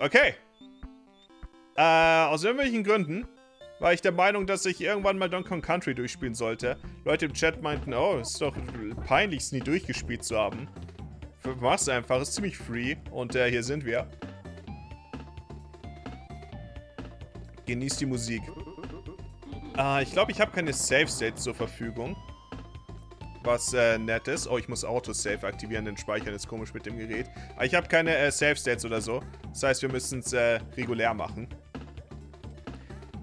Okay. Äh, aus irgendwelchen Gründen war ich der Meinung, dass ich irgendwann mal Donkey Kong Country durchspielen sollte. Leute im Chat meinten, oh, ist doch peinlich, es nie durchgespielt zu haben. Mach's einfach, ist ziemlich free. Und äh, hier sind wir. Genießt die Musik. Äh, ich glaube, ich habe keine Save States zur Verfügung. Was äh, nett ist. Oh, ich muss Autosave aktivieren, denn Speichern ist komisch mit dem Gerät. Aber ich habe keine äh, Save States oder so. Das heißt, wir müssen es äh, regulär machen.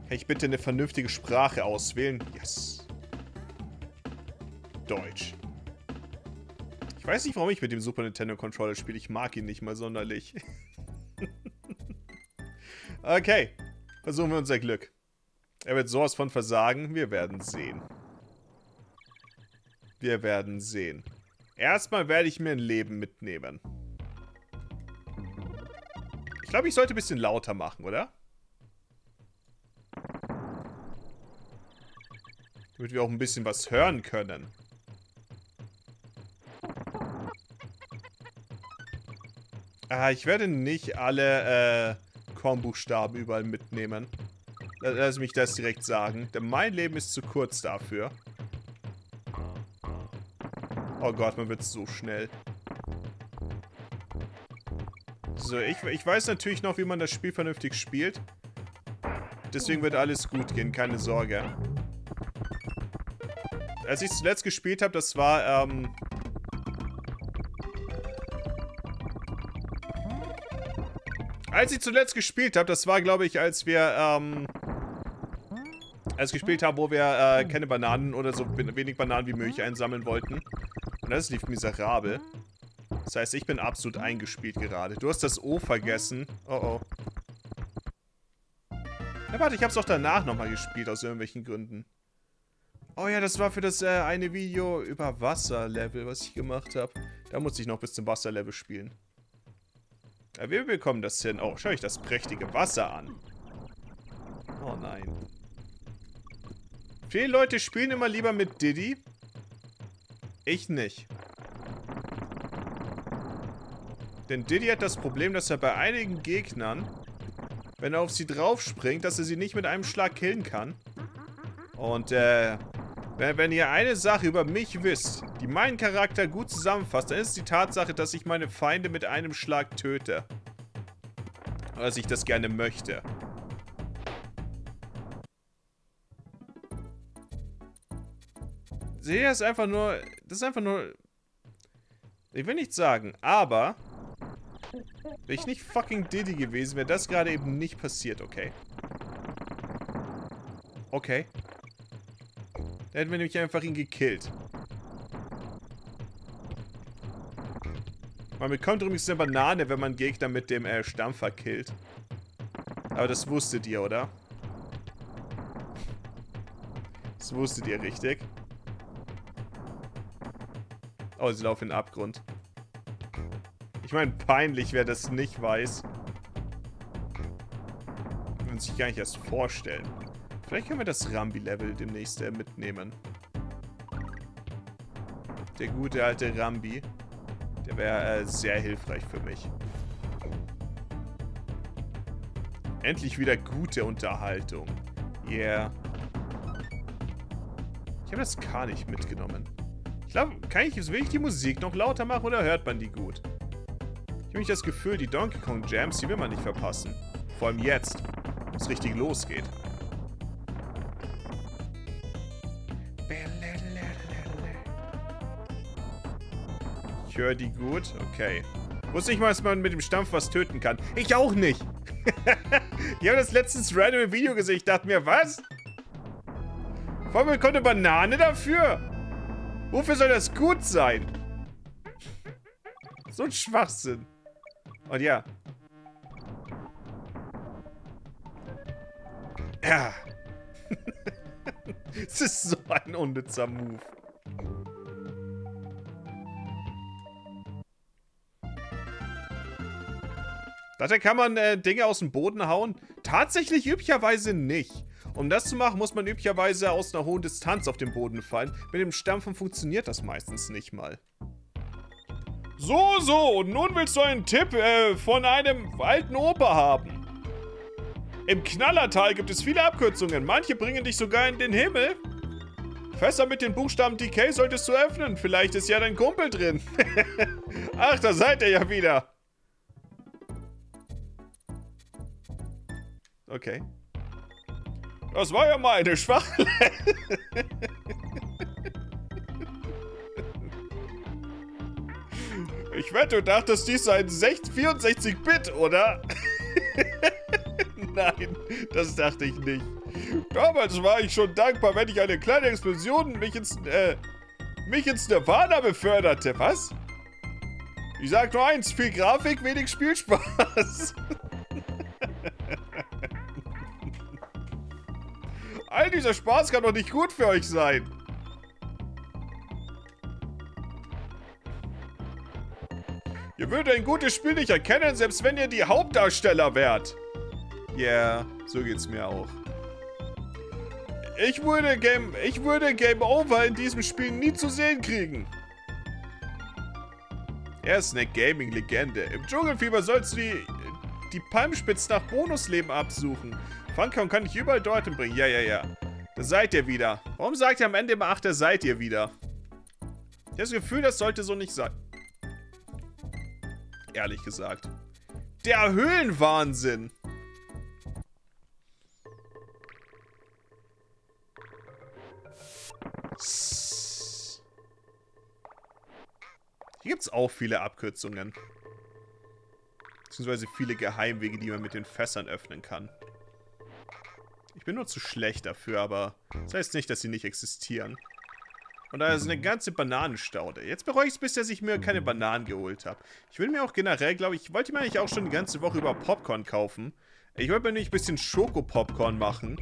Kann ich bitte eine vernünftige Sprache auswählen? Yes. Deutsch. Ich weiß nicht, warum ich mit dem Super Nintendo Controller spiele. Ich mag ihn nicht mal sonderlich. okay. Versuchen wir unser Glück. Er wird sowas von versagen. Wir werden sehen. Wir werden sehen. Erstmal werde ich mir ein Leben mitnehmen. Ich glaube, ich sollte ein bisschen lauter machen, oder? Damit wir auch ein bisschen was hören können. Ah, ich werde nicht alle äh, Kornbuchstaben überall mitnehmen. Lass mich das direkt sagen. Denn mein Leben ist zu kurz dafür. Oh Gott, man wird so schnell. So, ich, ich weiß natürlich noch, wie man das Spiel vernünftig spielt. Deswegen wird alles gut gehen, keine Sorge als ich zuletzt gespielt habe, das war, ähm... Als ich zuletzt gespielt habe, das war, glaube ich, als wir, ähm... Als gespielt haben, wo wir äh, keine Bananen oder so wenig Bananen wie möglich einsammeln wollten. Und das lief miserabel. Das heißt, ich bin absolut eingespielt gerade. Du hast das O vergessen. Oh oh. Ja, warte, ich hab's doch danach nochmal gespielt, aus irgendwelchen Gründen. Oh ja, das war für das äh, eine Video über Wasserlevel, was ich gemacht habe. Da musste ich noch bis zum Wasserlevel spielen. Ja, wir bekommen das hin. Oh, schau ich das prächtige Wasser an. Oh nein. Viele Leute spielen immer lieber mit Diddy. Ich nicht. Denn Diddy hat das Problem, dass er bei einigen Gegnern, wenn er auf sie drauf springt, dass er sie nicht mit einem Schlag killen kann. Und, äh, wenn, wenn ihr eine Sache über mich wisst, die meinen Charakter gut zusammenfasst, dann ist es die Tatsache, dass ich meine Feinde mit einem Schlag töte. Oder dass ich das gerne möchte. Das ist einfach nur... Das ist einfach nur... Ich will nicht sagen, aber... Wäre ich nicht fucking Diddy gewesen, wäre das gerade eben nicht passiert, okay? Okay. Da hätten wir nämlich einfach ihn gekillt. Man bekommt übrigens eine Banane, wenn man Gegner mit dem äh, Stampfer killt. Aber das wusstet ihr, oder? Das wusstet ihr richtig. Oh, sie laufen in den Abgrund. Ich meine, peinlich, wer das nicht weiß. Kann sich gar nicht erst vorstellen. Vielleicht können wir das Rambi-Level demnächst äh, mitnehmen. Der gute alte Rambi. Der wäre äh, sehr hilfreich für mich. Endlich wieder gute Unterhaltung. Yeah. Ich habe das gar nicht mitgenommen. Ich glaube, kann ich, will ich die Musik noch lauter machen oder hört man die gut? Ich habe nämlich das Gefühl, die Donkey Kong Jams, die will man nicht verpassen. Vor allem jetzt, wo es richtig losgeht. Ich höre die gut. Okay. Wusste nicht mal, dass man mit dem Stampf was töten kann. Ich auch nicht. ich habe das letztens random Video gesehen. Ich dachte mir, was? Vor allem eine Banane dafür? Wofür soll das gut sein? So ein Schwachsinn. Und ja. Ja. Es ist so ein unnützer Move. Daher kann man äh, Dinge aus dem Boden hauen. Tatsächlich üblicherweise nicht. Um das zu machen, muss man üblicherweise aus einer hohen Distanz auf den Boden fallen. Mit dem Stampfen funktioniert das meistens nicht mal. So, so, und nun willst du einen Tipp äh, von einem alten Opa haben. Im Knallertal gibt es viele Abkürzungen. Manche bringen dich sogar in den Himmel. Fässer mit den Buchstaben DK solltest du öffnen. Vielleicht ist ja dein Kumpel drin. Ach, da seid ihr ja wieder. Okay. Das war ja mal eine Schwachstelle. Ich wette, du dachtest, dies sei ein 64-Bit, oder? Nein, das dachte ich nicht. Damals war ich schon dankbar, wenn ich eine kleine Explosion mich ins, äh, mich ins Nirvana beförderte. Was? Ich sag nur eins, viel Grafik, wenig Spielspaß. All dieser Spaß kann doch nicht gut für euch sein. Ihr würdet ein gutes Spiel nicht erkennen, selbst wenn ihr die Hauptdarsteller wärt. Ja, yeah, so geht's mir auch. Ich würde Game, ich würde Game Over in diesem Spiel nie zu sehen kriegen. Er ist eine Gaming-Legende. Im Dschungelfieber sollst du die, die Palmspitz nach Bonusleben absuchen. Funkaum kann ich überall dorthin bringen. Ja, ja, ja. Da seid ihr wieder. Warum sagt ihr am Ende immer, ach, da seid ihr wieder? Ich habe das Gefühl, das sollte so nicht sein ehrlich gesagt. Der Höhlenwahnsinn. Hier gibt es auch viele Abkürzungen. Beziehungsweise viele Geheimwege, die man mit den Fässern öffnen kann. Ich bin nur zu schlecht dafür, aber das heißt nicht, dass sie nicht existieren. Und da ist eine ganze Bananenstaude. Jetzt bereue ich es bis, dass ich mir keine Bananen geholt habe. Ich will mir auch generell, glaube ich, wollte mir eigentlich auch schon die ganze Woche über Popcorn kaufen. Ich wollte mir nämlich ein bisschen Schoko-Popcorn machen.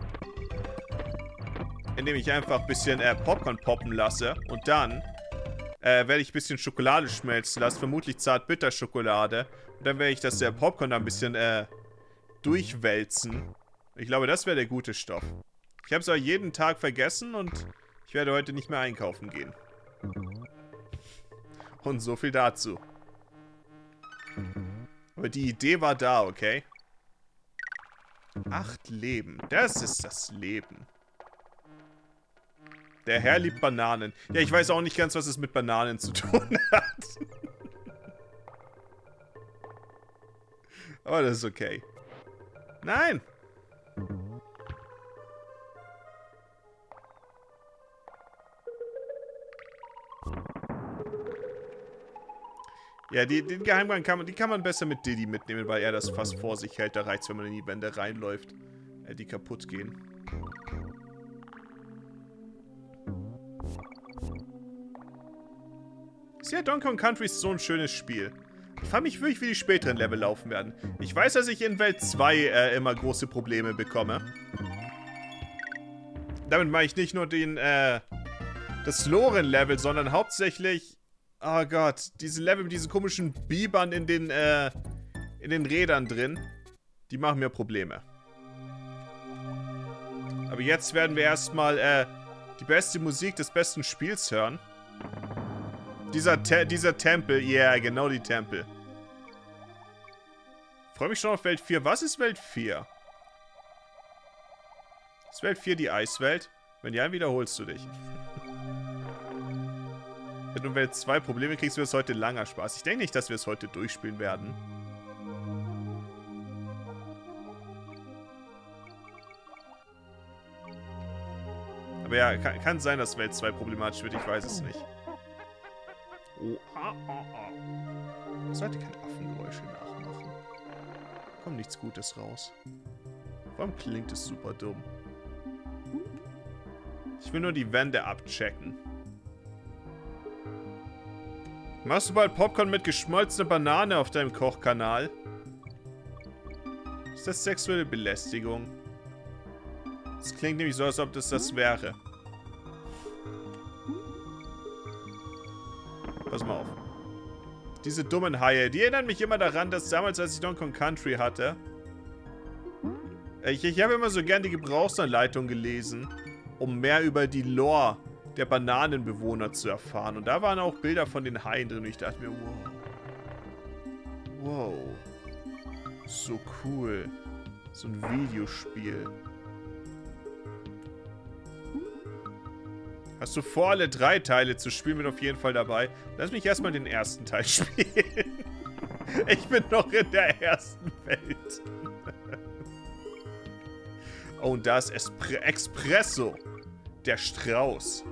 Indem ich einfach ein bisschen äh, Popcorn poppen lasse. Und dann äh, werde ich ein bisschen Schokolade schmelzen lassen. Vermutlich Zart-Bitter-Schokolade. Und dann werde ich das äh, Popcorn da ein bisschen äh, durchwälzen. Ich glaube, das wäre der gute Stoff. Ich habe es aber jeden Tag vergessen und ich werde heute nicht mehr einkaufen gehen. Und so viel dazu. Aber die Idee war da, okay? Acht Leben. Das ist das Leben. Der Herr liebt Bananen. Ja, ich weiß auch nicht ganz, was es mit Bananen zu tun hat. Aber das ist okay. Nein! Ja, die, den Geheimgang kann man, die kann man besser mit Diddy mitnehmen, weil er das fast vor sich hält. Da reicht wenn man in die Wände reinläuft. Äh, die kaputt gehen. Ja, Donkey Kong Country ist so ein schönes Spiel. Ich frage mich wirklich, wie die späteren Level laufen werden. Ich weiß, dass ich in Welt 2 äh, immer große Probleme bekomme. Damit meine ich nicht nur den, äh, das Loren-Level, sondern hauptsächlich Oh Gott, diese Level mit diesen komischen Bibern in den, äh, in den Rädern drin, die machen mir Probleme. Aber jetzt werden wir erstmal, äh, die beste Musik des besten Spiels hören. Dieser, Te dieser Tempel, ja, yeah, genau die Tempel. Freue mich schon auf Welt 4. Was ist Welt 4? Ist Welt 4 die Eiswelt? Wenn ja, wiederholst du dich. Wenn du Welt 2 Probleme kriegst, wird es heute langer Spaß. Ich denke nicht, dass wir es heute durchspielen werden. Aber ja, kann, kann sein, dass Welt 2 problematisch wird. Ich weiß es nicht. Oh, ah, ah, ah. Sollte keine Affengeräusche nachmachen. Kommt nichts Gutes raus. Warum klingt es super dumm? Ich will nur die Wände abchecken. Machst du bald Popcorn mit geschmolzener Banane auf deinem Kochkanal? Ist das sexuelle Belästigung? Das klingt nämlich so, als ob das das wäre. Pass mal auf. Diese dummen Haie, die erinnern mich immer daran, dass damals, als ich Donkey Kong Country hatte, ich, ich habe immer so gern die Gebrauchsanleitung gelesen, um mehr über die Lore der Bananenbewohner zu erfahren. Und da waren auch Bilder von den Haien drin. Und ich dachte mir, wow. Wow. So cool. So ein Videospiel. Hast du vor, alle drei Teile zu spielen, bin auf jeden Fall dabei. Lass mich erstmal den ersten Teil spielen. Ich bin noch in der ersten Welt. Oh, und da ist Espre Espresso. Der Strauß.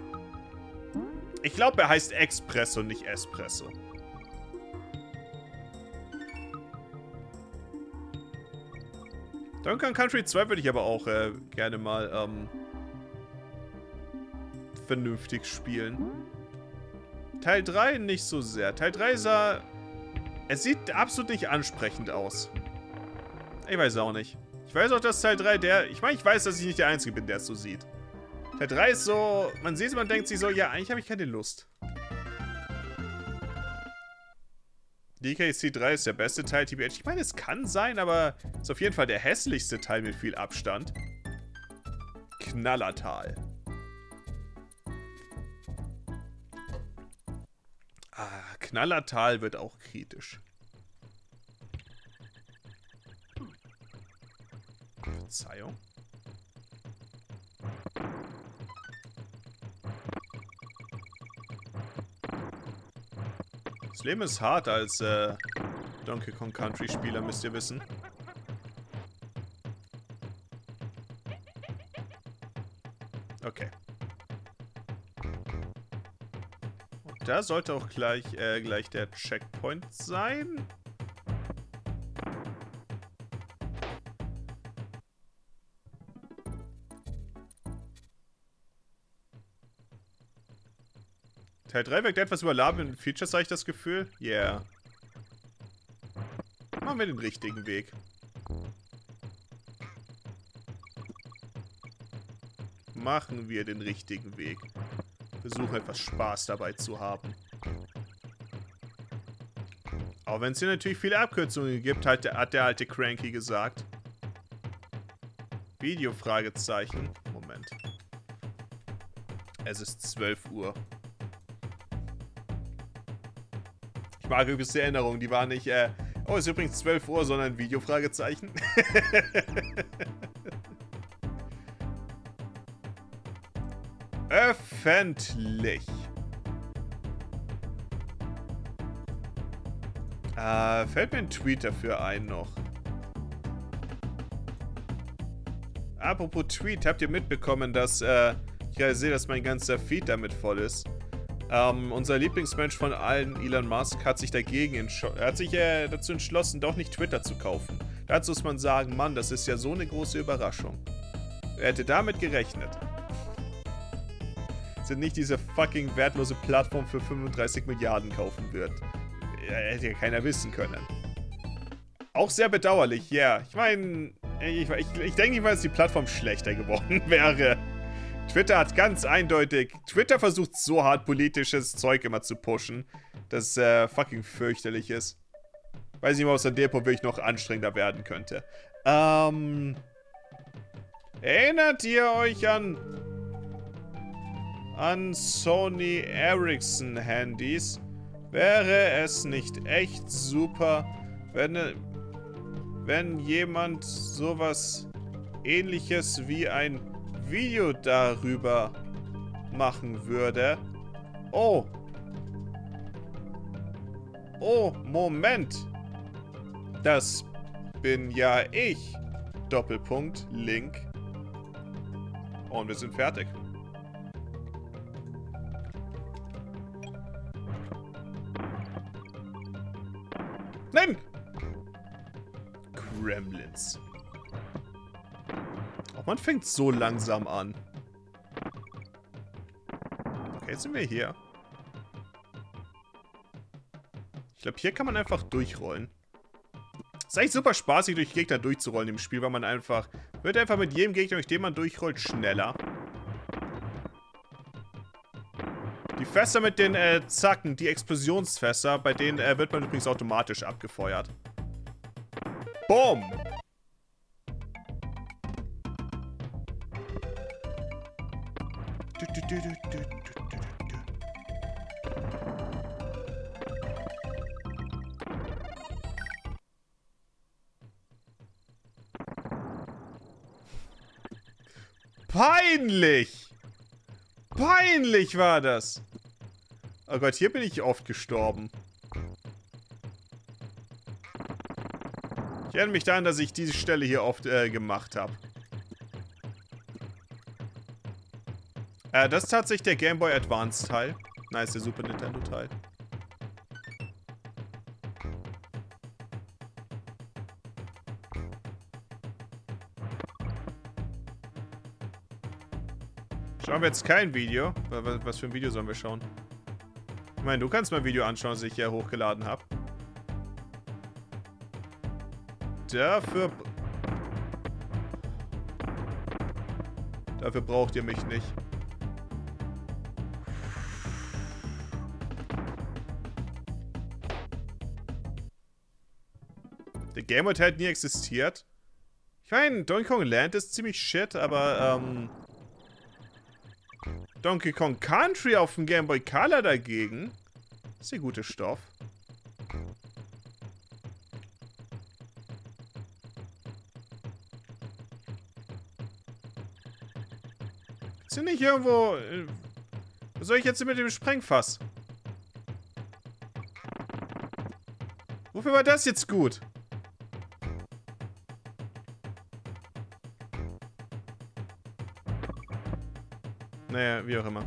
Ich glaube, er heißt Expresso, nicht Espresso. Donkey Country 2 würde ich aber auch äh, gerne mal ähm, vernünftig spielen. Teil 3 nicht so sehr. Teil 3 sah... Es sieht absolut nicht ansprechend aus. Ich weiß auch nicht. Ich weiß auch, dass Teil 3 der... Ich meine, ich weiß, dass ich nicht der Einzige bin, der es so sieht. Teil 3 ist so... Man sieht es, man denkt sich so, ja, eigentlich habe ich keine Lust. DKC 3 ist der beste Teil TBH. Ich meine, es kann sein, aber ist auf jeden Fall der hässlichste Teil mit viel Abstand. Knallertal. Ah, Knallertal wird auch kritisch. Verzeihung. Das Leben ist hart als äh, Donkey Kong Country Spieler, müsst ihr wissen. Okay. Da sollte auch gleich, äh, gleich der Checkpoint sein. Teil 3 wirkt etwas überladen in Features, habe ich das Gefühl. Yeah. Machen wir den richtigen Weg. Machen wir den richtigen Weg. Versuchen etwas Spaß dabei zu haben. Auch wenn es hier natürlich viele Abkürzungen gibt, hat der, hat der alte Cranky gesagt. Video-Fragezeichen. Moment. Es ist 12 Uhr. Ich mag übrigens die Erinnerung, die war nicht, äh, oh, ist übrigens 12 Uhr, sondern Video-Fragezeichen. Öffentlich. Äh, fällt mir ein Tweet dafür ein noch. Apropos Tweet, habt ihr mitbekommen, dass, äh, ich gerade sehe, dass mein ganzer Feed damit voll ist. Ähm, unser Lieblingsmensch von allen, Elon Musk, hat sich dagegen er hat sich äh, dazu entschlossen, doch nicht Twitter zu kaufen. Dazu muss man sagen, Mann, das ist ja so eine große Überraschung. Wer hätte damit gerechnet? Sind nicht diese fucking wertlose Plattform für 35 Milliarden kaufen wird. Hätte ja keiner wissen können. Auch sehr bedauerlich, ja. Yeah. Ich meine, ich, ich, ich denke nicht mal, dass die Plattform schlechter geworden wäre. Twitter hat ganz eindeutig... Twitter versucht so hart politisches Zeug immer zu pushen, dass äh, fucking fürchterlich ist. Weiß nicht mal, was der Depot wirklich noch anstrengender werden könnte. Ähm... Erinnert ihr euch an... an Sony Ericsson Handys? Wäre es nicht echt super, wenn... wenn jemand sowas ähnliches wie ein Video darüber machen würde. Oh. Oh, Moment. Das bin ja ich. Doppelpunkt, Link. Und wir sind fertig. Nein! Gremlins. Auch man fängt so langsam an. Okay, jetzt sind wir hier. Ich glaube, hier kann man einfach durchrollen. Ist eigentlich super spaßig, durch Gegner durchzurollen im Spiel, weil man einfach... Wird einfach mit jedem Gegner, durch den man durchrollt, schneller. Fässer mit den äh, Zacken, die Explosionsfässer, bei denen äh, wird man übrigens automatisch abgefeuert. Boom! Peinlich! Peinlich war das! Oh Gott, hier bin ich oft gestorben. Ich erinnere mich daran, dass ich diese Stelle hier oft äh, gemacht habe. Äh, das ist tatsächlich der Game Boy Advance Teil. Nice, der Super Nintendo Teil. Schauen wir jetzt kein Video. Was für ein Video sollen wir schauen? Ich meine, du kannst mal ein Video anschauen, das ich hier hochgeladen habe. Dafür... Dafür braucht ihr mich nicht. Der Game Mode hat nie existiert. Ich meine, Donkey Kong Land ist ziemlich shit, aber ähm... Donkey Kong Country auf dem Game Boy Color dagegen ist der gute Stoff. Hier nicht irgendwo... Äh, was soll ich jetzt mit dem Sprengfass? Wofür war das jetzt gut? Naja, wie auch immer.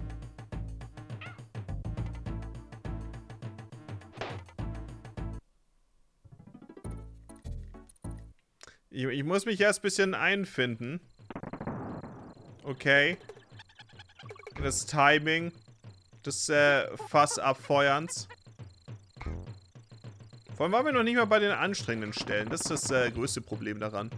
Ich, ich muss mich erst ein bisschen einfinden. Okay. Das Timing des äh, Fassabfeuerns. Vor allem waren wir noch nicht mal bei den anstrengenden Stellen. Das ist das äh, größte Problem daran.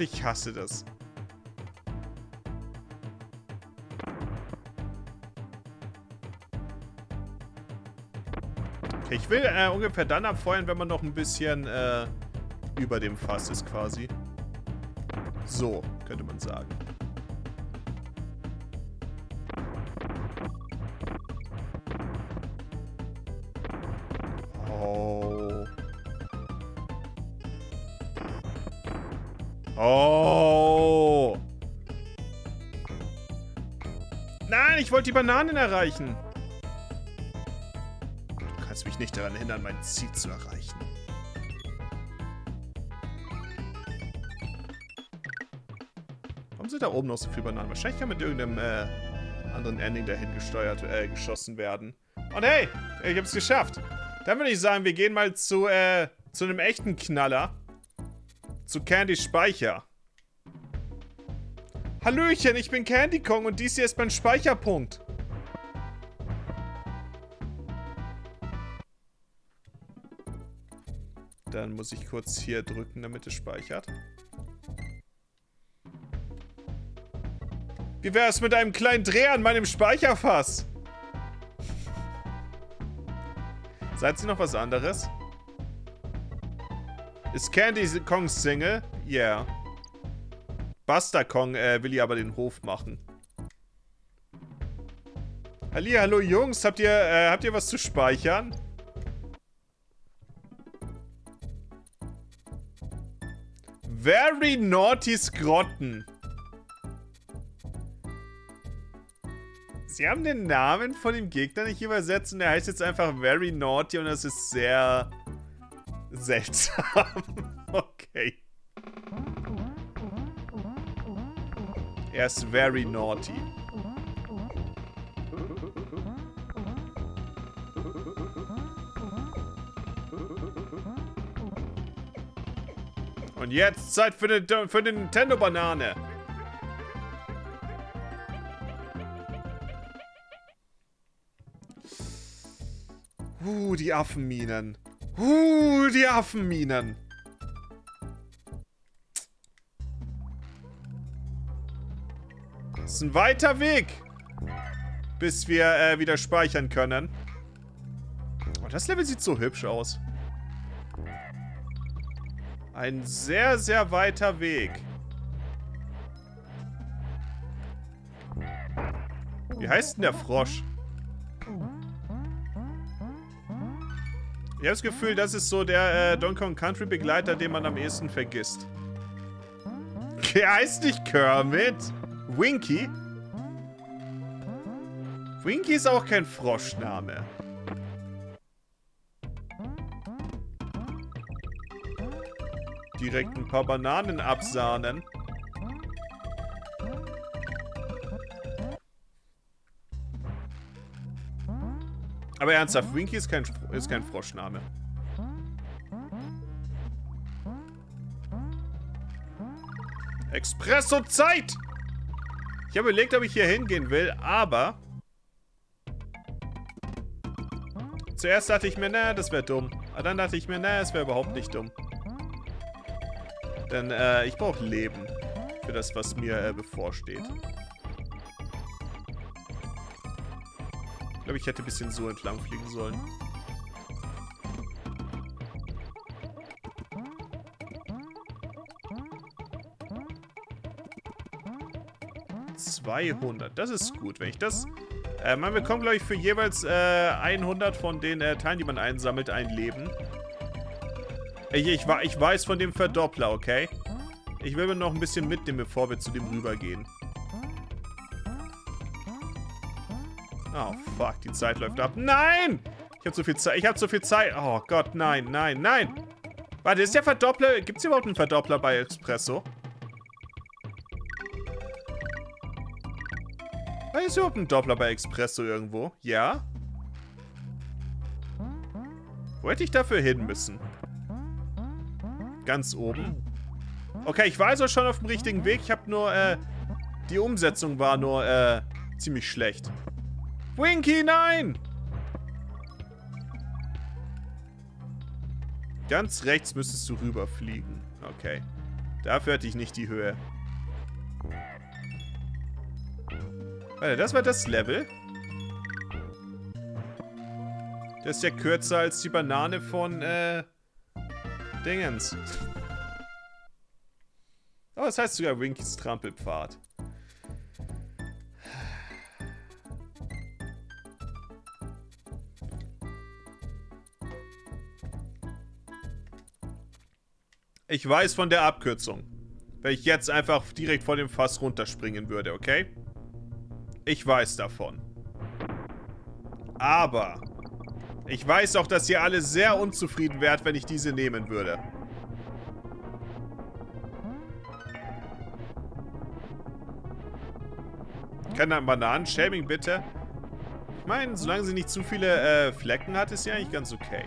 Gott, ich hasse das. Okay, ich will äh, ungefähr dann abfeuern, wenn man noch ein bisschen äh, über dem Fass ist quasi. So, könnte man sagen. Wollte die Bananen erreichen. Du kannst mich nicht daran hindern, mein Ziel zu erreichen. Warum sind da oben noch so viele Bananen? Wahrscheinlich kann mit irgendeinem äh, anderen Ending dahin gesteuert, äh, geschossen werden. Und hey, ich hab's geschafft. Dann würde ich sagen, wir gehen mal zu, äh, zu einem echten Knaller. Zu Candy Speicher. Hallöchen, ich bin Candy Kong und dies hier ist mein Speicherpunkt. Dann muss ich kurz hier drücken, damit es speichert. Wie wäre es mit einem kleinen Dreh an meinem Speicherfass? Seid ihr noch was anderes? Ist Candy Kong's Single? Yeah. Buster Kong äh, will ihr aber den Hof machen. Halli, hallo Jungs, habt ihr, äh, habt ihr was zu speichern? Very naughty Skrotten. Sie haben den Namen von dem Gegner nicht übersetzt und er heißt jetzt einfach Very Naughty und das ist sehr seltsam. Er ist very naughty. Und jetzt Zeit für eine, für eine Nintendo-Banane. Uh, die Affenminen. Uh, die Affenminen. Ist ein weiter Weg. Bis wir äh, wieder speichern können. Oh, das Level sieht so hübsch aus. Ein sehr, sehr weiter Weg. Wie heißt denn der Frosch? Ich habe das Gefühl, das ist so der äh, Donkey Kong Country Begleiter, den man am ehesten vergisst. Er heißt nicht Kermit. Winky? Winky ist auch kein Froschname. Direkt ein paar Bananen absahnen. Aber ernsthaft, Winky ist kein, ist kein Froschname. Expresso Zeit! Ich habe überlegt, ob ich hier hingehen will, aber... Zuerst dachte ich mir, na, das wäre dumm. Aber dann dachte ich mir, na, es wäre überhaupt nicht dumm. Denn äh, ich brauche Leben für das, was mir äh, bevorsteht. Ich glaube, ich hätte ein bisschen so entlang fliegen sollen. 200. Das ist gut. Wenn ich das... Äh, man bekommt, glaube ich, für jeweils äh, 100 von den äh, Teilen, die man einsammelt, ein Leben. Ich, ich, ich weiß von dem Verdoppler, okay? Ich will mir noch ein bisschen mitnehmen, bevor wir zu dem rübergehen. Oh, fuck. Die Zeit läuft ab. Nein! Ich habe zu viel Zeit. Ich habe zu viel Zeit. Oh Gott, nein, nein, nein. Warte, ist der Verdoppler... Gibt es überhaupt einen Verdoppler bei Espresso? Ist überhaupt ein Doppler bei Expresso irgendwo? Ja? Wo hätte ich dafür hin müssen? Ganz oben. Okay, ich war also schon auf dem richtigen Weg. Ich habe nur, äh, die Umsetzung war nur, äh, ziemlich schlecht. Winky, nein! Ganz rechts müsstest du rüberfliegen. Okay. Dafür hatte ich nicht die Höhe. Warte, das war das Level? Das ist ja kürzer als die Banane von, äh, Dingens. Oh, das heißt sogar Winkys Trampelpfad. Ich weiß von der Abkürzung. Wenn ich jetzt einfach direkt vor dem Fass runterspringen würde, okay? Ich weiß davon. Aber ich weiß auch, dass ihr alle sehr unzufrieden wärt, wenn ich diese nehmen würde. Keine Bananen-Shaming, bitte. Ich meine, solange sie nicht zu viele äh, Flecken hat, ist sie eigentlich ganz okay.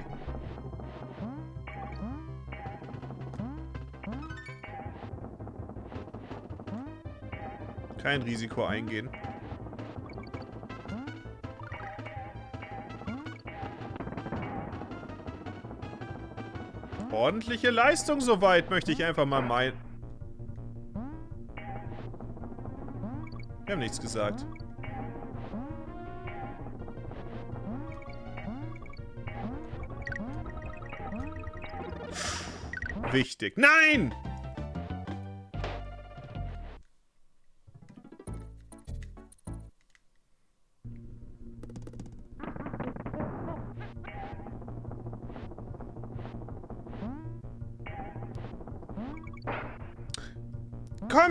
Kein Risiko eingehen. Ordentliche Leistung soweit, möchte ich einfach mal meinen. Wir haben nichts gesagt. Wichtig. Nein!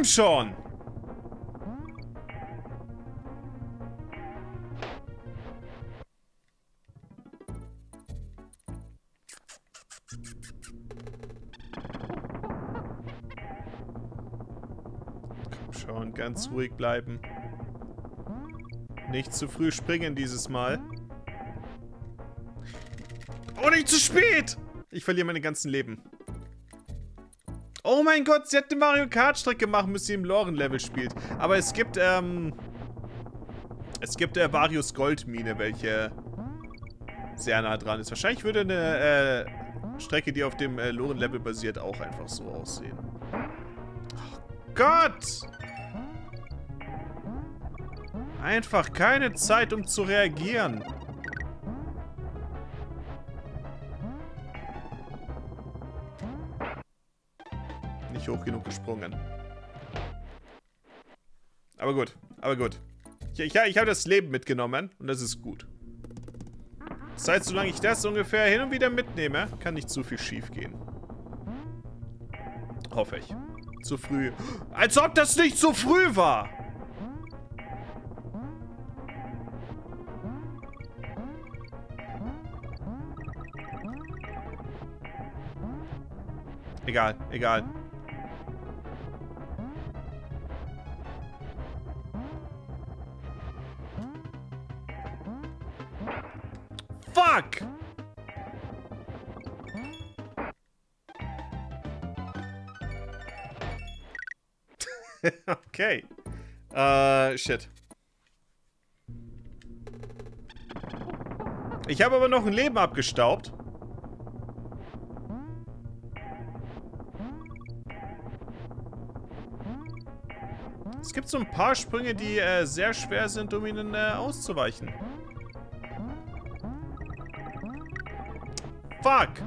Komm schon! Komm schon, ganz ruhig bleiben. Nicht zu früh springen dieses Mal. Oh, nicht zu spät! Ich verliere meine ganzen Leben. Oh mein Gott, sie hat eine Mario Kart Strecke machen müssen, die im Loren-Level spielt. Aber es gibt, ähm... Es gibt äh, Varius Goldmine, welche sehr nah dran ist. Wahrscheinlich würde eine äh, Strecke, die auf dem äh, Loren-Level basiert, auch einfach so aussehen. Oh Gott! Einfach keine Zeit, um zu reagieren. Nicht hoch genug gesprungen. Aber gut, aber gut. Ich, ich, ich habe das Leben mitgenommen und das ist gut. Das heißt, solange ich das ungefähr hin und wieder mitnehme, kann nicht zu viel schief gehen. Hoffe ich. Zu früh. Als ob das nicht zu früh war! Egal, egal. Fuck! okay. Äh, shit. Ich habe aber noch ein Leben abgestaubt. Es gibt so ein paar Sprünge, die äh, sehr schwer sind, um ihnen äh, auszuweichen. Fuck!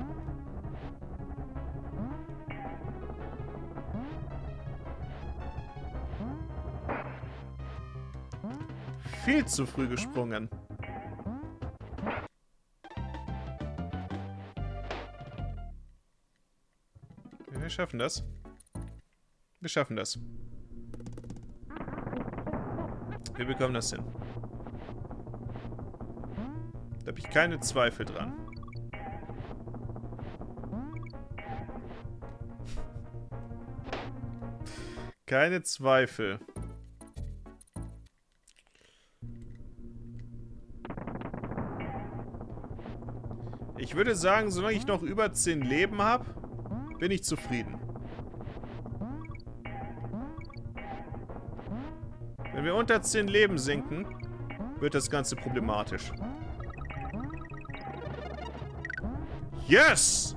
Viel zu früh gesprungen. Wir schaffen das. Wir schaffen das. Wir bekommen das hin. Da habe ich keine Zweifel dran. Keine Zweifel. Ich würde sagen, solange ich noch über 10 Leben habe, bin ich zufrieden. Wenn wir unter 10 Leben sinken, wird das Ganze problematisch. Yes!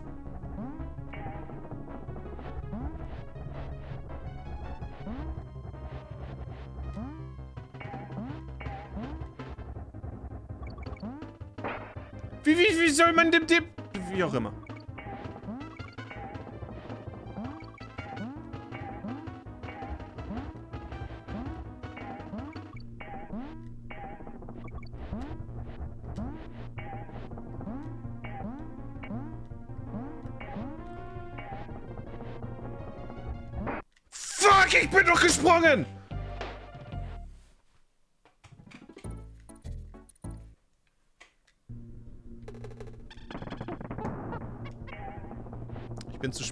Soll man dem, dem... Wie auch immer. Fuck, ich bin doch gesprungen!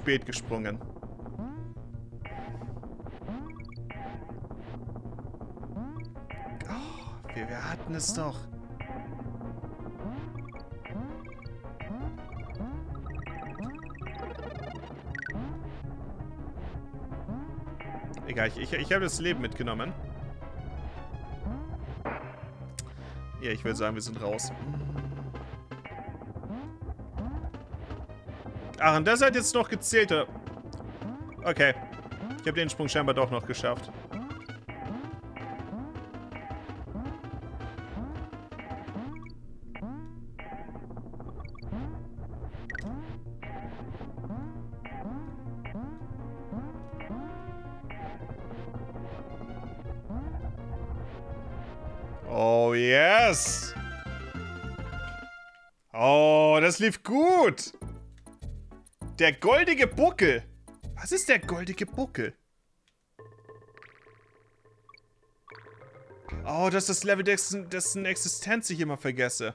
Spät gesprungen. Oh, wir, wir hatten es doch. Egal, ich, ich, ich habe das Leben mitgenommen. Ja, ich würde sagen, wir sind raus. Ach, und das hat jetzt noch gezählt. Okay. Ich habe den Sprung scheinbar doch noch geschafft. Der goldige Buckel. Was ist der goldige Buckel? Oh, das ist das Level, dessen, dessen Existenz ich immer vergesse.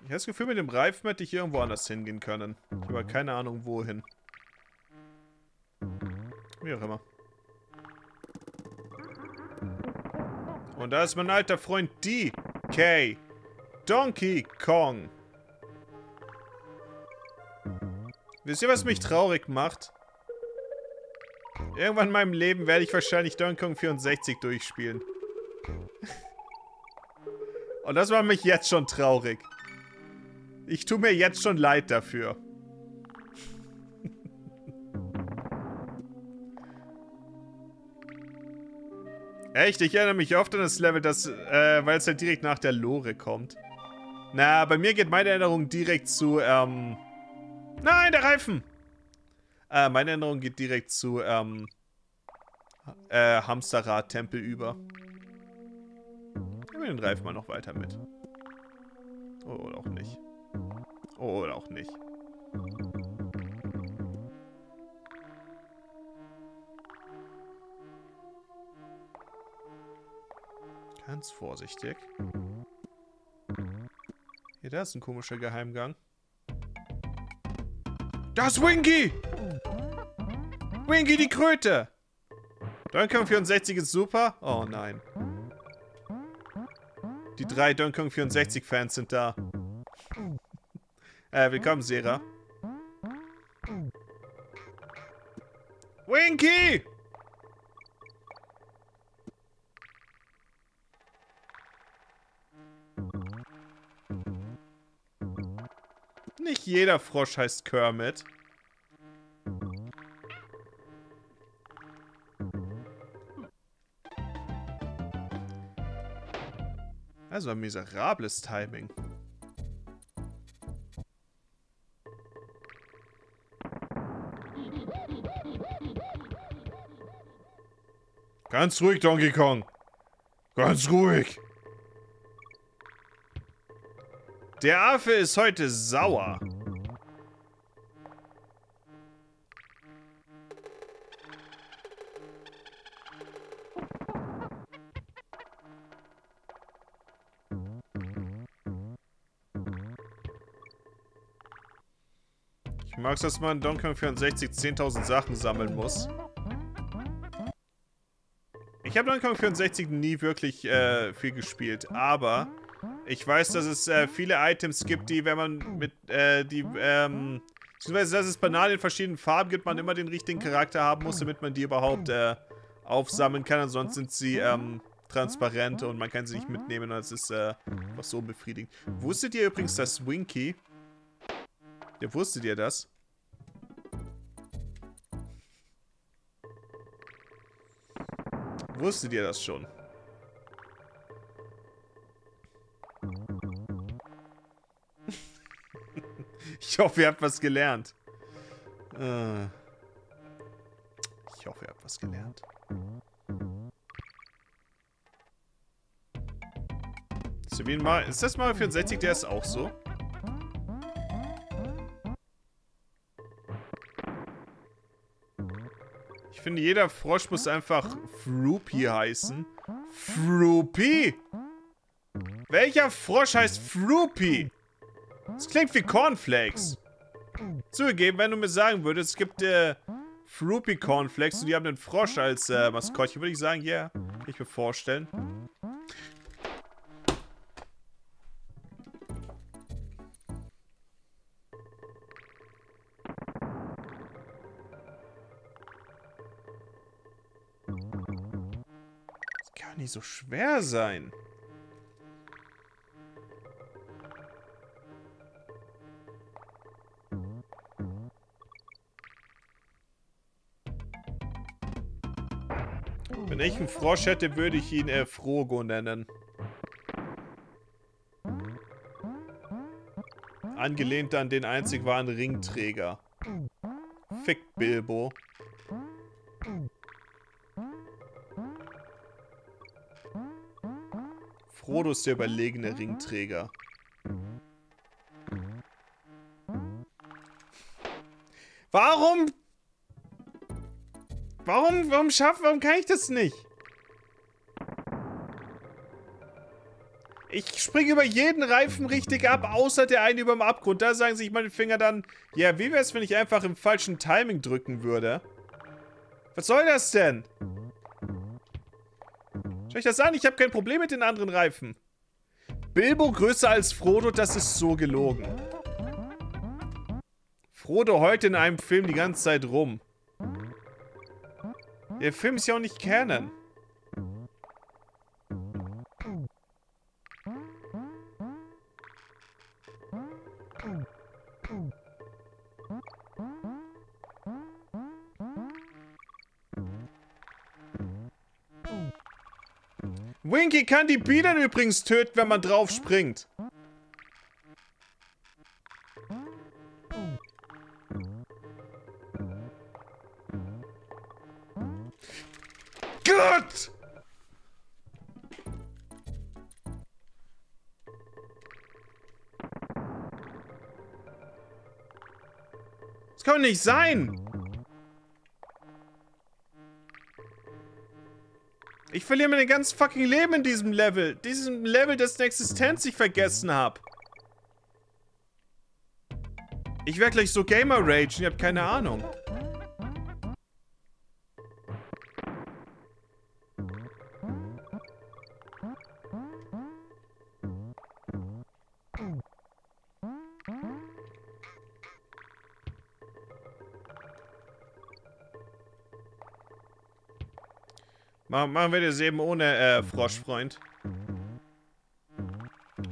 Ich habe das Gefühl, mit dem Reifen hätte ich irgendwo anders hingehen können. Ich habe keine Ahnung, wohin. Wie auch immer. Und da ist mein alter Freund DK. Donkey Kong. Wisst ihr, was mich traurig macht? Irgendwann in meinem Leben werde ich wahrscheinlich Donkey Kong 64 durchspielen. Und das macht mich jetzt schon traurig. Ich tue mir jetzt schon leid dafür. Echt? Ich erinnere mich oft an das Level, das, äh, weil es halt direkt nach der Lore kommt. Na, bei mir geht meine Erinnerung direkt zu, ähm... Nein, der Reifen! Äh, meine Erinnerung geht direkt zu, ähm... Äh, Hamsterrad-Tempel über. Nehmen wir den Reifen mal noch weiter mit. Oh, oder auch nicht. Oh, oder auch nicht. Ganz vorsichtig. Hier, da ist ein komischer Geheimgang. Das ist Winky! Winky die Kröte! Donkey 64 ist super. Oh nein. Die drei Donkey 64 Fans sind da. äh, willkommen, Sera. Winky! Nicht jeder Frosch heißt Kermit. Also ein miserables Timing. Ganz ruhig, Donkey Kong. Ganz ruhig. Der Affe ist heute sauer. Mag's, dass man Donkey Kong 64 10.000 Sachen sammeln muss. Ich habe Donkey Kong 64 nie wirklich äh, viel gespielt, aber ich weiß, dass es äh, viele Items gibt, die, wenn man mit, äh, die, ähm, beziehungsweise, dass es banal in verschiedenen Farben gibt, man immer den richtigen Charakter haben muss, damit man die überhaupt, äh, aufsammeln kann. Ansonsten sind sie, ähm, transparent und man kann sie nicht mitnehmen und es ist, äh, einfach so befriedigend. Wusstet ihr übrigens, dass Winky, ja, wusstet ihr das? Wusstet ihr das schon? Ich hoffe, ihr habt was gelernt. Äh. Ich hoffe, ihr habt was gelernt. Ist, Mal das Mario 64, der ist auch so? Finde, jeder Frosch muss einfach Froopy heißen. Froopy? Welcher Frosch heißt Froopy? Das klingt wie Cornflakes. Zugegeben, wenn du mir sagen würdest, es gibt äh, Froopy Cornflakes und die haben einen Frosch als äh, Maskottchen, würde ich sagen, ja, yeah, ich mir vorstellen. Nicht so schwer sein. Wenn ich einen Frosch hätte, würde ich ihn äh, Frogo nennen. Angelehnt an den einzig wahren Ringträger. Fick Bilbo. Frodo ist der überlegene Ringträger. Warum Warum, warum schaff, warum kann ich das nicht? Ich springe über jeden Reifen richtig ab, außer der eine über dem Abgrund. Da sagen sich meine Finger dann, ja, wie wäre es, wenn ich einfach im falschen Timing drücken würde? Was soll das denn? Schau ich das an? Ich habe kein Problem mit den anderen Reifen. Bilbo größer als Frodo, das ist so gelogen. Frodo heute in einem Film die ganze Zeit rum. Der Film ist ja auch nicht Canon. Winky kann die Bienen übrigens töten, wenn man drauf springt. Gut! Das kann nicht sein! Ich verliere mein ganz fucking Leben in diesem Level. Diesem Level, dessen Existenz ich vergessen habe. Ich werde gleich so Gamer Rage. Ihr habt keine Ahnung. Machen wir das eben ohne äh, Froschfreund.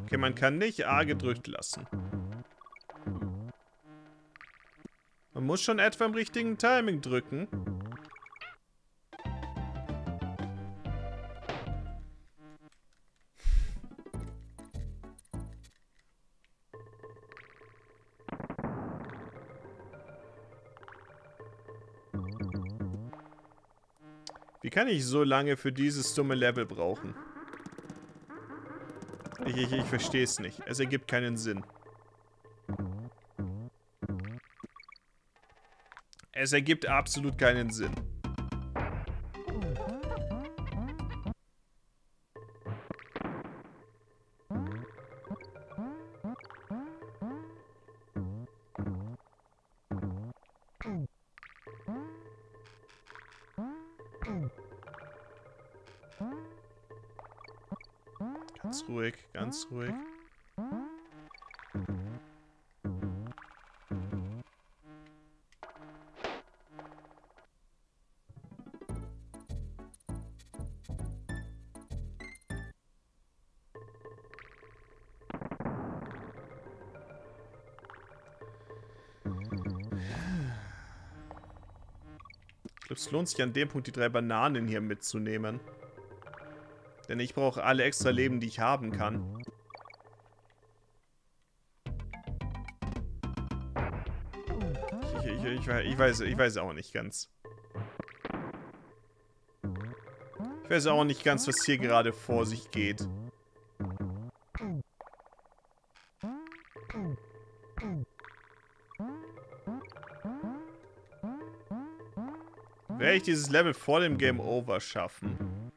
Okay, man kann nicht A gedrückt lassen. Man muss schon etwa im richtigen Timing drücken. Kann ich so lange für dieses dumme Level brauchen? Ich, ich, ich verstehe es nicht. Es ergibt keinen Sinn. Es ergibt absolut keinen Sinn. Lohnt sich an dem Punkt, die drei Bananen hier mitzunehmen. Denn ich brauche alle extra Leben, die ich haben kann. Ich, ich, ich, ich, weiß, ich weiß auch nicht ganz. Ich weiß auch nicht ganz, was hier gerade vor sich geht. Werde ich dieses Level vor dem Game Over schaffen?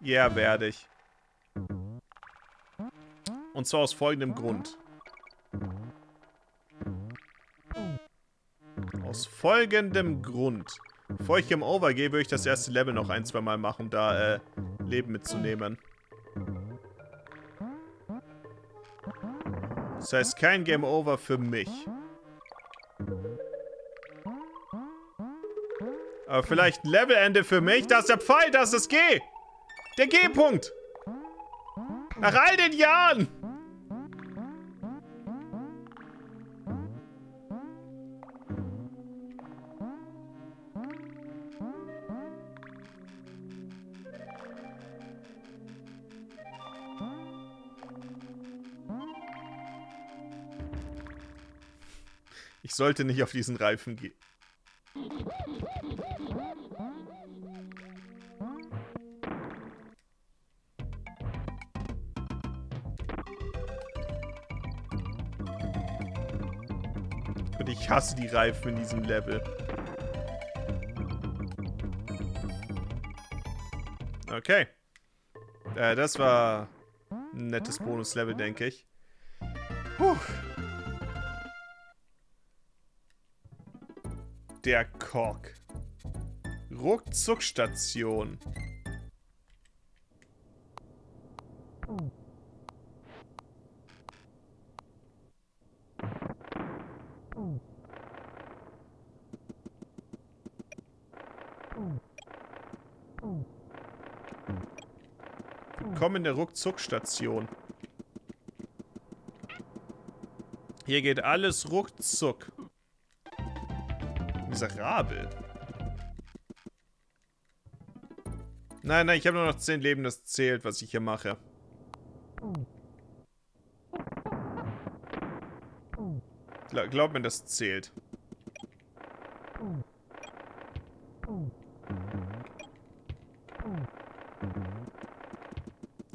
Ja, yeah, werde ich. Und zwar aus folgendem Grund. Aus folgendem Grund. Bevor ich Game Over gehe, würde ich das erste Level noch ein, zwei Mal machen, um da äh, Leben mitzunehmen. Das heißt, kein Game Over für mich. Aber vielleicht ein Levelende für mich. Das ist der Pfeil, das ist das G. Der G-Punkt. Nach all den Jahren. Ich sollte nicht auf diesen Reifen gehen. Und ich hasse die Reifen in diesem Level. Okay. Äh, das war ein nettes Bonuslevel, denke ich. Puh. Der Kork. Ruckzuckstation. Willkommen in der Ruckzuckstation. Hier geht alles ruckzuck. Miserabel. Nein, nein, ich habe nur noch 10 Leben, das zählt, was ich hier mache. Glaub mir, das zählt.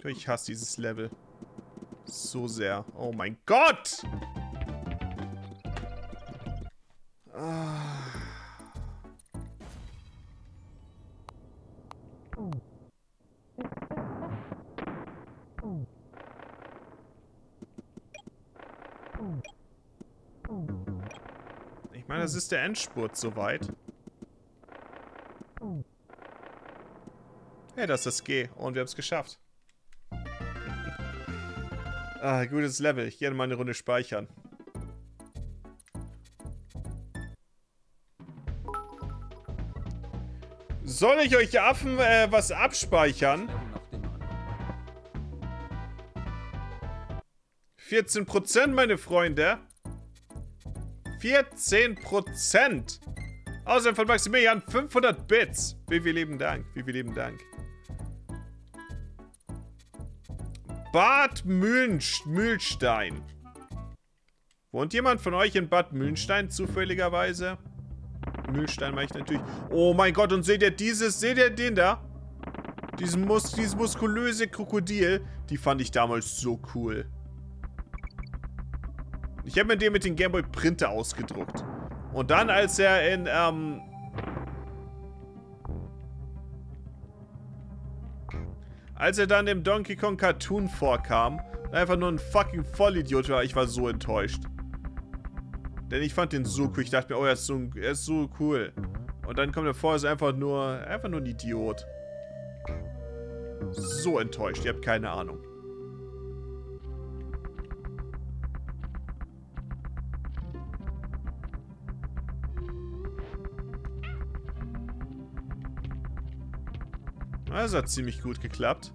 Ich hasse dieses Level. So sehr. Oh mein Gott! Ich meine, das ist der Endspurt soweit. Hey, das ist das G. Und wir haben es geschafft. Ah, gutes Level. Ich gerne mal eine Runde speichern. Soll ich euch Affen äh, was abspeichern? 14%, meine Freunde. 14%. Außerdem von Maximilian 500 Bits. Wie viel lieben Dank. Wie viel lieben Dank. Bad Mühlstein. Wohnt jemand von euch in Bad Mühlstein zufälligerweise? Mühlstein mache ich natürlich. Oh mein Gott, und seht ihr dieses, seht ihr den da? Diesen Mus dieses muskulöse Krokodil. Die fand ich damals so cool. Ich habe mir den mit dem Gameboy Printer ausgedruckt. Und dann, als er in, ähm, Als er dann im Donkey Kong Cartoon vorkam einfach nur ein fucking Vollidiot war, ich war so enttäuscht. Denn ich fand den so cool. Ich dachte mir, oh, er ist so, er ist so cool. Und dann kommt er vor, ist einfach nur, einfach nur ein Idiot. So enttäuscht, ihr habt keine Ahnung. Das hat ziemlich gut geklappt.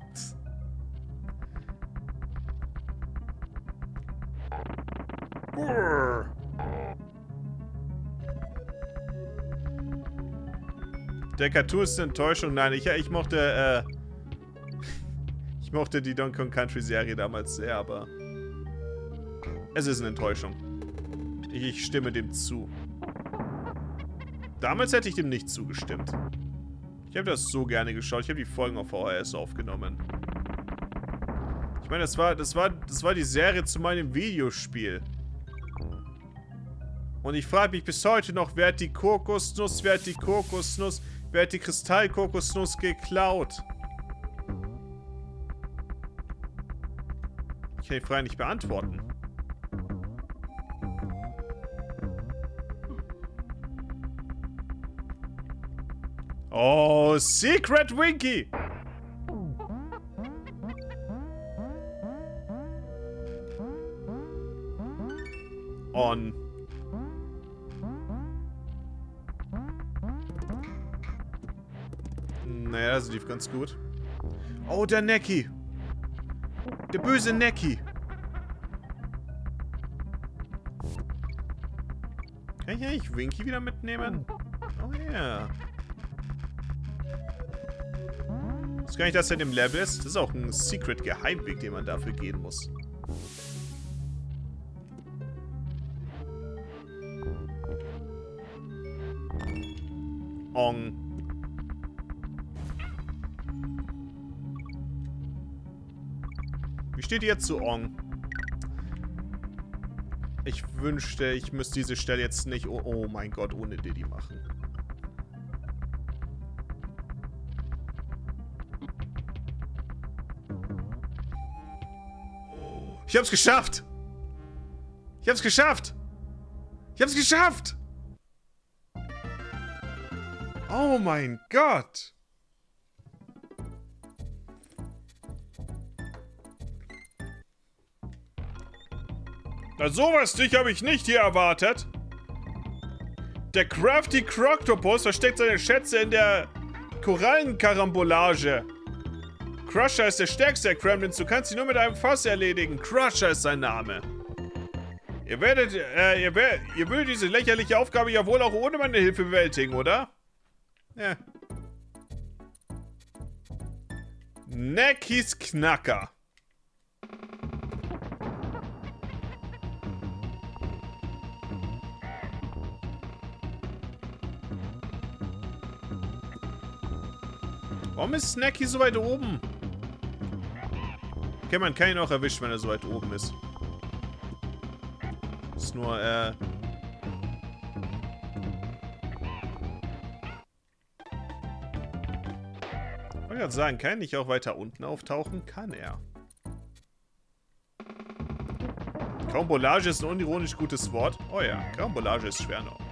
Der Cartoon ist eine Enttäuschung. Nein, ich, ich mochte, äh, Ich mochte die Donkey Kong Country Serie damals sehr, aber... Es ist eine Enttäuschung. Ich, ich stimme dem zu. Damals hätte ich dem nicht zugestimmt. Ich habe das so gerne geschaut. Ich habe die Folgen auf VHS aufgenommen. Ich meine, das war, das war, das war die Serie zu meinem Videospiel. Und ich frage mich bis heute noch, wer hat die Kokosnuss, wer hat die Kokosnuss, wer hat die Kristallkokosnuss geklaut? Ich kann die Frage nicht beantworten. Oh, Secret Winky! On. Naja, das lief ganz gut. Oh, der Necki. Der böse Necki. Kann ich eigentlich Winky wieder mitnehmen? Oh ja. Yeah. Ich gar nicht, dass er in dem Level ist. Das ist auch ein Secret-Geheimweg, den man dafür gehen muss. Ong. Wie steht ihr jetzt zu Ong? Ich wünschte, ich müsste diese Stelle jetzt nicht... Oh, oh mein Gott, ohne Diddy machen. Ich hab's geschafft! Ich hab's geschafft! Ich hab's geschafft! Oh mein Gott! Na sowas dich habe ich nicht hier erwartet. Der Crafty Croctopus versteckt seine Schätze in der Korallenkarambolage. Crusher ist der stärkste der Kremlins. Du kannst sie nur mit einem Fass erledigen. Crusher ist sein Name. Ihr werdet, äh, ihr, wer ihr würdet diese lächerliche Aufgabe ja wohl auch ohne meine Hilfe bewältigen, oder? Ja. Neckis Knacker. Warum ist Snacky so weit oben? Okay, man kann ihn auch erwischen, wenn er so weit oben ist. Ist nur, äh... Ich wollte gerade sagen, kann er nicht auch weiter unten auftauchen? Kann er. Kaumbolage ist ein unironisch gutes Wort. Oh ja, Kaumbolage ist schwer noch.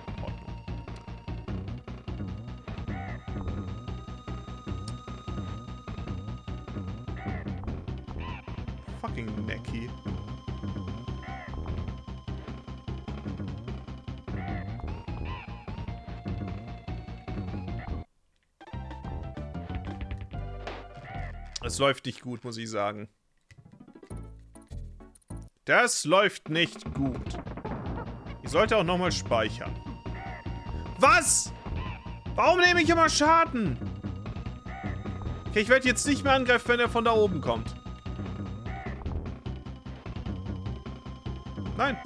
Das läuft nicht gut, muss ich sagen. Das läuft nicht gut. Ich sollte auch nochmal speichern. Was? Warum nehme ich immer Schaden? Okay, ich werde jetzt nicht mehr angreifen, wenn er von da oben kommt. Nein.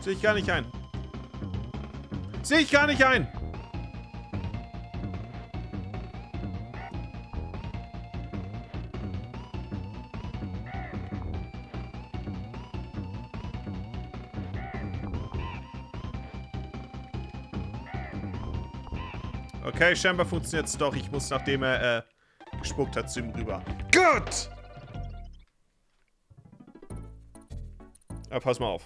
Sehe ich gar nicht ein. Sehe ich gar nicht ein. Okay, scheinbar funktioniert es doch. Ich muss, nachdem er äh, gespuckt hat, zu ihm rüber. Gut! Aber pass mal auf.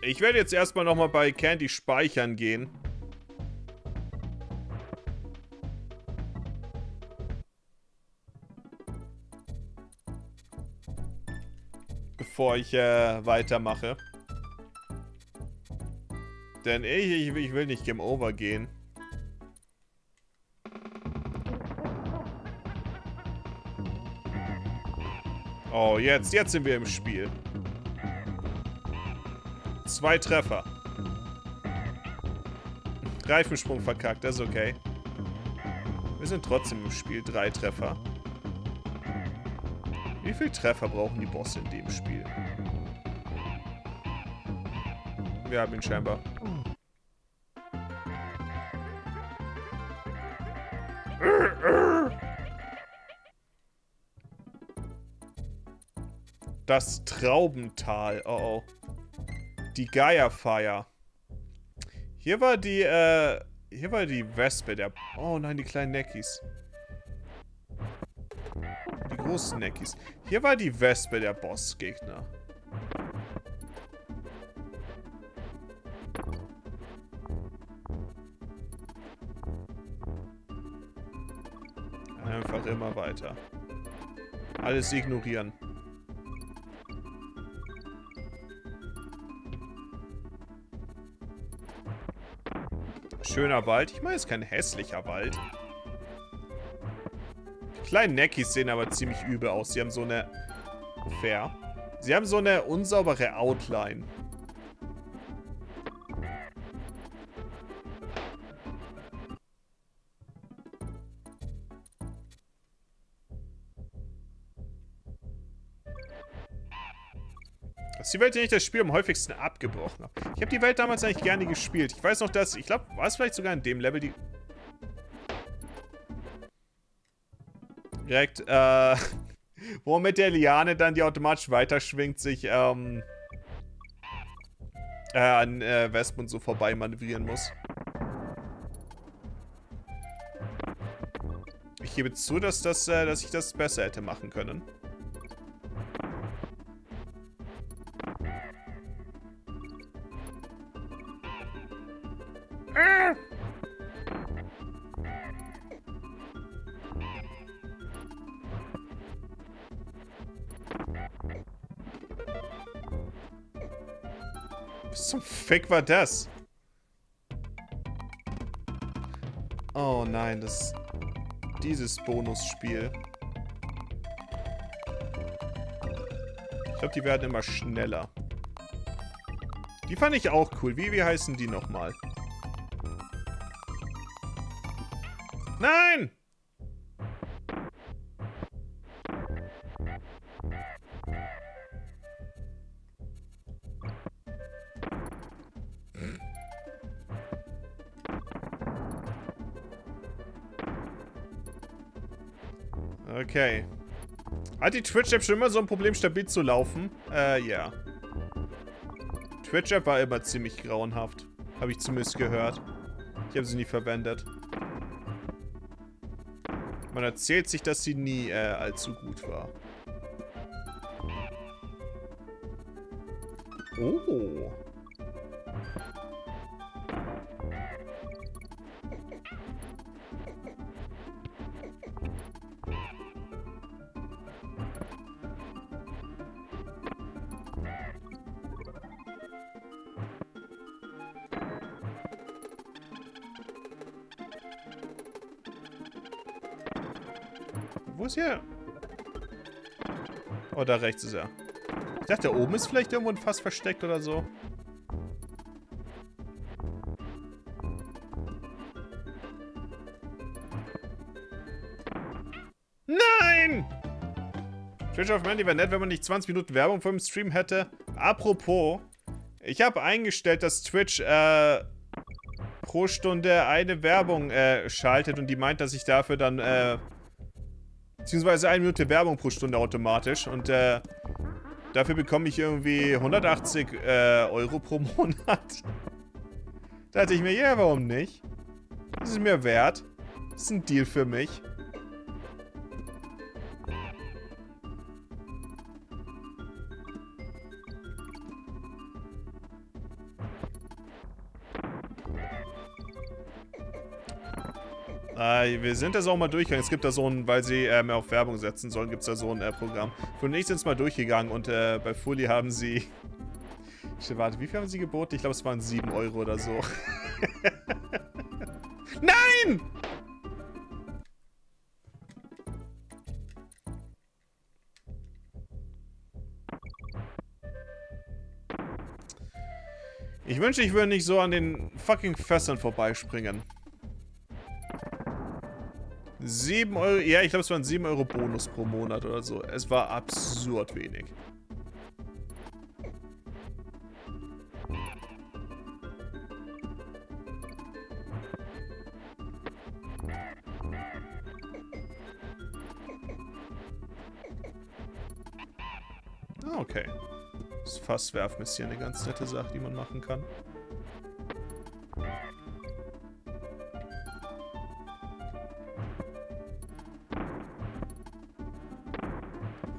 Ich werde jetzt erstmal nochmal bei Candy speichern gehen. Bevor ich äh, weitermache. Denn ich, ich, ich will nicht Game Over gehen. Oh, jetzt, jetzt sind wir im Spiel. Zwei Treffer. Reifensprung verkackt, das ist okay. Wir sind trotzdem im Spiel. Drei Treffer. Wie viele Treffer brauchen die Bosse in dem Spiel? Wir haben ihn scheinbar. Das Traubental. Oh, oh. Die Geierfeier. Hier war die, äh... Hier war die Wespe, der... Oh nein, die kleinen Neckis. Die großen Neckis. Hier war die Wespe, der Bossgegner. Einfach immer weiter. Alles ignorieren. Schöner Wald. Ich meine, es ist kein hässlicher Wald. Die kleinen Neckis sehen aber ziemlich übel aus. Sie haben so eine... Fair. Sie haben so eine unsaubere Outline. Die Welt, in der ich das Spiel am häufigsten abgebrochen habe. Ich habe die Welt damals eigentlich gerne gespielt. Ich weiß noch, dass... Ich glaube, war es vielleicht sogar in dem Level, die... Direkt, äh... wo mit der Liane dann die automatisch weiterschwingt, sich, ähm... Äh, an äh, Wespen so vorbei manövrieren muss. Ich gebe zu, dass, das, äh, dass ich das besser hätte machen können. Fick war das? Oh nein, das... Dieses Bonusspiel. Ich glaube, die werden immer schneller. Die fand ich auch cool. Wie, wie heißen die nochmal? Die Twitch-App schon immer so ein Problem, stabil zu laufen? Äh, ja. Twitch-App war immer ziemlich grauenhaft. Habe ich zumindest gehört. Ich habe sie nie verwendet. Man erzählt sich, dass sie nie äh, allzu gut war. Oh. Ist hier? Oh, da rechts ist er. Ich dachte, da oben ist vielleicht irgendwo ein Fass versteckt oder so. Nein! Twitch of Mandy wäre nett, wenn man nicht 20 Minuten Werbung vor dem Stream hätte. Apropos, ich habe eingestellt, dass Twitch äh, pro Stunde eine Werbung äh, schaltet und die meint, dass ich dafür dann äh, Beziehungsweise eine Minute Werbung pro Stunde automatisch. Und äh, dafür bekomme ich irgendwie 180 äh, Euro pro Monat. Da dachte ich mir, ja, warum nicht? Das ist mir wert. Das ist ein Deal für mich. Wir sind das auch mal durchgegangen. Es gibt da so ein, weil sie äh, mehr auf Werbung setzen sollen, gibt es da so ein äh, Programm. Für mich sind es mal durchgegangen und äh, bei Fully haben sie... Ich warte, wie viel haben sie geboten? Ich glaube, es waren 7 Euro oder so. Nein! Ich wünsche, ich würde nicht so an den fucking Fässern vorbeispringen. 7 Euro, ja, ich glaube, es waren 7 Euro Bonus pro Monat oder so. Es war absurd wenig. Ah, okay. Das Fasswerfen ist hier eine ganz nette Sache, die man machen kann.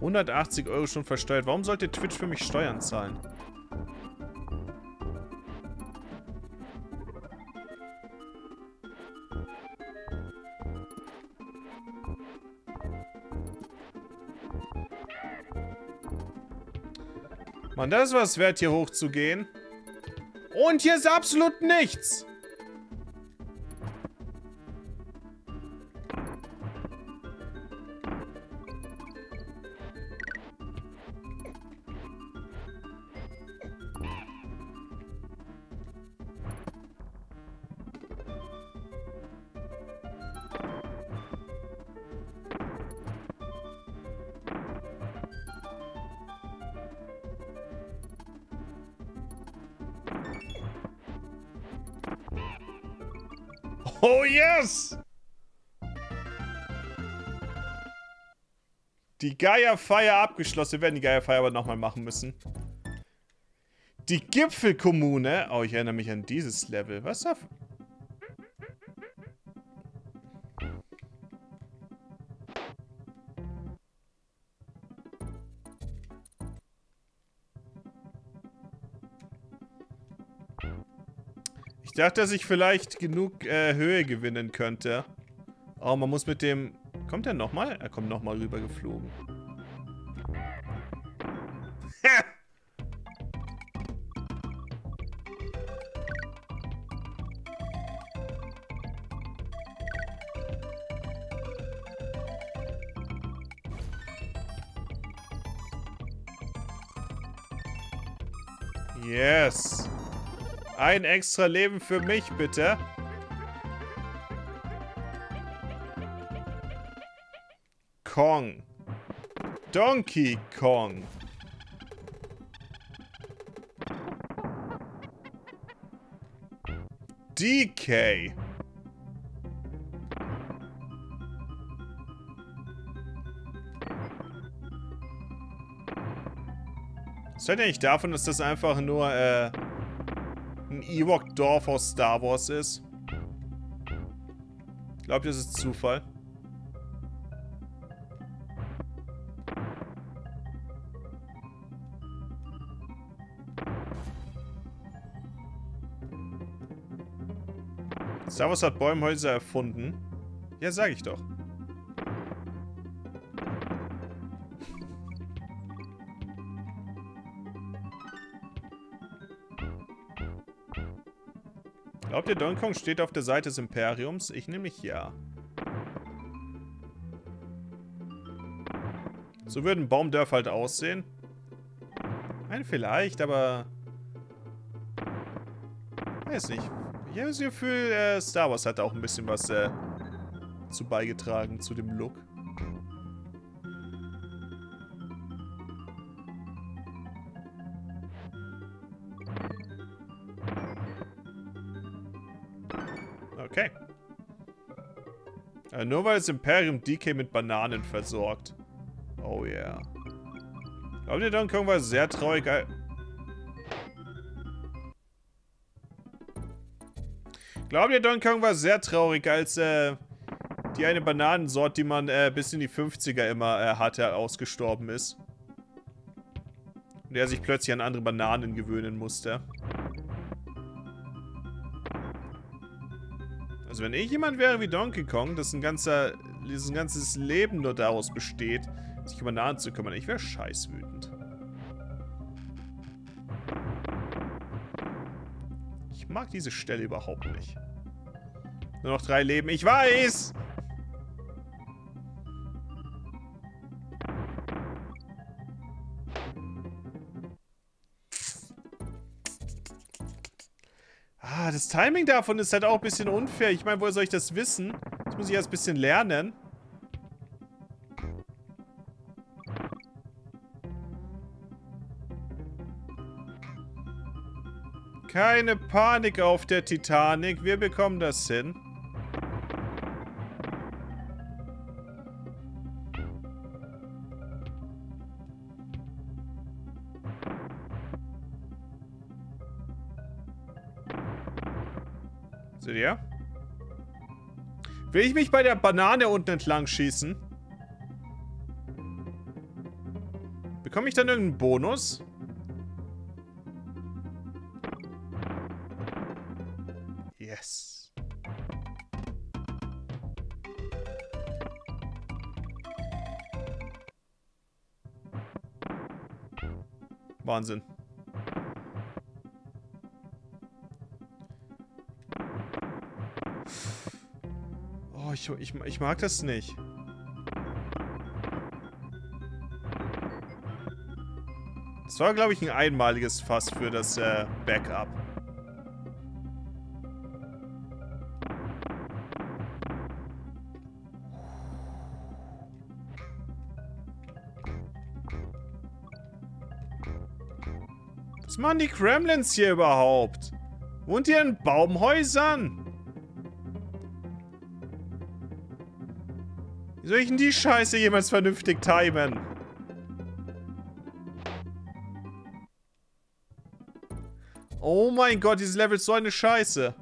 180 Euro schon versteuert. Warum sollte Twitch für mich Steuern zahlen? Mann, das ist was wert, hier hochzugehen. Und hier ist absolut nichts. Yes! Die Geierfeier abgeschlossen. Wir werden die Geierfeier aber nochmal machen müssen. Die Gipfelkommune. Oh, ich erinnere mich an dieses Level. Was da? Dachte, dass ich vielleicht genug äh, Höhe gewinnen könnte. Oh, man muss mit dem... Kommt er nochmal? Er kommt nochmal rüber geflogen. Ein extra Leben für mich, bitte. Kong. Donkey Kong. DK. Hört ja nicht davon, dass das einfach nur äh, ein Ewok-Dorf aus Star Wars ist. Glaubt ihr, das ist Zufall? Star Wars hat Bäumhäuser erfunden. Ja, sag ich doch. Glaubt ihr, Donkey Kong steht auf der Seite des Imperiums? Ich nehme mich ja. So würden Baumdörfer halt aussehen. Nein, vielleicht, aber... Weiß nicht. Ich habe das Gefühl, äh, Star Wars hat auch ein bisschen was äh, zu beigetragen zu dem Look. Nur weil das Imperium DK mit Bananen versorgt. Oh yeah. Glaubt ihr, Donkey Kong war sehr traurig, Glaubt ihr, Donkey Kong war sehr traurig, als äh, die eine Bananensort, die man äh, bis in die 50er immer äh, hatte, ausgestorben ist. Und er sich plötzlich an andere Bananen gewöhnen musste. Also wenn ich jemand wäre wie Donkey Kong, das ein ganzer, dieses ganzes Leben nur daraus besteht, sich um Bananen zu kümmern, ich wäre scheißwütend. Ich mag diese Stelle überhaupt nicht. Nur noch drei Leben. Ich weiß! Das Timing davon ist halt auch ein bisschen unfair. Ich meine, woher soll ich das wissen? Das muss ich erst ein bisschen lernen. Keine Panik auf der Titanic. Wir bekommen das hin. Will ich mich bei der Banane unten entlang schießen? Bekomme ich dann irgendeinen Bonus? Yes. Wahnsinn. Ich, ich, ich mag das nicht. Das war, glaube ich, ein einmaliges Fass für das äh, Backup. Was machen die Kremlins hier überhaupt? Wohnt ihr in Baumhäusern? Wie soll ich denn die Scheiße jemals vernünftig timen? Oh mein Gott, dieses Level ist so eine Scheiße.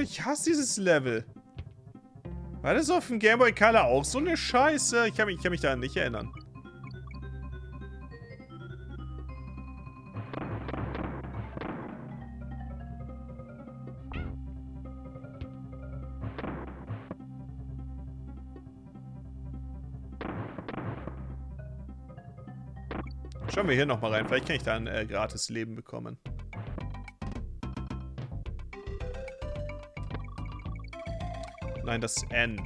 Ich hasse dieses Level. War das auf dem Game Boy Color auch so eine Scheiße? Ich kann mich, ich kann mich daran nicht erinnern. Schauen wir hier nochmal rein. Vielleicht kann ich da ein äh, gratis Leben bekommen. Nein, das N.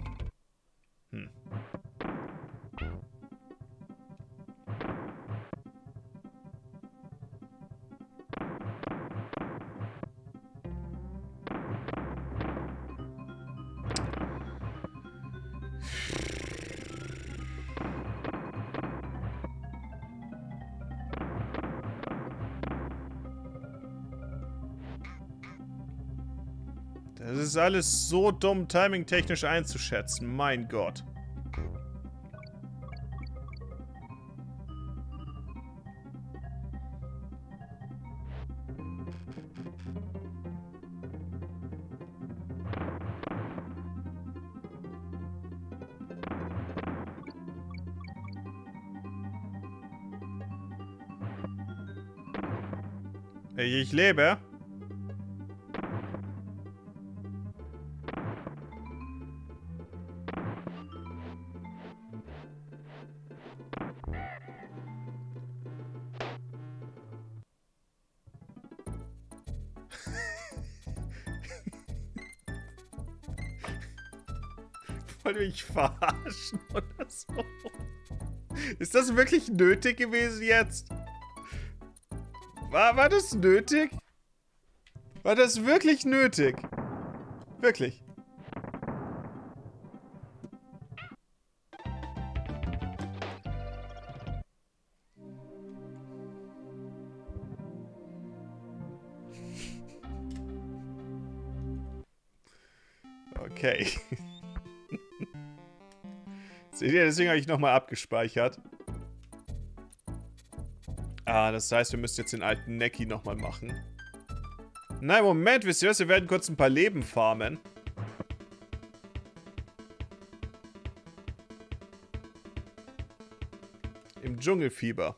ist alles so dumm, timingtechnisch einzuschätzen. Mein Gott. Ich lebe. Mich verarschen oder so? Ist das wirklich nötig gewesen jetzt? War, war das nötig? War das wirklich nötig? Wirklich. Okay. Deswegen habe ich nochmal abgespeichert. Ah, das heißt, wir müssen jetzt den alten Necki nochmal machen. Nein, Moment, wisst ihr was? Wir werden kurz ein paar Leben farmen. Im Dschungelfieber.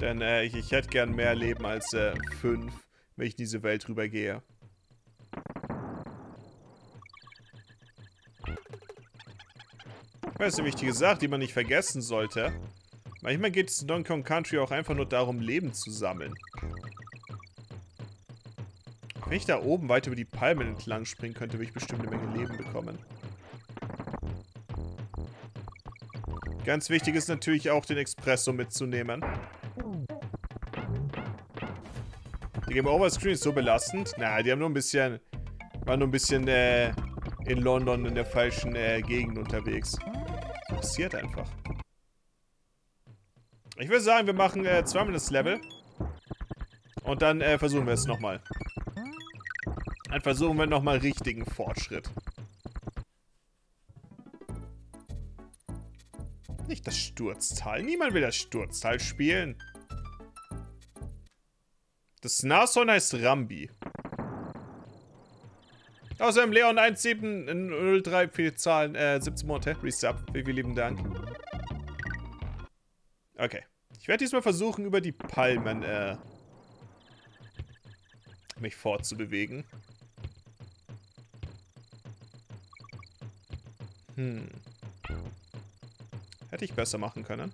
Denn äh, ich, ich hätte gern mehr Leben als äh, fünf, wenn ich in diese Welt rübergehe. Das ist eine wichtige Sache, die man nicht vergessen sollte. Manchmal geht es in Donkey Kong Country auch einfach nur darum, Leben zu sammeln. Wenn ich da oben weiter über die Palmen entlang springen könnte, würde ich bestimmt eine Menge Leben bekommen. Ganz wichtig ist natürlich auch, den Espresso mitzunehmen. Die Game Over Screen ist so belastend. Na, die haben nur ein bisschen... Waren nur ein bisschen, äh, in London in der falschen äh, Gegend unterwegs passiert einfach. Ich würde sagen, wir machen äh, zweimal das Level. Und dann äh, versuchen wir es nochmal. Dann versuchen wir nochmal richtigen Fortschritt. Nicht das Sturztal. Niemand will das Sturztal spielen. Das Nashorn heißt Rambi. Außerdem Leon 1703 für Zahlen, äh, 17 Monate. Resub. Vielen lieben Dank. Okay. Ich werde diesmal versuchen, über die Palmen, äh, mich fortzubewegen. Hm. Hätte ich besser machen können.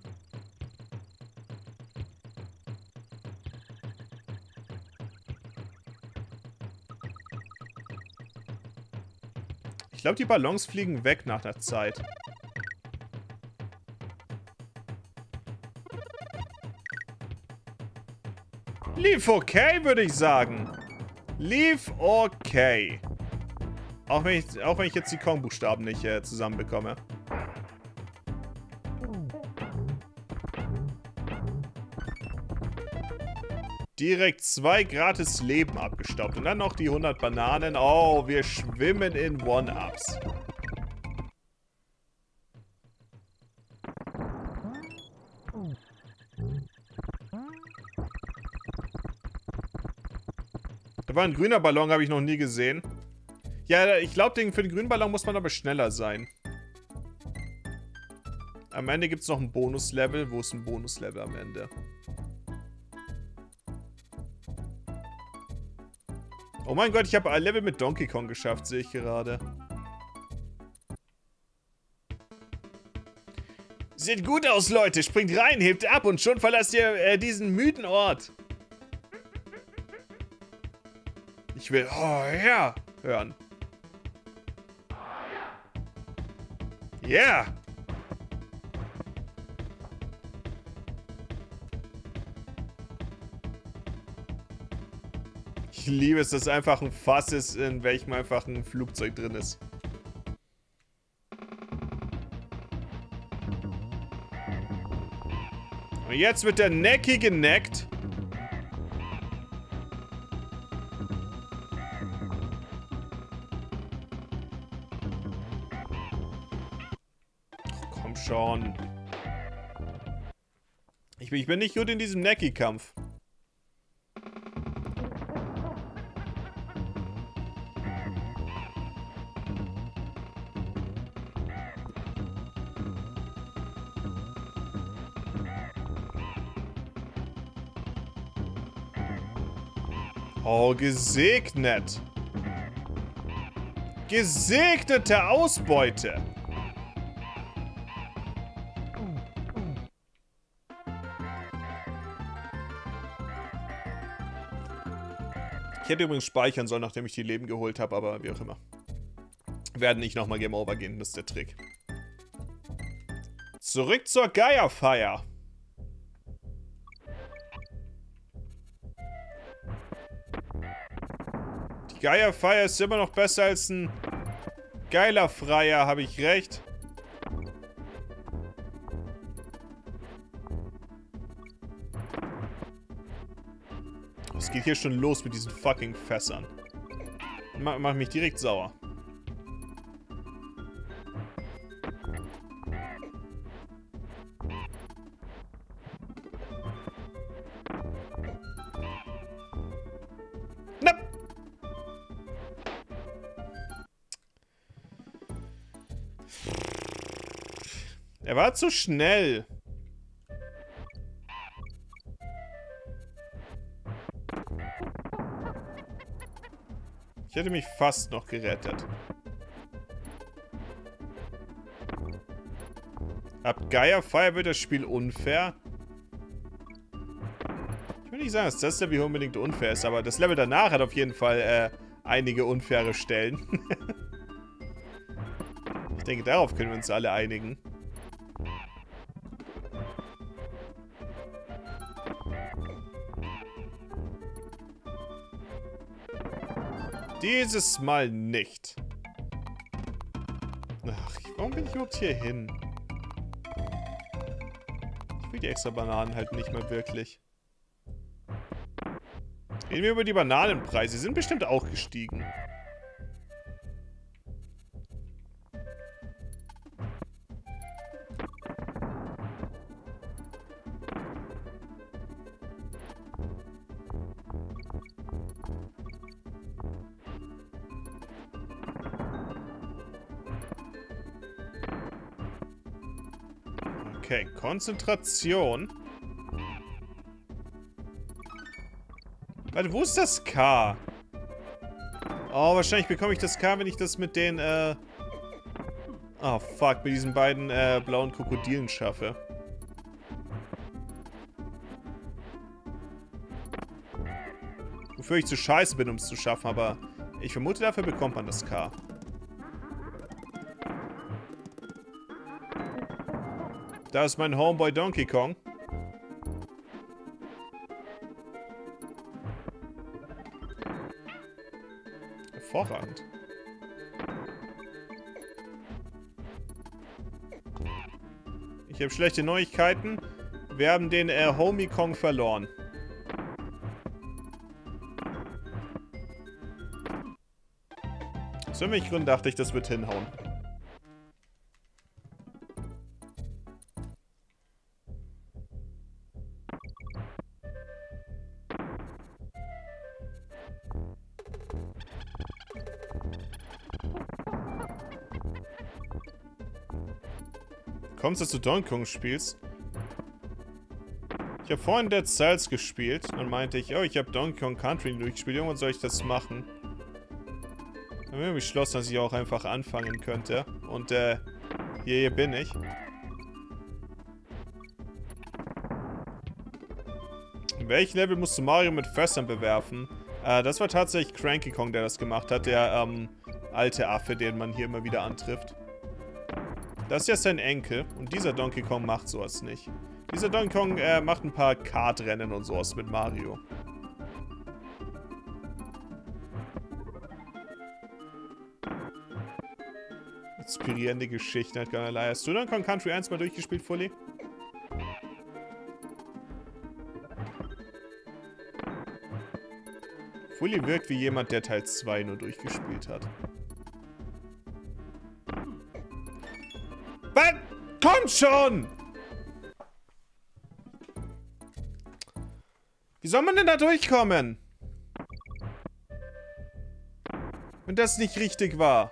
Glaube, die Ballons fliegen weg nach der Zeit. Lief okay, würde ich sagen. Lief okay. Auch wenn ich, auch wenn ich jetzt die Kong-Buchstaben nicht äh, zusammenbekomme. Direkt zwei gratis Leben abgestaubt. Und dann noch die 100 Bananen. Oh, wir schwimmen in One-Ups. Da war ein grüner Ballon, habe ich noch nie gesehen. Ja, ich glaube, für den grünen Ballon muss man aber schneller sein. Am Ende gibt es noch ein Bonuslevel. Wo ist ein Bonuslevel am Ende? Oh mein Gott, ich habe ein Level mit Donkey Kong geschafft, sehe ich gerade. Sieht gut aus, Leute. Springt rein, hebt ab und schon verlasst ihr äh, diesen müden Ort. Ich will oh ja hören. Yeah. Ich liebe es, dass einfach ein Fass ist, in welchem einfach ein Flugzeug drin ist. Und jetzt wird der Necki geneckt. komm schon. Ich bin, ich bin nicht gut in diesem Necki-Kampf. Gesegnet. Gesegnete Ausbeute. Ich hätte übrigens speichern sollen, nachdem ich die Leben geholt habe, aber wie auch immer. Werden nicht nochmal Game Over gehen, das ist der Trick. Zurück zur Geierfeier. Geierfeier ist immer noch besser als ein geiler Freier, habe ich recht? Es geht hier schon los mit diesen fucking Fässern. Mach, mach mich direkt sauer. Zu schnell. Ich hätte mich fast noch gerettet. Ab Geierfeuer wird das Spiel unfair. Ich will nicht sagen, dass das Level unbedingt unfair ist, aber das Level danach hat auf jeden Fall äh, einige unfaire Stellen. ich denke, darauf können wir uns alle einigen. Dieses Mal nicht. Ach, warum bin ich überhaupt hier hin? Ich will die extra Bananen halt nicht mehr wirklich. Reden wir über die Bananenpreise. Die sind bestimmt auch gestiegen. Konzentration. Warte, wo ist das K? Oh, wahrscheinlich bekomme ich das K, wenn ich das mit den, äh... Oh, fuck, mit diesen beiden, äh, blauen Krokodilen schaffe. Wofür ich zu scheiße bin, um es zu schaffen, aber ich vermute, dafür bekommt man das K. Da ist mein Homeboy Donkey Kong. Hervorragend. Ich habe schlechte Neuigkeiten. Wir haben den äh, Homie Kong verloren. Aus irgendwelchen Gründen dachte ich, das wird hinhauen. Kommst, dass du Donkey Kong spielst? Ich habe vorhin Dead Cells gespielt und meinte ich, oh, ich habe Donkey Kong Country durchgespielt, irgendwann soll ich das machen. Dann habe ich beschlossen, dass ich auch einfach anfangen könnte. Und, äh, hier, hier bin ich. In welchem Level musst du Mario mit Fässern bewerfen? Äh, das war tatsächlich Cranky Kong, der das gemacht hat, der, ähm, alte Affe, den man hier immer wieder antrifft. Das ist ja sein Enkel und dieser Donkey Kong macht sowas nicht. Dieser Donkey Kong äh, macht ein paar Kartrennen und sowas mit Mario. Inspirierende Geschichte, hat Ganalai. Hast du Donkey Kong Country 1 mal durchgespielt, Fully? Fully wirkt wie jemand, der Teil 2 nur durchgespielt hat. Schon! Wie soll man denn da durchkommen? Wenn das nicht richtig war.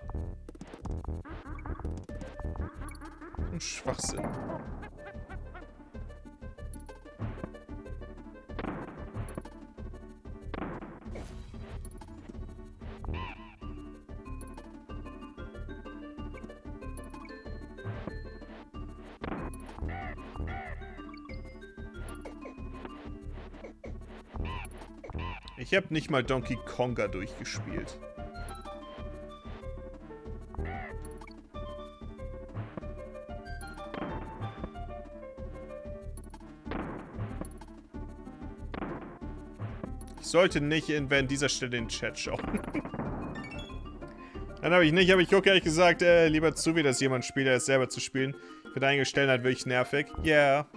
Ich habe nicht mal Donkey Konga durchgespielt. Ich sollte nicht in, an dieser Stelle den Chat schauen. Dann habe ich nicht, aber ich gucke ehrlich gesagt äh, lieber zu, wie das jemand spielt, als selber zu spielen. Für deine Stellen halt wirklich nervig. Yeah.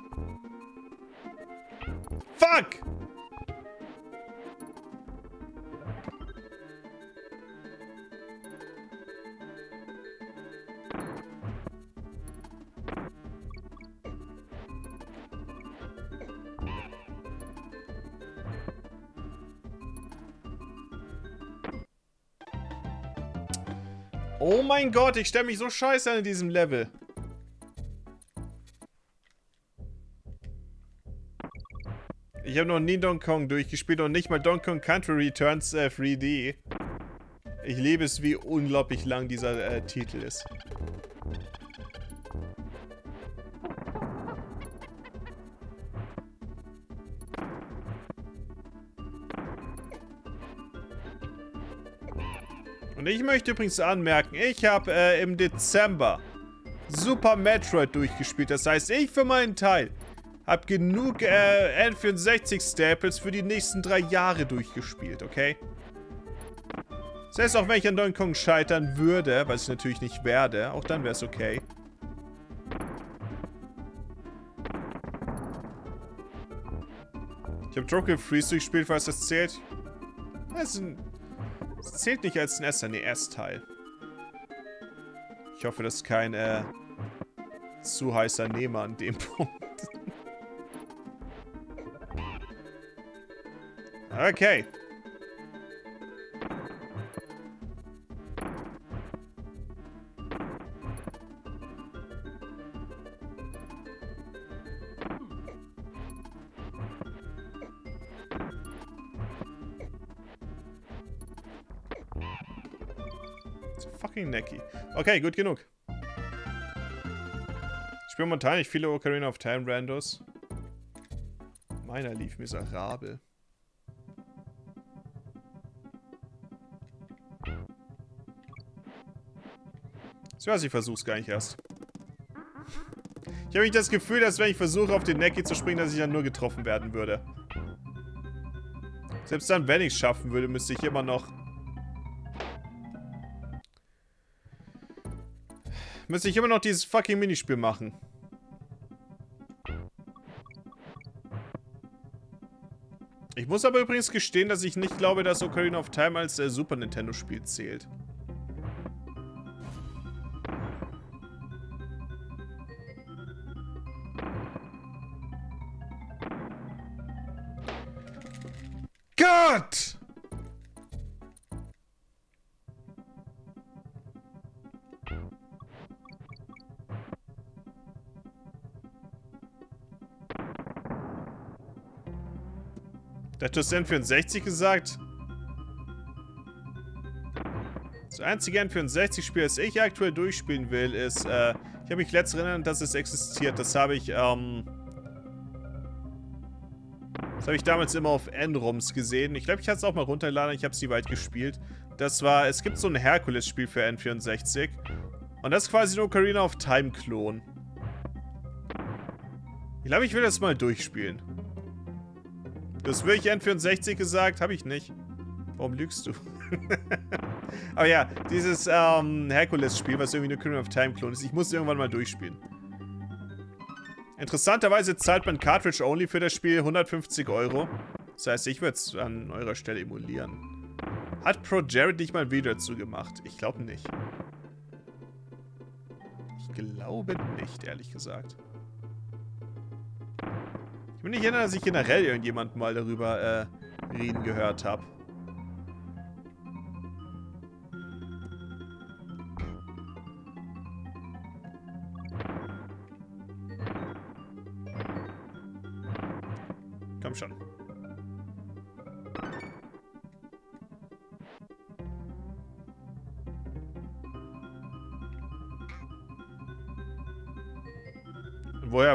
Mein Gott, ich stelle mich so scheiße an in diesem Level. Ich habe noch nie Donkey Kong durchgespielt und nicht mal Donkey Kong Country Returns äh, 3D. Ich liebe es, wie unglaublich lang dieser äh, Titel ist. Möchte übrigens anmerken, ich habe äh, im Dezember Super Metroid durchgespielt. Das heißt, ich für meinen Teil habe genug äh, N64-Staples für die nächsten drei Jahre durchgespielt, okay? Heißt, auch wenn ich an Donkey Kong scheitern würde, was ich natürlich nicht werde, auch dann wäre es okay. Ich habe Tropical Freeze durchgespielt, falls das zählt. Das ist ein zählt nicht als ein SNES-Teil. Ich hoffe, das ist kein äh, zu heißer Nehmer an dem Punkt. okay. Necky. Okay, gut genug. Ich spiele momentan nicht viele Ocarina of Time Randos. Meiner lief miserabel. Ich weiß, ich versuch's gar nicht erst. Ich habe nicht das Gefühl, dass wenn ich versuche, auf den Necky zu springen, dass ich dann nur getroffen werden würde. Selbst dann, wenn ich es schaffen würde, müsste ich immer noch müsste ich immer noch dieses fucking Minispiel machen. Ich muss aber übrigens gestehen, dass ich nicht glaube, dass Ocarina of Time als äh, Super Nintendo-Spiel zählt. Du hast N64 gesagt? Das einzige N64-Spiel, das ich aktuell durchspielen will, ist, äh, ich habe mich letztens erinnert, dass es existiert. Das habe ich, ähm, das habe ich damals immer auf N-Roms gesehen. Ich glaube, ich hatte es auch mal runtergeladen, ich habe es nie weit gespielt. Das war, es gibt so ein Herkules-Spiel für N64. Und das ist quasi ein Ocarina of Time-Klon. Ich glaube, ich will das mal durchspielen. Das würde ich N64 gesagt, habe ich nicht. Warum lügst du? Aber ja, dieses ähm, Hercules-Spiel, was irgendwie eine Kingdom of Time-Klon ist, ich muss irgendwann mal durchspielen. Interessanterweise zahlt man Cartridge-only für das Spiel 150 Euro. Das heißt, ich würde es an eurer Stelle emulieren. Hat Pro Jared nicht mal ein Video dazu gemacht? Ich glaube nicht. Ich glaube nicht, ehrlich gesagt. Ich bin nicht erinnern, dass ich generell irgendjemanden mal darüber äh, reden gehört habe.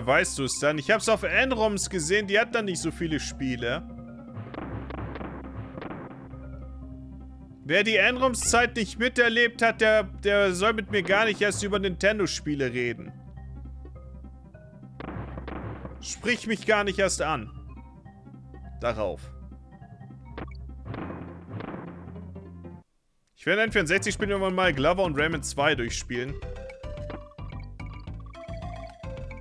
Weißt du es dann? Ich hab's auf Enroms gesehen, die hat dann nicht so viele Spiele. Wer die Enroms-Zeit nicht miterlebt hat, der, der soll mit mir gar nicht erst über Nintendo-Spiele reden. Sprich mich gar nicht erst an. Darauf. Ich werde N64 spielen irgendwann mal Glover und Rayman 2 durchspielen.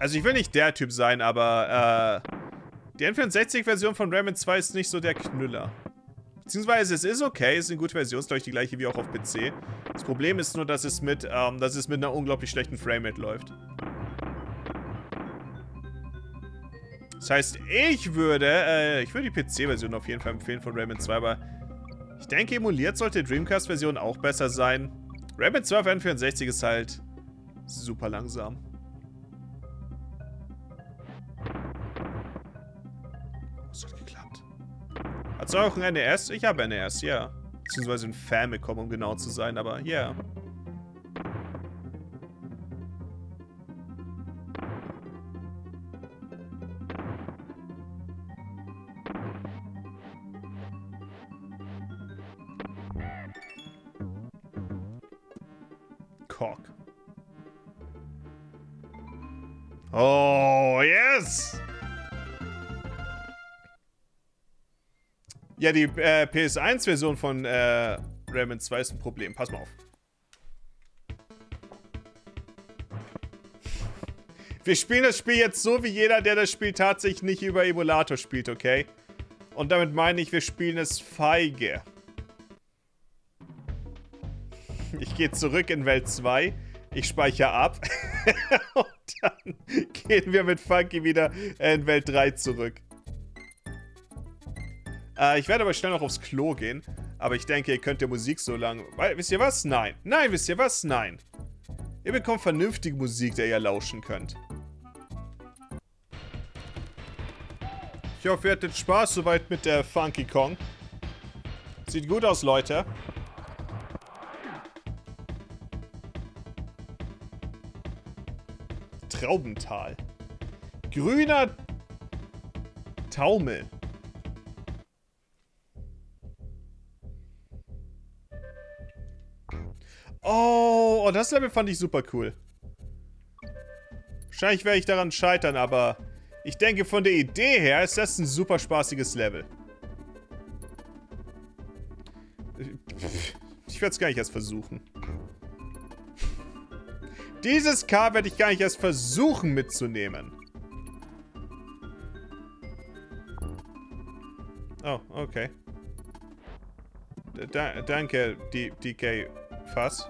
Also ich will nicht der Typ sein, aber äh, die N64-Version von Rayman 2 ist nicht so der Knüller. Beziehungsweise es ist okay, es ist eine gute Version, ist glaube ich die gleiche wie auch auf PC. Das Problem ist nur, dass es mit, ähm, dass es mit einer unglaublich schlechten Framerate läuft. Das heißt, ich würde, äh, ich würde die PC-Version auf jeden Fall empfehlen von Rayman 2, aber ich denke, emuliert sollte Dreamcast-Version auch besser sein. Rayman 2 auf N64 ist halt super langsam. Hat auch ein NES? Ich habe NES, ja. Beziehungsweise ein Famicom, um genau zu sein, aber ja. Yeah. Ja, die äh, PS1-Version von äh, Rayman 2 ist ein Problem. Pass mal auf. Wir spielen das Spiel jetzt so, wie jeder, der das Spiel tatsächlich nicht über Emulator spielt, okay? Und damit meine ich, wir spielen es feige. Ich gehe zurück in Welt 2. Ich speichere ab. Und dann gehen wir mit Funky wieder in Welt 3 zurück. Äh, ich werde aber schnell noch aufs Klo gehen. Aber ich denke, ihr könnt der Musik so lange... Wisst ihr was? Nein. Nein, wisst ihr was? Nein. Ihr bekommt vernünftige Musik, der ihr lauschen könnt. Ich hoffe, ihr hattet Spaß soweit mit der Funky Kong. Sieht gut aus, Leute. Traubental. Grüner Taumel. Oh, das Level fand ich super cool. Wahrscheinlich werde ich daran scheitern, aber ich denke, von der Idee her ist das ein super spaßiges Level. Ich werde es gar nicht erst versuchen. Dieses K werde ich gar nicht erst versuchen mitzunehmen. Oh, okay. Da danke, DK Fass.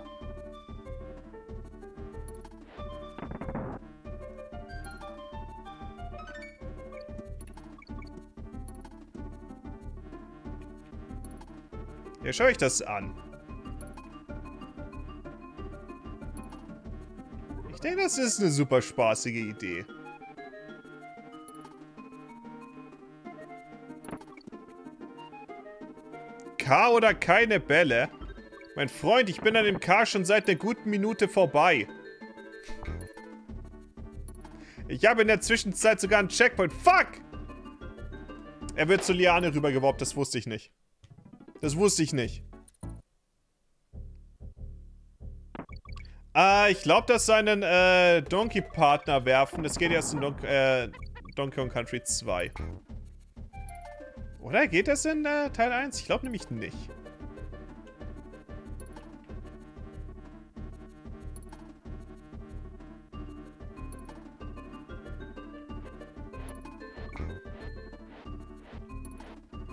Ja, schau ich das an. Ich denke, das ist eine super spaßige Idee. K oder keine Bälle? Mein Freund, ich bin an dem K schon seit einer guten Minute vorbei. Ich habe in der Zwischenzeit sogar einen Checkpoint. Fuck! Er wird zu Liane rübergeworfen, das wusste ich nicht. Das wusste ich nicht. Äh, ich glaube, dass seinen äh, Donkey-Partner werfen. Das geht erst in Don äh, Donkey Kong Country 2. Oder geht das in äh, Teil 1? Ich glaube nämlich nicht.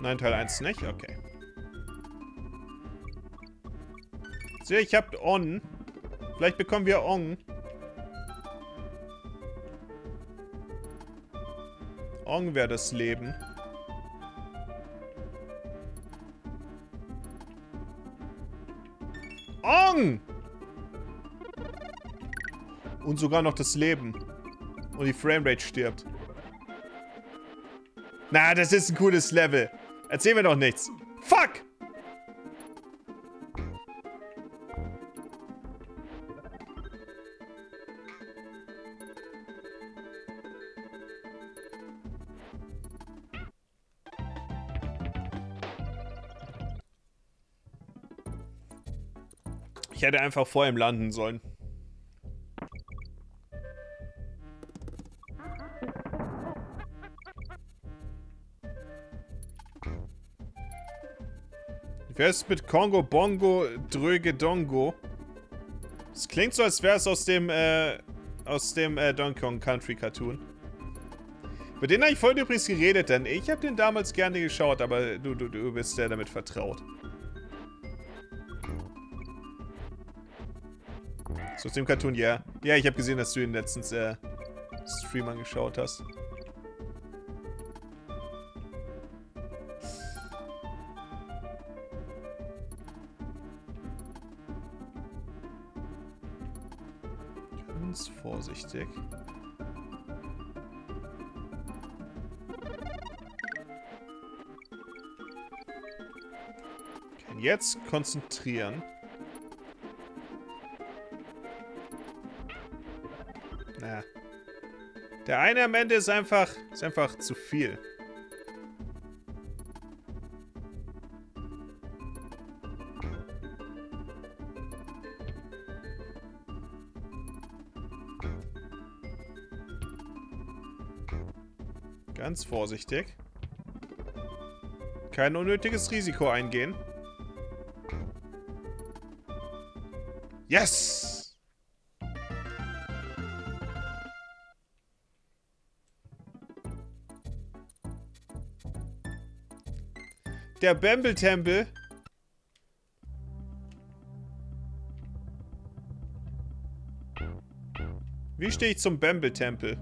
Nein, Teil 1 nicht? Okay. Sehe, ich hab On. Vielleicht bekommen wir Ong. Ong wäre das Leben. Ong! Und sogar noch das Leben. Und die Framerate stirbt. Na, das ist ein cooles Level. Erzähl mir doch nichts. Fuck! Hätte einfach vor ihm landen sollen. Wer ist mit Kongo Bongo Dröge Dongo? Es klingt so, als wäre es aus dem, äh, aus dem äh, Donkey Kong Country Cartoon. Über den habe ich vorhin übrigens geredet, denn ich habe den damals gerne geschaut, aber du, du, du bist ja damit vertraut. So aus dem Cartoon, ja. Ja, ich habe gesehen, dass du ihn letztens äh, Stream angeschaut hast. Ganz vorsichtig. Jetzt konzentrieren. Der eine am Ende ist einfach, ist einfach zu viel. Ganz vorsichtig. Kein unnötiges Risiko eingehen. Yes! Der Bamble-Tempel. Wie stehe ich zum Bamble-Tempel?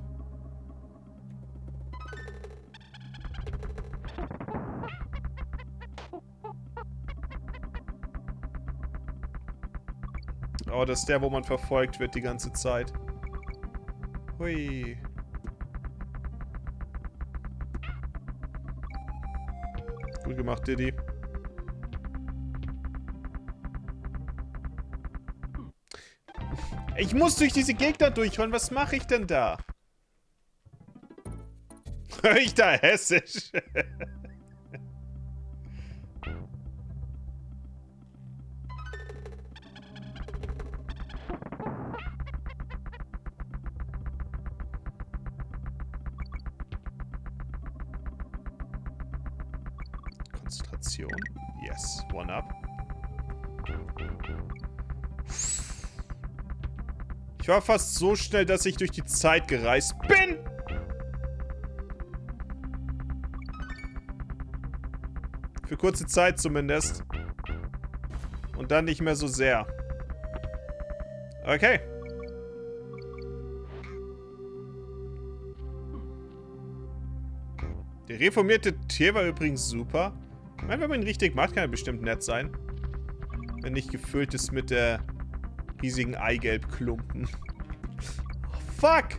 Oh, das ist der, wo man verfolgt wird die ganze Zeit. Hui. Gut gemacht, Diddy. Ich muss durch diese Gegner durchholen. Was mache ich denn da? Hör ich da hessisch? War fast so schnell, dass ich durch die Zeit gereist bin. Für kurze Zeit zumindest. Und dann nicht mehr so sehr. Okay. Der reformierte Tier war übrigens super. Ich meine, wenn man ihn richtig macht, kann er bestimmt nett sein. Wenn nicht gefüllt ist mit der riesigen Eigelbklumpen. Fuck!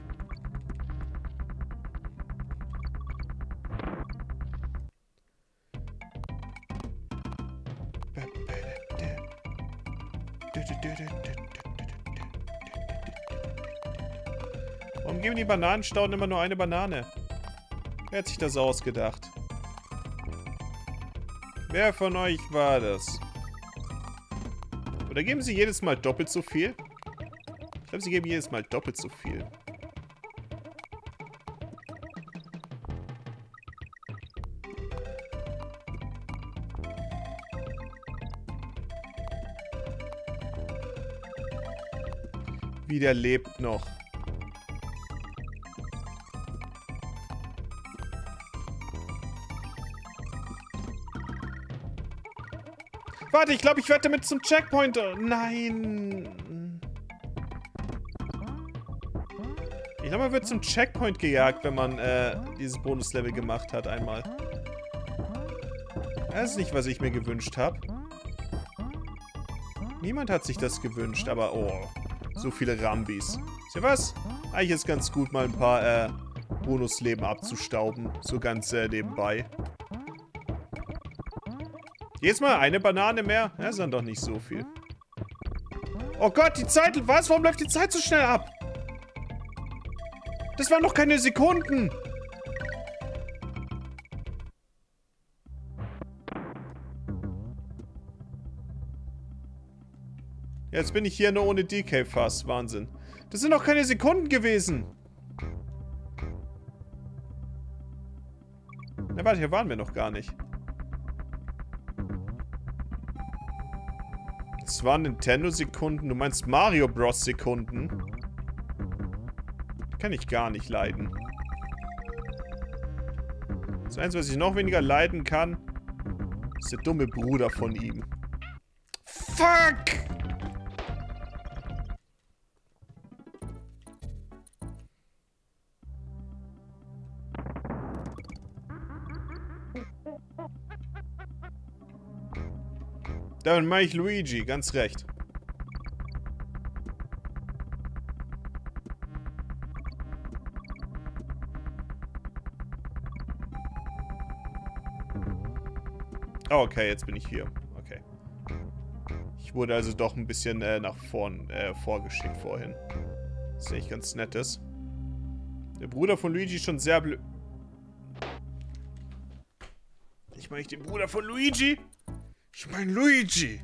Warum geben die Bananenstauden immer nur eine Banane? Wer hat sich das ausgedacht? Wer von euch war das? Oder geben sie jedes Mal doppelt so viel? Glaube, sie geben jedes Mal doppelt so viel. Wie der lebt noch. Warte, ich glaube, ich werde damit zum Checkpoint. Nein. Man wird zum Checkpoint gejagt, wenn man äh, dieses Bonuslevel gemacht hat einmal. Das ist nicht, was ich mir gewünscht habe. Niemand hat sich das gewünscht, aber oh, so viele Rambis. Ist ja was? Eigentlich ist ganz gut, mal ein paar äh, Bonusleben abzustauben. So ganz äh, nebenbei. Jedes Mal eine Banane mehr? Ja, ist dann doch nicht so viel. Oh Gott, die Zeit... Was? Warum läuft die Zeit so schnell ab? Das waren noch keine Sekunden. Jetzt bin ich hier nur ohne DK fast. Wahnsinn. Das sind noch keine Sekunden gewesen. Na warte, hier waren wir noch gar nicht. Das waren Nintendo-Sekunden. Du meinst Mario Bros. Sekunden? Kann ich gar nicht leiden. Das Einzige, was ich noch weniger leiden kann, ist der dumme Bruder von ihm. Fuck! Dann mache ich Luigi, ganz recht. Oh, okay, jetzt bin ich hier. Okay. Ich wurde also doch ein bisschen äh, nach vorn äh, vorgeschickt vorhin. Das ist echt ganz nettes. Der Bruder von Luigi ist schon sehr blöd. Ich meine den Bruder von Luigi. Ich meine Luigi.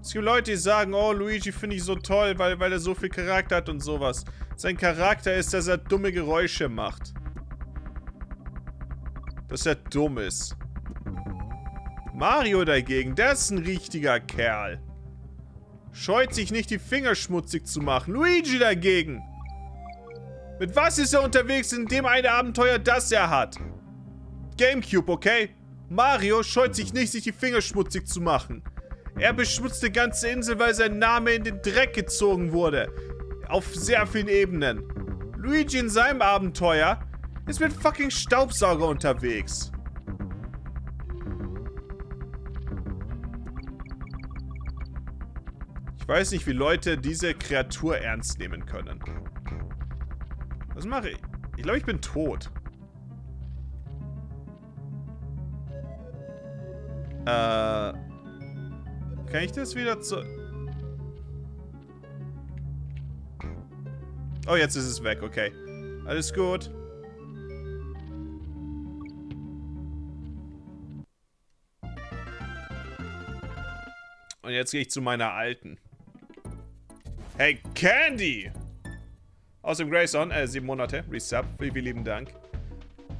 Es gibt Leute, die sagen, oh, Luigi finde ich so toll, weil, weil er so viel Charakter hat und sowas. Sein Charakter ist, dass er dumme Geräusche macht. Dass er dumm ist. Mario dagegen, der ist ein richtiger Kerl. Scheut sich nicht, die Finger schmutzig zu machen. Luigi dagegen. Mit was ist er unterwegs in dem eine Abenteuer, das er hat? Gamecube, okay? Mario scheut sich nicht, sich die Finger schmutzig zu machen. Er beschmutzt die ganze Insel, weil sein Name in den Dreck gezogen wurde. Auf sehr vielen Ebenen. Luigi in seinem Abenteuer ist mit fucking Staubsauger unterwegs. Ich weiß nicht, wie Leute diese Kreatur ernst nehmen können. Was mache ich? Ich glaube, ich bin tot. Äh... Kann ich das wieder zu... Oh, jetzt ist es weg, okay. Alles gut. Und jetzt gehe ich zu meiner alten. Hey, Candy! Aus dem Grayson, äh, sieben Monate. Resub. Vielen, vielen lieben Dank.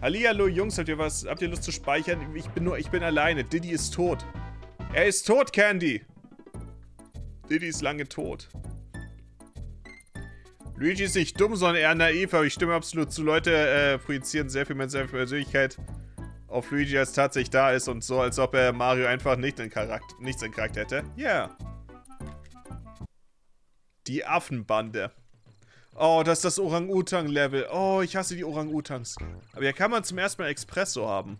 Hallihallo, Jungs, habt ihr was? Habt ihr Lust zu speichern? Ich bin nur, ich bin alleine. Diddy ist tot. Er ist tot, Candy. Diddy ist lange tot. Luigi ist nicht dumm, sondern eher naiv, aber ich stimme absolut zu. Leute äh, projizieren sehr viel mehr Persönlichkeit auf Luigi, als tatsächlich da ist und so, als ob er Mario einfach nicht einen Charakter, nichts in Charakter hätte. Ja. Yeah. Die Affenbande. Oh, das ist das Orang-Utang-Level. Oh, ich hasse die Orang-Utangs. Aber hier kann man zum ersten Mal Expresso haben.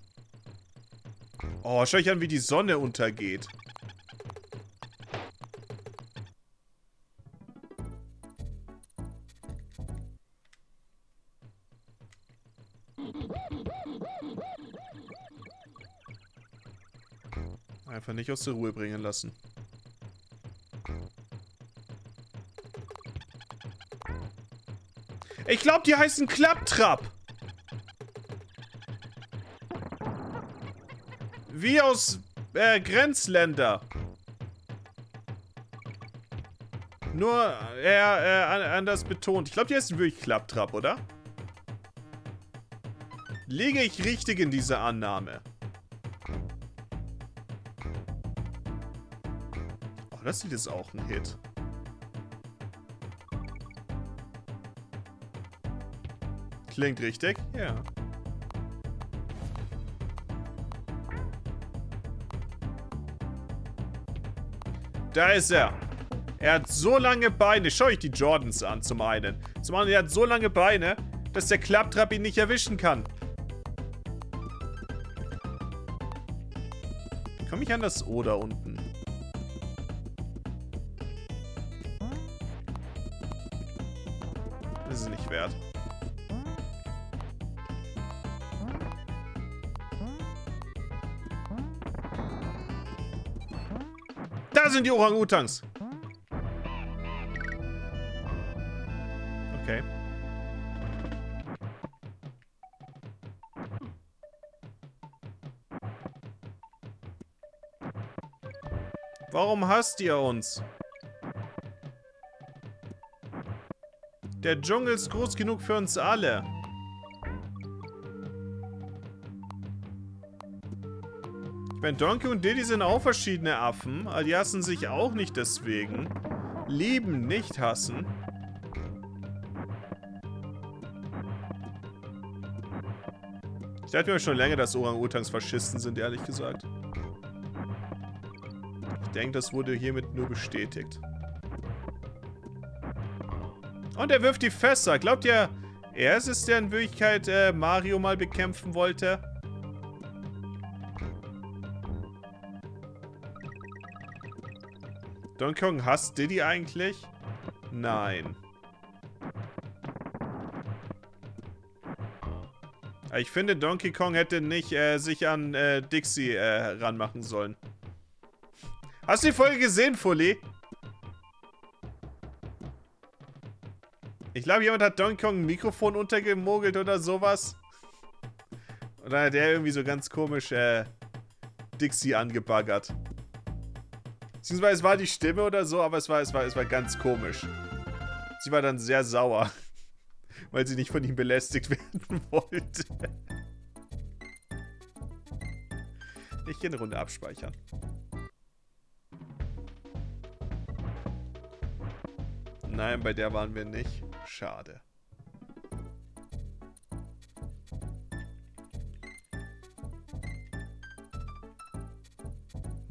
Oh, schau ich an, wie die Sonne untergeht. Einfach nicht aus der Ruhe bringen lassen. Ich glaube, die heißen Klapptrap. Wie aus äh, Grenzländer. Nur er äh, anders betont. Ich glaube, die heißen wirklich Klapptrap, oder? Liege ich richtig in dieser Annahme? Oh, das sieht jetzt auch ein Hit. Klingt richtig? Ja. Da ist er. Er hat so lange Beine. Schau euch die Jordans an, zum einen. Zum anderen, er hat so lange Beine, dass der Klapptrap ihn nicht erwischen kann. Komme ich an das O da unten? Sind die Orang-Utans. Okay. Warum hasst ihr uns? Der Dschungel ist groß genug für uns alle. Meine, Donkey und Diddy sind auch verschiedene Affen, die hassen sich auch nicht deswegen. Lieben, nicht hassen. Ich dachte mir schon länger, dass Orang-Utans Faschisten sind, ehrlich gesagt. Ich denke, das wurde hiermit nur bestätigt. Und er wirft die Fässer. Glaubt ihr, er ist es, der in Wirklichkeit äh, Mario mal bekämpfen wollte? Donkey Kong hasst Diddy eigentlich? Nein. Ich finde, Donkey Kong hätte nicht äh, sich an äh, Dixie äh, ranmachen sollen. Hast du die Folge gesehen, Fully? Ich glaube, jemand hat Donkey Kong ein Mikrofon untergemogelt oder sowas. Oder hat der irgendwie so ganz komisch äh, Dixie angebaggert. Beziehungsweise es war die Stimme oder so, aber es war, es war, es war ganz komisch. Sie war dann sehr sauer weil sie nicht von ihm belästigt werden wollte. Ich gehe eine Runde abspeichern. Nein, bei der waren wir nicht. Schade.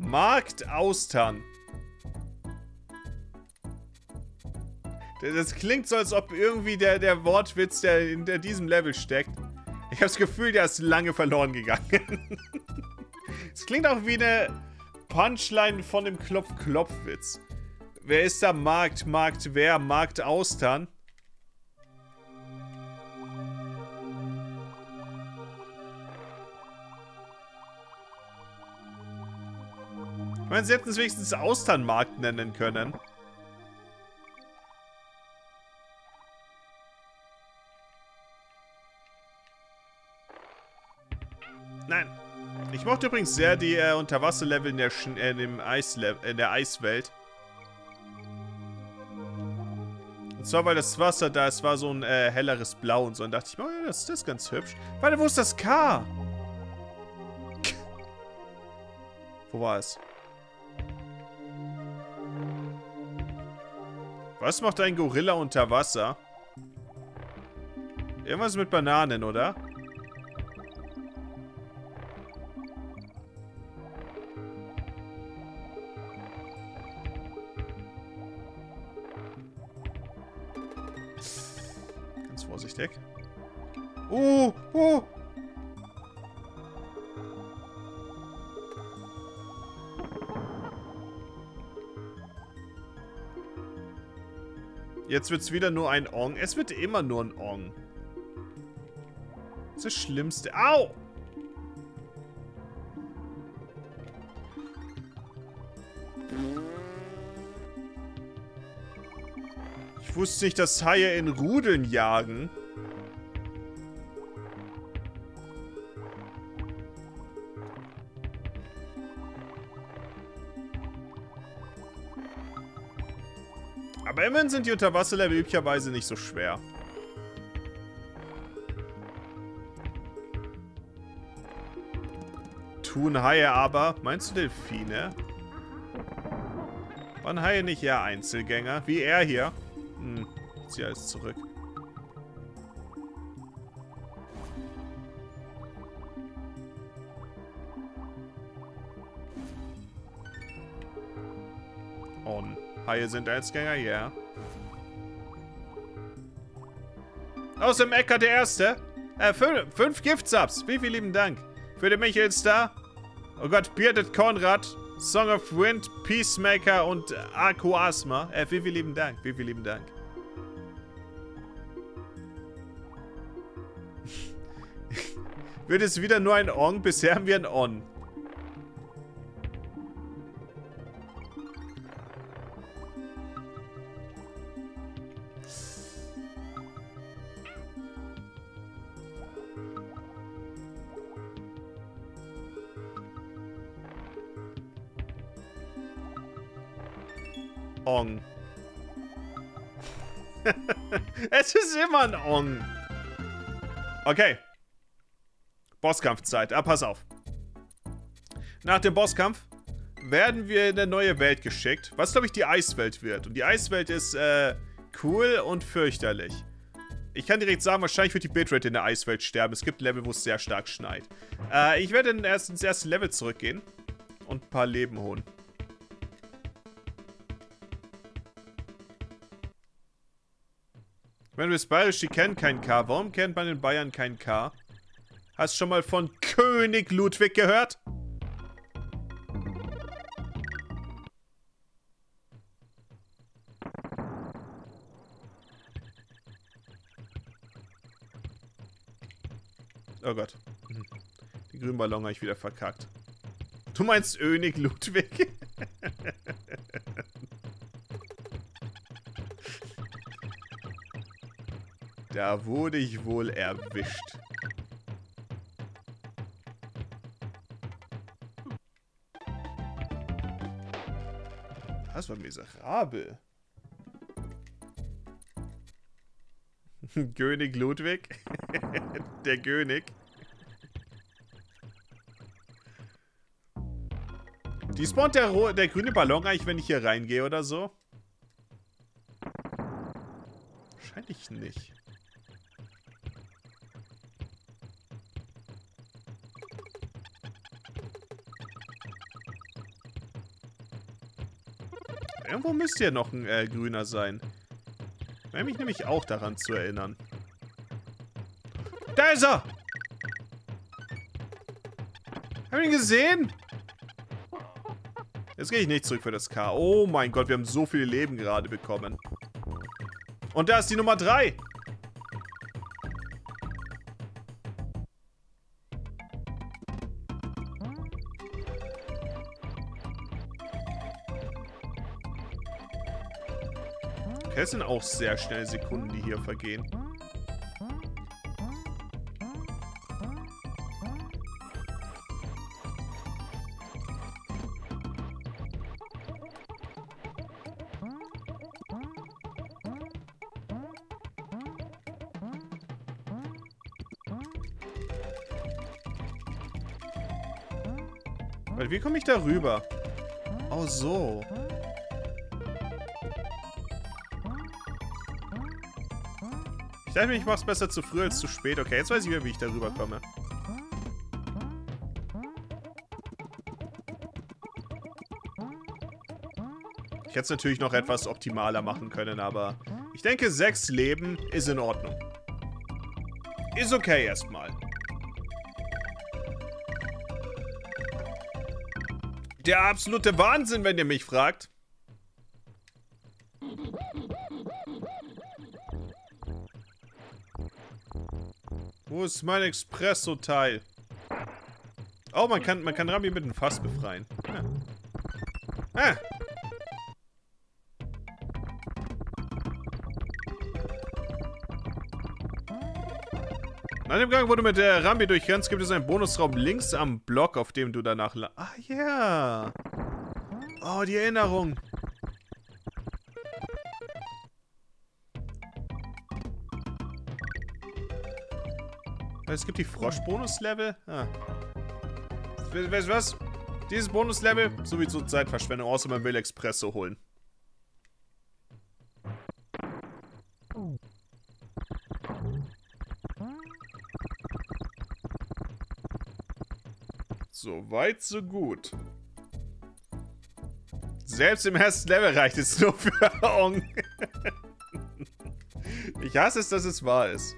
Markt Austern. Das klingt so, als ob irgendwie der, der Wortwitz, der in der diesem Level steckt. Ich habe das Gefühl, der ist lange verloren gegangen. Es klingt auch wie eine Punchline von dem Klopf-Klopf-Witz. Wer ist da Markt? Markt wer? Markt Austern? Ich meine, sie hätten es wenigstens Austernmarkt nennen können. Nein. Ich mochte übrigens sehr die äh, Unterwasserlevel in der, Sch äh, in, in der Eiswelt. Und zwar, weil das Wasser da, es war so ein äh, helleres Blau und so. Und dachte ich oh ja, das, das ist ganz hübsch. Warte, wo ist das K? wo war es? Was macht ein Gorilla unter Wasser? Irgendwas mit Bananen, oder? vorsichtig. Uh, uh. Jetzt wird es wieder nur ein Ong. Es wird immer nur ein Ong. Das ist das Schlimmste. Au! Ich wusste nicht, dass Haie in Rudeln jagen. Immerhin sind die Unterwasserlevel üblicherweise nicht so schwer. Tun Haie aber. Meinst du Delfine? Waren Haie nicht eher Einzelgänger? Wie er hier? Hm, ich ziehe alles zurück. On. Haie sind Erzgänger, ja. Yeah. Aus dem Äcker der Erste. Äh, fünf, fünf Giftsubs. Wie vielen lieben Dank. Für den Michael Star. Oh Gott, Bearded Konrad. Song of Wind, Peacemaker und Arco Asma. Äh, wie vielen lieben Dank. Wie vielen lieben Dank. Wird es wieder nur ein On? Bisher haben wir ein On. Ong. es ist immer ein Ong. Okay. Bosskampfzeit. Ah, pass auf. Nach dem Bosskampf werden wir in eine neue Welt geschickt, was, glaube ich, die Eiswelt wird. Und die Eiswelt ist, äh, cool und fürchterlich. Ich kann direkt sagen, wahrscheinlich wird die Bitrate in der Eiswelt sterben. Es gibt Level, wo es sehr stark schneit. Äh, ich werde erst ins erste Level zurückgehen und ein paar Leben holen. Wenn wir es bayerisch, die kennen kein K. Warum kennt man in Bayern kein K? Hast schon mal von König Ludwig gehört? Oh Gott. Die grünen Ballon habe ich wieder verkackt. Du meinst König Ludwig? da wurde ich wohl erwischt. Das war miserabel. König Ludwig. der König. Die spawnt der, der grüne Ballon eigentlich, wenn ich hier reingehe oder so? Wahrscheinlich nicht. Irgendwo müsste ja noch ein äh, grüner sein. Wäre mich nämlich auch daran zu erinnern. Da ist er! Hab ihn gesehen? Jetzt gehe ich nicht zurück für das K. Oh mein Gott, wir haben so viele Leben gerade bekommen. Und da ist die Nummer 3. Das sind auch sehr schnelle Sekunden, die hier vergehen. Wie komme ich da rüber? Oh, so. Ich dachte mir, ich mach's besser zu früh als zu spät. Okay, jetzt weiß ich wieder, wie ich darüber komme. Ich hätte es natürlich noch etwas optimaler machen können, aber ich denke, sechs Leben ist in Ordnung. Ist okay erstmal. Der absolute Wahnsinn, wenn ihr mich fragt. Ist mein Espresso-Teil? Oh, man kann, man kann Rami mit dem Fass befreien. Ah. ah. Nach dem Gang, wo du mit der Rambi durchrennst, gibt es einen Bonusraum links am Block, auf dem du danach... Ah, ja. Yeah. Oh, die Erinnerung. Es gibt die Frosch-Bonus-Level. Ah. Weißt du was? Dieses Bonus-Level sowieso Zeitverschwendung, außer man will Expresso holen. So weit, so gut. Selbst im ersten Level reicht es nur für Ong. ich hasse es, dass es wahr ist.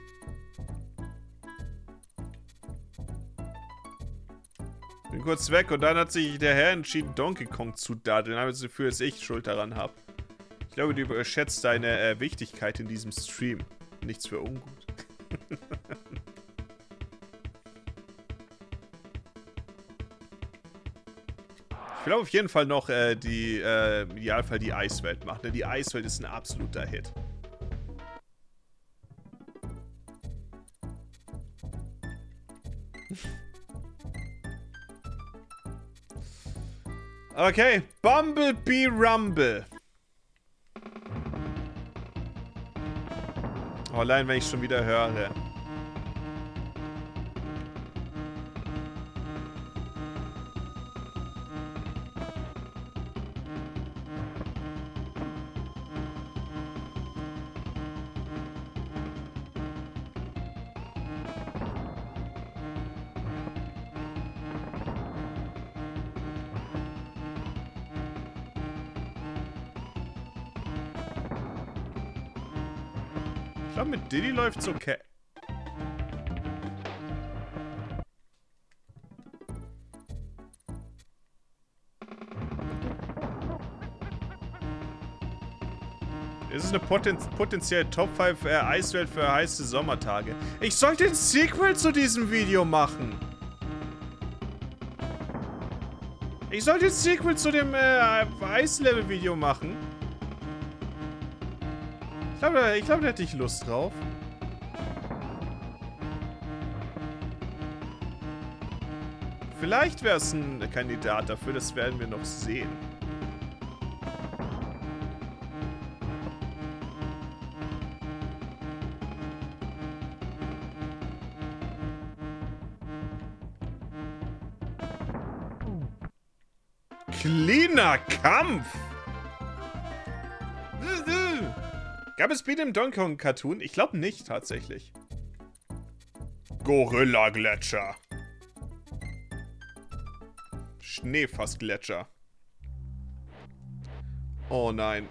Kurz weg und dann hat sich der Herr entschieden, Donkey Kong zu daddeln. habe das Gefühl, dass ich Schuld daran habe. Ich glaube, du überschätzt deine äh, Wichtigkeit in diesem Stream. Nichts für ungut. ich will auf jeden Fall noch äh, die, äh, im Idealfall die Eiswelt machen. Denn die Eiswelt ist ein absoluter Hit. Okay, Bumblebee Rumble. Oh, allein wenn ich schon wieder höre. Läuft's okay. Es ist eine poten potenzielle Top 5 äh, Eiswelt für heiße Sommertage. Ich sollte ein Sequel zu diesem Video machen. Ich sollte ein Sequel zu dem äh, Eislevel-Video machen. Ich glaube, ich glaube, da hätte ich Lust drauf. Vielleicht wäre es ein Kandidat dafür, das werden wir noch sehen. Cleaner Kampf! Gab es Beat im Donkey Kong Cartoon? Ich glaube nicht, tatsächlich. Gorilla Gletscher. Schneefassgletscher. Oh nein.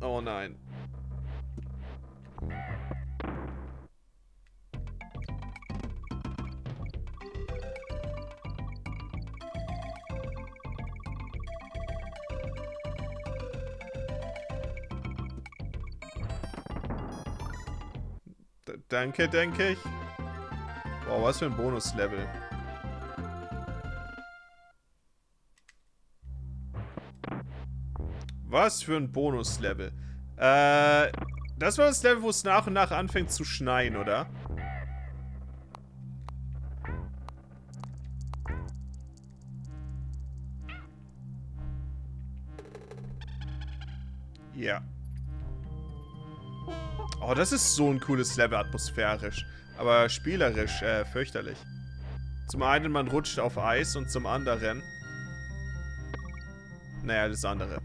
Oh nein. Danke, denke ich. Wow, was für ein Bonuslevel. Was für ein Bonuslevel. Äh, das war das Level, wo es nach und nach anfängt zu schneien, oder? Ja. Oh, das ist so ein cooles Level atmosphärisch. Aber spielerisch äh, fürchterlich. Zum einen, man rutscht auf Eis und zum anderen... Naja, das andere.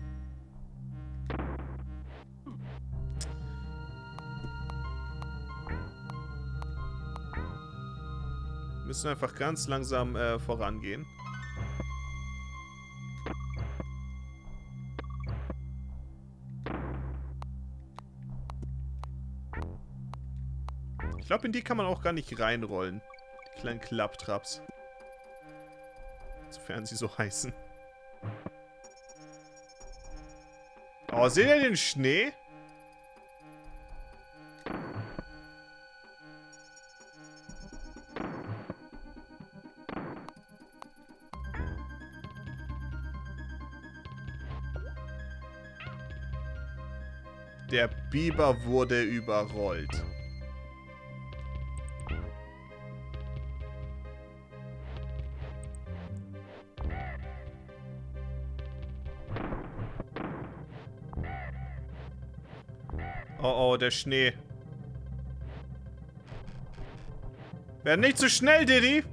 Müssen einfach ganz langsam äh, vorangehen. Ich glaube, in die kann man auch gar nicht reinrollen. Die kleinen Klapptraps. Sofern sie so heißen. Oh, seht ihr den Schnee? Der Biber wurde überrollt. Oh, oh, der Schnee. Werd nicht zu so schnell, Diddy.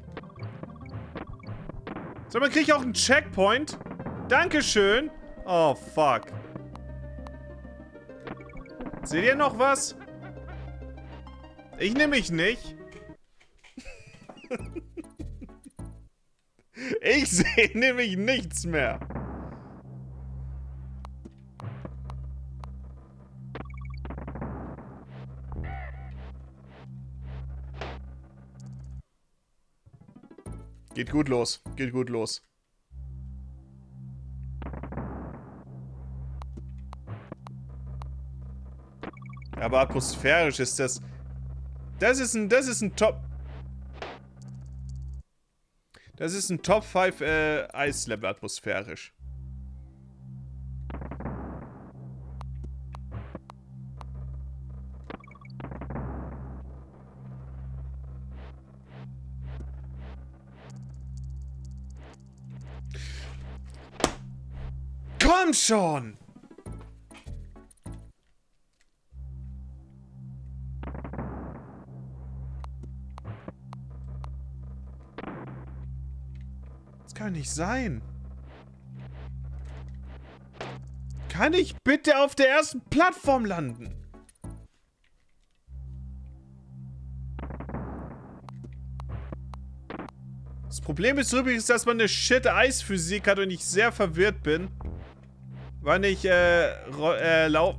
Sag mal, krieg auch einen Checkpoint? Dankeschön. Oh, fuck. Seht ihr noch was? Ich nehme mich nicht. ich sehe nämlich nichts mehr. Geht gut los. Geht gut los. Aber atmosphärisch ist das... Das ist ein... Das ist ein Top... Das ist ein Top 5 äh, Eislevel atmosphärisch. Komm schon! Nicht sein. Kann ich bitte auf der ersten Plattform landen? Das Problem ist übrigens, dass man eine shit Eisphysik hat und ich sehr verwirrt bin. Wann ich, äh, äh, lau...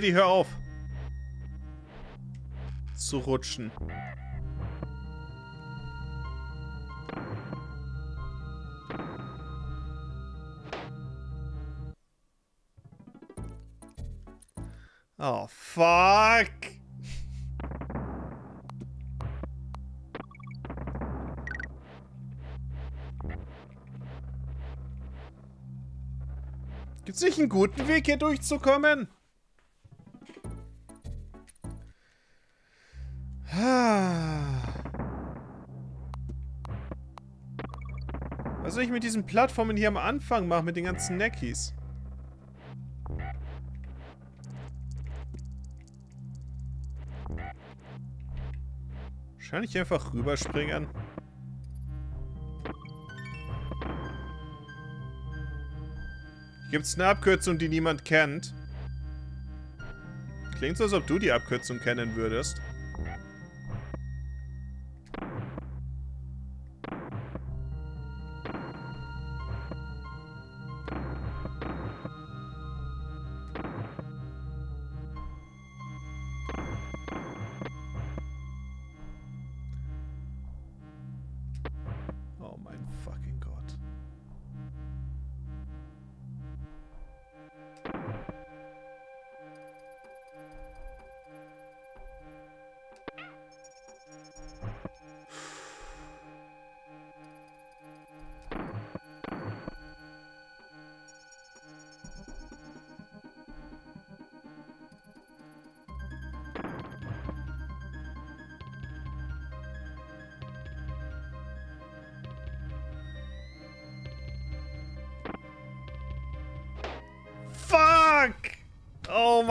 Diddy, hör auf. Zu rutschen. Oh, fuck. Gibt's nicht einen guten Weg, hier durchzukommen? Was soll ich mit diesen Plattformen hier am Anfang machen, mit den ganzen Neckies? Wahrscheinlich einfach rüberspringen. Gibt es eine Abkürzung, die niemand kennt? Klingt so, als ob du die Abkürzung kennen würdest.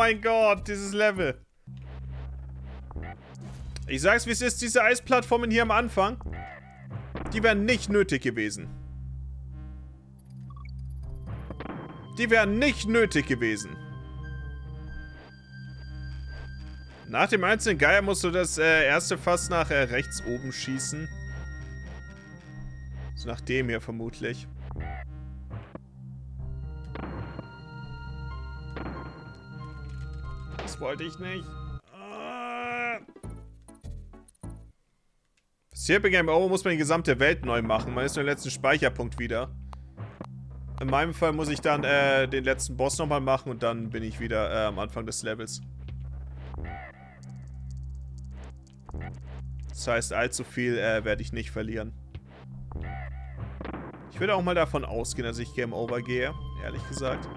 Mein Gott, dieses Level. Ich sag's wie es ist, diese Eisplattformen hier am Anfang, die wären nicht nötig gewesen. Die wären nicht nötig gewesen. Nach dem einzelnen Geier musst du das äh, erste Fass nach äh, rechts oben schießen. So nach dem hier vermutlich. Wollte ich nicht. Ah. Für Game Over muss man die gesamte Welt neu machen. Man ist nur im letzten Speicherpunkt wieder. In meinem Fall muss ich dann äh, den letzten Boss nochmal machen und dann bin ich wieder äh, am Anfang des Levels. Das heißt, allzu viel äh, werde ich nicht verlieren. Ich würde auch mal davon ausgehen, dass ich Game Over gehe, ehrlich gesagt.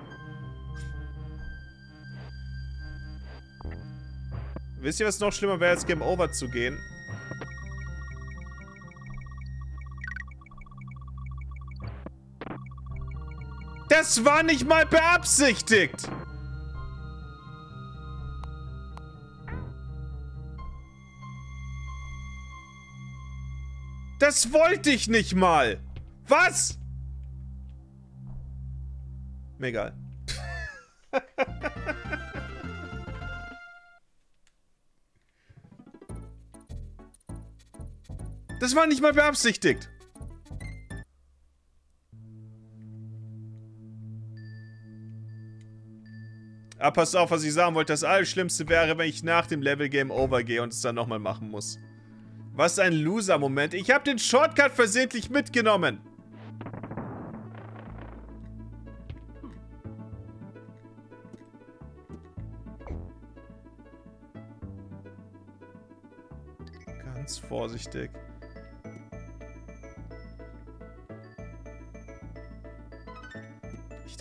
Wisst ihr, was noch schlimmer wäre, als Game Over zu gehen? Das war nicht mal beabsichtigt! Das wollte ich nicht mal! Was? Mir egal. das war nicht mal beabsichtigt. Aber ah, passt auf, was ich sagen wollte. Das Allerschlimmste wäre, wenn ich nach dem Level Game Over gehe und es dann nochmal machen muss. Was ein Loser-Moment. Ich habe den Shortcut versehentlich mitgenommen. Ganz vorsichtig.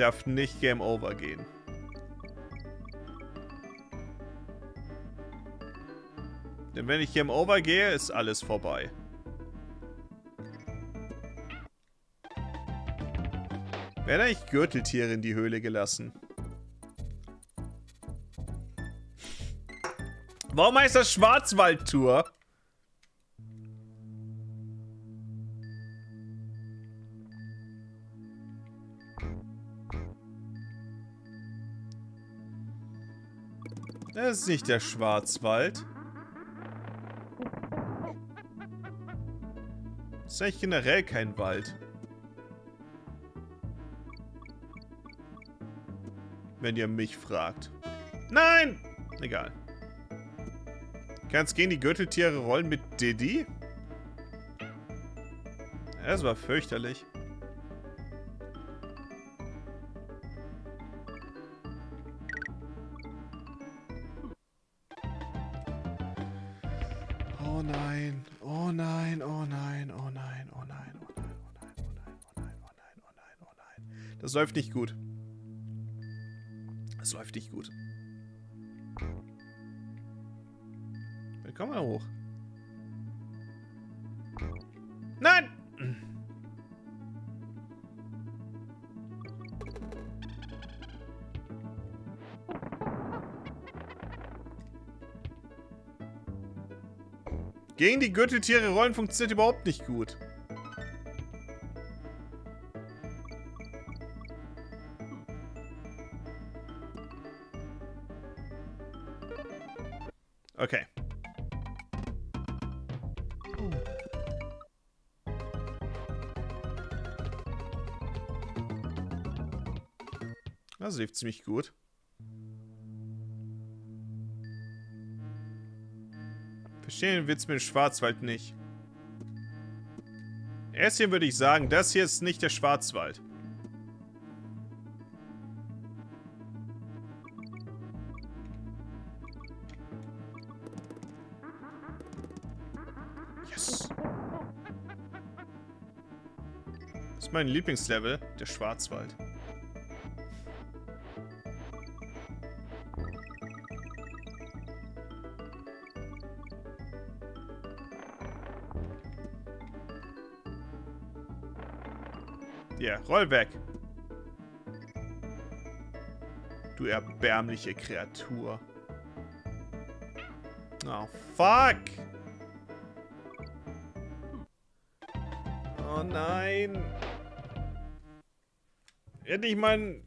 Darf nicht Game Over gehen. Denn wenn ich Game Over gehe, ist alles vorbei. Wer eigentlich Gürteltiere in die Höhle gelassen? Warum heißt das Schwarzwaldtour? Das ist nicht der Schwarzwald. Das ist eigentlich generell kein Wald. Wenn ihr mich fragt. Nein! Egal. Kannst gegen die Gürteltiere rollen mit Diddy? Das war fürchterlich. Das läuft nicht gut. Das läuft nicht gut. Wie kommen wir hoch? Nein! Gegen die Gürteltiere rollen funktioniert überhaupt nicht gut. Das lief ziemlich gut. Verstehen den Witz mit dem Schwarzwald nicht. Erst hier würde ich sagen, das hier ist nicht der Schwarzwald. ist mein Lieblingslevel, der Schwarzwald. Ja, roll weg. Du erbärmliche Kreatur. Oh, fuck! Oh nein! Endlich mal ein...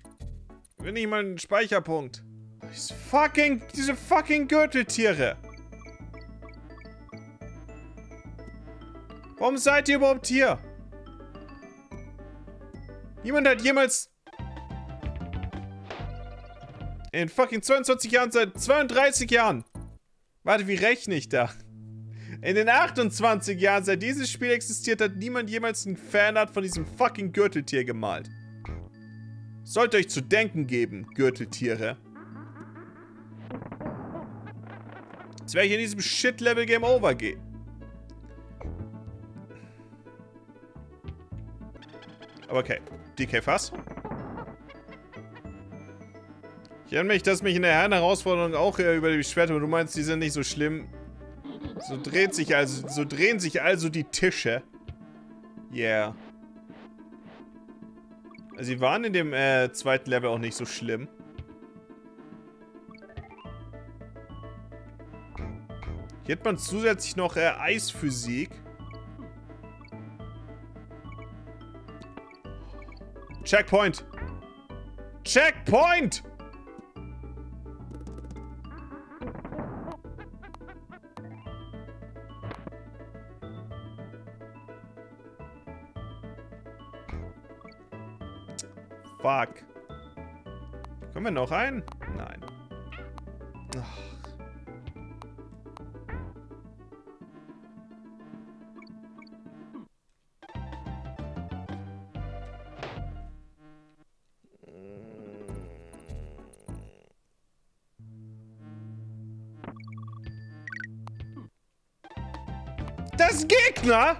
Endlich mal einen Speicherpunkt. Diese fucking... Diese fucking Gürteltiere. Warum seid ihr überhaupt hier? Niemand hat jemals... In fucking 22 Jahren, seit 32 Jahren. Warte, wie rechne ich da? In den 28 Jahren, seit dieses Spiel existiert, hat niemand jemals einen Fanart von diesem fucking Gürteltier gemalt. Sollte euch zu denken geben, Gürteltiere. Jetzt werde ich in diesem Shit-Level Game Over gehen. Okay. DK Fass. Ich erinnere mich, dass mich in der Herren-Herausforderung auch äh, über die beschwert und du meinst, die sind nicht so schlimm. So dreht sich also, so drehen sich also die Tische. Yeah. Sie waren in dem äh, zweiten Level auch nicht so schlimm. Hier hat man zusätzlich noch äh, Eisphysik. Checkpoint! Checkpoint! Fuck. Können wir noch einen? Gegner?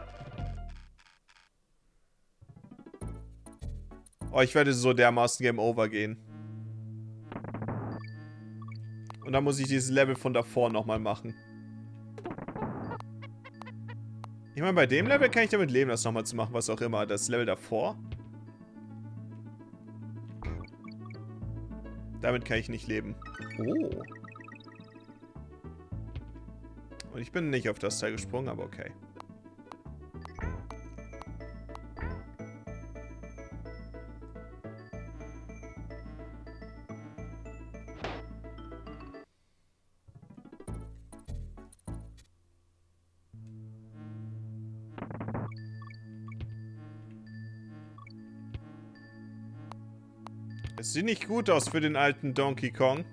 Oh, ich werde so dermaßen Game Over gehen. Und dann muss ich dieses Level von davor nochmal machen. Ich meine, bei dem Level kann ich damit leben, das nochmal zu machen, was auch immer. Das Level davor? Damit kann ich nicht leben. Oh. Und ich bin nicht auf das Teil gesprungen, aber okay. Sieht nicht gut aus für den alten Donkey Kong.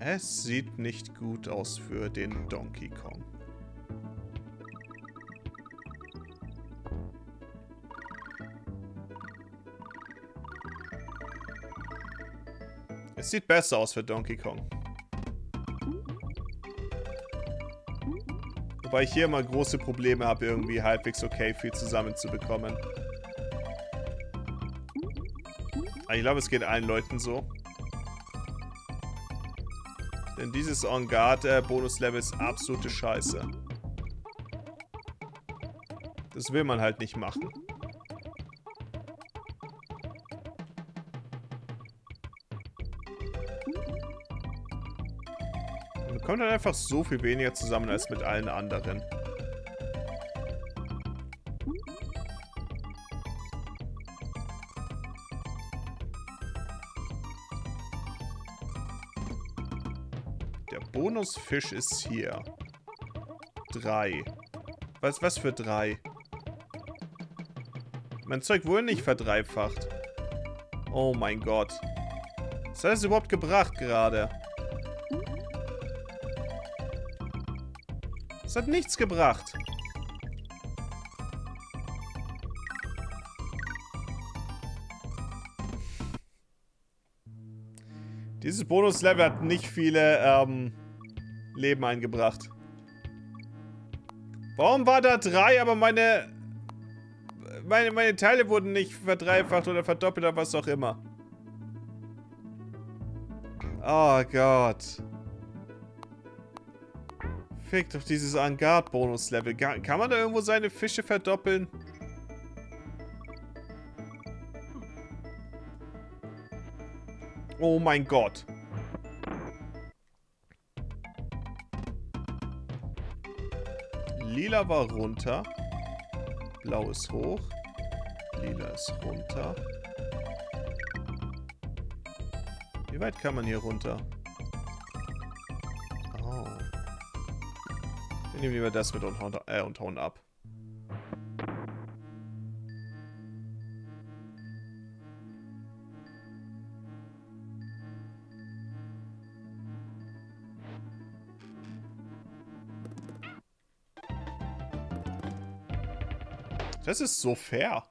Es sieht nicht gut aus für den Donkey Kong. Es sieht besser aus für Donkey Kong. Wobei ich hier immer große Probleme habe, irgendwie halbwegs okay viel zusammenzubekommen. Ich glaube, es geht allen Leuten so. Denn dieses On-Guard-Bonus-Level ist absolute Scheiße. Das will man halt nicht machen. Man kommt dann einfach so viel weniger zusammen als mit allen anderen. Bonusfisch ist hier. Drei. Was, was für drei? Mein Zeug wurde nicht verdreifacht. Oh mein Gott. Was hat es überhaupt gebracht gerade? Es hat nichts gebracht. Dieses Bonuslevel hat nicht viele, ähm, Leben eingebracht. Warum war da drei, aber meine, meine, meine Teile wurden nicht verdreifacht oder verdoppelt oder was auch immer. Oh Gott. Fick doch dieses Angard-Bonus-Level. Kann man da irgendwo seine Fische verdoppeln? Oh mein Gott. Lila war runter. Blau ist hoch. Lila ist runter. Wie weit kann man hier runter? Oh. Wir nehmen lieber das mit und hauen, äh, und hauen ab. Das ist so fair.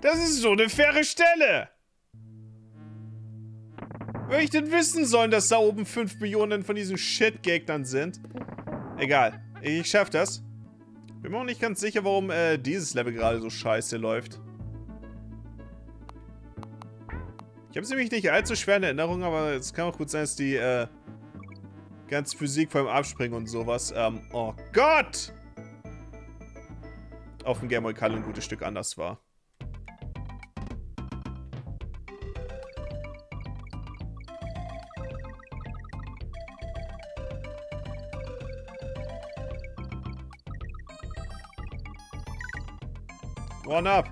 Das ist so eine faire Stelle. Wer ich denn wissen sollen, dass da oben 5 Millionen von diesen Shit-Gegnern sind? Egal. Ich schaff das. Bin mir auch nicht ganz sicher, warum äh, dieses Level gerade so scheiße läuft. Ich habe es nämlich nicht allzu schwer in Erinnerung, aber es kann auch gut sein, dass die äh, ganze Physik beim Abspringen und sowas, ähm, oh Gott! Auf dem Game Boy Color ein gutes Stück anders war. One up.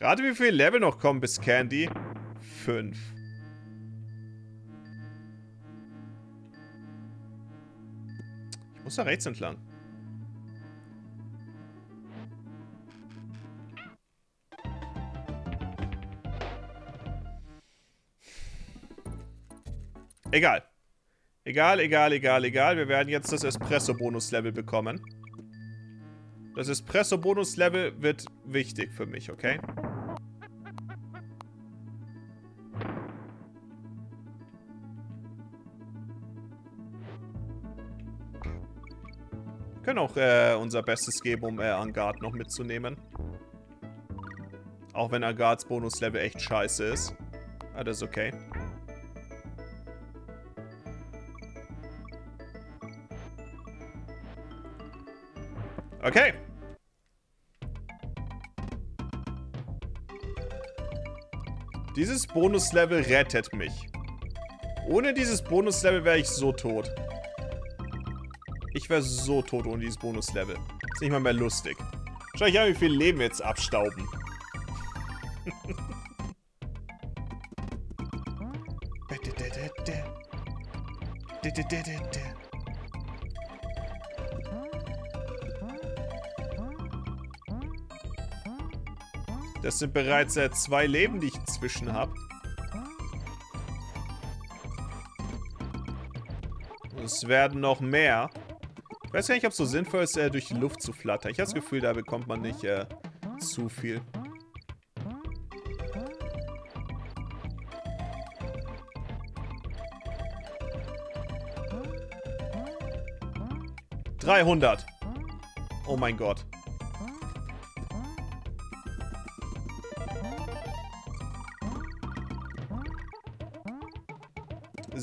Rate, wie viele Level noch kommen bis Candy? Fünf. Ich muss da rechts entlang. Egal. Egal, egal, egal, egal. Wir werden jetzt das Espresso-Bonus-Level bekommen. Das Espresso-Bonus-Level wird wichtig für mich, okay? Wir können auch äh, unser Bestes geben, um äh, Angard noch mitzunehmen. Auch wenn Angards Bonus-Level echt scheiße ist. Aber das ist okay. Okay. Dieses Bonuslevel rettet mich. Ohne dieses Bonuslevel wäre ich so tot. Ich wäre so tot ohne dieses Bonuslevel. Ist nicht mal mehr lustig. Schau ich an, wie viel Leben wir jetzt abstauben. Das sind bereits äh, zwei Leben, die ich inzwischen habe. Es werden noch mehr. Ich weiß gar nicht, ob es so sinnvoll ist, äh, durch die Luft zu flattern. Ich habe das Gefühl, da bekommt man nicht äh, zu viel. Dreihundert. Oh mein Gott.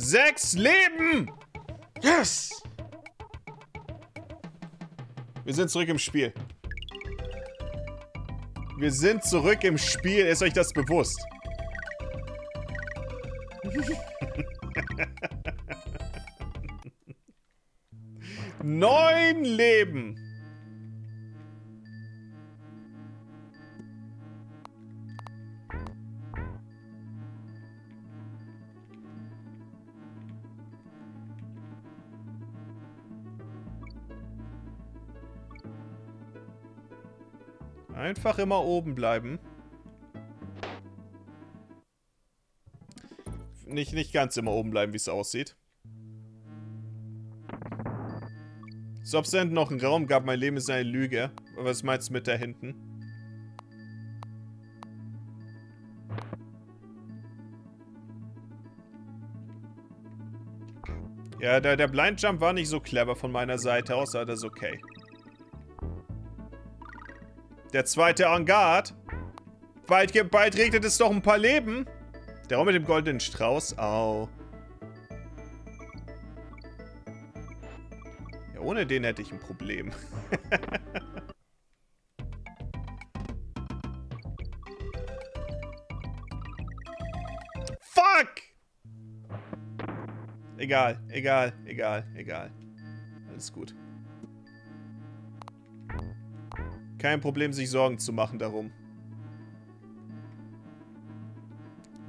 Sechs Leben! Yes! Wir sind zurück im Spiel. Wir sind zurück im Spiel. Ist euch das bewusst? Einfach immer oben bleiben. Nicht, nicht ganz immer oben bleiben, wie es aussieht. So, ob es denn noch einen Raum gab, mein Leben ist eine Lüge. Was meinst du mit da hinten? Ja, der, der Blind Jump war nicht so clever von meiner Seite aus, aber das ist okay. Der zweite Angard. Bald, bald regnet es doch ein paar Leben. Der Raum mit dem goldenen Strauß. Au. Ja, ohne den hätte ich ein Problem. Fuck! Egal, egal, egal, egal. Alles gut. Kein Problem, sich Sorgen zu machen darum.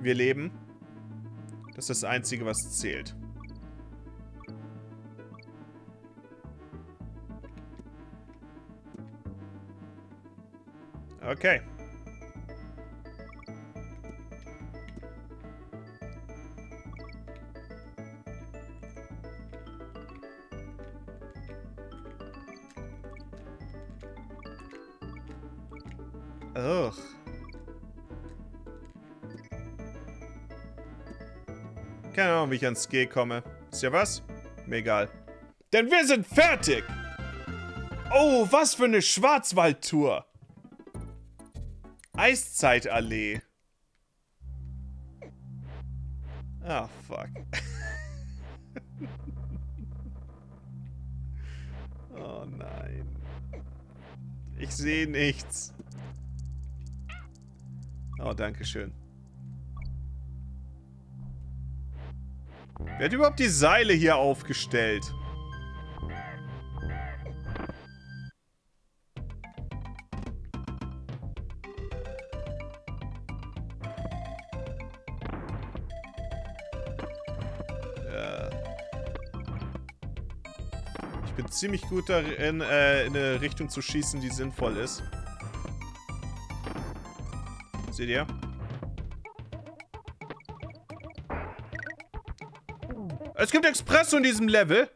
Wir leben. Das ist das Einzige, was zählt. Okay. Ahnung, wie ich ans G komme. Ist ja was? Mir egal. Denn wir sind fertig! Oh, was für eine Schwarzwaldtour! Eiszeitallee. Ah, oh, fuck. oh nein. Ich sehe nichts. Oh, danke schön. Wer hat überhaupt die Seile hier aufgestellt? Ich bin ziemlich gut darin, äh, in eine Richtung zu schießen, die sinnvoll ist. Seht ihr? Es gibt Expresso in diesem Level.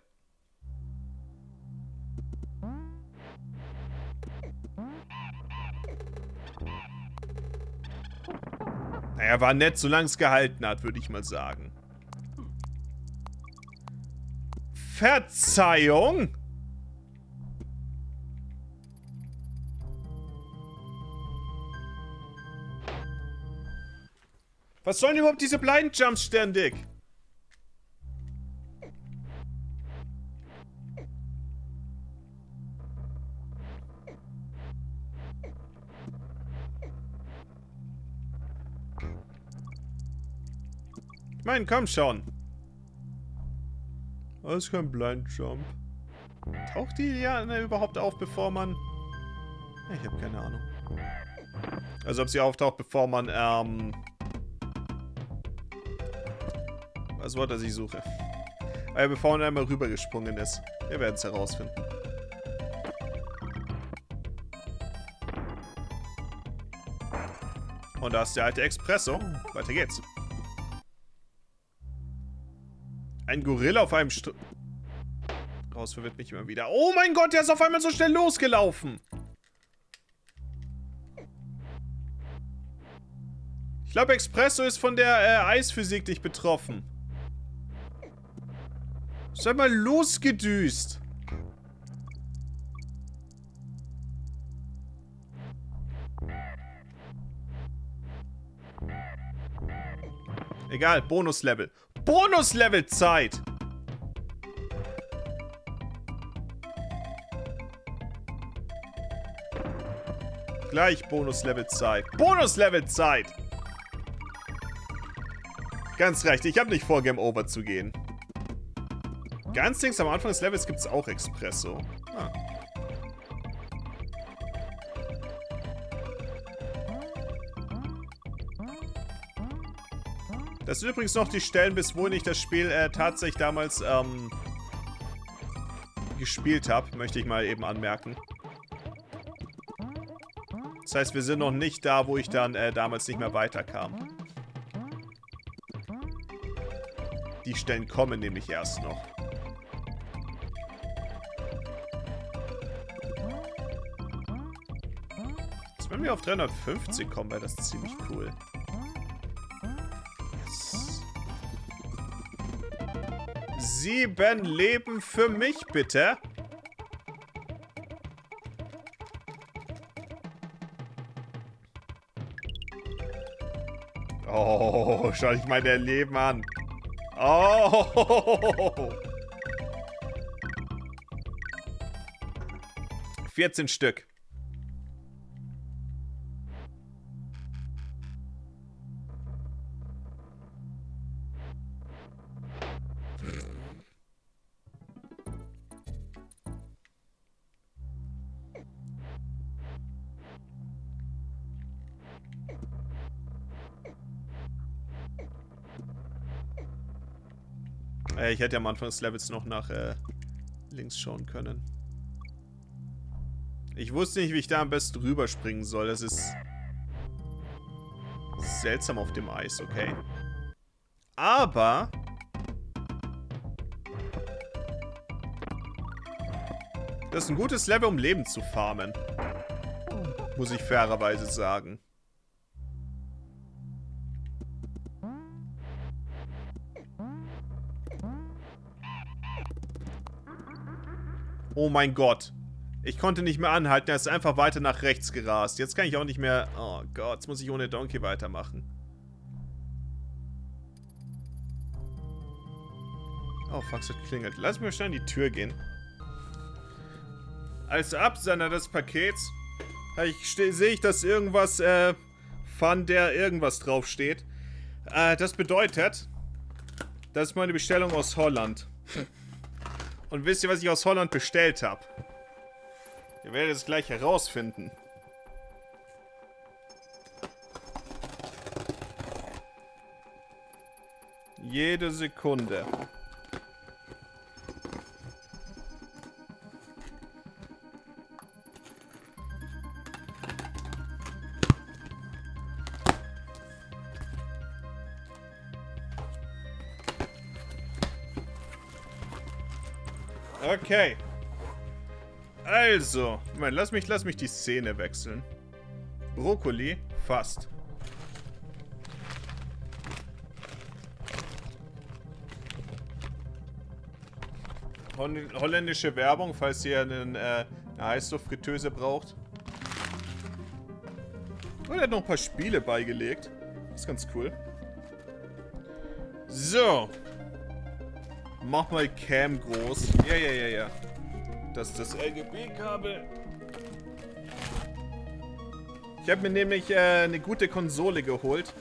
Naja, war nett, solange es gehalten hat, würde ich mal sagen. Verzeihung? Was sollen überhaupt diese Blind Jumps ständig? Meine, komm schon. Das ist kein Blind Jump. Taucht die Liane überhaupt auf, bevor man... Ich habe keine Ahnung. Also ob sie auftaucht, bevor man, ähm... Was Wort, das ich suche. Weil bevor man einmal rübergesprungen ist. Wir werden es herausfinden. Und da ist der alte Expresso. Weiter geht's. Ein Gorilla auf einem St Raus verwirrt mich immer wieder. Oh mein Gott, der ist auf einmal so schnell losgelaufen. Ich glaube, Expresso ist von der äh, Eisphysik nicht betroffen. Ist einmal losgedüst. Egal, Bonuslevel. Bonuslevel-Zeit. Gleich Bonuslevel-Zeit. Bonuslevel-Zeit. Ganz recht, ich habe nicht vor, Game Over zu gehen. Ganz links am Anfang des Levels gibt es auch Espresso. Ah. Das sind übrigens noch die Stellen, bis wohin ich das Spiel äh, tatsächlich damals ähm, gespielt habe, möchte ich mal eben anmerken. Das heißt, wir sind noch nicht da, wo ich dann äh, damals nicht mehr weiterkam. Die Stellen kommen nämlich erst noch. Also wenn wir auf 350 kommen, wäre das ziemlich cool. Sieben Leben für mich, bitte. Oh, schau dich mal der Leben an. Oh. 14 Stück. Ich hätte am Anfang des Levels noch nach äh, links schauen können. Ich wusste nicht, wie ich da am besten rüberspringen soll. Das ist seltsam auf dem Eis, okay. Aber... Das ist ein gutes Level, um Leben zu farmen. Muss ich fairerweise sagen. Oh mein Gott. Ich konnte nicht mehr anhalten, er ist einfach weiter nach rechts gerast. Jetzt kann ich auch nicht mehr... Oh Gott, jetzt muss ich ohne Donkey weitermachen. Oh, fuck, es klingelt. Lass mich schnell in die Tür gehen. Als Absender des Pakets sehe ich, dass irgendwas äh, von der irgendwas draufsteht. Äh, das bedeutet, das ist meine Bestellung aus Holland. Und wisst ihr, was ich aus Holland bestellt habe? Ihr werdet es gleich herausfinden. Jede Sekunde. Okay. Also, Moment, lass mich, lass mich die Szene wechseln. Brokkoli, fast. Holländische Werbung, falls ihr einen, äh, eine Heißluftfritteuse braucht. Und er hat noch ein paar Spiele beigelegt. Das ist ganz cool. So. Mach mal Cam groß. Ja, ja, ja, ja. Das ist das RGB-Kabel. Ich habe mir nämlich äh, eine gute Konsole geholt.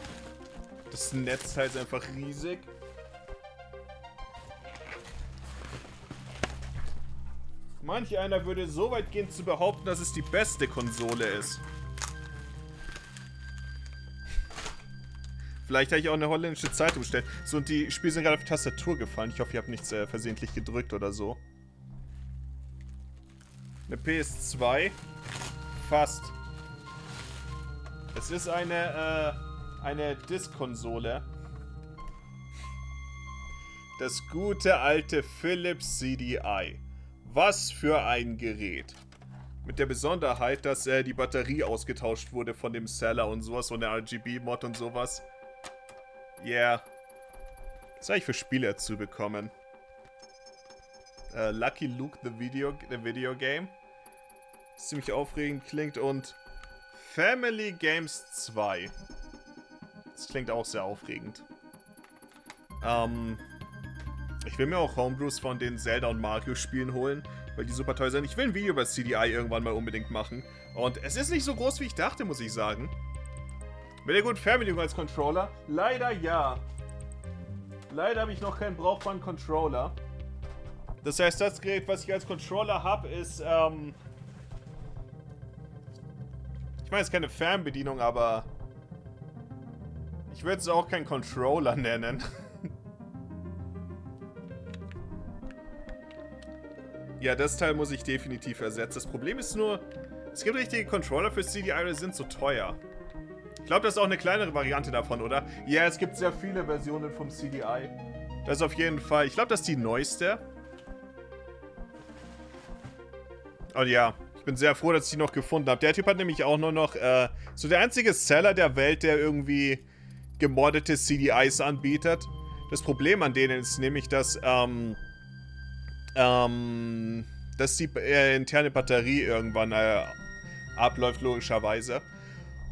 Das Netzteil ist einfach riesig. Manch einer würde so weit gehen zu behaupten, dass es die beste Konsole ist. Vielleicht habe ich auch eine holländische Zeitung bestellt. So, und die Spiele sind gerade auf die Tastatur gefallen. Ich hoffe, ihr habt nichts äh, versehentlich gedrückt oder so. Eine PS2. Fast. Es ist eine, äh, eine Disk-Konsole. Das gute alte Philips CDI. Was für ein Gerät. Mit der Besonderheit, dass äh, die Batterie ausgetauscht wurde von dem Seller und sowas und der RGB-Mod und sowas. Yeah. Was habe ich für Spiele dazu bekommen? Uh, Lucky Luke, the Video, the Video Game. Ziemlich aufregend klingt und Family Games 2. Das klingt auch sehr aufregend. Ähm, ich will mir auch Homebrews von den Zelda und Mario Spielen holen, weil die super teuer sind. Ich will ein Video über CDI irgendwann mal unbedingt machen. Und es ist nicht so groß, wie ich dachte, muss ich sagen. Mit der guten Fernbedienung als Controller? Leider ja. Leider habe ich noch keinen brauchbaren Controller. Das heißt, das Gerät, was ich als Controller habe, ist, ähm... Ich meine, es ist keine Fernbedienung, aber... Ich würde es auch keinen Controller nennen. Ja, das Teil muss ich definitiv ersetzen. Das Problem ist nur, es gibt richtige Controller für CDI, die sind so teuer. Ich glaube, das ist auch eine kleinere Variante davon, oder? Ja, es gibt sehr viele Versionen vom CDI. Das ist auf jeden Fall, ich glaube, das ist die neueste. Und ja, ich bin sehr froh, dass ich die noch gefunden habe. Der Typ hat nämlich auch nur noch, äh, so der einzige Seller der Welt, der irgendwie gemoddete CDIs anbietet. Das Problem an denen ist nämlich, dass, ähm, ähm, dass die äh, interne Batterie irgendwann äh, abläuft, logischerweise.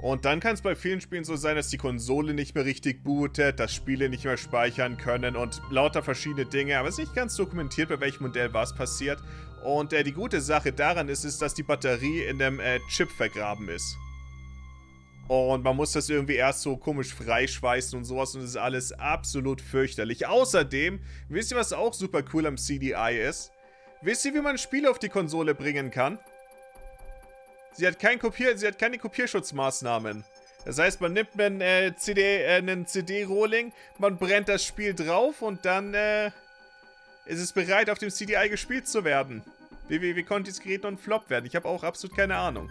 Und dann kann es bei vielen Spielen so sein, dass die Konsole nicht mehr richtig bootet, dass Spiele nicht mehr speichern können und lauter verschiedene Dinge. Aber es ist nicht ganz dokumentiert, bei welchem Modell was passiert. Und äh, die gute Sache daran ist, ist, dass die Batterie in dem äh, Chip vergraben ist. Und man muss das irgendwie erst so komisch freischweißen und sowas und das ist alles absolut fürchterlich. Außerdem, wisst ihr, was auch super cool am CDI ist? Wisst ihr, wie man Spiele auf die Konsole bringen kann? Sie hat, kein Kopier sie hat keine Kopierschutzmaßnahmen. Das heißt, man nimmt einen äh, CD, äh, einen CD-Rolling, man brennt das Spiel drauf und dann äh, ist es bereit, auf dem CDI gespielt zu werden. Wie, wie, wie konnte dieses Gerät nun Flop werden? Ich habe auch absolut keine Ahnung.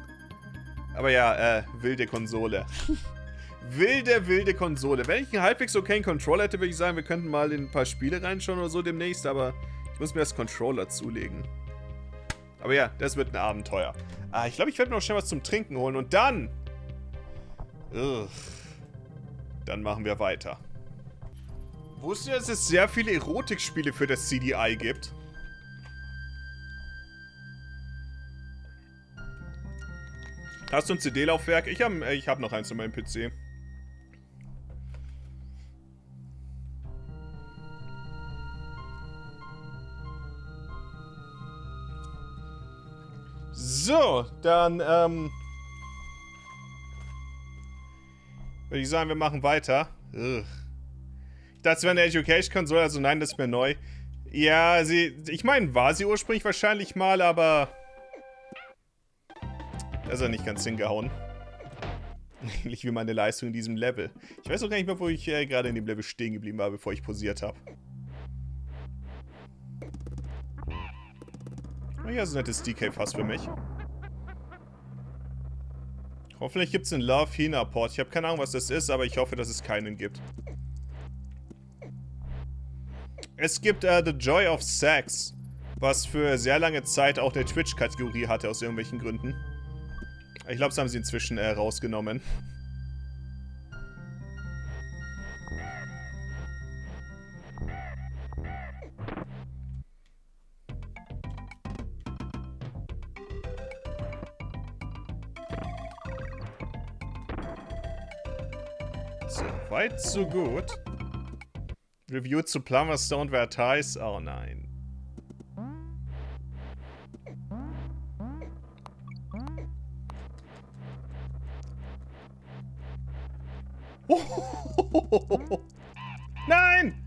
Aber ja, äh, wilde Konsole. wilde, wilde Konsole. Wenn ich einen halbwegs okayen Controller hätte, würde ich sagen, wir könnten mal in ein paar Spiele reinschauen oder so demnächst, aber ich muss mir das Controller zulegen. Aber ja, das wird ein Abenteuer. Ah, ich glaube, ich werde mir noch schnell was zum Trinken holen und dann... Ugh, dann machen wir weiter. Wusstet ihr, dass es sehr viele Erotikspiele für das CDI gibt? Hast du ein CD-Laufwerk? Ich habe äh, ich hab noch eins in meinem PC. So, dann, ähm... Würde ich sagen, wir machen weiter. Ugh. Es wäre eine Education-Konsole, also nein, das ist mir neu. Ja, sie... Ich meine, war sie ursprünglich wahrscheinlich mal, aber... Das hat nicht ganz hingehauen. Ähnlich wie meine Leistung in diesem Level. Ich weiß auch gar nicht mehr, wo ich äh, gerade in dem Level stehen geblieben war, bevor ich posiert habe. Oh ja, so ein nettes DK-Fass für mich. Hoffentlich gibt es einen Love Hina Port. Ich habe keine Ahnung, was das ist, aber ich hoffe, dass es keinen gibt. Es gibt uh, The Joy of Sex. Was für sehr lange Zeit auch eine Twitch-Kategorie hatte, aus irgendwelchen Gründen. Ich glaube, das haben sie inzwischen äh, rausgenommen. Weit, so gut. Review zu Plumber Stone Vertice. Oh nein. Nein!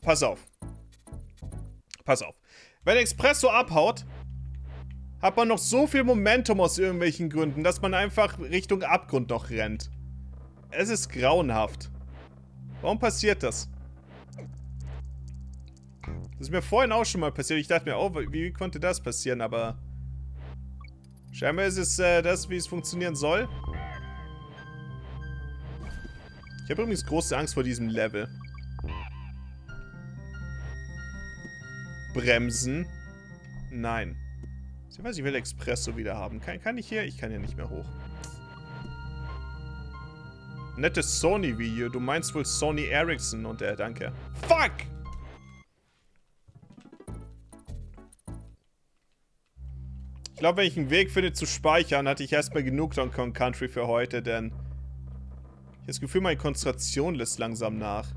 Pass auf. Pass auf. Wenn Expresso abhaut, hat man noch so viel Momentum aus irgendwelchen Gründen, dass man einfach Richtung Abgrund noch rennt. Es ist grauenhaft. Warum passiert das? Das ist mir vorhin auch schon mal passiert. Ich dachte mir, oh, wie, konnte das passieren? Aber scheinbar ist es äh, das, wie es funktionieren soll. Ich habe übrigens große Angst vor diesem Level. Bremsen. Nein. Ich weiß, ich will Expresso wieder haben. Kann, kann ich hier? Ich kann hier nicht mehr hoch. Nettes Sony-Video. Du meinst wohl Sony Ericsson und er, äh, danke. Fuck! Ich glaube, wenn ich einen Weg finde zu speichern, hatte ich erstmal genug Donkey Kong Country für heute, denn ich habe das Gefühl, meine Konzentration lässt langsam nach.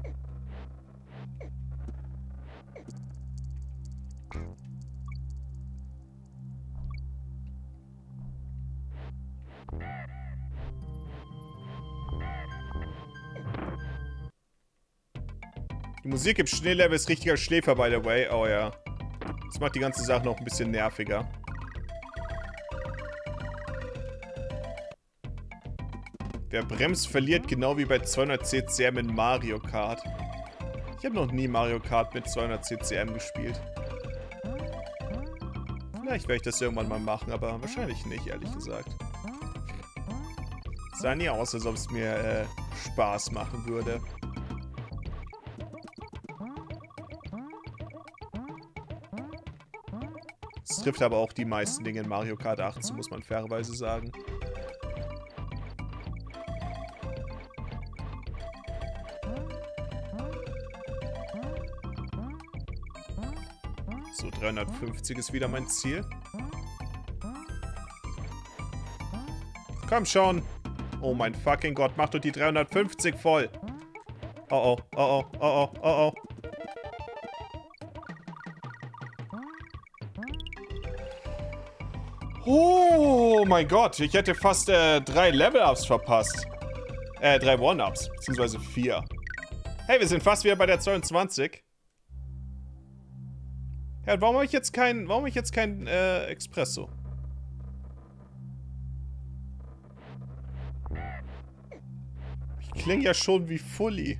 Musik im Schneelevel ist richtiger Schläfer, by the way. Oh ja. Das macht die ganze Sache noch ein bisschen nerviger. Wer bremst, verliert genau wie bei 200 CCM in Mario Kart. Ich habe noch nie Mario Kart mit 200 CCM gespielt. Vielleicht werde ich das irgendwann mal machen, aber wahrscheinlich nicht, ehrlich gesagt. Sah nie aus, als ob es mir äh, Spaß machen würde. Trifft aber auch die meisten Dinge in Mario Kart 8, so muss man fairerweise sagen. So, 350 ist wieder mein Ziel. Komm schon. Oh mein fucking Gott, mach doch die 350 voll. Oh oh, oh oh, oh oh, oh oh. Mein Gott, ich hätte fast äh, drei Level-Ups verpasst. Äh, drei One-Ups, beziehungsweise vier. Hey, wir sind fast wieder bei der 22. Ja, warum habe ich jetzt kein, warum habe ich jetzt kein äh, Espresso? Ich klinge ja schon wie Fully.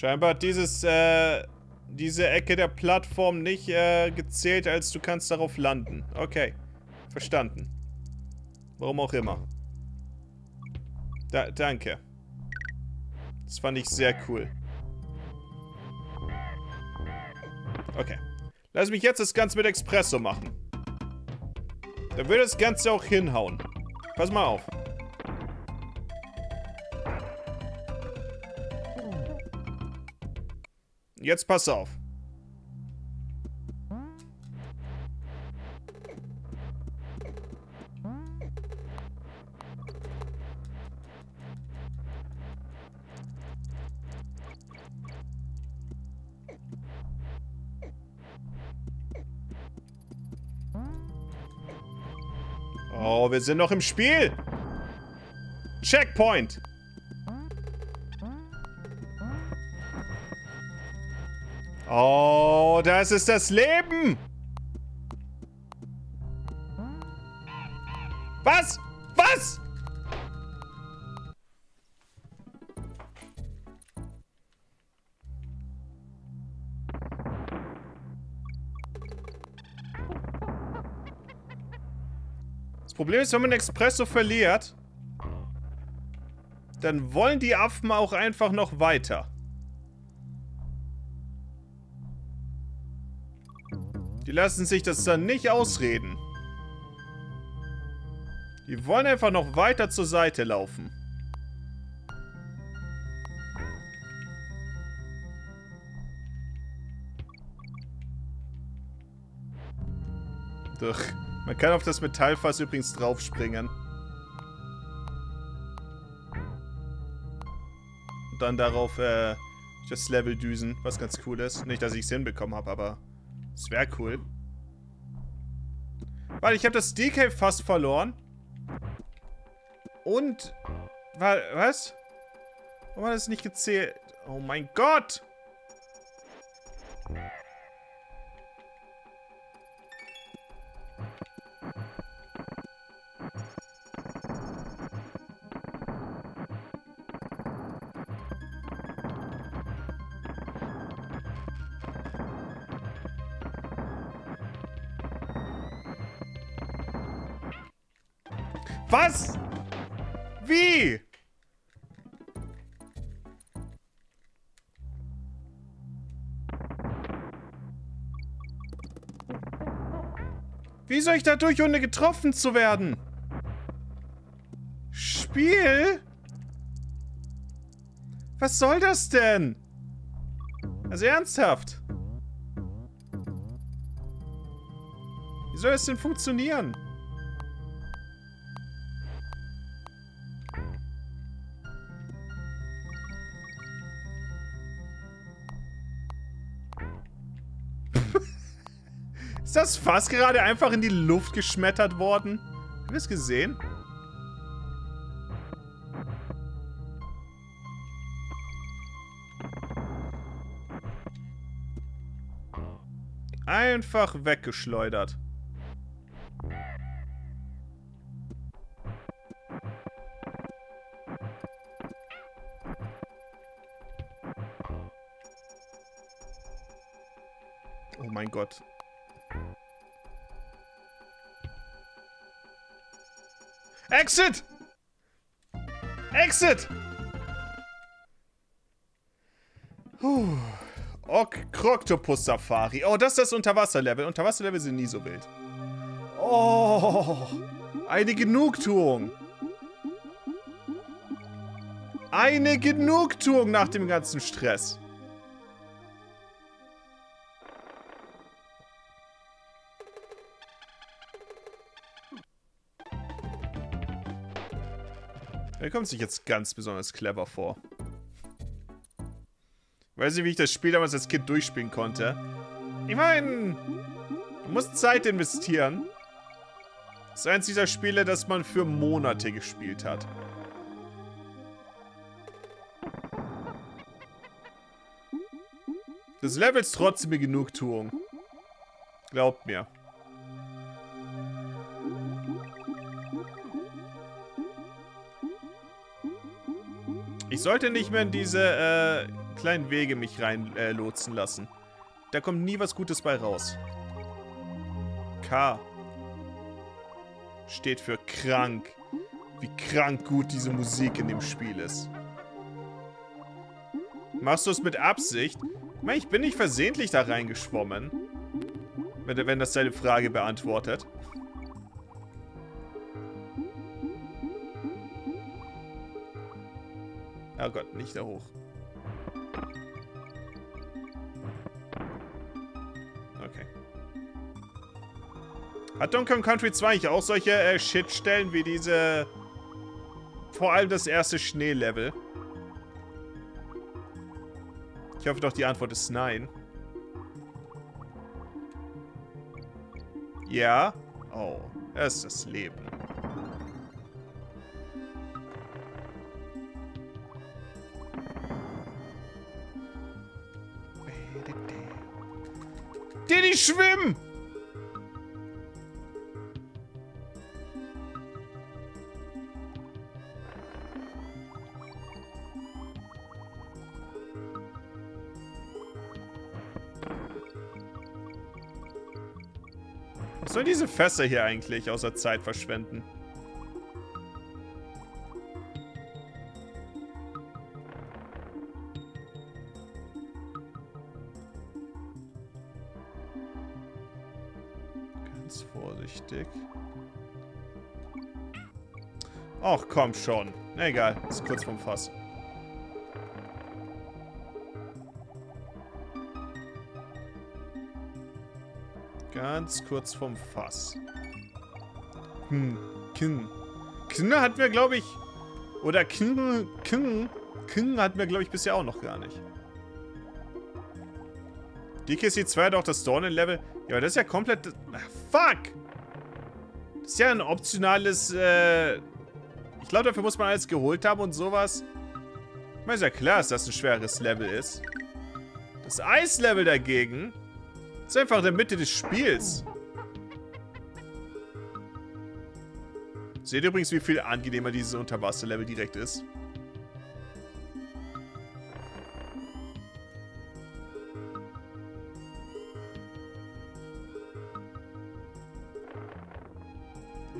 Scheinbar hat dieses, äh, diese Ecke der Plattform nicht äh, gezählt, als du kannst darauf landen. Okay. Verstanden. Warum auch immer. Da, danke. Das fand ich sehr cool. Okay. Lass mich jetzt das Ganze mit Expresso machen. Dann würde das Ganze auch hinhauen. Pass mal auf. Jetzt pass auf. Oh, wir sind noch im Spiel. Checkpoint. Oh, das ist das Leben! Was? Was? Das Problem ist, wenn man Expresso verliert, dann wollen die Affen auch einfach noch weiter. Die lassen sich das dann nicht ausreden. Die wollen einfach noch weiter zur Seite laufen. Doch. Man kann auf das Metallfass übrigens draufspringen. Und dann darauf äh, das Level düsen, was ganz cool ist. Nicht, dass ich es hinbekommen habe, aber es wäre cool. Weil ich habe das DK fast verloren. Und... Was? Warum hat das nicht gezählt? Oh mein Gott! Was? Wie? Wie soll ich da durch, ohne getroffen zu werden? Spiel? Was soll das denn? Also ernsthaft. Wie soll das denn funktionieren? Ist das Fass gerade einfach in die Luft geschmettert worden? Habt ihr es gesehen? Einfach weggeschleudert. Oh mein Gott. Exit! Exit! Puh. Ok Kroctopus Safari. Oh, das ist das Unterwasserlevel. Unterwasserlevel sind nie so wild. Oh, eine Genugtuung. Eine Genugtuung nach dem ganzen Stress. Er kommt sich jetzt ganz besonders clever vor. Weiß nicht, wie ich das Spiel damals als Kind durchspielen konnte. Ich meine, du musst Zeit investieren. Das ist eins dieser Spiele, das man für Monate gespielt hat. Das Level ist trotzdem eine Genugtuung. Glaubt mir. Ich sollte nicht mehr in diese äh, kleinen Wege mich reinlotsen äh, lassen. Da kommt nie was Gutes bei raus. K. Steht für krank. Wie krank gut diese Musik in dem Spiel ist. Machst du es mit Absicht? Ich meine, ich bin nicht versehentlich da reingeschwommen. Wenn, wenn das deine Frage beantwortet. Nicht da hoch. Okay. Hat Donkey Country 2 eigentlich auch solche äh, Shitstellen wie diese... Vor allem das erste Schneelevel? Ich hoffe doch, die Antwort ist nein. Ja? Oh, das ist das Leben. Fässer hier eigentlich außer Zeit verschwenden? Ganz vorsichtig. Ach, komm schon. Egal, ist kurz vom Fass. Ganz kurz vom Fass. Hm, King. King hatten wir, glaube ich... Oder King, King, King hatten wir, glaube ich, bisher auch noch gar nicht. DKC 2 hat auch das Dornen-Level. Ja, aber das ist ja komplett... Ach, fuck! Das ist ja ein optionales, äh... Ich glaube, dafür muss man alles geholt haben und sowas. Ich meine, ist ja klar, dass das ein schweres Level ist. Das Eislevel dagegen ist einfach in der Mitte des Spiels. Seht ihr übrigens, wie viel angenehmer dieses Unterwasserlevel direkt ist?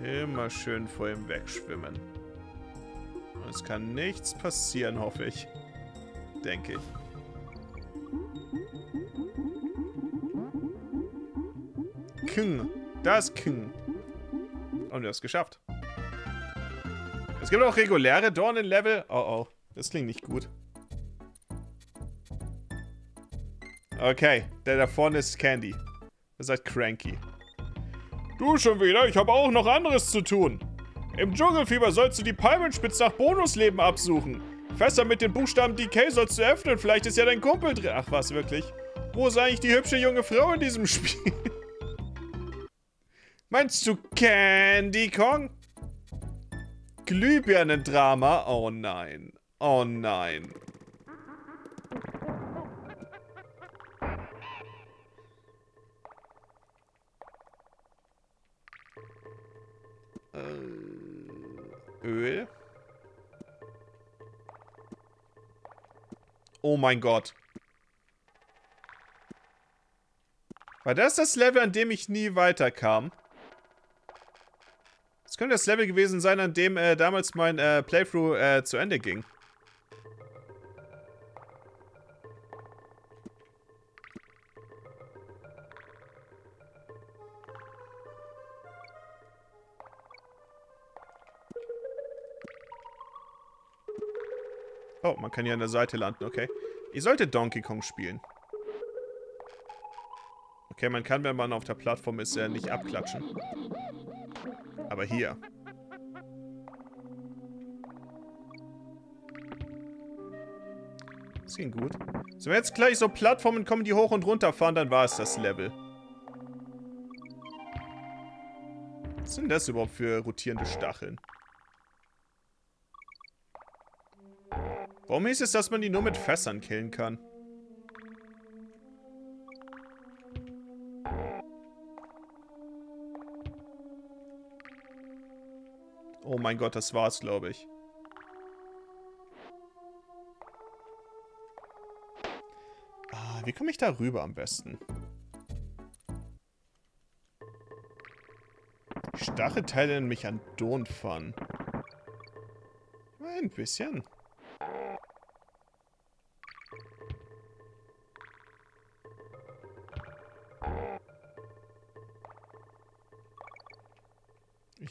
Immer schön vor ihm wegschwimmen. Es kann nichts passieren, hoffe ich. Denke ich. King. Da ist King. Und wir haben es geschafft. Es gibt auch reguläre Dornen-Level. Oh oh, das klingt nicht gut. Okay, der da vorne ist Candy. Ihr seid cranky. Du schon wieder? Ich habe auch noch anderes zu tun. Im Dschungelfieber sollst du die Palmenspitz nach Bonusleben absuchen. Fässer mit den Buchstaben DK sollst du öffnen. Vielleicht ist ja dein Kumpel drin. Ach was, wirklich? Wo ist eigentlich die hübsche junge Frau in diesem Spiel? Meinst du Candy Kong? Glühbirnendrama? Oh nein. Oh nein. Äh, Öl? Oh mein Gott. War das das Level, an dem ich nie weiterkam? Könnte das Level gewesen sein, an dem äh, damals mein äh, Playthrough äh, zu Ende ging. Oh, man kann hier an der Seite landen, okay. Ich sollte Donkey Kong spielen. Okay, man kann, wenn man auf der Plattform ist, ja nicht abklatschen. Aber hier. Das ging gut. So, wenn jetzt gleich so Plattformen kommen, die hoch und runter fahren, dann war es das Level. Was sind das überhaupt für rotierende Stacheln? Warum hieß es, dass man die nur mit Fässern killen kann? Oh mein Gott, das war's, glaube ich. Ah, wie komme ich da rüber am besten? Stachelteile erinnern mich an Donphan. Ein bisschen.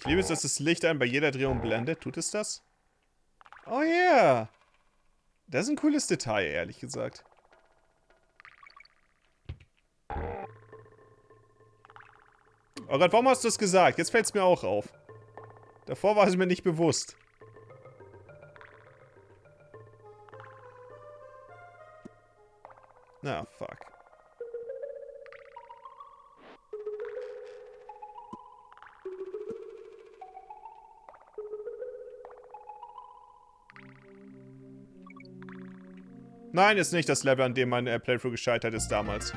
Liebe es, dass das Licht einen bei jeder Drehung blendet. Tut es das? Oh yeah. Das ist ein cooles Detail, ehrlich gesagt. Oh Gott, warum hast du das gesagt? Jetzt fällt es mir auch auf. Davor war es mir nicht bewusst. Na, fuck. Nein, ist nicht das Level, an dem mein äh, Playthrough gescheitert ist damals.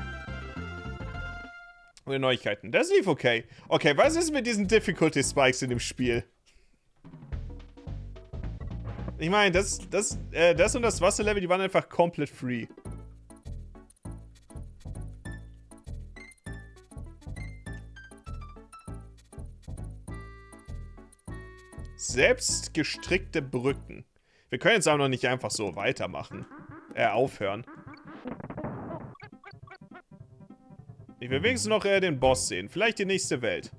Oder Neuigkeiten. Das lief okay. Okay, was ist mit diesen Difficulty Spikes in dem Spiel? Ich meine, das, das, äh, das und das Wasserlevel, die waren einfach komplett free. Selbst gestrickte Brücken. Wir können jetzt aber noch nicht einfach so weitermachen. Äh, aufhören. Ich will wenigstens noch äh, den Boss sehen. Vielleicht die nächste Welt.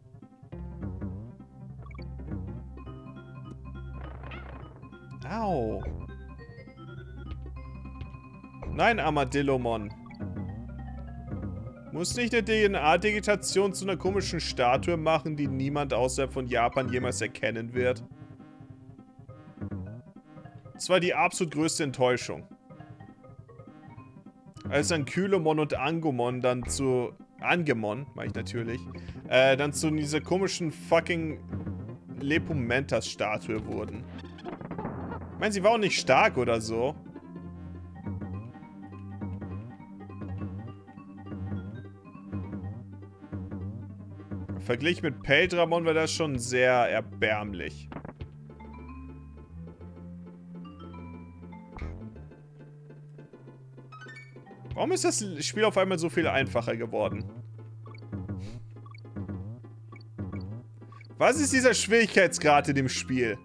Au. Nein, Armadillomon. Muss nicht eine DNA-Digitation zu einer komischen Statue machen, die niemand außerhalb von Japan jemals erkennen wird? Das war die absolut größte Enttäuschung. Als dann Kylomon und Angomon dann zu... Angemon, meine ich natürlich. Äh, dann zu dieser komischen fucking Lepomentas-Statue wurden. Ich meine, sie war auch nicht stark oder so. Verglichen mit Peldramon war das schon sehr erbärmlich. Warum ist das Spiel auf einmal so viel einfacher geworden? Was ist dieser Schwierigkeitsgrad in dem Spiel?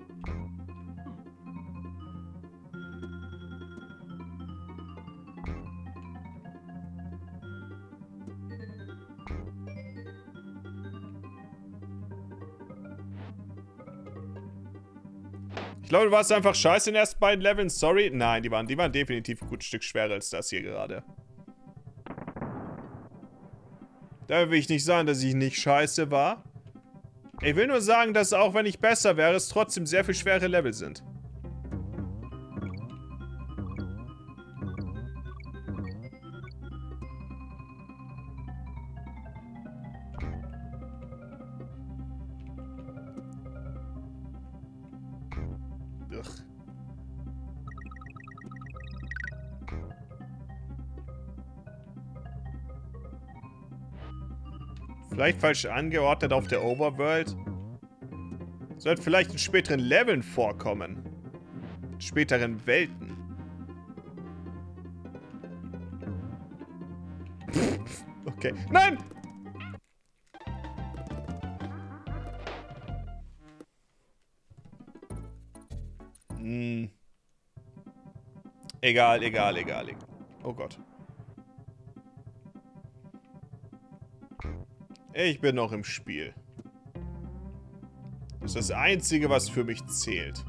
Ich glaube, du warst einfach scheiße in den ersten beiden Leveln. Sorry. Nein, die waren, die waren definitiv ein gutes Stück schwerer als das hier gerade. Da will ich nicht sagen, dass ich nicht scheiße war. Ich will nur sagen, dass auch wenn ich besser wäre, es trotzdem sehr viel schwere Level sind. Vielleicht falsch angeordnet auf der Overworld. Sollte vielleicht in späteren Leveln vorkommen. In späteren Welten. okay. Nein! Hm. Egal, egal, egal, egal. Oh Gott. Ich bin noch im Spiel. Das ist das Einzige, was für mich zählt.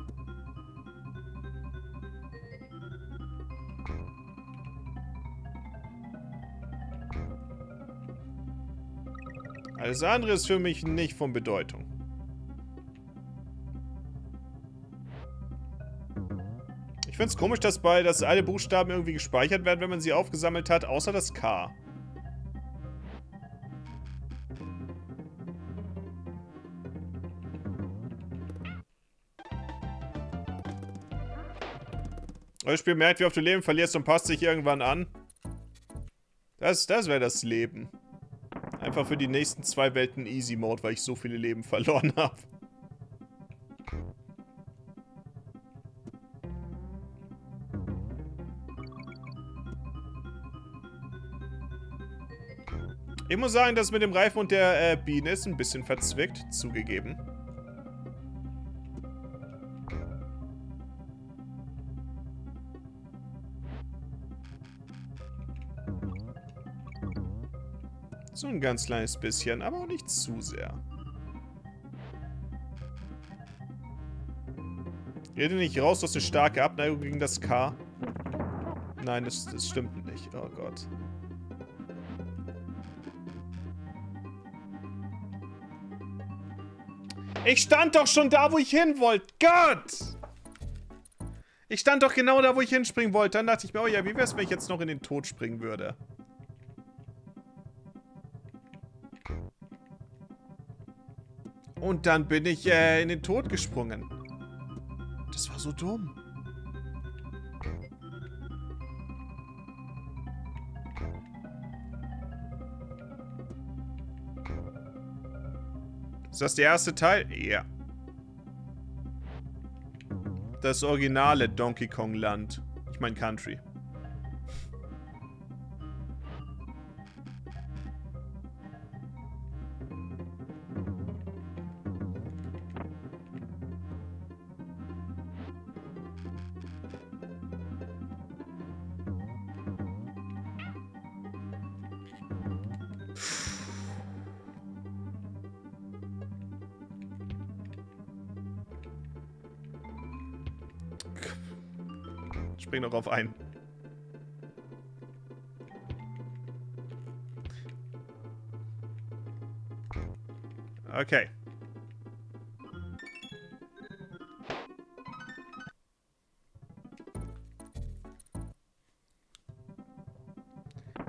Alles andere ist für mich nicht von Bedeutung. Ich finde es komisch, dass bei, dass alle Buchstaben irgendwie gespeichert werden, wenn man sie aufgesammelt hat, außer das K. Das Spiel merkt, wie oft du Leben verlierst und passt sich irgendwann an. Das, das wäre das Leben. Einfach für die nächsten zwei Welten Easy Mode, weil ich so viele Leben verloren habe. Ich muss sagen, das mit dem Reifen und der äh, Biene ist ein bisschen verzwickt, zugegeben. So ein ganz kleines bisschen, aber auch nicht zu sehr. Rede nicht raus, du hast eine starke Abneigung gegen das K. Nein, das, das stimmt nicht. Oh Gott. Ich stand doch schon da, wo ich hin wollte. Gott! Ich stand doch genau da, wo ich hinspringen wollte. Dann dachte ich mir, oh ja, wie wäre es, wenn ich jetzt noch in den Tod springen würde? Und dann bin ich äh, in den Tod gesprungen. Das war so dumm. Ist das der erste Teil? Ja. Das originale Donkey Kong Land. Ich meine Country. Spring noch auf ein. Okay.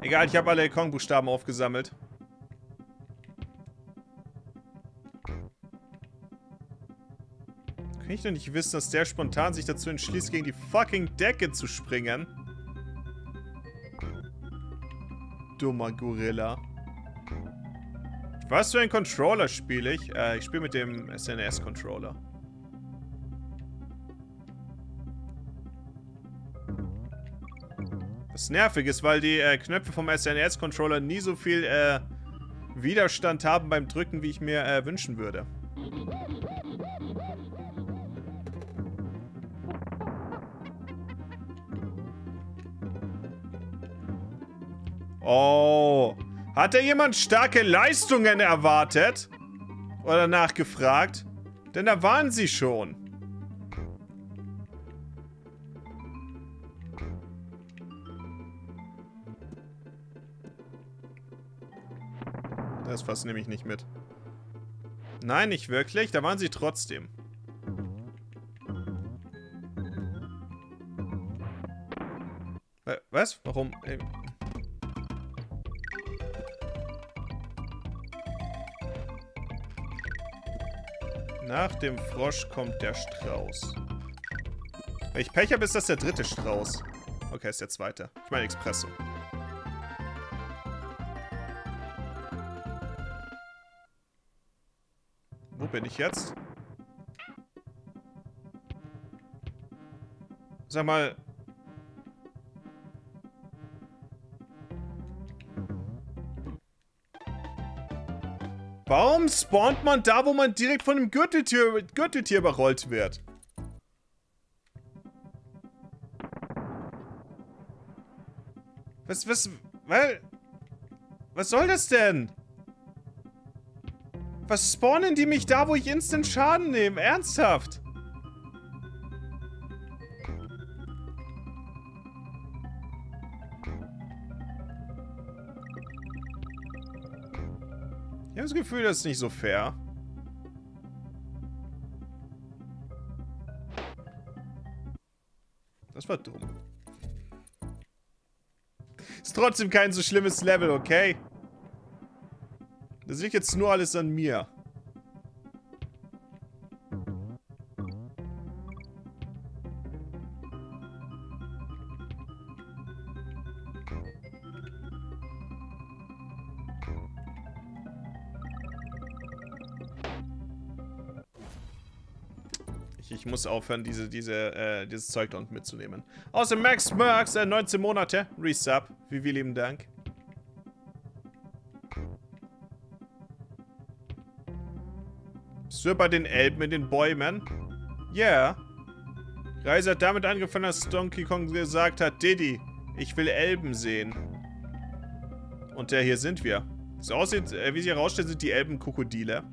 Egal, ich habe alle Kong-Buchstaben aufgesammelt. Doch nicht wissen, dass der spontan sich dazu entschließt, gegen die fucking Decke zu springen? Dummer Gorilla. Was für ein Controller spiele ich? Äh, ich spiele mit dem SNS-Controller. Was nervig ist, weil die äh, Knöpfe vom SNS-Controller nie so viel äh, Widerstand haben beim Drücken, wie ich mir äh, wünschen würde. Oh. Hat da jemand starke Leistungen erwartet? Oder nachgefragt? Denn da waren sie schon. Das fasst nämlich nicht mit. Nein, nicht wirklich. Da waren sie trotzdem. Was? Warum? Nach dem Frosch kommt der Strauß. Wenn ich Pech habe, ist das der dritte Strauß. Okay, ist der zweite. Ich meine Expresso. Wo bin ich jetzt? Sag mal, Warum spawnt man da, wo man direkt von einem Gürteltier, Gürteltier überrollt wird? Was, was, weil, was soll das denn? Was spawnen die mich da, wo ich instant Schaden nehme? Ernsthaft? Das Gefühl, das ist nicht so fair. Das war dumm. Ist trotzdem kein so schlimmes Level, okay? Das liegt jetzt nur alles an mir. Muss aufhören, diese, diese, äh, dieses Zeug da unten mitzunehmen. Außer Max Merks, äh, 19 Monate. Resub. Wie vielen lieben Dank. Bist du bei den Elben in den Bäumen? Yeah. Reise hat damit angefangen, dass Donkey Kong gesagt hat, Diddy, ich will Elben sehen. Und der hier sind wir. So aussieht, äh, wie sie herausstellen, sind die Elben Krokodile.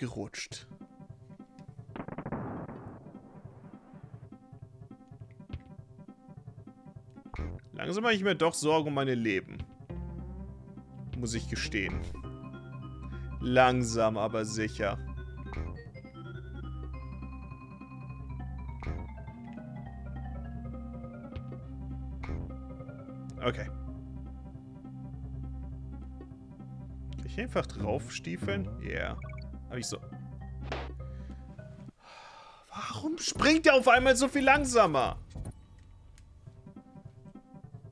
Abgerutscht. Langsam mache ich mir doch Sorgen um meine Leben. Muss ich gestehen. Langsam, aber sicher. Okay. ich einfach draufstiefeln? Ja. Yeah. Hab ich so. Warum springt er auf einmal so viel langsamer?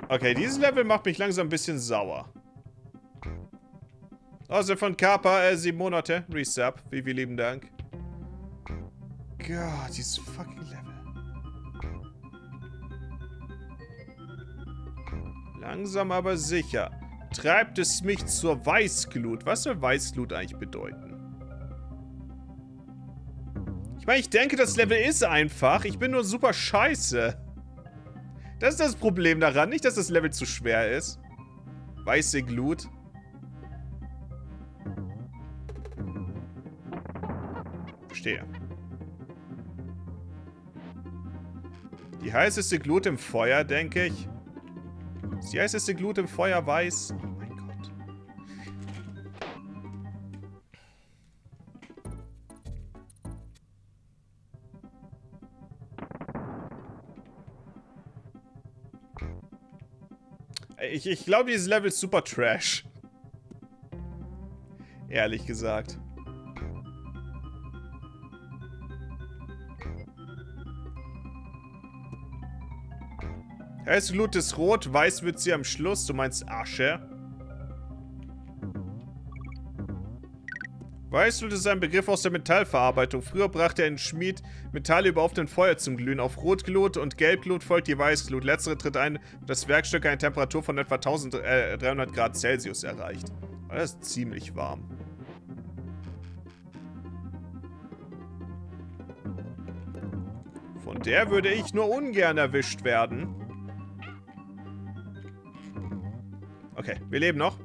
Okay, dieses Level macht mich langsam ein bisschen sauer. Also von Kappa, äh, sieben Monate. Resub. Wie viel lieben Dank. Gott, dieses fucking Level. Langsam aber sicher. Treibt es mich zur Weißglut. Was soll Weißglut eigentlich bedeuten? meine, ich denke, das Level ist einfach. Ich bin nur super scheiße. Das ist das Problem daran. Nicht, dass das Level zu schwer ist. Weiße Glut. Verstehe. Die heißeste Glut im Feuer, denke ich. Ist die heißeste Glut im Feuer weiß? Ich, ich glaube, dieses Level ist super trash. Ehrlich gesagt. Heiße Glut ist rot, weiß wird sie am Schluss. Du meinst Asche? Weißglut ist ein Begriff aus der Metallverarbeitung. Früher brachte ein Schmied Metalle über offenem Feuer zum Glühen. Auf Rotglut und Gelbglut folgt die Weißglut. Letztere tritt ein, das Werkstück eine Temperatur von etwa 1300 Grad Celsius erreicht. Das ist ziemlich warm. Von der würde ich nur ungern erwischt werden. Okay, wir leben noch.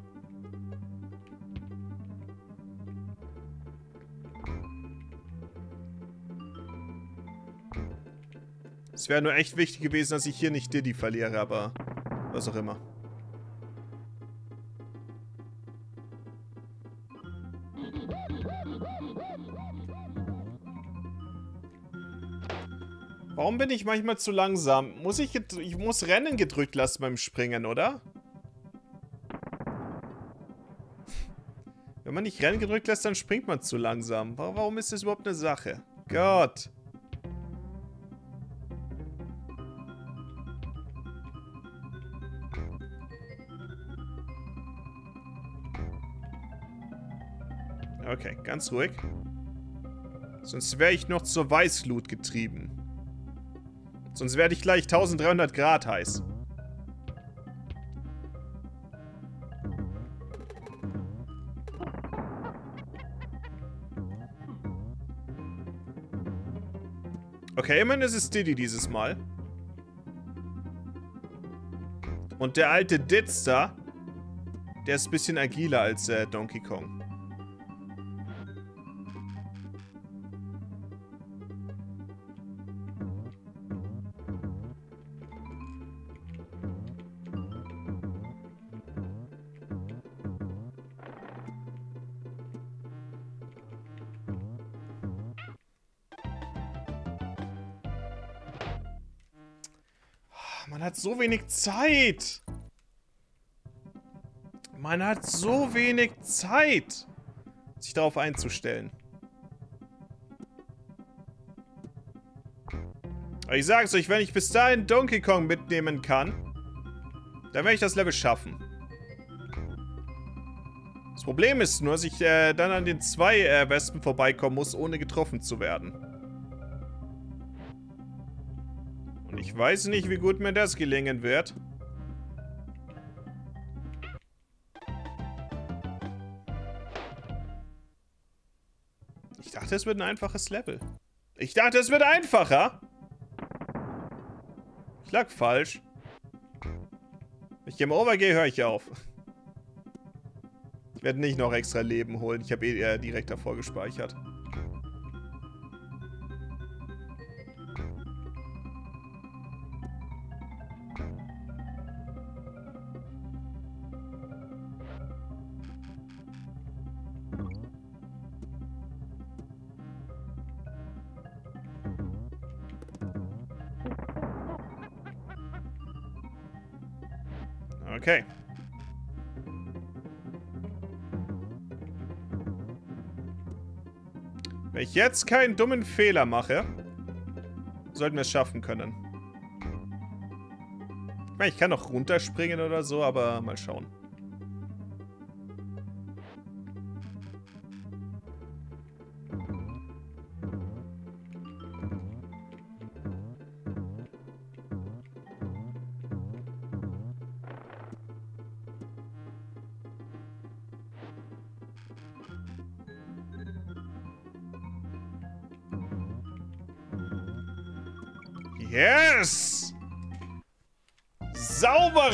Es wäre nur echt wichtig gewesen, dass ich hier nicht Diddy verliere, aber was auch immer. Warum bin ich manchmal zu langsam? Muss ich, ich muss Rennen gedrückt lassen beim Springen, oder? Wenn man nicht Rennen gedrückt lässt, dann springt man zu langsam. Warum ist das überhaupt eine Sache? Gott. Okay, ganz ruhig. Sonst wäre ich noch zur Weißglut getrieben. Sonst werde ich gleich 1300 Grad heiß. Okay, immerhin ist es Diddy dieses Mal. Und der alte Ditz da, der ist ein bisschen agiler als äh, Donkey Kong. Hat so wenig Zeit. Man hat so wenig Zeit, sich darauf einzustellen. Ich sag's euch, wenn ich bis dahin Donkey Kong mitnehmen kann, dann werde ich das Level schaffen. Das Problem ist nur, dass ich äh, dann an den zwei äh, Wespen vorbeikommen muss, ohne getroffen zu werden. Ich weiß nicht, wie gut mir das gelingen wird. Ich dachte, es wird ein einfaches Level. Ich dachte, es wird einfacher. Ich lag falsch. Ich Game Over gehe, höre ich auf. Ich werde nicht noch extra Leben holen. Ich habe eh direkt davor gespeichert. Okay. Wenn ich jetzt keinen dummen Fehler mache, sollten wir es schaffen können. Ich meine, ich kann noch runterspringen oder so, aber mal schauen.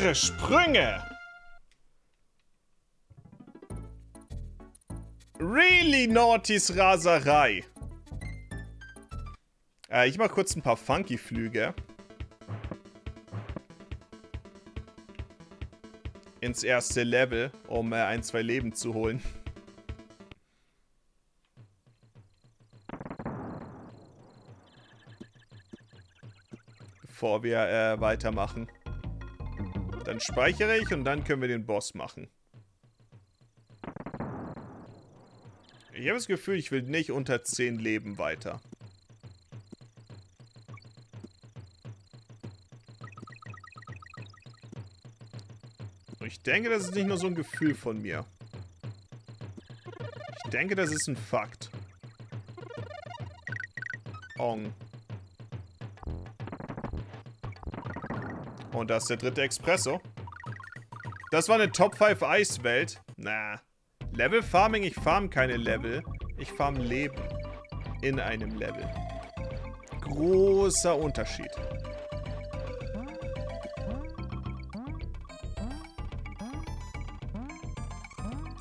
Saubere Sprünge! Really Naughtys Raserei. Äh, ich mache kurz ein paar Funky-Flüge. Ins erste Level, um äh, ein, zwei Leben zu holen. Bevor wir äh, weitermachen. Dann speichere ich und dann können wir den Boss machen. Ich habe das Gefühl, ich will nicht unter 10 Leben weiter. Ich denke, das ist nicht nur so ein Gefühl von mir. Ich denke, das ist ein Fakt. Ong. Und das ist der dritte Espresso. Das war eine Top 5 Eiswelt. Na. Level Farming, ich farm keine Level. Ich farm Leben. In einem Level. Großer Unterschied.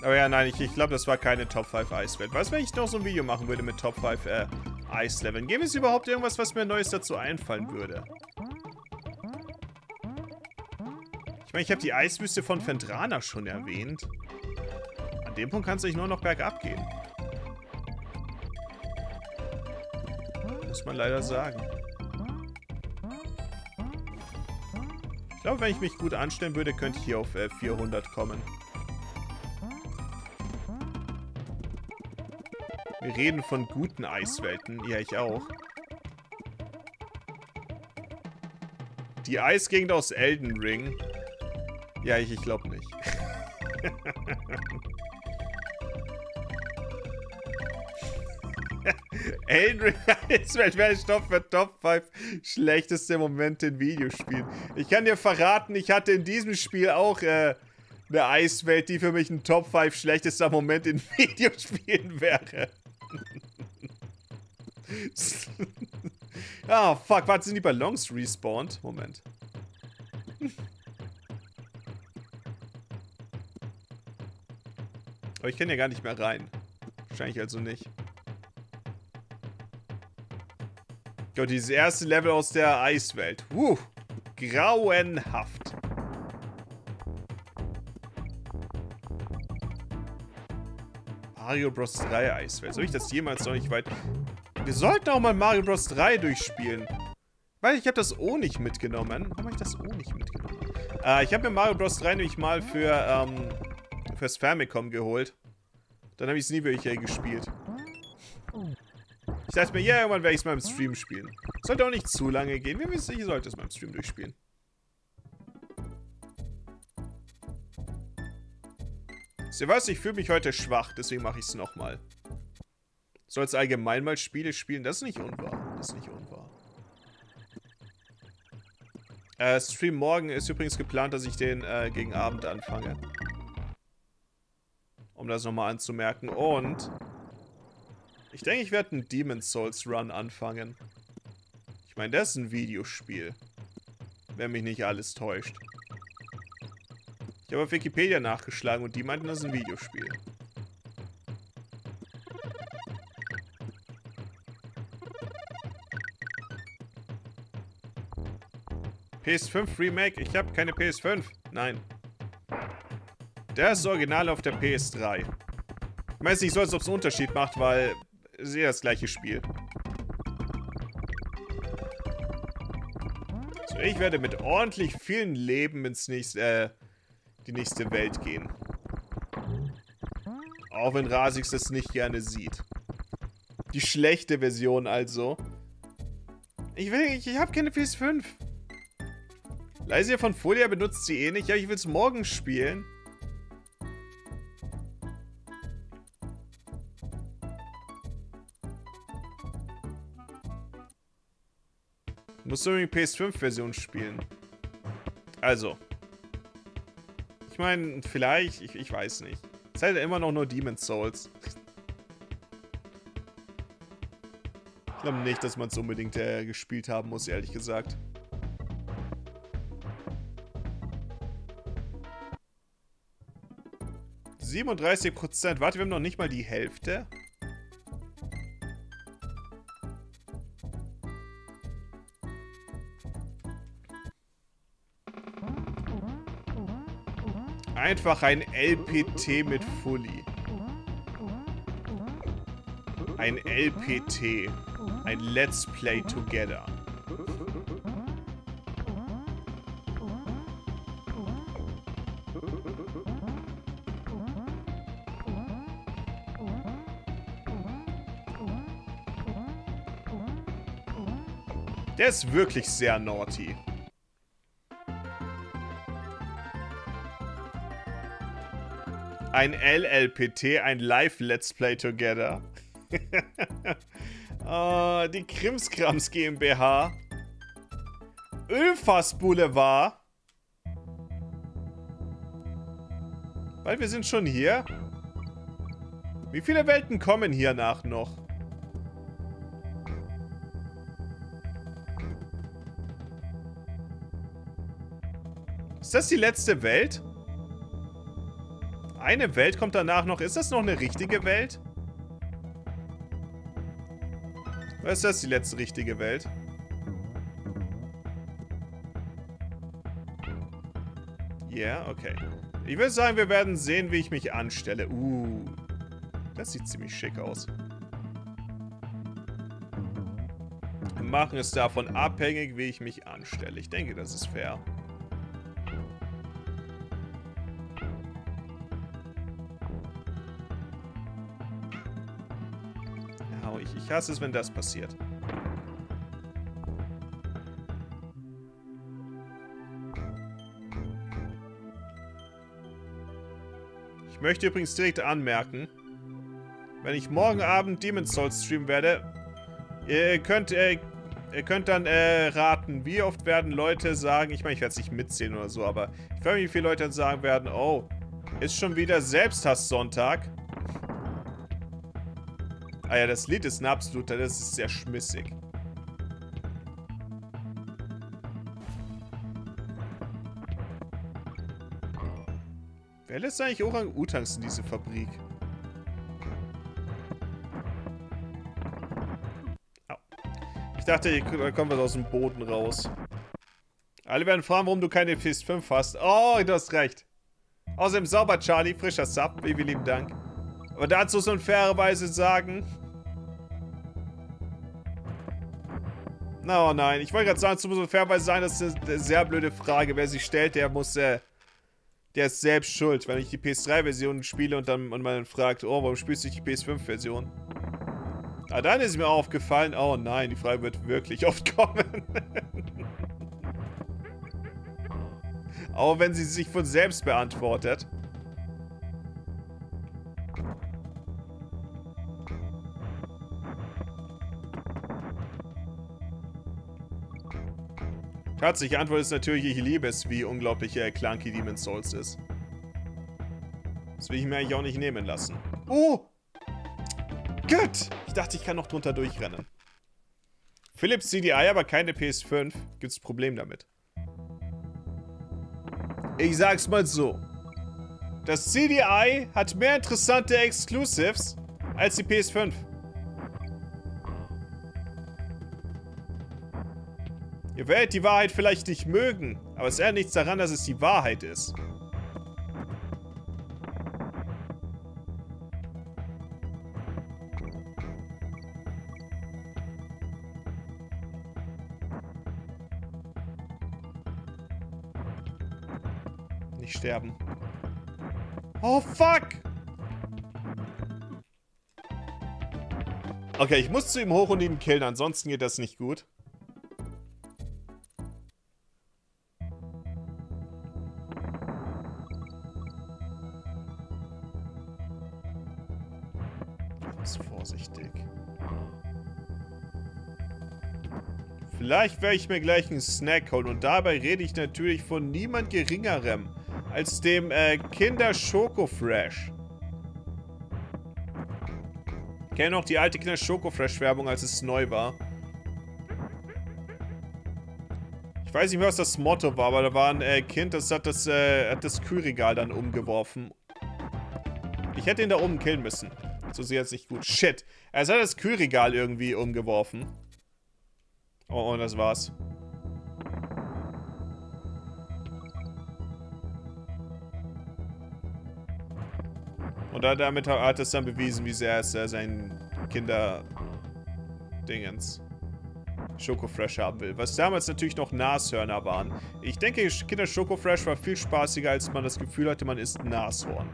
Aber ja, nein, ich, ich glaube, das war keine Top 5 Eiswelt. Was, wenn ich noch so ein Video machen würde mit Top 5 äh, Eisleveln? Gäbe es überhaupt irgendwas, was mir Neues dazu einfallen würde? Ich meine, ich habe die Eiswüste von Fendrana schon erwähnt. An dem Punkt kann es sich nur noch bergab gehen. Muss man leider sagen. Ich glaube, wenn ich mich gut anstellen würde, könnte ich hier auf äh, 400 kommen. Wir reden von guten Eiswelten. Ja, ich auch. Die Eisgegend aus Elden Ring ja, ich, ich glaube nicht. Elden ist Stoff für Top 5 schlechteste Momente in Videospielen. Ich kann dir verraten, ich hatte in diesem Spiel auch äh, eine Eiswelt, die für mich ein Top 5 schlechtester Moment in Videospielen wäre. Ah, oh, fuck, warte, sind die Ballons respawned? Moment. Aber ich kann ja gar nicht mehr rein. Wahrscheinlich also nicht. Gott, dieses erste Level aus der Eiswelt. Wuh, grauenhaft. Mario Bros. 3 Eiswelt. Soll ich das jemals noch nicht weit... Wir sollten auch mal Mario Bros. 3 durchspielen. Weil ich habe das O nicht mitgenommen. Warum habe ich das O nicht mitgenommen? Äh, ich habe mir Mario Bros. 3 nämlich mal für, ähm, fürs Famicom geholt. Dann habe ich es nie wirklich gespielt. Ich dachte mir, ja, irgendwann werde ich es mal im Stream spielen. Sollte auch nicht zu lange gehen. Wir wissen, ich sollte es mal im Stream durchspielen. Ihr was? Ich fühle mich heute schwach, deswegen mache ich es nochmal. Sollst allgemein mal Spiele spielen? Das ist nicht unwahr. Das ist nicht unwahr. Äh, Stream morgen ist übrigens geplant, dass ich den äh, gegen Abend anfange um das nochmal anzumerken. Und ich denke, ich werde einen Demon's Souls Run anfangen. Ich meine, das ist ein Videospiel. Wenn mich nicht alles täuscht. Ich habe auf Wikipedia nachgeschlagen und die meinten, das ist ein Videospiel. PS5 Remake? Ich habe keine PS5. Nein. Das ist Original auf der PS3. Ich weiß nicht so, als ob es einen Unterschied macht, weil es ist ja das gleiche Spiel. So, ich werde mit ordentlich vielen Leben ins nächste, äh, die nächste Welt gehen. Auch wenn Rasix das nicht gerne sieht. Die schlechte Version also. Ich will, ich, ich habe keine PS5. Leise von Folia benutzt sie eh nicht. Ja, ich will es morgen spielen. Muss du die PS5-Version spielen. Also. Ich meine, vielleicht, ich, ich weiß nicht. Es ist halt immer noch nur Demon's Souls. Ich glaube nicht, dass man es unbedingt äh, gespielt haben muss, ehrlich gesagt. Siebenunddreißig Prozent. Warte, wir haben noch nicht mal die Hälfte. Einfach ein LPT mit Fully. Ein LPT. Ein Let's Play Together. Der ist wirklich sehr naughty. Ein LLPT, ein Live-Let's Play Together. oh, die Krimskrams GmbH. Ölfass Boulevard. Weil wir sind schon hier. Wie viele Welten kommen hier nach noch? Ist das die letzte Welt? Eine Welt kommt danach noch. Ist das noch eine richtige Welt? Oder ist das die letzte richtige Welt? Ja, yeah, okay. Ich würde sagen, wir werden sehen, wie ich mich anstelle. Uh, das sieht ziemlich schick aus. Wir machen es davon abhängig, wie ich mich anstelle. Ich denke, das ist fair. Ich hasse es, wenn das passiert. Ich möchte übrigens direkt anmerken, wenn ich morgen Abend Demon's Souls streamen werde, ihr könnt, äh, ihr könnt dann äh, raten, wie oft werden Leute sagen, ich meine, ich werde es nicht mitzählen oder so, aber ich frage mich, wie viele Leute dann sagen werden, oh, ist schon wieder Selbsthass-Sonntag. Ah ja, das Lied ist ein absoluter, das ist sehr schmissig. Wer lässt eigentlich Orang-Utangs in diese Fabrik? Ich dachte, da kommen wir aus dem Boden raus. Alle werden fragen, warum du keine Fist 5 hast. Oh, du hast recht. Außerdem sauber, Charlie. Frischer Sub. Vielen lieben Dank. Aber dazu muss man fairerweise sagen, Oh nein, ich wollte gerade sagen, es muss fairerweise sein, das ist eine sehr blöde Frage. Wer sie stellt, der muss, äh, der ist selbst schuld. Wenn ich die PS3-Version spiele und dann und man fragt, oh, warum spielst du nicht die PS5-Version? Ah, dann ist mir aufgefallen, oh nein, die Frage wird wirklich oft kommen. Auch wenn sie sich von selbst beantwortet. Tatsächlich, Antwort ist natürlich, ich liebe es, wie unglaublich äh, clunky Demon's Souls ist. Das will ich mir eigentlich auch nicht nehmen lassen. Oh! Gut! Ich dachte, ich kann noch drunter durchrennen. Philips CDI, aber keine PS5. Gibt's Problem damit. Ich sag's mal so. Das CDI hat mehr interessante Exclusives als die PS5. Ihr werdet die Wahrheit vielleicht nicht mögen, aber es ändert nichts daran, dass es die Wahrheit ist. Nicht sterben. Oh, fuck! Okay, ich muss zu ihm hoch und ihn killen, ansonsten geht das nicht gut. Vielleicht werde ich mir gleich einen Snack holen und dabei rede ich natürlich von niemand geringerem als dem äh, Kinder Schoko Fresh. Kenne noch die alte Kinder Schoko Fresh Werbung, als es neu war. Ich weiß nicht mehr, was das Motto war, aber da war ein äh, Kind, das hat das, äh, hat das Kühlregal dann umgeworfen. Ich hätte ihn da oben killen müssen. So sieht jetzt nicht gut. Shit. Er hat das Kühlregal irgendwie umgeworfen. Oh, und das war's. Und damit hat es dann bewiesen, wie sehr es äh, sein Kinder-Dingens Schokofresh haben will. Was damals natürlich noch Nashörner waren. Ich denke, Kinder Schokofresh war viel spaßiger, als man das Gefühl hatte, man isst Nashorn.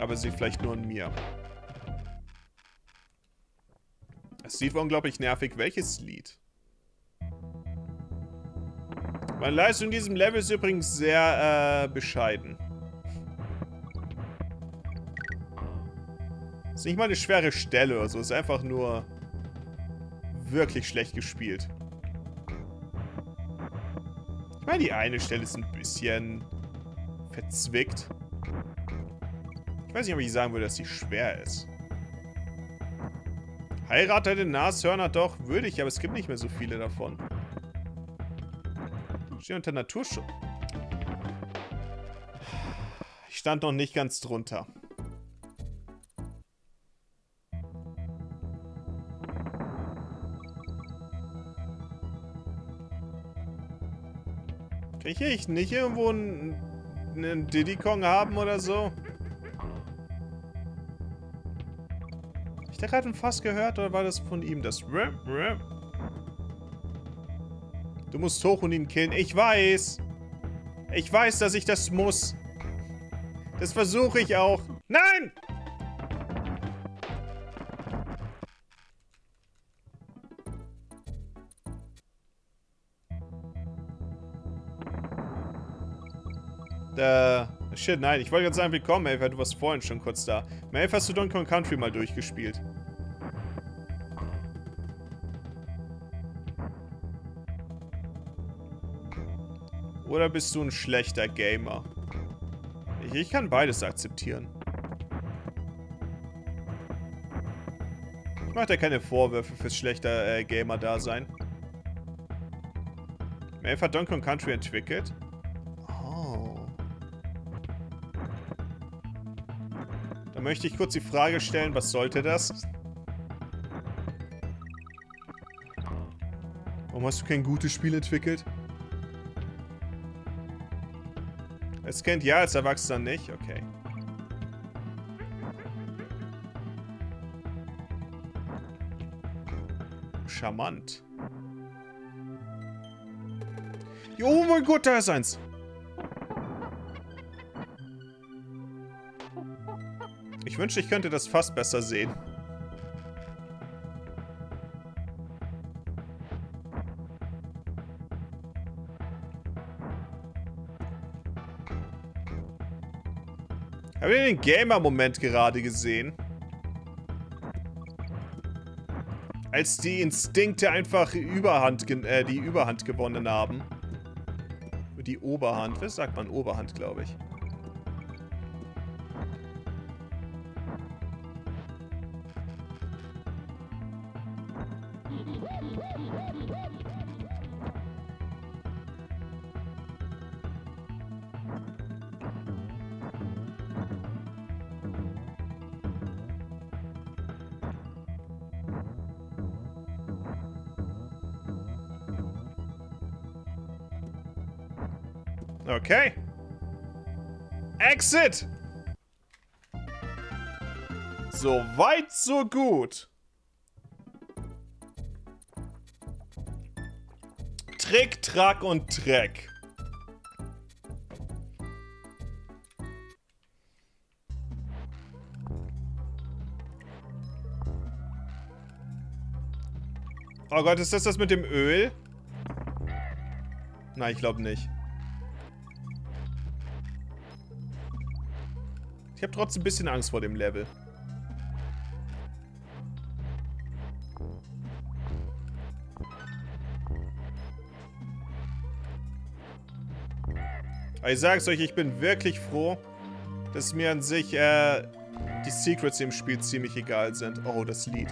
Aber sie vielleicht nur an mir. Das Lied war unglaublich nervig. Welches Lied? Meine Leistung in diesem Level ist übrigens sehr äh, bescheiden. Ist nicht mal eine schwere Stelle oder so. Ist einfach nur wirklich schlecht gespielt. Ich meine, die eine Stelle ist ein bisschen verzwickt. Ich weiß nicht, ob ich sagen würde, dass sie schwer ist. Heirate den Nashörner doch, würde ich, aber es gibt nicht mehr so viele davon. Stehe unter Naturschutz. Ich stand noch nicht ganz drunter. Kann ich hier nicht irgendwo einen, einen Diddy Kong haben oder so? Da gerade ein Fass gehört oder war das von ihm das? Du musst hoch und ihn killen. Ich weiß. Ich weiß, dass ich das muss. Das versuche ich auch. Nein! Äh, shit, nein. Ich wollte gerade sagen, willkommen, Elf. Du warst vorhin schon kurz da. Melf, hast du Donkey Kong Country mal durchgespielt? Oder bist du ein schlechter Gamer? Ich, ich kann beides akzeptieren. Ich mache dir keine Vorwürfe fürs schlechter äh, Gamer-Dasein. Melf hat Donkey Kong Country entwickelt. Möchte ich kurz die Frage stellen, was sollte das? Warum hast du kein gutes Spiel entwickelt? Es kennt ja, als Erwachsener nicht. Okay. Charmant. Oh mein Gott, da ist eins. Ich wünschte, ich könnte das fast besser sehen. Haben wir den Gamer-Moment gerade gesehen? Als die Instinkte einfach Überhand, äh, die Überhand gewonnen haben. Die Oberhand. Was sagt man? Oberhand, glaube ich. Exit! So weit, so gut. Trick, Track und Treck. Oh Gott, ist das das mit dem Öl? Nein, ich glaube nicht. Habe trotzdem ein bisschen Angst vor dem Level. Aber ich sag's euch, ich bin wirklich froh, dass mir an sich äh, die Secrets im Spiel ziemlich egal sind. Oh, das Lied.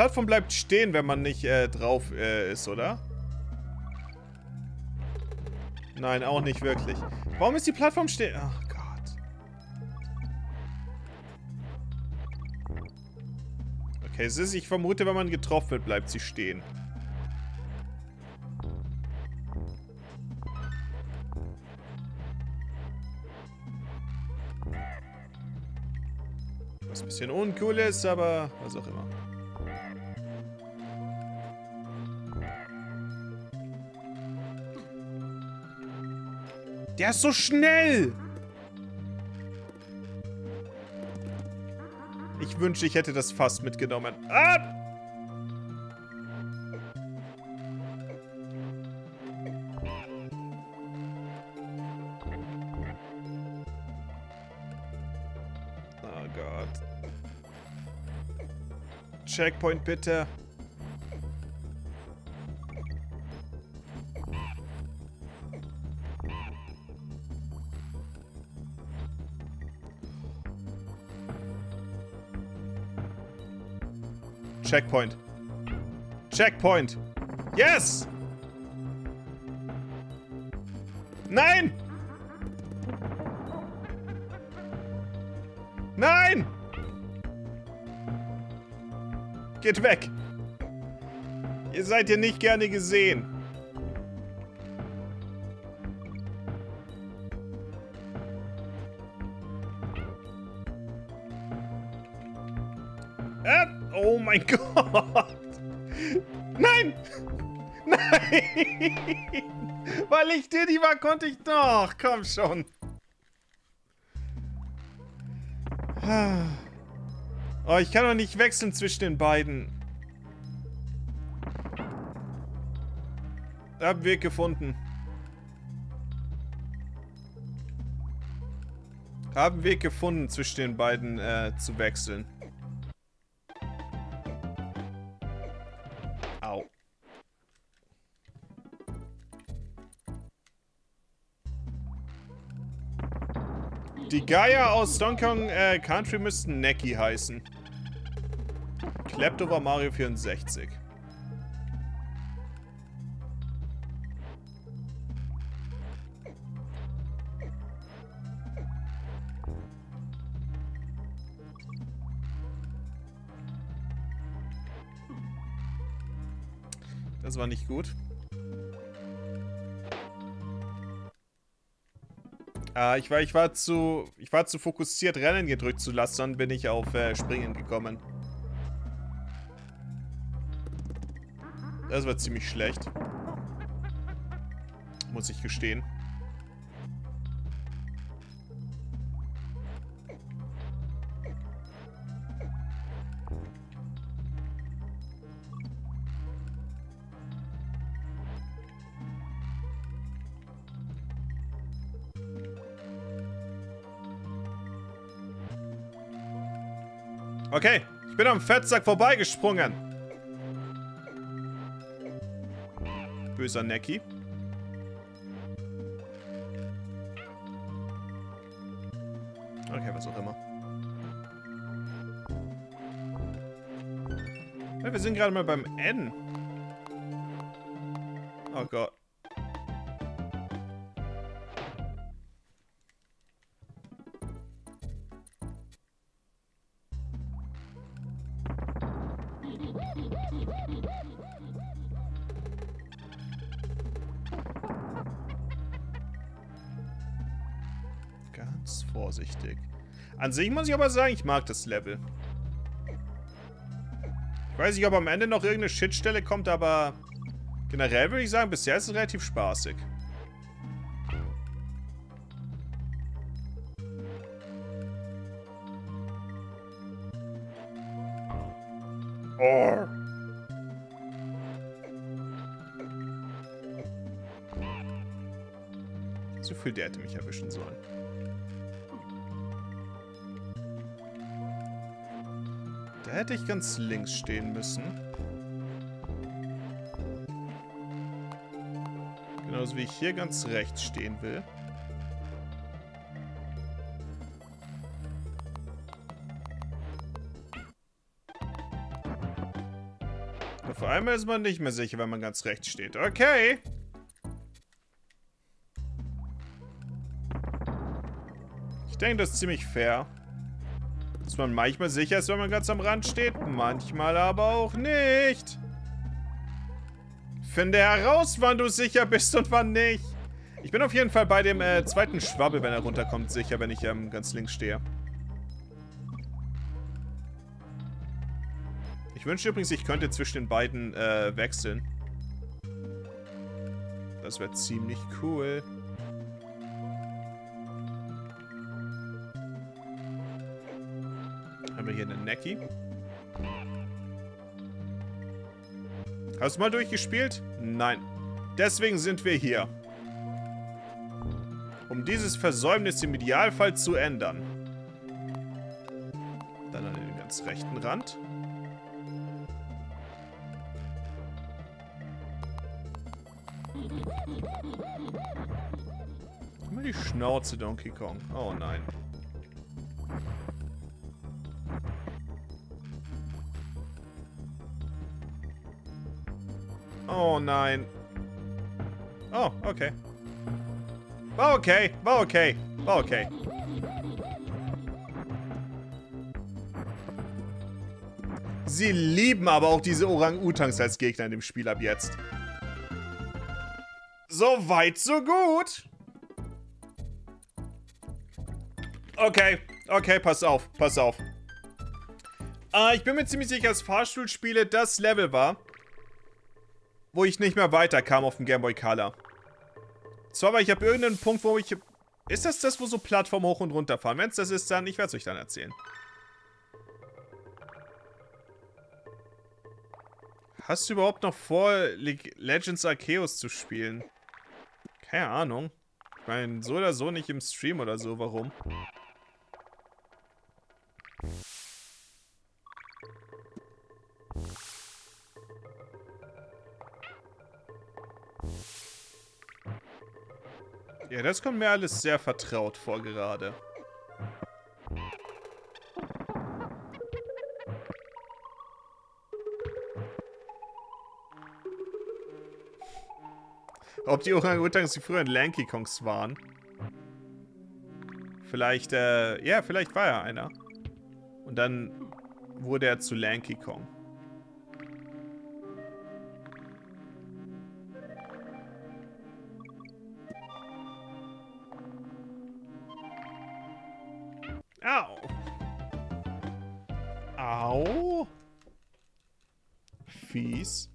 Plattform bleibt stehen, wenn man nicht äh, drauf äh, ist, oder? Nein, auch nicht wirklich. Warum ist die Plattform stehen? Ach Okay, es ist, ich vermute, wenn man getroffen wird, bleibt sie stehen. Was ein bisschen uncool ist, aber was auch immer. Der ist so schnell! Ich wünschte, ich hätte das fast mitgenommen. Ah! Oh Gott. Checkpoint bitte. Checkpoint. Checkpoint. Yes! Nein! Nein! Geht weg! Ihr seid hier nicht gerne gesehen. Mein Gott! Nein! Nein! Weil ich Diddy war, konnte ich doch. Komm schon. Oh, ich kann doch nicht wechseln zwischen den beiden. Hab Weg gefunden. Hab einen Weg gefunden, zwischen den beiden äh, zu wechseln. Die Geier aus Donkey Kong äh, Country müssten Neki heißen. Klepto war Mario 64. Das war nicht gut. Äh, ich, war, ich, war zu, ich war zu fokussiert, Rennen gedrückt zu lassen, dann bin ich auf äh, Springen gekommen. Das war ziemlich schlecht. Muss ich gestehen. Okay, ich bin am Fettsack vorbeigesprungen. Böser Necki. Okay, was auch immer. Ja, wir sind gerade mal beim N. Oh Gott. An sich muss ich aber sagen, ich mag das Level. Ich weiß nicht, ob am Ende noch irgendeine Shitstelle kommt, aber generell würde ich sagen, bisher ist es relativ spaßig. Oh. So viel der hätte mich erwischen sollen. Da hätte ich ganz links stehen müssen. Genauso wie ich hier ganz rechts stehen will. Auf einmal ist man nicht mehr sicher, wenn man ganz rechts steht. Okay. Ich denke, das ist ziemlich fair. Dass man manchmal sicher ist, wenn man ganz am Rand steht, manchmal aber auch nicht. Finde heraus, wann du sicher bist und wann nicht. Ich bin auf jeden Fall bei dem äh, zweiten Schwabbel, wenn er runterkommt, sicher, wenn ich ähm, ganz links stehe. Ich wünsche übrigens, ich könnte zwischen den beiden äh, wechseln. Das wäre ziemlich cool. Necki. Hast du mal durchgespielt? Nein. Deswegen sind wir hier. Um dieses Versäumnis im Idealfall zu ändern. Dann an den ganz rechten Rand. Mal die Schnauze, Donkey Kong. Oh nein. Oh nein. Oh, okay. War okay, war okay, war okay. Sie lieben aber auch diese Orang-Utans als Gegner in dem Spiel ab jetzt. So weit, so gut. Okay, okay, pass auf, pass auf. Äh, ich bin mir ziemlich sicher, dass Fahrstuhlspiele das Level war, wo ich nicht mehr weiterkam auf dem Game Boy Color. Zwar, weil ich habe irgendeinen Punkt, wo ich... Ist das das, wo so Plattformen hoch und runter fahren? Wenn es das ist, dann... Ich werde es euch dann erzählen. Hast du überhaupt noch vor, Le Legends Arceus zu spielen? Keine Ahnung. Ich meine, so oder so nicht im Stream oder so. Warum? Ja, das kommt mir alles sehr vertraut vor gerade. Ob die Orang-Utans die früheren Lanky Kongs waren? Vielleicht, äh, ja, vielleicht war er einer. Und dann wurde er zu Lanky Kong. Fies.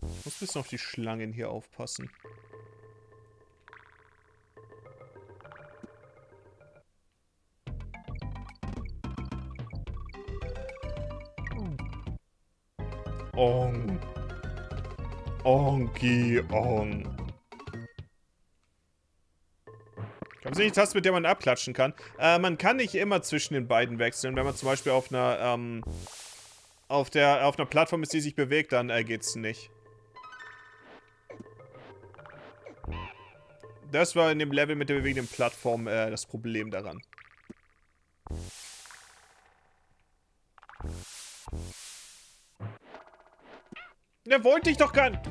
Muss ein bisschen auf die Schlangen hier aufpassen. Ong. Onki Ong. Haben Sie die Taste, mit der man abklatschen kann? Äh, man kann nicht immer zwischen den beiden wechseln. Wenn man zum Beispiel auf einer, ähm, auf der, auf einer Plattform ist, die sich bewegt, dann äh, geht's nicht. Das war in dem Level mit der bewegenden Plattform äh, das Problem daran. Der wollte ich doch gar nicht.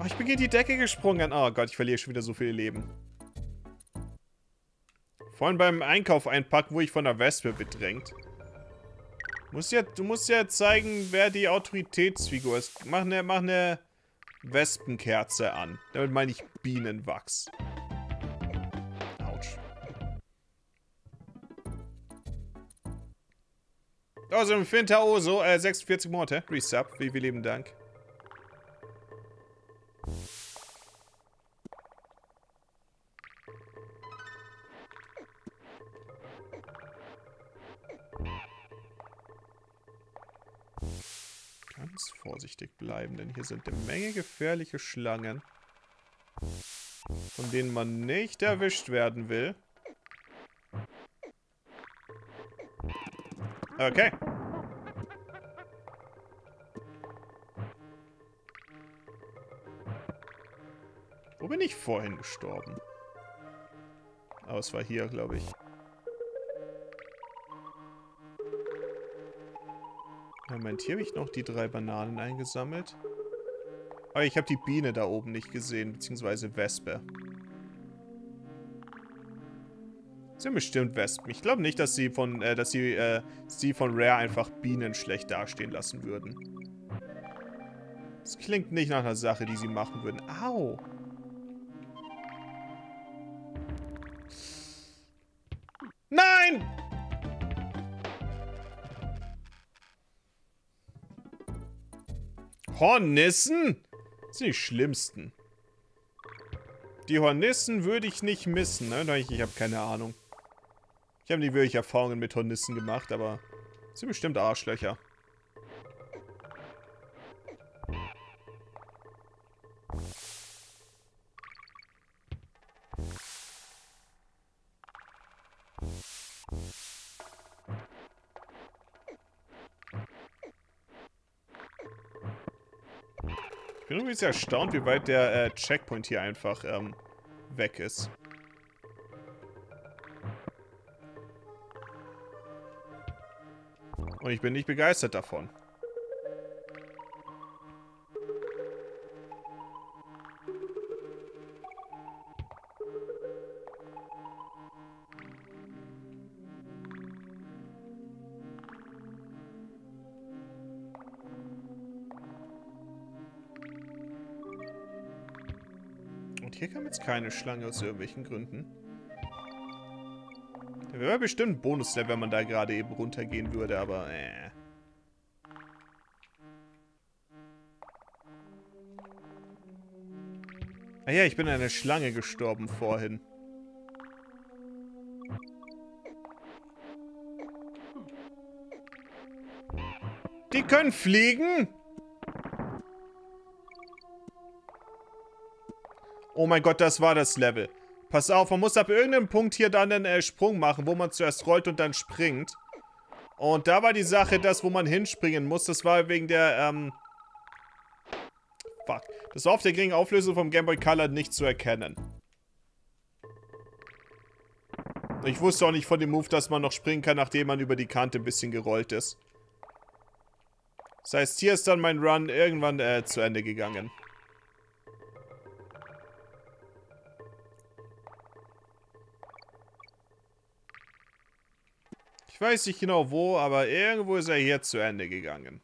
Oh, ich bin gegen die Decke gesprungen. Oh Gott, ich verliere schon wieder so viel Leben. Vor allem beim Einkauf einpacken, wo ich von der Wespe bedrängt. Muss ja, du musst ja zeigen, wer die Autoritätsfigur ist. Mach eine, mach eine Wespenkerze an. Damit meine ich Bienenwachs. Autsch. Außerdem Finta Oso, äh, 46 Monate. Resub, wie viel lieben Dank. Bleiben, denn hier sind eine Menge gefährliche Schlangen, von denen man nicht erwischt werden will. Okay. Wo bin ich vorhin gestorben? Aber es war hier, glaube ich. Moment, hier habe ich noch die drei Bananen eingesammelt. Aber ich habe die Biene da oben nicht gesehen, beziehungsweise Wespe. sind bestimmt Wespen. Ich glaube nicht, dass sie von, äh, dass sie, äh, sie von Rare einfach Bienen schlecht dastehen lassen würden. Das klingt nicht nach einer Sache, die sie machen würden. Au! Hornissen? Das sind die schlimmsten. Die Hornissen würde ich nicht missen, ne? Ich, ich habe keine Ahnung. Ich habe nicht wirklich Erfahrungen mit Hornissen gemacht, aber sind bestimmt Arschlöcher. Ich bin übrigens erstaunt, wie weit der äh, Checkpoint hier einfach ähm, weg ist. Und ich bin nicht begeistert davon. Keine Schlange aus irgendwelchen Gründen. Wäre bestimmt ein Bonus-Level, wenn man da gerade eben runtergehen würde, aber äh. Ah ja, ich bin an einer Schlange gestorben vorhin. Die können fliegen? Oh mein Gott, das war das Level. Pass auf, man muss ab irgendeinem Punkt hier dann einen äh, Sprung machen, wo man zuerst rollt und dann springt. Und da war die Sache, das, wo man hinspringen muss, das war wegen der, ähm... Fuck. Das war auf der geringen Auflösung vom Game Boy Color nicht zu erkennen. Ich wusste auch nicht von dem Move, dass man noch springen kann, nachdem man über die Kante ein bisschen gerollt ist. Das heißt, hier ist dann mein Run irgendwann äh, zu Ende gegangen. Weiß nicht genau wo, aber irgendwo ist er hier zu Ende gegangen.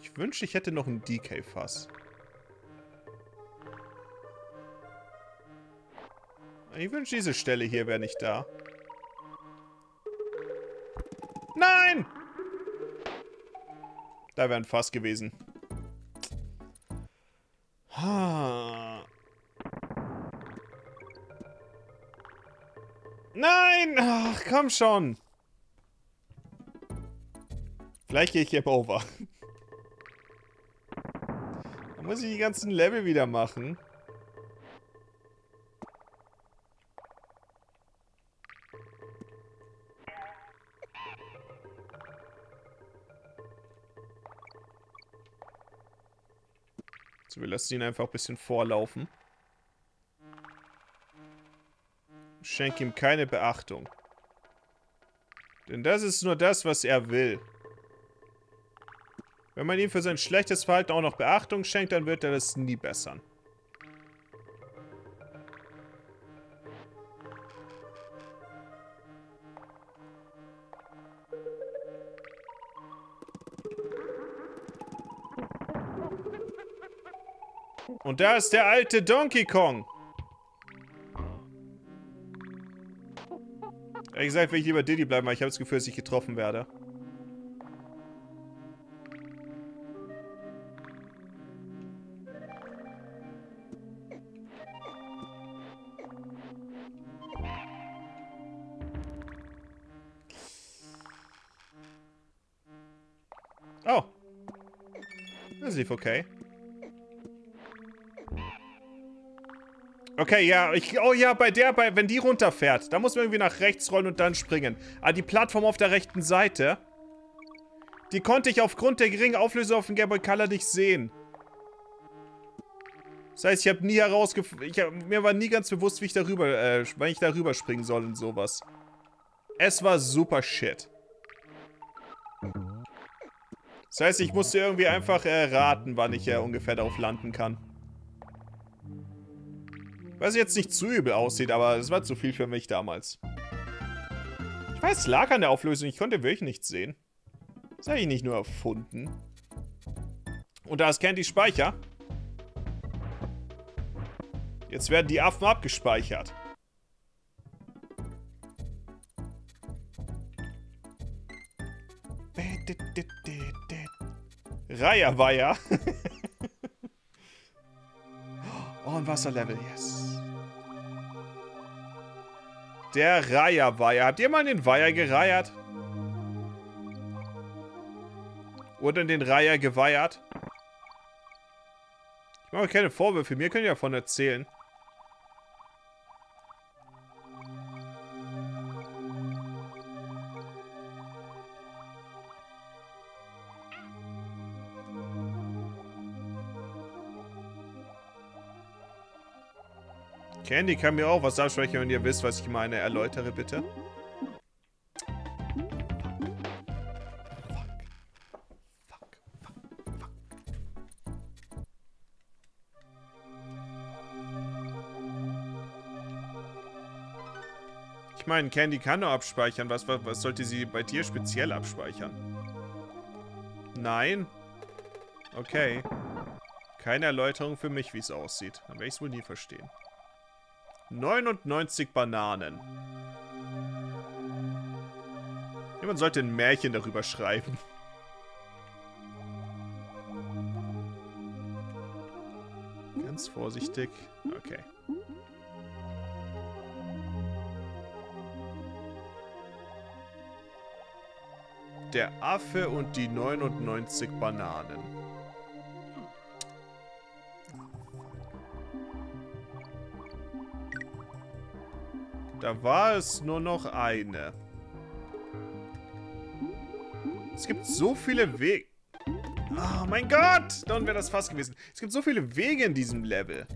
Ich wünschte, ich hätte noch ein DK-Fass. Ich wünsche, diese Stelle hier wäre nicht da. Da wäre ein Fass gewesen. Nein! Ach, komm schon. Vielleicht gehe ich Game Over. Dann muss ich die ganzen Level wieder machen. Wir lassen ihn einfach ein bisschen vorlaufen. Schenk ihm keine Beachtung. Denn das ist nur das, was er will. Wenn man ihm für sein schlechtes Verhalten auch noch Beachtung schenkt, dann wird er das nie bessern. Und da ist der alte Donkey Kong. Ehrlich gesagt will ich lieber Diddy bleiben, weil ich habe das Gefühl, dass ich getroffen werde. Oh. Das lief okay. Okay, ja, ich, oh ja, bei der, bei, wenn die runterfährt, da muss man irgendwie nach rechts rollen und dann springen. Ah, die Plattform auf der rechten Seite, die konnte ich aufgrund der geringen Auflösung auf dem Game Boy Color nicht sehen. Das heißt, ich habe nie herausgefunden, mir war nie ganz bewusst, wie ich darüber, äh, wann ich darüber springen soll und sowas. Es war super shit. Das heißt, ich musste irgendwie einfach äh, raten, wann ich äh, ungefähr darauf landen kann. Was jetzt nicht zu übel aussieht, aber es war zu viel für mich damals. Ich weiß, es lag an der Auflösung. Ich konnte wirklich nichts sehen. Das habe ich nicht nur erfunden. Und da ist Candy Speicher. Jetzt werden die Affen abgespeichert. Reiherweiher. oh, ein Wasserlevel, yes. Der Reiherweiher. Habt ihr mal den Weiher gereiert? Oder den Reiher geweiert? Ich mache keine Vorwürfe. Mir könnt ihr davon erzählen. Candy kann mir auch was absprechen, wenn ihr wisst, was ich meine. Erläutere bitte. Ich meine, Candy kann nur abspeichern. Was, was, was sollte sie bei dir speziell abspeichern? Nein? Okay. Keine Erläuterung für mich, wie es aussieht. Dann werde ich es wohl nie verstehen. 99 Bananen. Jemand sollte ein Märchen darüber schreiben. Ganz vorsichtig. Okay. Der Affe und die 99 Bananen. Da war es nur noch eine. Es gibt so viele Wege. Oh mein Gott! Dann wäre das fast gewesen. Es gibt so viele Wege in diesem Level.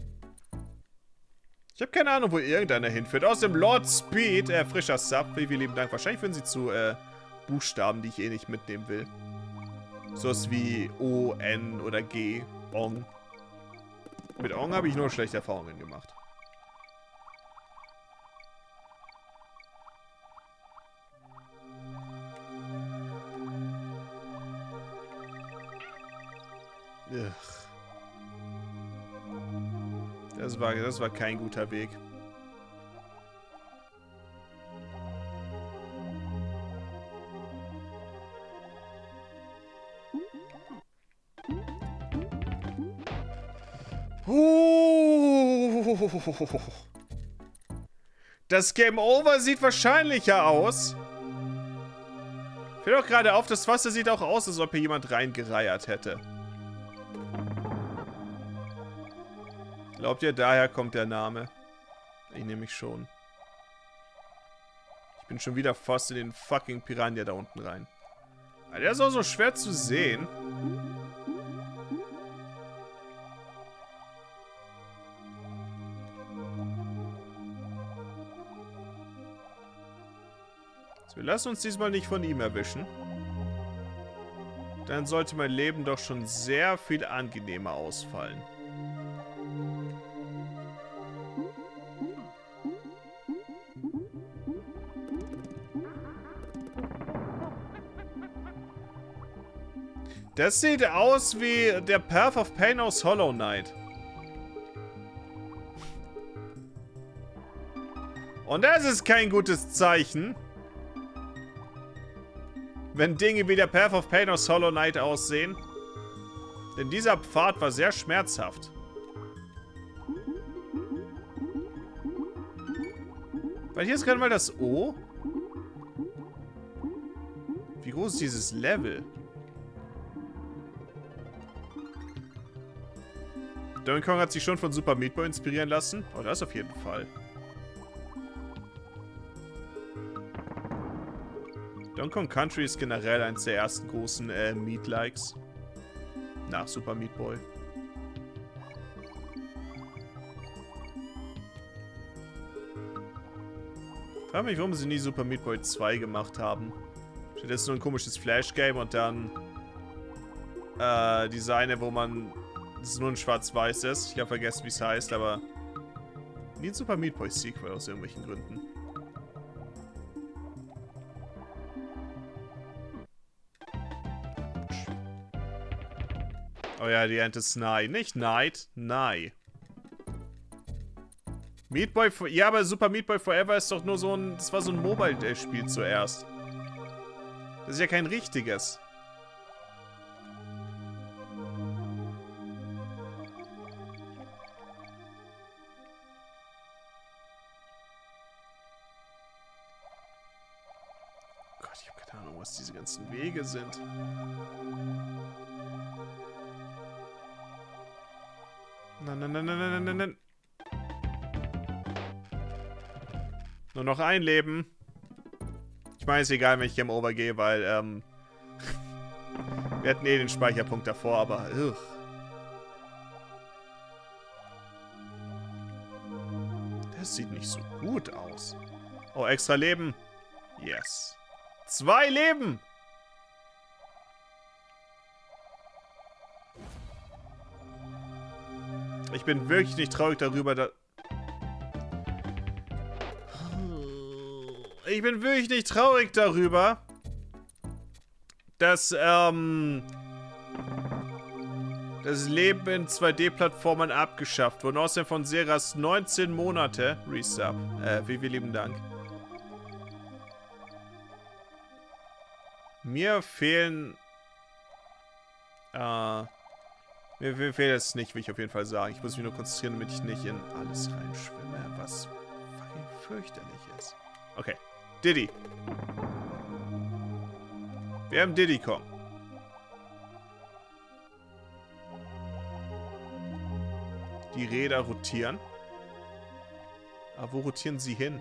Ich habe keine Ahnung, wo irgendeiner hinführt. Aus dem Lord Speed, äh, frischer Sub. Vielen lieben Dank. Wahrscheinlich führen sie zu, äh, Buchstaben, die ich eh nicht mitnehmen will. Sowas wie O, N oder G. Ong. Mit Ong habe ich nur schlechte Erfahrungen gemacht. Das war, das war kein guter Weg. Das Game Over sieht wahrscheinlicher aus. Fällt doch gerade auf, das Wasser sieht auch aus, als ob hier jemand reingereiert hätte. Glaubt ihr, daher kommt der Name? Ich nehme mich schon. Ich bin schon wieder fast in den fucking Piranha da unten rein. Der ist auch so schwer zu sehen. So, wir lassen uns diesmal nicht von ihm erwischen. Dann sollte mein Leben doch schon sehr viel angenehmer ausfallen. Das sieht aus wie der Path of Pain aus Hollow Knight. Und das ist kein gutes Zeichen. Wenn Dinge wie der Path of Pain aus Hollow Knight aussehen. Denn dieser Pfad war sehr schmerzhaft. Weil hier ist gerade mal das O. Wie groß ist dieses Level? Donkey Kong hat sich schon von Super Meat Boy inspirieren lassen. Oh, das auf jeden Fall. Donkey Kong Country ist generell eins der ersten großen äh, Meat-Likes. Nach Super Meat Boy. Frag mich, warum sie nie Super Meat Boy 2 gemacht haben. Stattdessen so ein komisches Flash-Game und dann äh, Designer, wo man das nur ein schwarz-weiß ist. Ich habe vergessen, wie es heißt, aber nie ein Super Meat Boy Sequel aus irgendwelchen Gründen. Oh ja, die Ente ist Nye. Nicht Night, Nye. Meat Boy, ja, aber Super Meat Boy Forever ist doch nur so ein, das war so ein Mobile-Spiel zuerst. Das ist ja kein richtiges. Ganzen Wege sind. Nein, nein, nein, nein, nein, nein. Nur noch ein Leben. Ich meine, es ist egal, wenn ich Game Over gehe, weil, ähm... wir hatten eh den Speicherpunkt davor, aber... Ugh. Das sieht nicht so gut aus. Oh, extra Leben. Yes. Zwei Leben! Ich bin wirklich nicht traurig darüber, dass... Ich bin wirklich nicht traurig darüber, dass, ähm... Das Leben in 2D-Plattformen abgeschafft wurde. Außerdem von Seras 19 Monate. Resub. Äh, wie vielen lieben Dank. Mir fehlen... Äh... Mir, fehlt es nicht, will ich auf jeden Fall sagen. Ich muss mich nur konzentrieren, damit ich nicht in alles reinschwimme, was fürchterlich ist. Okay. Diddy. Wir haben Diddy Kong. Die Räder rotieren. Aber wo rotieren sie hin?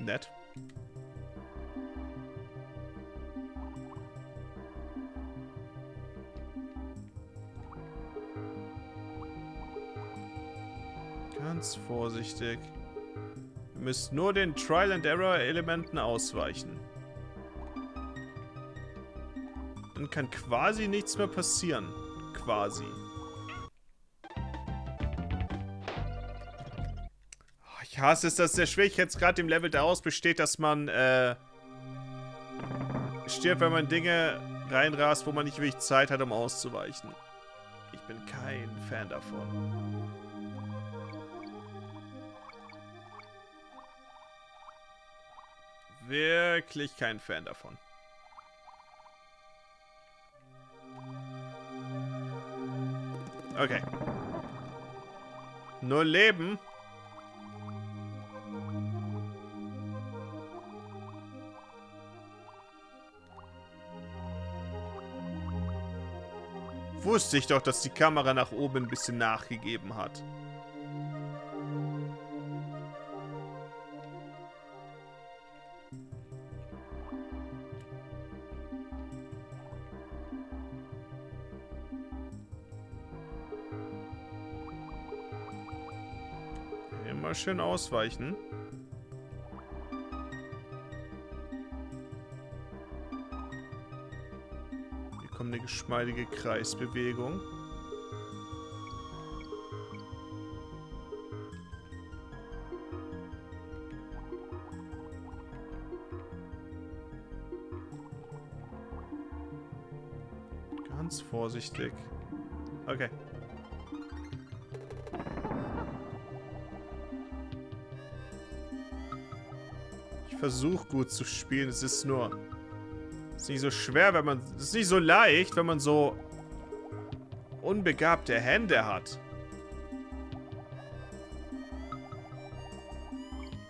Nett. Ganz vorsichtig. Wir müssen nur den Trial-and-Error-Elementen ausweichen. Dann kann quasi nichts mehr passieren. Quasi. Oh, ich hasse es, dass der Schwierigkeitsgrad im Level daraus besteht, dass man äh, stirbt, wenn man Dinge reinrast, wo man nicht wirklich Zeit hat, um auszuweichen. Ich bin kein Fan davon. Wirklich kein Fan davon. Okay. Nur Leben. Wusste ich doch, dass die Kamera nach oben ein bisschen nachgegeben hat. Schön ausweichen. Hier kommt eine geschmeidige Kreisbewegung. Ganz vorsichtig. Okay. Ich versuche gut zu spielen. Es ist nur... Es ist nicht so schwer, wenn man... Es ist nicht so leicht, wenn man so... unbegabte Hände hat.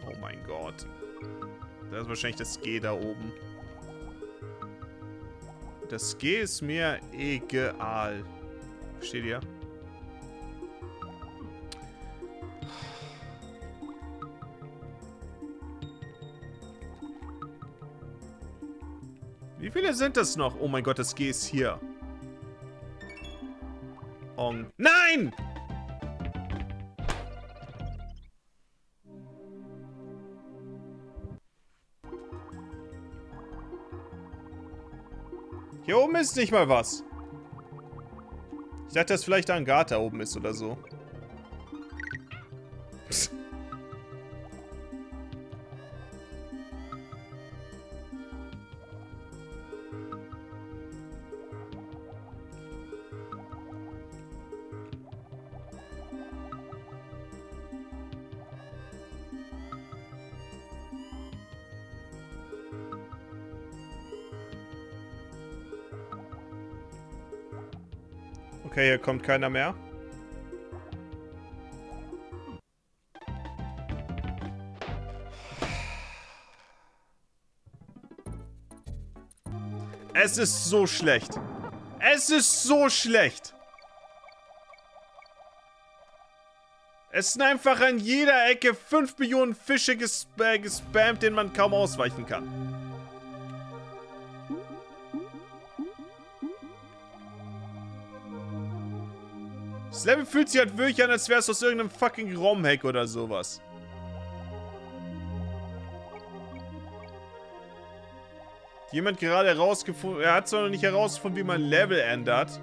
Oh mein Gott. Das ist wahrscheinlich das G da oben. Das G ist mir egal. Versteht ihr? sind es noch. Oh mein Gott, das G ist hier. Ong. Nein! Hier oben ist nicht mal was. Ich dachte, dass vielleicht da ein Gart da oben ist oder so. Kommt keiner mehr. Es ist so schlecht. Es ist so schlecht. Es sind einfach an jeder Ecke 5 Millionen Fische äh, gespammt, denen man kaum ausweichen kann. Das Level fühlt sich halt wirklich an, als wäre es aus irgendeinem fucking ROM-Hack oder sowas. Jemand gerade herausgefunden, er hat zwar noch nicht herausgefunden, wie man Level ändert.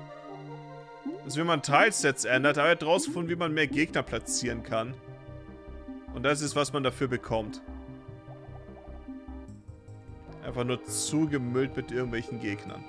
Also wie man Teilsets ändert, aber er hat herausgefunden, wie man mehr Gegner platzieren kann. Und das ist, was man dafür bekommt. Einfach nur zugemüllt mit irgendwelchen Gegnern.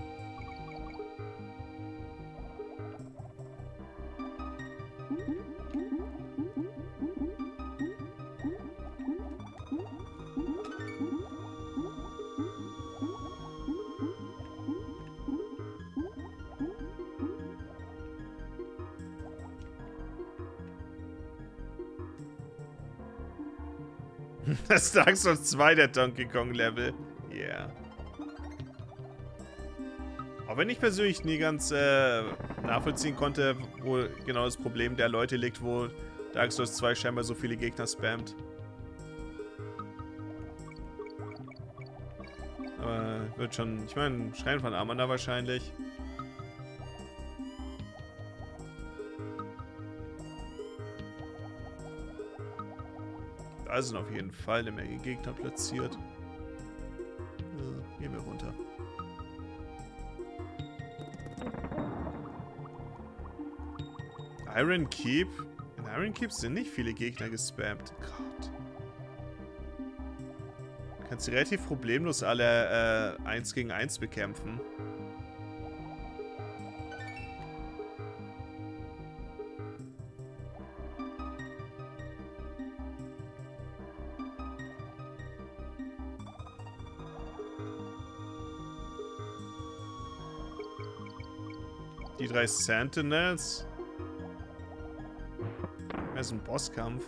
Ist Dark Souls 2 der Donkey Kong Level. Yeah. Auch wenn ich persönlich nie ganz äh, nachvollziehen konnte, wo genau das Problem der Leute liegt, wo Dark Souls 2 scheinbar so viele Gegner spammt. Aber wird schon, ich meine, Schrein von Amanda wahrscheinlich. Da sind auf jeden Fall eine Menge Gegner platziert. Ja, gehen wir runter. Iron Keep? In Iron Keep sind nicht viele Gegner gespammt. Gott. Du kannst relativ problemlos alle äh, 1 gegen 1 bekämpfen. Drei Sentinels. Das ist ein Bosskampf.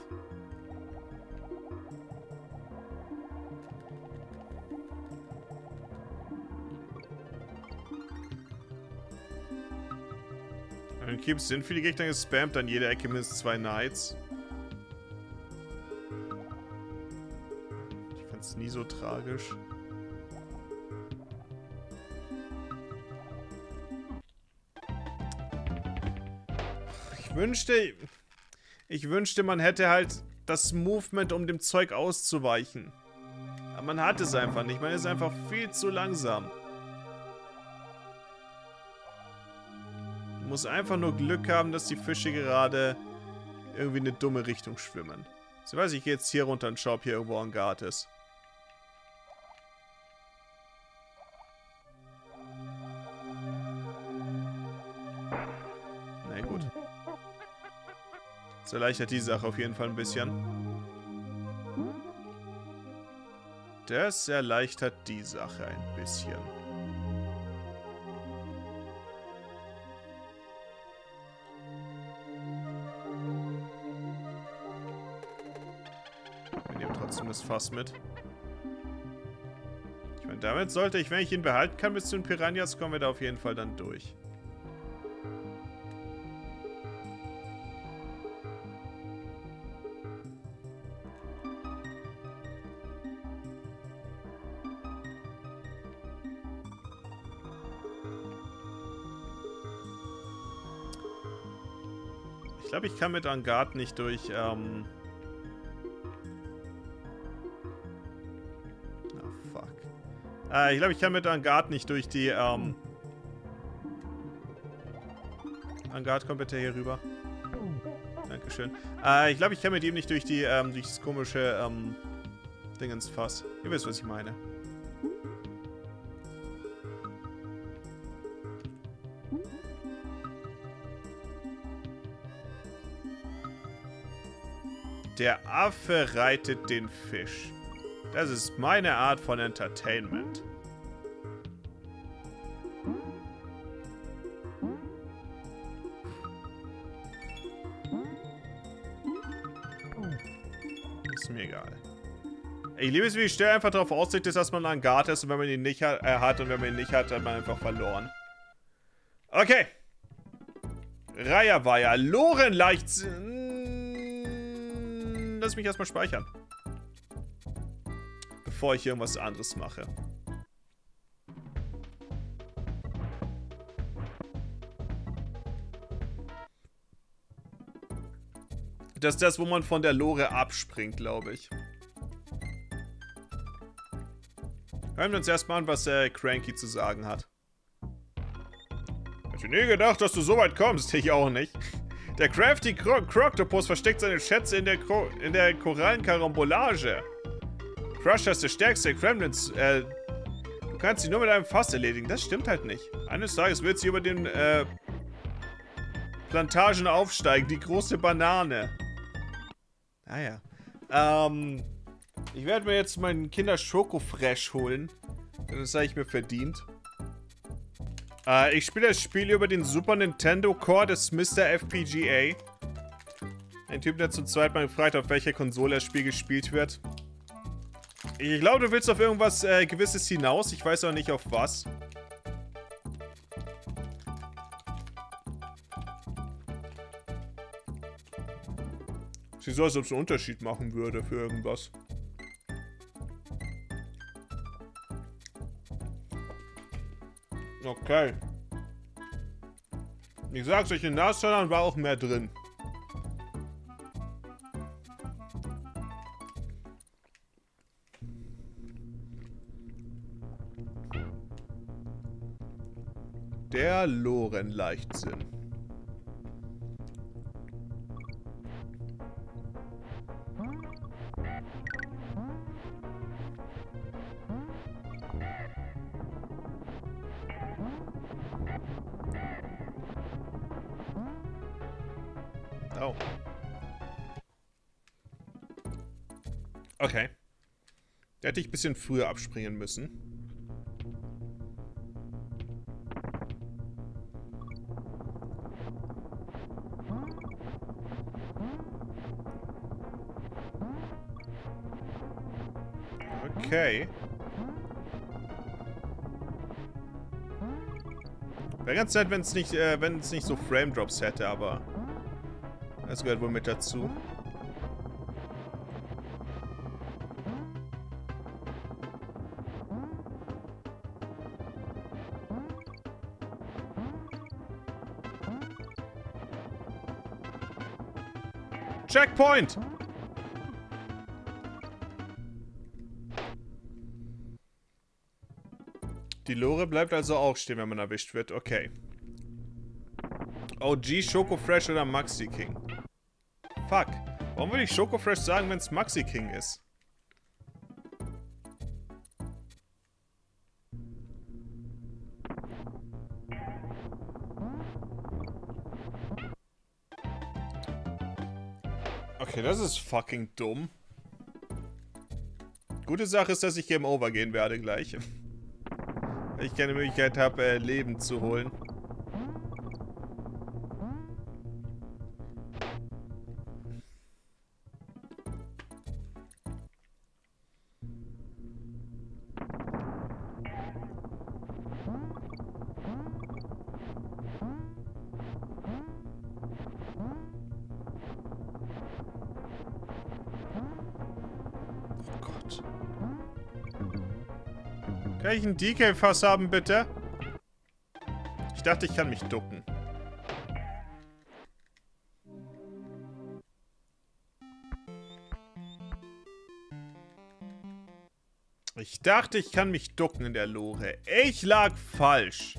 In Cubes sind viele Gegner gespammt, an jeder Ecke mindestens zwei Knights. Ich fand's nie so tragisch. Wünschte... Ich wünschte, man hätte halt das Movement, um dem Zeug auszuweichen. Aber man hat es einfach nicht. Man ist einfach viel zu langsam. Man muss einfach nur Glück haben, dass die Fische gerade irgendwie in eine dumme Richtung schwimmen. So weiß ich, gehe jetzt hier runter und schaue, ob hier irgendwo ein Guard ist. Erleichtert die Sache auf jeden Fall ein bisschen. Das erleichtert die Sache ein bisschen. Wir nehmen trotzdem das Fass mit. Ich meine, damit sollte ich, wenn ich ihn behalten kann bis zu den Piranhas, kommen wir da auf jeden Fall dann durch. ich kann mit Angard nicht durch, ähm... Oh, fuck. Äh, ich glaube, ich kann mit Angard nicht durch die, ähm... Angard, komm bitte hier rüber. Dankeschön. Äh, ich glaube, ich kann mit ihm nicht durch die, ähm, durch das komische, ähm... Ding ins Fass. Ihr wisst, was ich meine. Der Affe reitet den Fisch. Das ist meine Art von Entertainment. Ist mir egal. Ich liebe es, wie die Stelle einfach darauf aussieht, dass man einen Guard ist und wenn man ihn nicht hat, äh, hat und wenn man ihn nicht hat, hat man einfach verloren. Okay. Raya Weiher. Loren leicht lass mich erstmal speichern. Bevor ich irgendwas anderes mache. Das ist das, wo man von der Lore abspringt, glaube ich. Hören wir uns erstmal an, was äh, Cranky zu sagen hat. Hätte nie gedacht, dass du so weit kommst. Ich auch nicht. Der Crafty Cro Croctopus versteckt seine Schätze in der, Ko in der Korallenkarambolage. Crusher ist der stärkste Kremlins. Äh, du kannst sie nur mit einem Fass erledigen. Das stimmt halt nicht. Eines Tages wird sie über den äh, Plantagen aufsteigen. Die große Banane. Naja. Ähm, ich werde mir jetzt meinen Kinder Schokofresh holen. Das habe ich mir verdient. Äh, ich spiele das Spiel über den Super Nintendo Core des Mr. FPGA. Ein Typ, der zu zweit mal gefragt, auf welcher Konsole das Spiel gespielt wird. Ich glaube, du willst auf irgendwas äh, Gewisses hinaus. Ich weiß auch nicht auf was. Sieht so, als ob es einen Unterschied machen würde für irgendwas. Okay. Ich sag's euch, in Nashörnern war auch mehr drin. Der Loren-Leichtsinn. Okay. Da hätte ich ein bisschen früher abspringen müssen. Okay. Wäre ganz nett, wenn es nicht, äh, wenn es nicht so Frame Drops hätte, aber das gehört wohl mit dazu. Checkpoint! Die Lore bleibt also auch stehen, wenn man erwischt wird. Okay. OG, Schoko Fresh oder Maxi King? Fuck. Warum will ich Schoko Fresh sagen, wenn es Maxi King ist? Okay, das ist fucking dumm. Gute Sache ist, dass ich Game Over gehen werde gleich. Weil ich keine Möglichkeit habe, äh, Leben zu holen. Kann ich ein DK-Fass haben, bitte? Ich dachte, ich kann mich ducken. Ich dachte, ich kann mich ducken in der Lore. Ich lag falsch.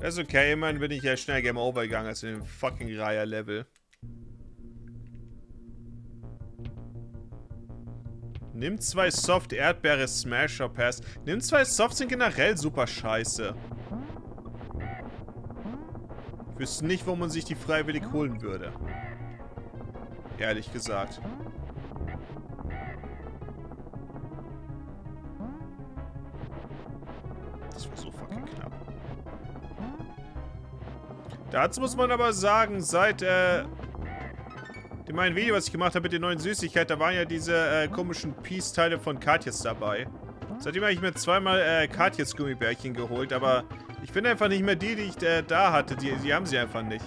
Das ist okay, immerhin bin ich ja schnell Game Over gegangen als in dem fucking Reiher-Level. Nimm zwei Soft Erdbeere Smasher Pass. Nimm zwei Soft sind generell super scheiße. Ich wüsste nicht, wo man sich die freiwillig holen würde. Ehrlich gesagt. Das war so fucking knapp. Dazu muss man aber sagen, seit äh, dem einen Video, was ich gemacht habe mit den neuen Süßigkeiten, da waren ja diese äh, komischen Peace-Teile von Katjes dabei. Seitdem habe ich mir zweimal äh, Katjes Gummibärchen geholt, aber ich finde einfach nicht mehr die, die ich äh, da hatte. Die, die haben sie einfach nicht.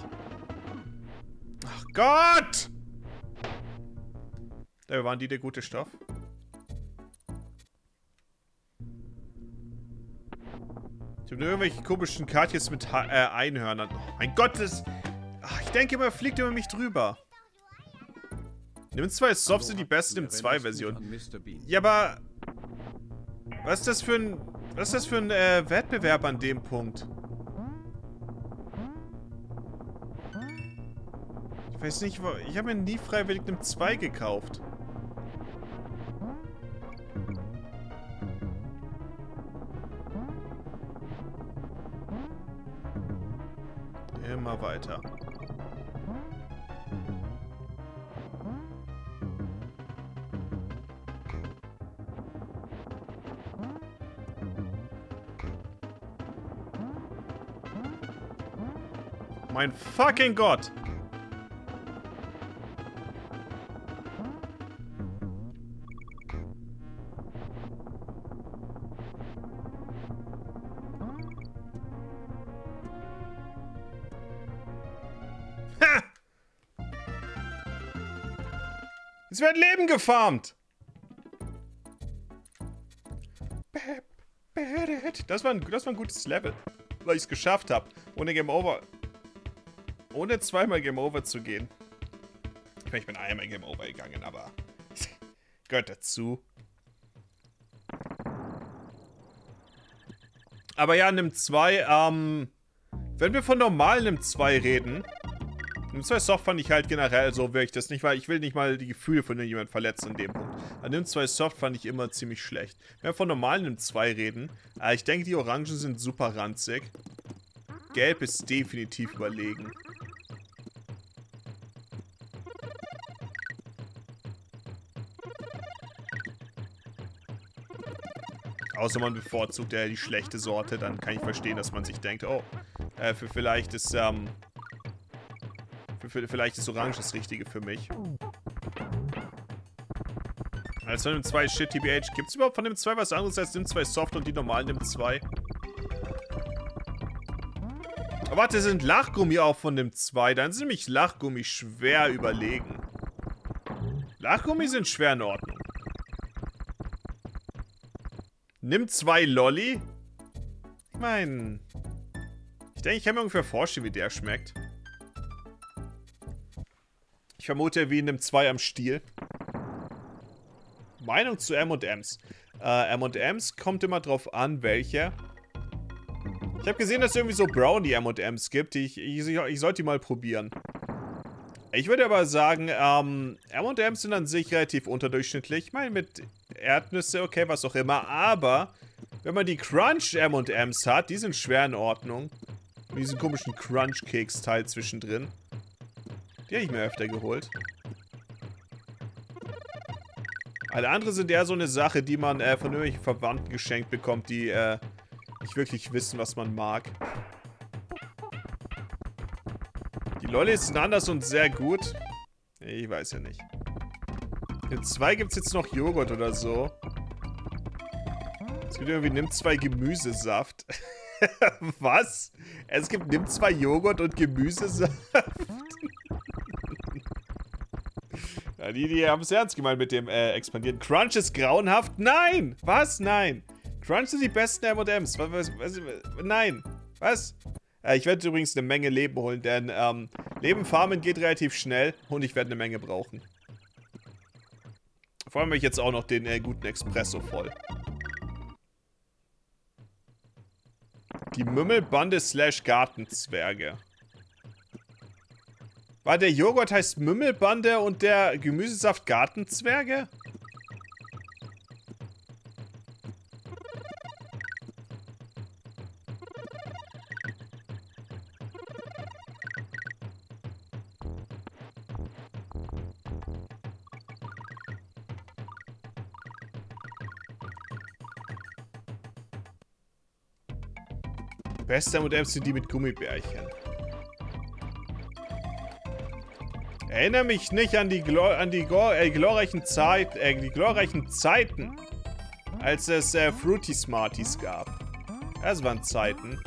Ach Gott! Da waren die der gute Stoff. Ich habe nur irgendwelche komischen Katjes mit ha äh, Einhörnern. Oh mein Gott, das... Ach, ich denke immer, fliegt über mich drüber. Nimm zwei Softs sind die besten im 2-Version. Ja, aber... Was ist das für ein... Was ist das für ein äh, Wettbewerb an dem Punkt? Ich weiß nicht, ich habe mir nie freiwillig einem 2 gekauft. Immer weiter. Mein fucking Gott! Es wird Leben gefarmt. Das war, ein, das war ein gutes Level, weil ich es geschafft habe. Ohne Game Over. Ohne zweimal Game Over zu gehen. Ich meine, ich bin einmal Game Over gegangen, aber gehört dazu. Aber ja, nimm 2, ähm, wenn wir von normalen nimm 2 reden, Nimm 2 Soft fand ich halt generell so wirklich das nicht, weil ich will nicht mal die Gefühle von jemandem verletzen in dem Punkt. An Nimm 2 Soft fand ich immer ziemlich schlecht. Wenn wir von normalen Nimm 2 reden, äh, ich denke die Orangen sind super ranzig. Gelb ist definitiv überlegen. Außer man bevorzugt ja die schlechte Sorte, dann kann ich verstehen, dass man sich denkt, oh, äh, für vielleicht ist, ähm, für, vielleicht ist Orange das Richtige für mich. Als von dem 2 Shit TBH. Gibt es überhaupt von dem 2 was anderes als dem 2 Soft und die normalen dem 2? Aber warte, sind Lachgummi auch von dem 2. Dann sind nämlich Lachgummi schwer überlegen. Lachgummi sind schwer in Ordnung. Nimm zwei Lolli? Ich meine... Ich denke, ich kann mir ungefähr vorstellen, wie der schmeckt. Ich vermute, wie in dem 2 am Stiel. Meinung zu M&M's. Äh, M&M's kommt immer drauf an, welche. Ich habe gesehen, dass es irgendwie so Brownie M&M's gibt. Ich, ich, ich sollte die mal probieren. Ich würde aber sagen, ähm, M&M's sind an sich relativ unterdurchschnittlich. Ich meine, mit Erdnüsse, okay, was auch immer. Aber, wenn man die Crunch M&M's hat, die sind schwer in Ordnung. Mit diesem komischen Crunch-Keks-Teil zwischendrin. Die habe ich mir öfter geholt. Alle anderen sind eher so eine Sache, die man äh, von irgendwelchen Verwandten geschenkt bekommt, die äh, nicht wirklich wissen, was man mag. Lollis sind anders und sehr gut. Ich weiß ja nicht. In zwei gibt es jetzt noch Joghurt oder so. Es gibt irgendwie, nimm zwei Gemüsesaft. was? Es gibt, nimm zwei Joghurt und Gemüsesaft? Ja, die, die haben es ernst gemeint mit dem äh, Expandieren. Crunch ist grauenhaft? Nein! Was? Nein! Crunch sind die besten M&M's. Nein. Was? Äh, ich werde übrigens eine Menge Leben holen, denn ähm, Leben farmen geht relativ schnell und ich werde eine Menge brauchen. Vor allem ich jetzt auch noch den äh, guten Espresso voll. Die Mümmelbande slash Gartenzwerge. War der Joghurt heißt Mümmelbande und der Gemüsesaft Gartenzwerge? Bester und MCD mit Gummibärchen. Erinnere mich nicht an die, Glor an die äh, glorreichen Zeit, äh, die glorreichen Zeiten, als es äh, Fruity Smarties gab. Das waren Zeiten.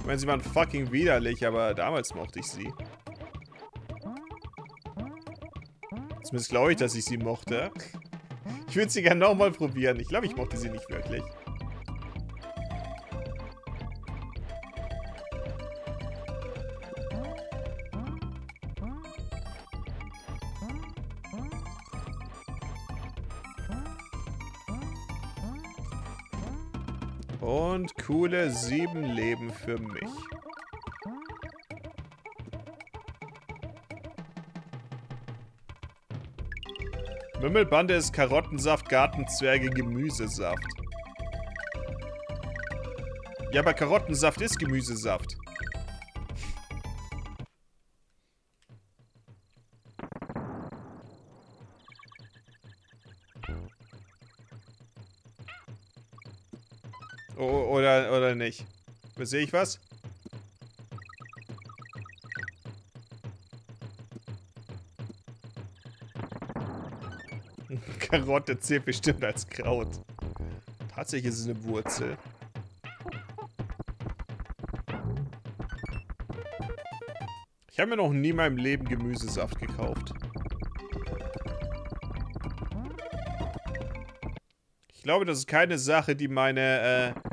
Ich meine, sie waren fucking widerlich, aber damals mochte ich sie. Zumindest glaube ich, dass ich sie mochte. Ich würde sie gerne nochmal probieren. Ich glaube, ich mochte sie nicht wirklich. Coole sieben Leben für mich. Mümmelbande ist Karottensaft, Gartenzwerge, Gemüsesaft. Ja, aber Karottensaft ist Gemüsesaft. Sehe ich was? Karotte zählt bestimmt als Kraut. Tatsächlich ist es eine Wurzel. Ich habe mir noch nie in meinem Leben Gemüsesaft gekauft. Ich glaube, das ist keine Sache, die meine äh,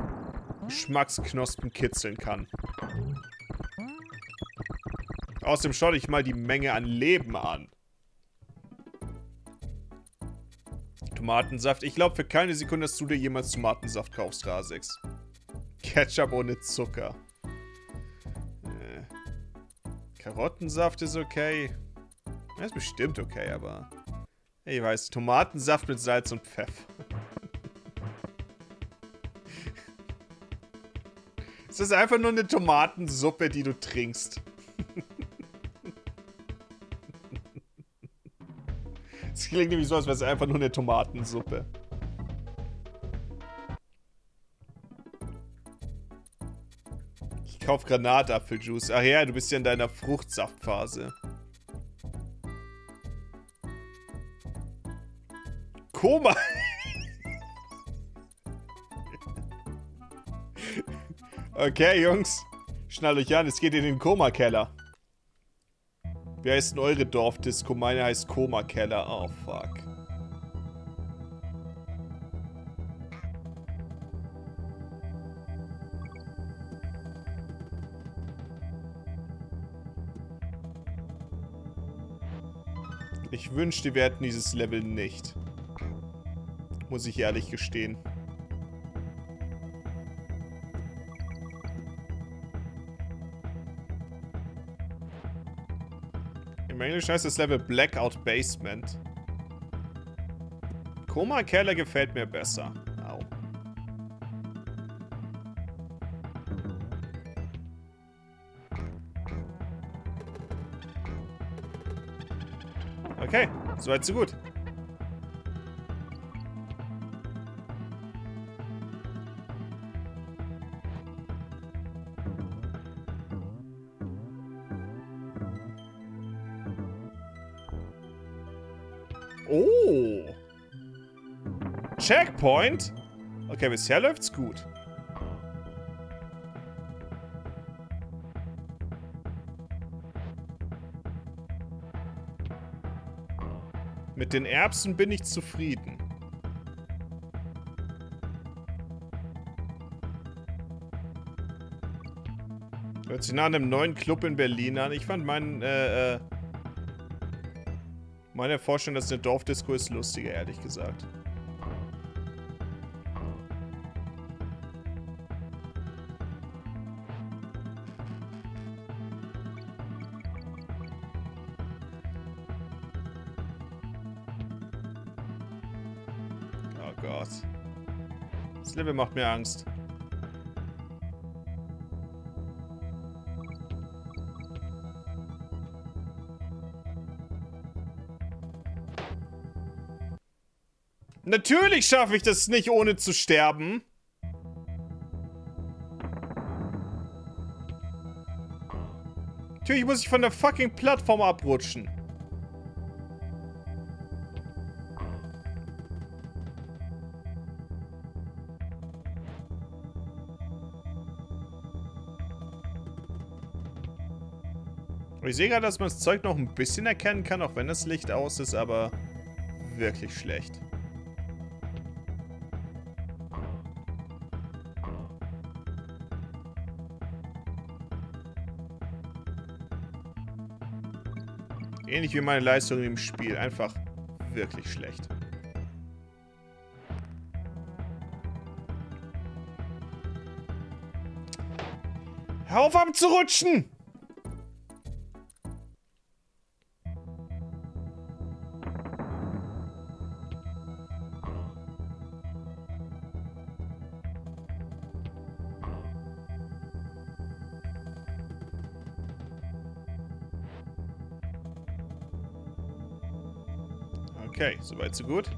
Geschmacksknospen kitzeln kann. Außerdem schaue ich mal die Menge an Leben an. Tomatensaft. Ich glaube für keine Sekunde, dass du dir jemals Tomatensaft kaufst, Rasix. Ketchup ohne Zucker. Äh. Karottensaft ist okay. Das ist bestimmt okay, aber... Ich weiß, Tomatensaft mit Salz und Pfeffer. Es ist einfach nur eine Tomatensuppe, die du trinkst. Es klingt nämlich so, als wäre es einfach nur eine Tomatensuppe. Ich kauf Granatapfeljuice. Ach ja, du bist ja in deiner Fruchtsaftphase. Koma. Okay, Jungs. Schnallt euch an, es geht in den Koma-Keller. Wie heißt denn eure Dorfdisco? Meine heißt Koma-Keller. Oh, fuck. Ich wünschte, wir hätten dieses Level nicht. Muss ich ehrlich gestehen. Englisch heißt das Level Blackout Basement. Koma Keller gefällt mir besser. Au. Okay, soweit so gut. Checkpoint? Okay, bisher läuft's gut. Mit den Erbsen bin ich zufrieden. Hört sich nach einem neuen Club in Berlin an. Ich fand meinen, äh, äh, meine Vorstellung, dass eine Dorfdisco ist, lustiger, ehrlich gesagt. Level macht mir Angst. Natürlich schaffe ich das nicht, ohne zu sterben. Natürlich muss ich von der fucking Plattform abrutschen. Ich sehe gerade, dass man das Zeug noch ein bisschen erkennen kann, auch wenn das Licht aus ist, aber wirklich schlecht. Ähnlich wie meine Leistung im Spiel. Einfach wirklich schlecht. Hör auf abzurutschen! Okay, soweit so gut.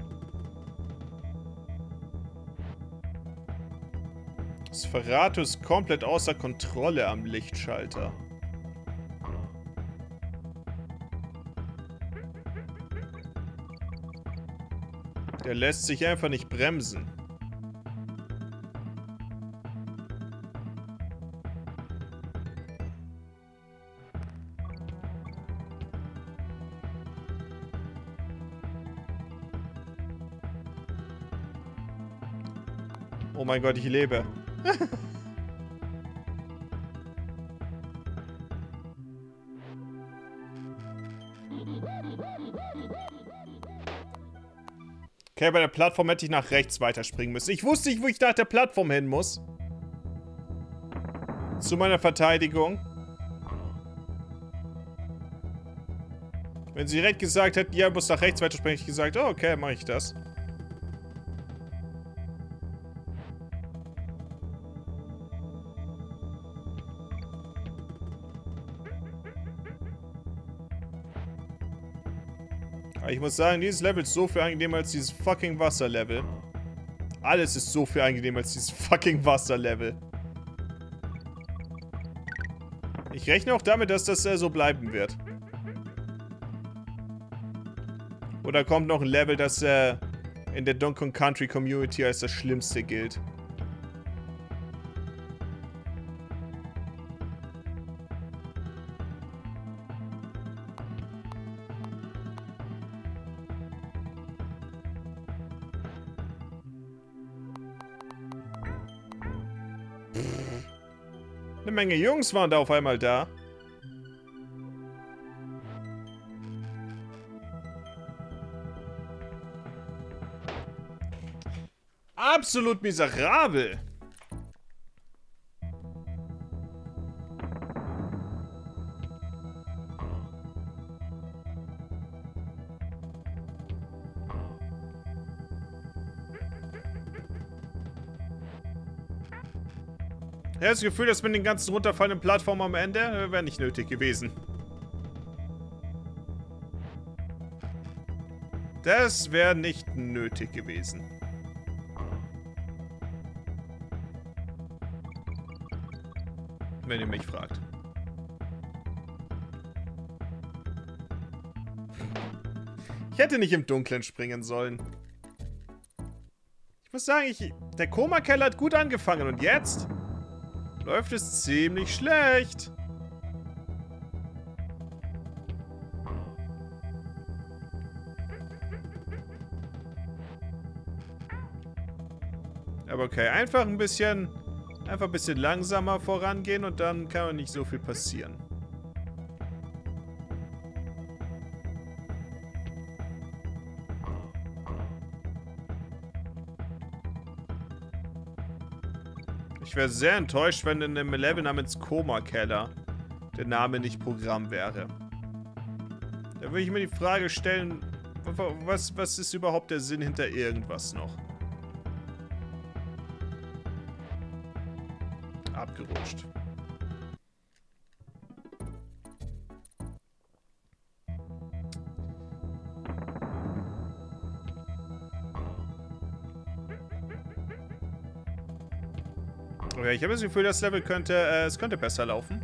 Das Ferrato ist komplett außer Kontrolle am Lichtschalter. Der lässt sich einfach nicht bremsen. Oh mein Gott, ich lebe. Okay, bei der Plattform hätte ich nach rechts weiterspringen müssen. Ich wusste nicht, wo ich nach der Plattform hin muss. Zu meiner Verteidigung. Wenn sie direkt gesagt hätten, ja, muss nach rechts weiterspringen, hätte ich gesagt, oh, okay, mache ich das. Muss sagen, dieses Level ist so viel angenehmer als dieses fucking Wasserlevel. Alles ist so viel angenehmer als dieses fucking Wasserlevel. Ich rechne auch damit, dass das äh, so bleiben wird. Oder kommt noch ein Level, das äh, in der Donkey Country Community als das Schlimmste gilt. Menge Jungs waren da auf einmal da. Absolut miserabel. Das Gefühl, dass mit den ganzen runterfallenden Plattformen am Ende äh, wäre nicht nötig gewesen. Das wäre nicht nötig gewesen. Wenn ihr mich fragt. Ich hätte nicht im Dunkeln springen sollen. Ich muss sagen, ich, der Koma-Keller hat gut angefangen und jetzt läuft es ziemlich schlecht. Aber okay, einfach ein bisschen, einfach ein bisschen langsamer vorangehen und dann kann nicht so viel passieren. Ich wäre sehr enttäuscht, wenn in einem Level namens Koma Keller der Name nicht Programm wäre. Da würde ich mir die Frage stellen, was, was ist überhaupt der Sinn hinter irgendwas noch? Ich habe das Gefühl, das Level könnte, äh, es könnte besser laufen.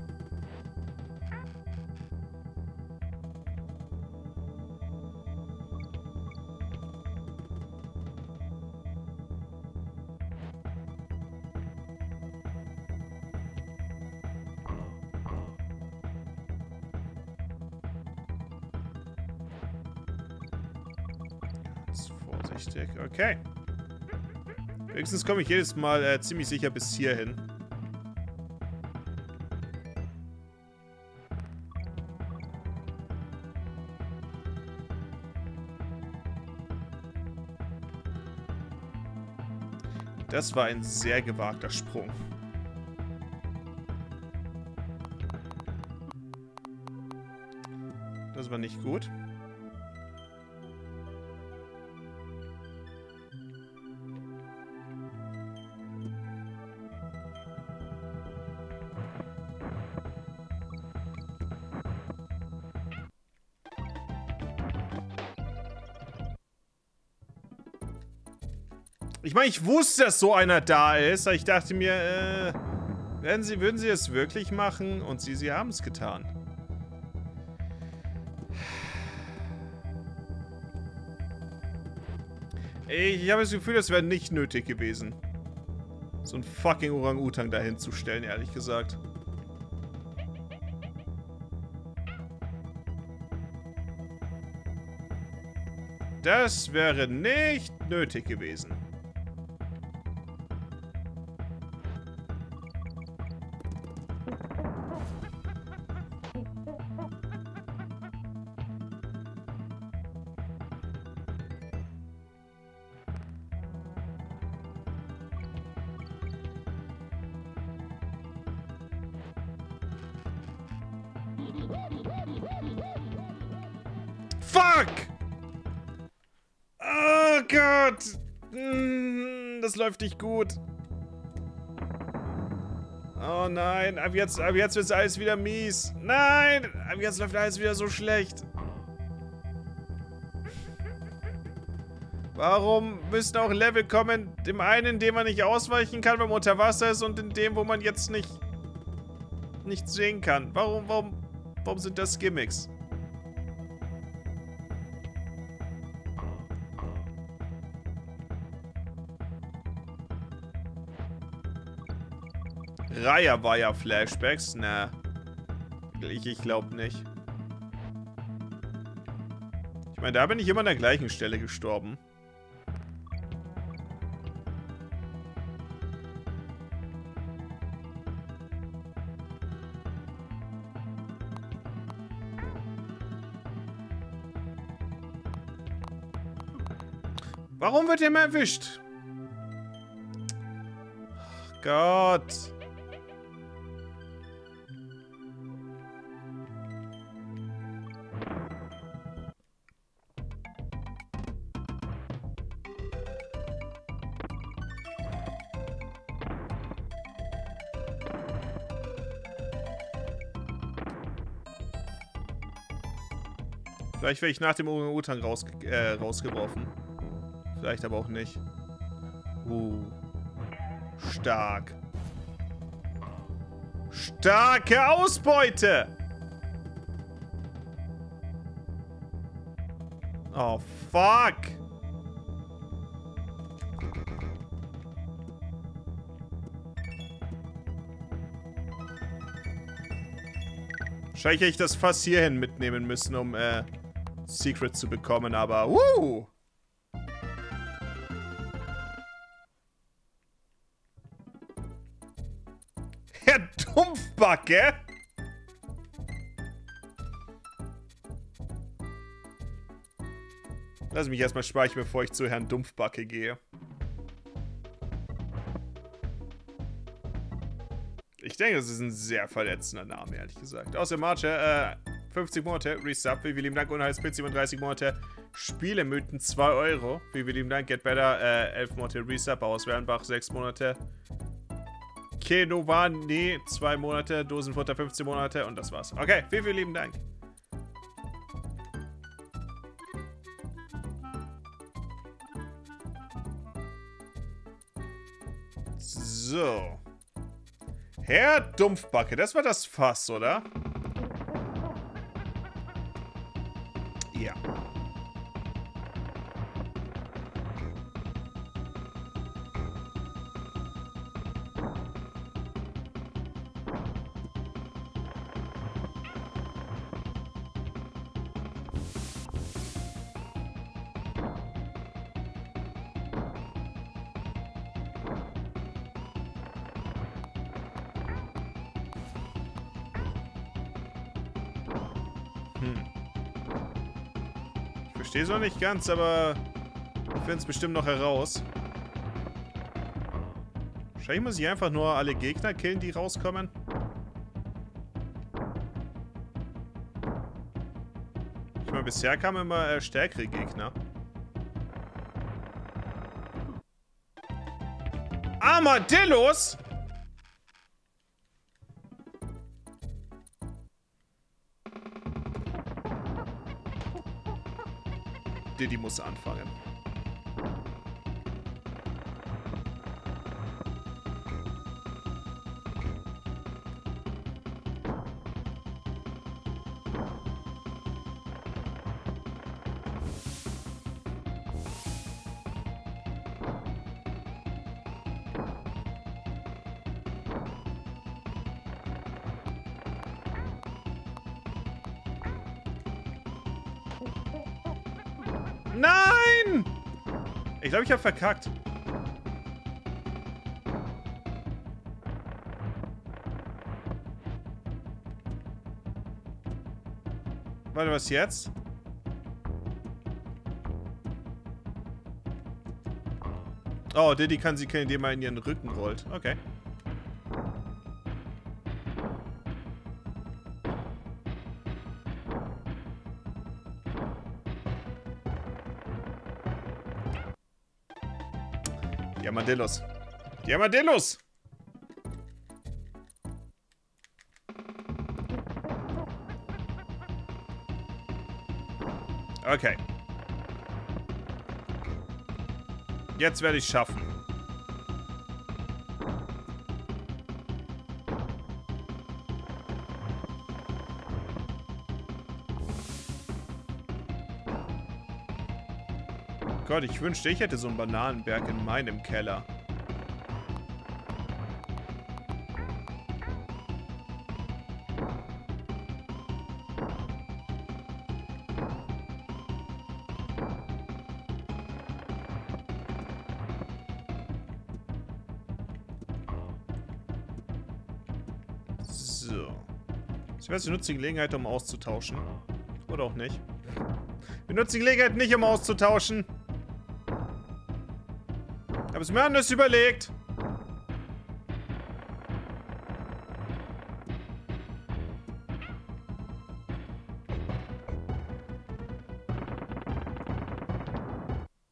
Wenigstens komme ich jedes Mal äh, ziemlich sicher bis hierhin. Das war ein sehr gewagter Sprung. Das war nicht gut. Meine, ich wusste, dass so einer da ist. Ich dachte mir, äh, werden sie, würden sie es wirklich machen? Und sie, sie haben es getan. Ich habe das Gefühl, das wäre nicht nötig gewesen. So ein fucking Orang-Utang dahin zu stellen, ehrlich gesagt. Das wäre nicht nötig gewesen. Nicht gut. Oh nein, ab jetzt, ab jetzt wird alles wieder mies. Nein, ab jetzt läuft alles wieder so schlecht. Warum müssen auch Level kommen, dem einen, in dem man nicht ausweichen kann, wenn man unter Wasser ist und in dem, wo man jetzt nicht, nicht sehen kann? Warum, warum, warum sind das Gimmicks? Reiher war ja Flashbacks. Na. Ich, ich glaube nicht. Ich meine, da bin ich immer an der gleichen Stelle gestorben. Warum wird er immer erwischt? Gott. Vielleicht werde ich nach dem Orang-Utan raus, äh, rausgeworfen. Vielleicht aber auch nicht. Uh. Stark. Starke Ausbeute! Oh, fuck! Wahrscheinlich hätte ich das Fass hierhin mitnehmen müssen, um äh, Secret zu bekommen, aber uh! Herr Dumpfbacke! Lass mich erstmal speichern, bevor ich zu Herrn Dumpfbacke gehe. Ich denke, das ist ein sehr verletzender Name, ehrlich gesagt. Außer Marche, äh, 50 Monate, Resub, wie lieben Dank, Unheilspitz, 37 Monate, Spielemythen, 2 Euro, wie lieben Dank, Get Better, äh, 11 Monate, Resub, Aus Wernbach, 6 Monate, Kenovan, nee, zwei Monate, Dosenfutter 15 Monate und das war's. Okay, vielen, vielen lieben Dank. So. Herr Dumpfbacke, das war das Fass, oder? Verstehe es noch nicht ganz, aber ich finde es bestimmt noch heraus. Wahrscheinlich muss ich einfach nur alle Gegner killen, die rauskommen. Ich meine, bisher kamen immer äh, stärkere Gegner. Armadillos? Diddy muss anfangen. Glaube, ich habe verkackt. Warte, was jetzt? Oh, Diddy kann sie killen, indem er in ihren Rücken rollt. Okay. Armadillos. Die Armadillos! Okay. Jetzt werde ich schaffen. Gott, ich wünschte, ich hätte so einen Bananenberg in meinem Keller. So. Ich weiß, wir nutzen die Gelegenheit, um auszutauschen. Oder auch nicht. Wir nutzen die Gelegenheit nicht, um auszutauschen. Habe es mir anders überlegt.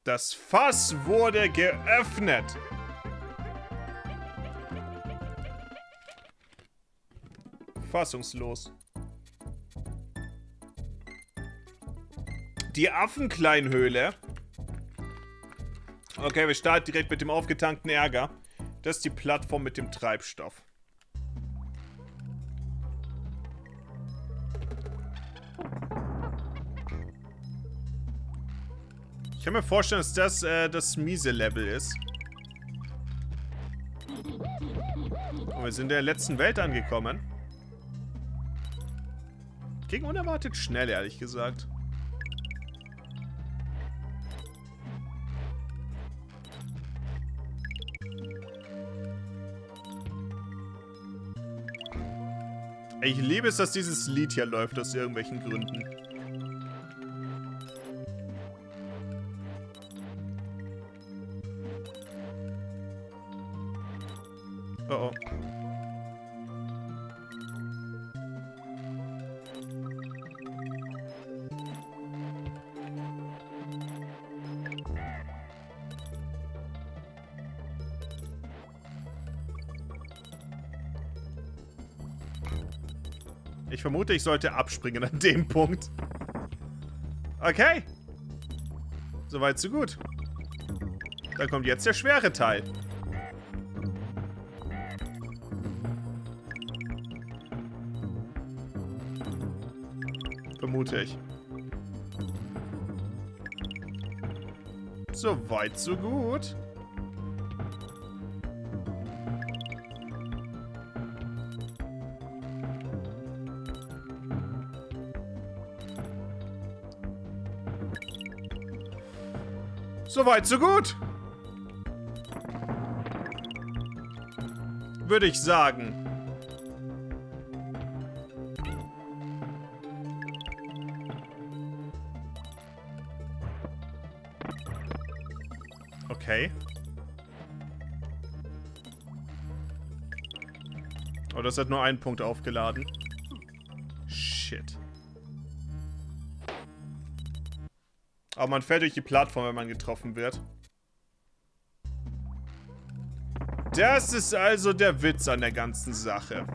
Das Fass wurde geöffnet. Fassungslos. Die Affenkleinhöhle. Okay, wir starten direkt mit dem aufgetankten Ärger. Das ist die Plattform mit dem Treibstoff. Ich kann mir vorstellen, dass das äh, das miese Level ist. Und wir sind in der letzten Welt angekommen. Ging unerwartet schnell, ehrlich gesagt. Ich liebe es, dass dieses Lied hier läuft, aus irgendwelchen Gründen. Vermute, ich sollte abspringen an dem Punkt. Okay. Soweit, so gut. Dann kommt jetzt der schwere Teil. Vermute ich. Soweit, so gut. Soweit, so gut. Würde ich sagen. Okay. Oh, das hat nur einen Punkt aufgeladen. Man fällt durch die Plattform, wenn man getroffen wird. Das ist also der Witz an der ganzen Sache.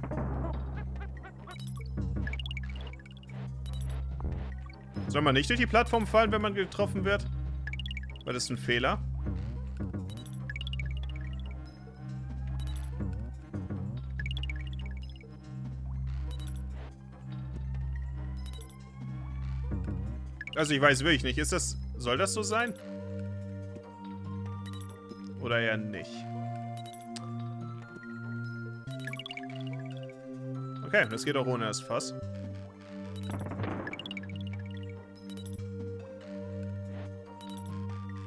Soll man nicht durch die Plattform fallen, wenn man getroffen wird? War das ein Fehler? Also ich weiß wirklich nicht. Ist das... Soll das so sein? Oder eher nicht? Okay, das geht auch ohne das Fass.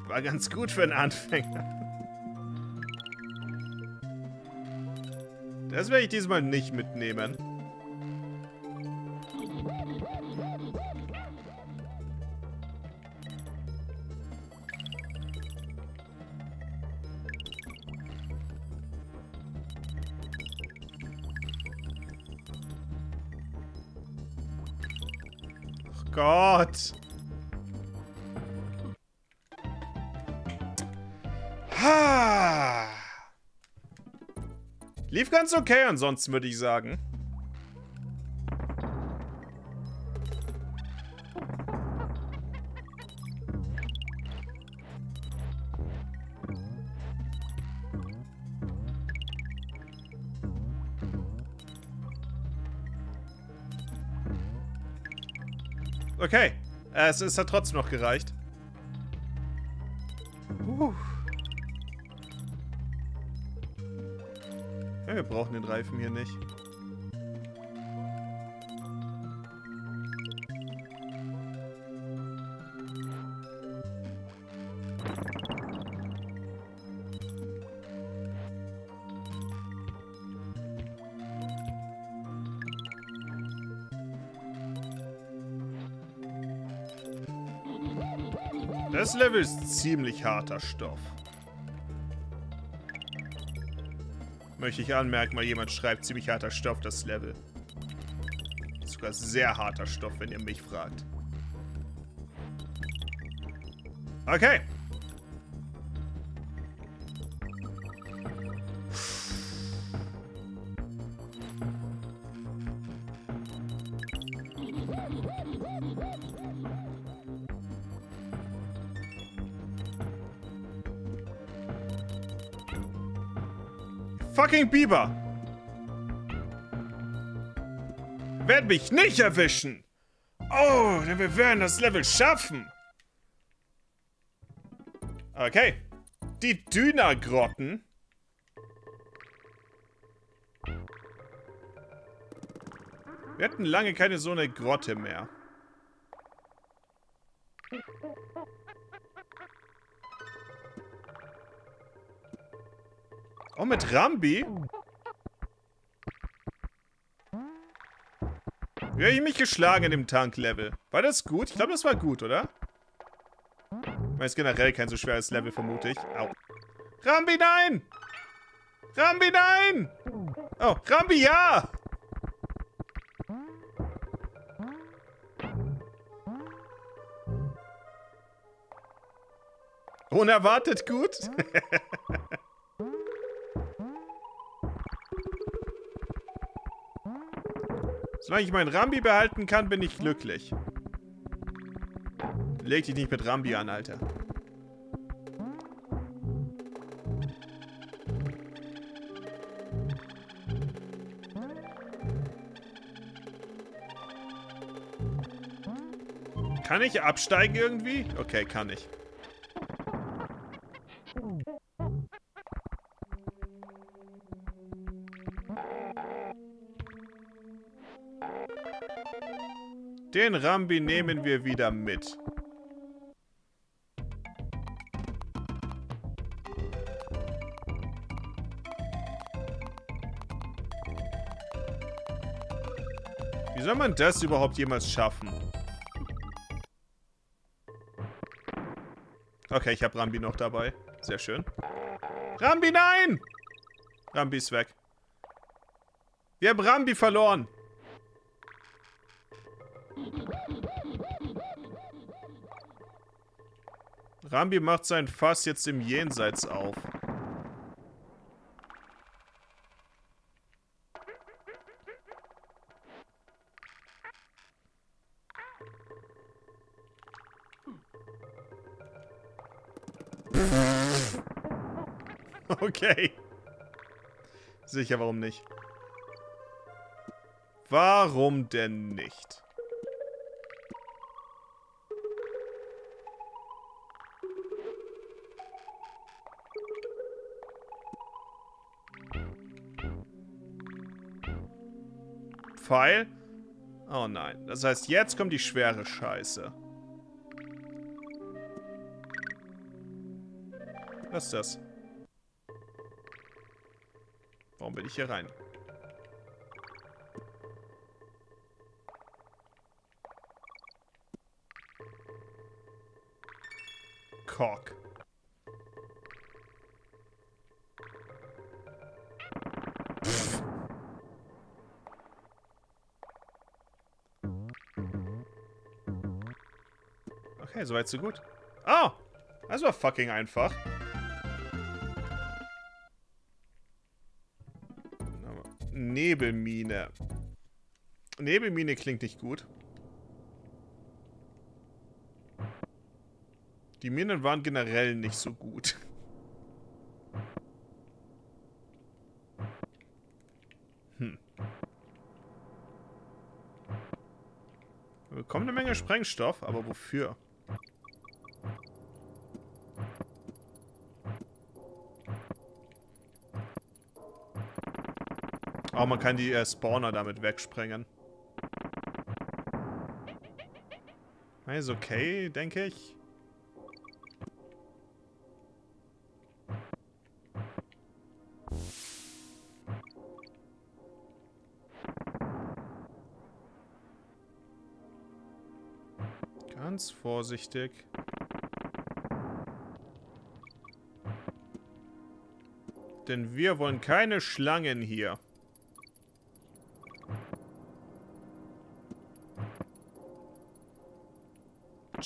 War ganz gut für einen Anfänger. Das werde ich diesmal nicht mitnehmen. Ganz okay ansonsten, würde ich sagen. Okay. Äh, es, es hat trotzdem noch gereicht. Den Reifen hier nicht. Das Level ist ziemlich harter Stoff. Möchte ich anmerken, mal jemand schreibt ziemlich harter Stoff, das Level. Sogar sehr harter Stoff, wenn ihr mich fragt. Okay. Fucking Biber. Werd mich nicht erwischen. Oh, denn wir werden das Level schaffen. Okay. Die Düner-Grotten. Wir hatten lange keine so eine Grotte mehr. Oh, mit Rambi? Wie habe ich mich geschlagen in dem Tank-Level? War das gut? Ich glaube, das war gut, oder? Ich meine, generell kein so schweres Level, vermute ich. Au. Rambi, nein! Rambi, nein! Oh, Rambi, ja! Unerwartet gut? Solange ich meinen Rambi behalten kann, bin ich glücklich. Leg dich nicht mit Rambi an, Alter. Kann ich absteigen irgendwie? Okay, kann ich. Den Rambi nehmen wir wieder mit. Wie soll man das überhaupt jemals schaffen? Okay, ich habe Rambi noch dabei. Sehr schön. Rambi, nein! Rambi ist weg. Wir haben Rambi verloren. Rambi macht sein Fass jetzt im Jenseits auf. Okay. Sicher, warum nicht? Warum denn nicht? Pfeil? Oh nein. Das heißt, jetzt kommt die schwere Scheiße. Was ist das? Warum bin ich hier rein? Cock. Soweit so gut. Oh! Das war fucking einfach. Nebelmine. Nebelmine klingt nicht gut. Die Minen waren generell nicht so gut. Hm. Wir bekommen eine Menge Sprengstoff, aber wofür? Oh, man kann die äh, Spawner damit wegsprengen. Ist okay, denke ich. Ganz vorsichtig. Denn wir wollen keine Schlangen hier.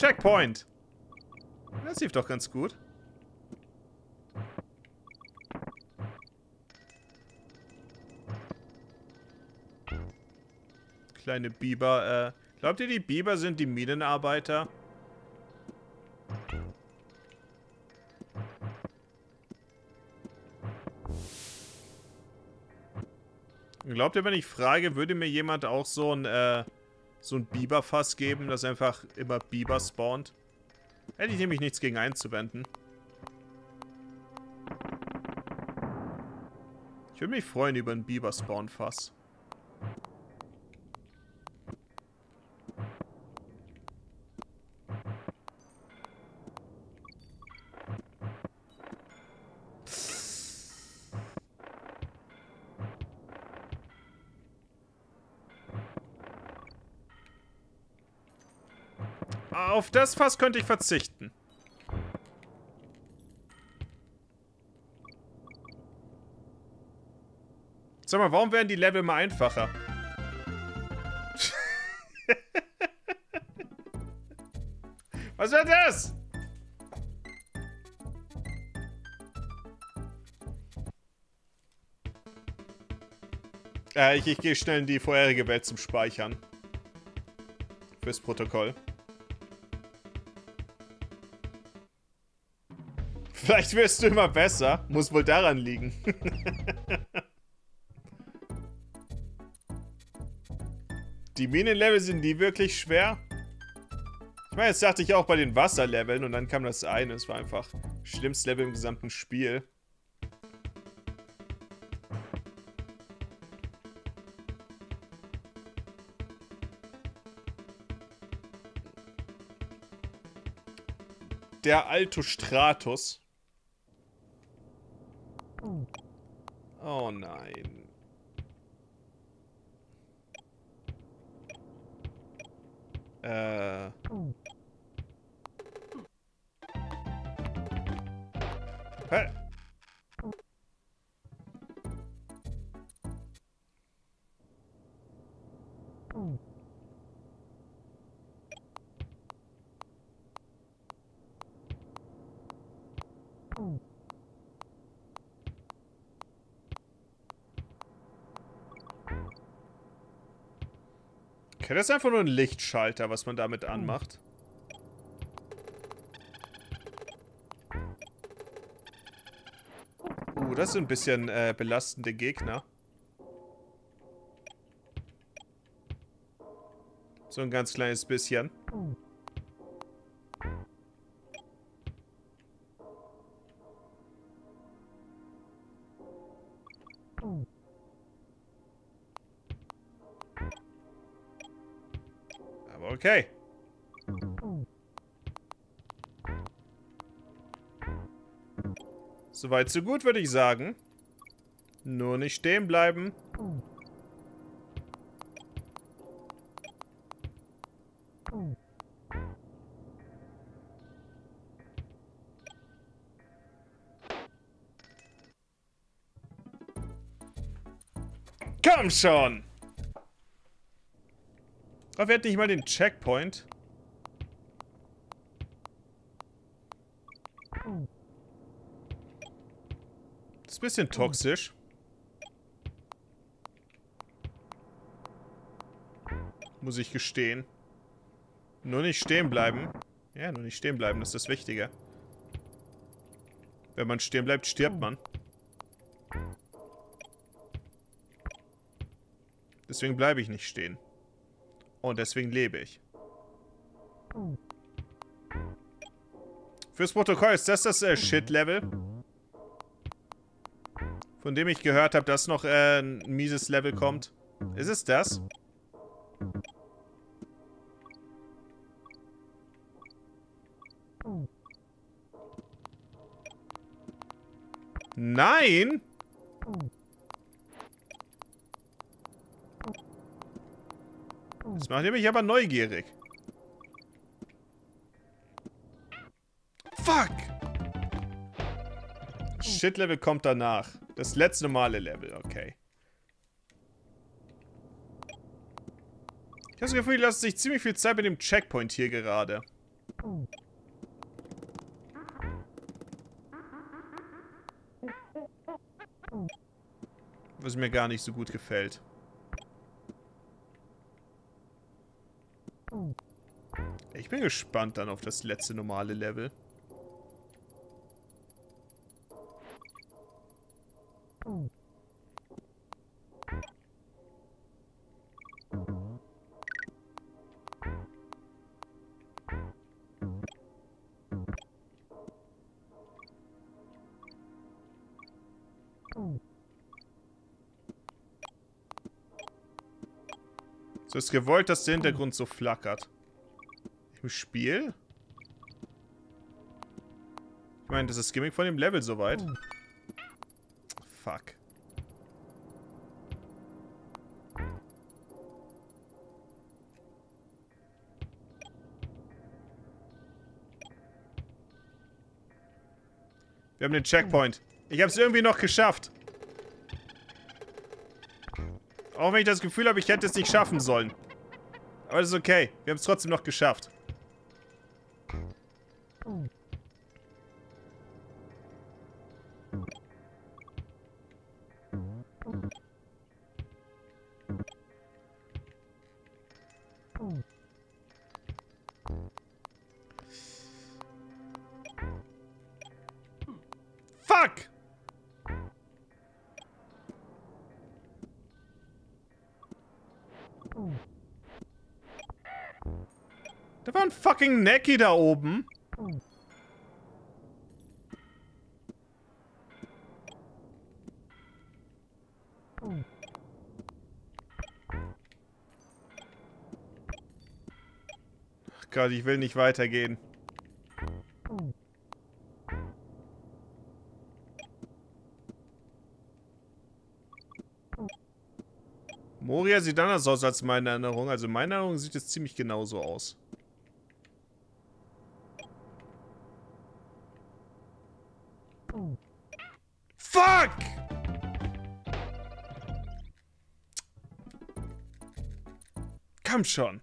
Checkpoint. Das lief doch ganz gut. Kleine Biber, äh... Glaubt ihr, die Biber sind die Minenarbeiter? Glaubt ihr, wenn ich frage, würde mir jemand auch so ein, äh so ein Biberfass geben, das einfach immer Biber spawnt. Hätte ich nämlich nichts gegen einzuwenden. Ich würde mich freuen über ein Biber-Spawn-Fass. Das Fass könnte ich verzichten. Sag mal, warum werden die Level mal einfacher? Was wird das? Äh, ich, ich gehe schnell in die vorherige Welt zum Speichern. Fürs Protokoll. Vielleicht wirst du immer besser. Muss wohl daran liegen. die Minenlevel sind die wirklich schwer? Ich meine, jetzt dachte ich auch bei den Wasserleveln und dann kam das eine. Es war einfach schlimmstes Level im gesamten Spiel. Der Altostratus. Okay, das ist einfach nur ein Lichtschalter, was man damit anmacht. Uh, das sind ein bisschen äh, belastende Gegner. So ein ganz kleines bisschen. Okay. Soweit so gut, würde ich sagen. Nur nicht stehen bleiben. Komm schon! Aber wir hatten nicht mal den Checkpoint. Das ist ein bisschen toxisch. Muss ich gestehen. Nur nicht stehen bleiben. Ja, nur nicht stehen bleiben, das ist das Wichtige. Wenn man stehen bleibt, stirbt man. Deswegen bleibe ich nicht stehen. Und deswegen lebe ich. Fürs Protokoll, ist das das äh, Shit-Level? Von dem ich gehört habe, dass noch äh, ein mieses Level kommt. Ist es das? Nein! Das macht mich aber neugierig. Fuck! Shit-Level kommt danach. Das letzte normale Level, okay. Ich habe das Gefühl, die lassen sich ziemlich viel Zeit mit dem Checkpoint hier gerade. Was mir gar nicht so gut gefällt. Ich bin gespannt dann auf das letzte normale Level. So ist gewollt, dass der Hintergrund so flackert. Im Spiel? Ich meine, das ist das Gimmick von dem Level soweit. Fuck. Wir haben den Checkpoint. Ich habe es irgendwie noch geschafft. Auch wenn ich das Gefühl habe, ich hätte es nicht schaffen sollen. Aber das ist okay. Wir haben es trotzdem noch geschafft. Fucking Necky da oben. Ach Gott, ich will nicht weitergehen. Moria sieht anders aus als meine Erinnerung. Also meine Erinnerung sieht jetzt ziemlich genauso aus. Komm schon.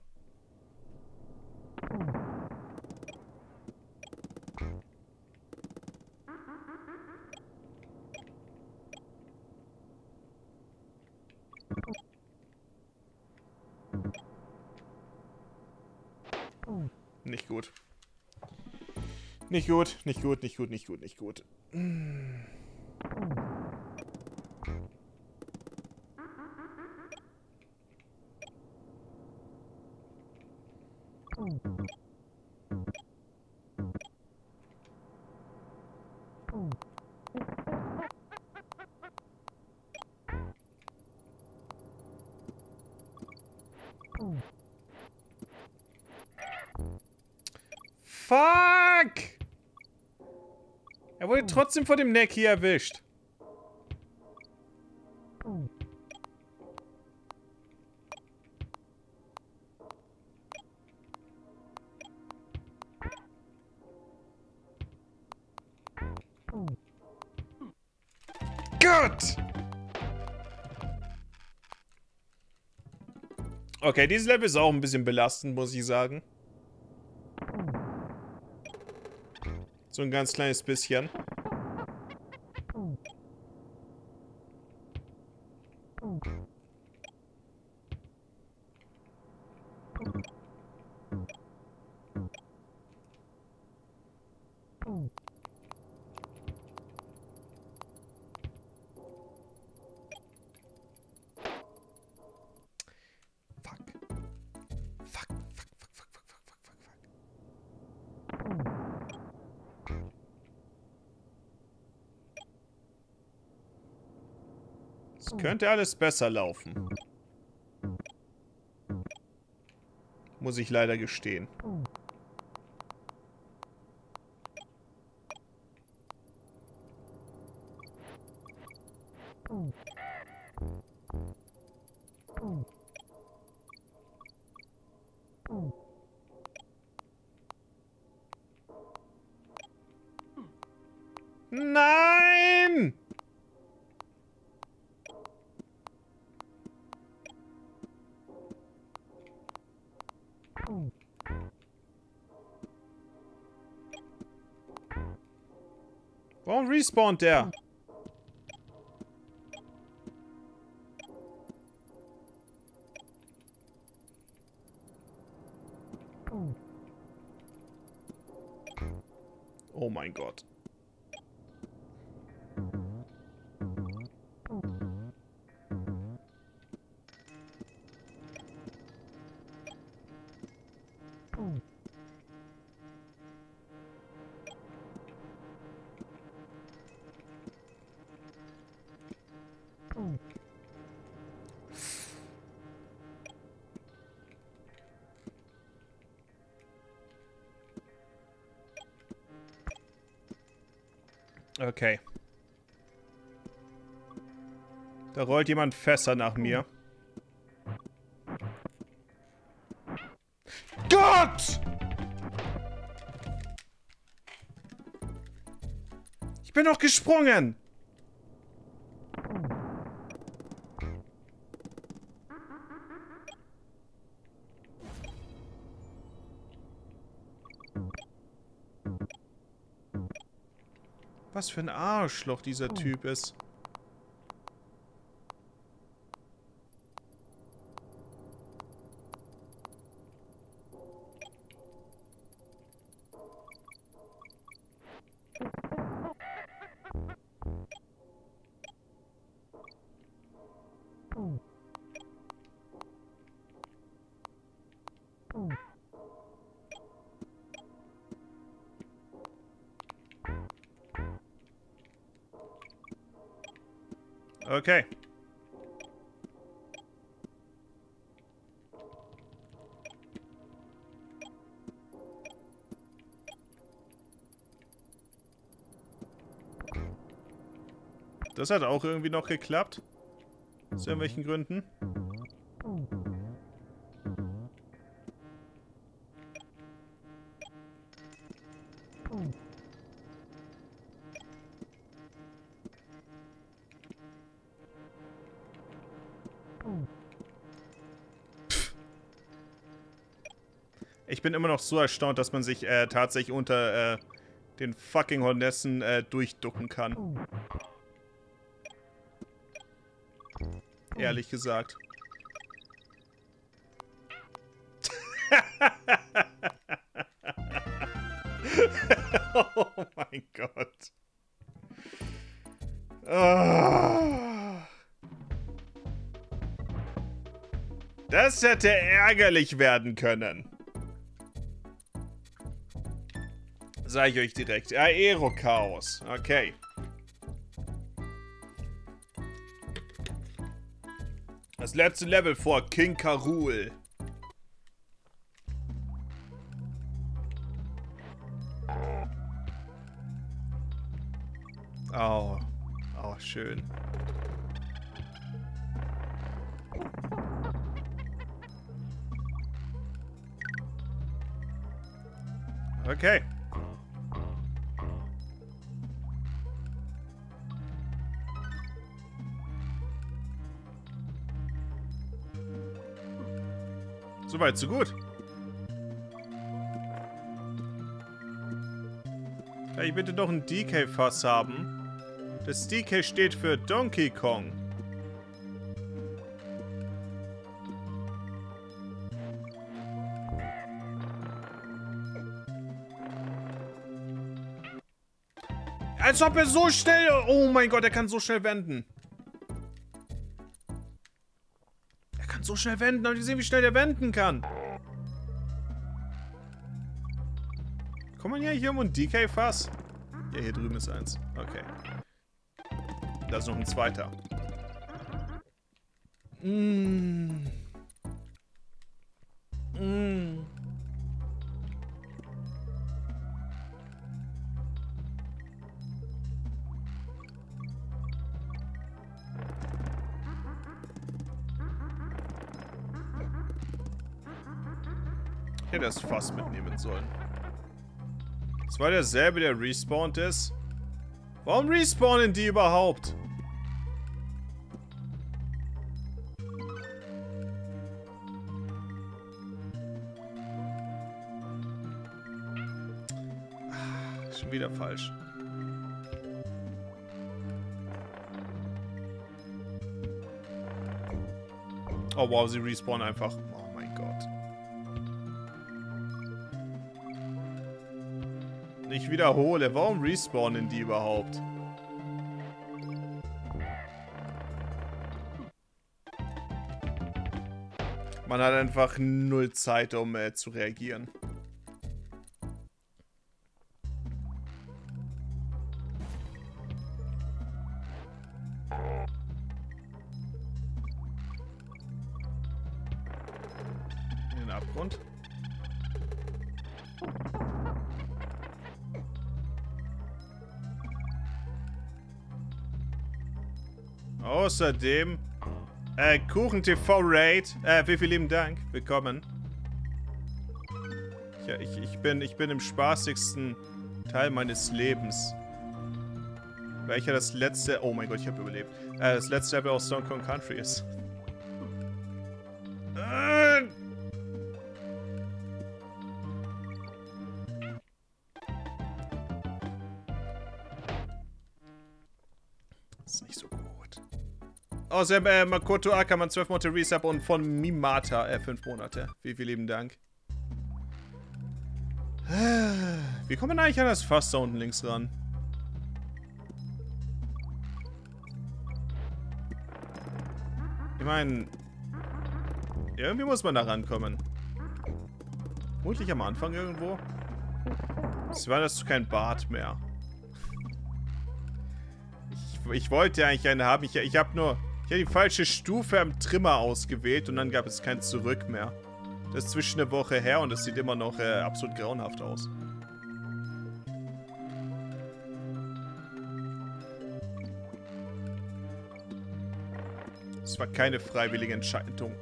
Nicht gut. Nicht gut, nicht gut, nicht gut, nicht gut, nicht gut. Fuck! Trotzdem vor dem Neck hier erwischt. Gott! Okay, dieses Level ist auch ein bisschen belastend, muss ich sagen. So ein ganz kleines bisschen. Könnte alles besser laufen. Muss ich leider gestehen. Nein! respawned there. É. Da rollt jemand Fässer nach mir. Gott! Ich bin doch gesprungen! Was für ein Arschloch dieser Typ ist. Okay. Das hat auch irgendwie noch geklappt. Aus irgendwelchen Gründen. Immer noch so erstaunt, dass man sich äh, tatsächlich unter äh, den fucking Hornessen äh, durchducken kann. Ehrlich gesagt. oh mein Gott. Oh. Das hätte ärgerlich werden können. Sag ich euch direkt. Aero-Chaos. Okay. Das letzte Level vor King Karul. Soweit, so gut. Kann ich bitte doch ein DK-Fass haben? Das DK steht für Donkey Kong. Als ob er so schnell... Oh mein Gott, er kann so schnell wenden. So schnell wenden. Habt ihr gesehen, wie schnell der wenden kann? Kommt man ja hier um ein DK-Fass? Ja, hier drüben ist eins. Okay. Da ist noch ein zweiter. Mmh. Mmh. Hätte das Fass mitnehmen sollen. Das war derselbe, der respawned ist. Warum respawnen die überhaupt? Ah, schon wieder falsch. Oh wow, sie respawnen einfach. Ich wiederhole, warum respawnen die überhaupt? Man hat einfach null Zeit, um äh, zu reagieren. Außerdem, äh, Kuchen TV Raid, äh, wie viel lieben Dank, willkommen. Ja, ich, ich bin, ich bin im spaßigsten Teil meines Lebens. Welcher das letzte, oh mein Gott, ich habe überlebt, äh, das letzte Level aus Stone Cold Country ist. Außerdem äh, Makoto Ackermann 12 Monate Resub und von Mimata äh, 5 Monate. Vielen, vielen lieben Dank. Wie kommt man eigentlich an das Fass da unten links ran? Ich meine, irgendwie muss man da rankommen. Vermutlich am Anfang irgendwo. Es war das kein Bad mehr. ich wollte eigentlich eine haben. Ich, ich habe nur... Ich habe die falsche Stufe am Trimmer ausgewählt und dann gab es kein Zurück mehr. Das ist zwischen eine Woche her und es sieht immer noch äh, absolut grauenhaft aus. Es war keine freiwillige Entscheidung.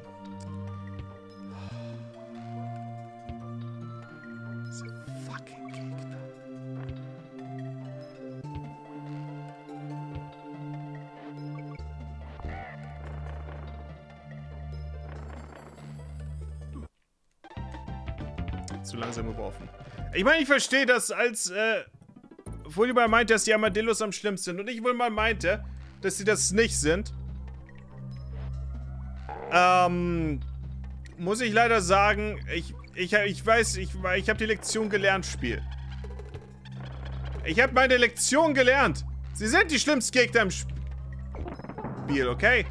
Ich meine, ich verstehe das als, äh, Fully mal meinte, dass die Armadillos am schlimmsten sind. Und ich wohl mal meinte, dass sie das nicht sind. Ähm, muss ich leider sagen, ich, ich, ich weiß, ich, ich habe die Lektion gelernt, Spiel. Ich habe meine Lektion gelernt. Sie sind die schlimmsten Gegner im Spiel, okay?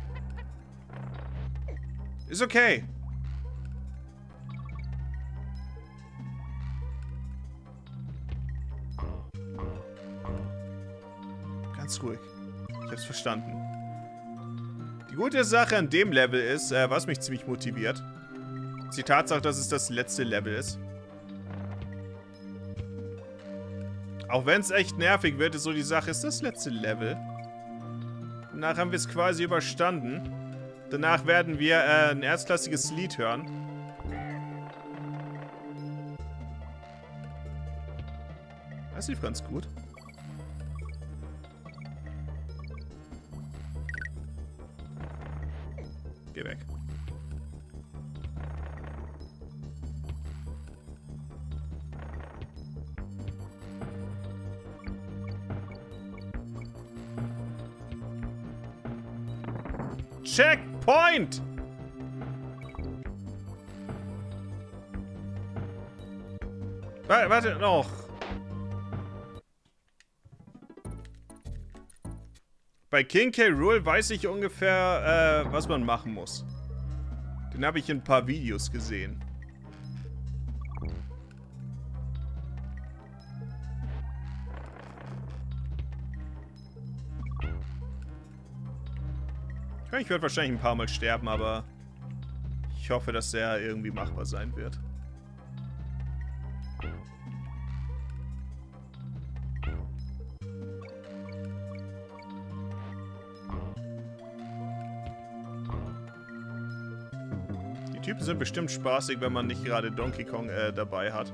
Ist okay. Ruhig. Ich hab's verstanden. Die gute Sache an dem Level ist, äh, was mich ziemlich motiviert, ist die Tatsache, dass es das letzte Level ist. Auch wenn es echt nervig wird, ist so die Sache, ist das letzte Level. Danach haben wir es quasi überstanden. Danach werden wir äh, ein erstklassiges Lied hören. Das lief ganz gut. Geh weg. Checkpoint! Warte noch. Bei King K. Rule weiß ich ungefähr, äh, was man machen muss. Den habe ich in ein paar Videos gesehen. Ich werde wahrscheinlich ein paar Mal sterben, aber ich hoffe, dass der irgendwie machbar sein wird. Sind bestimmt spaßig, wenn man nicht gerade Donkey Kong äh, dabei hat.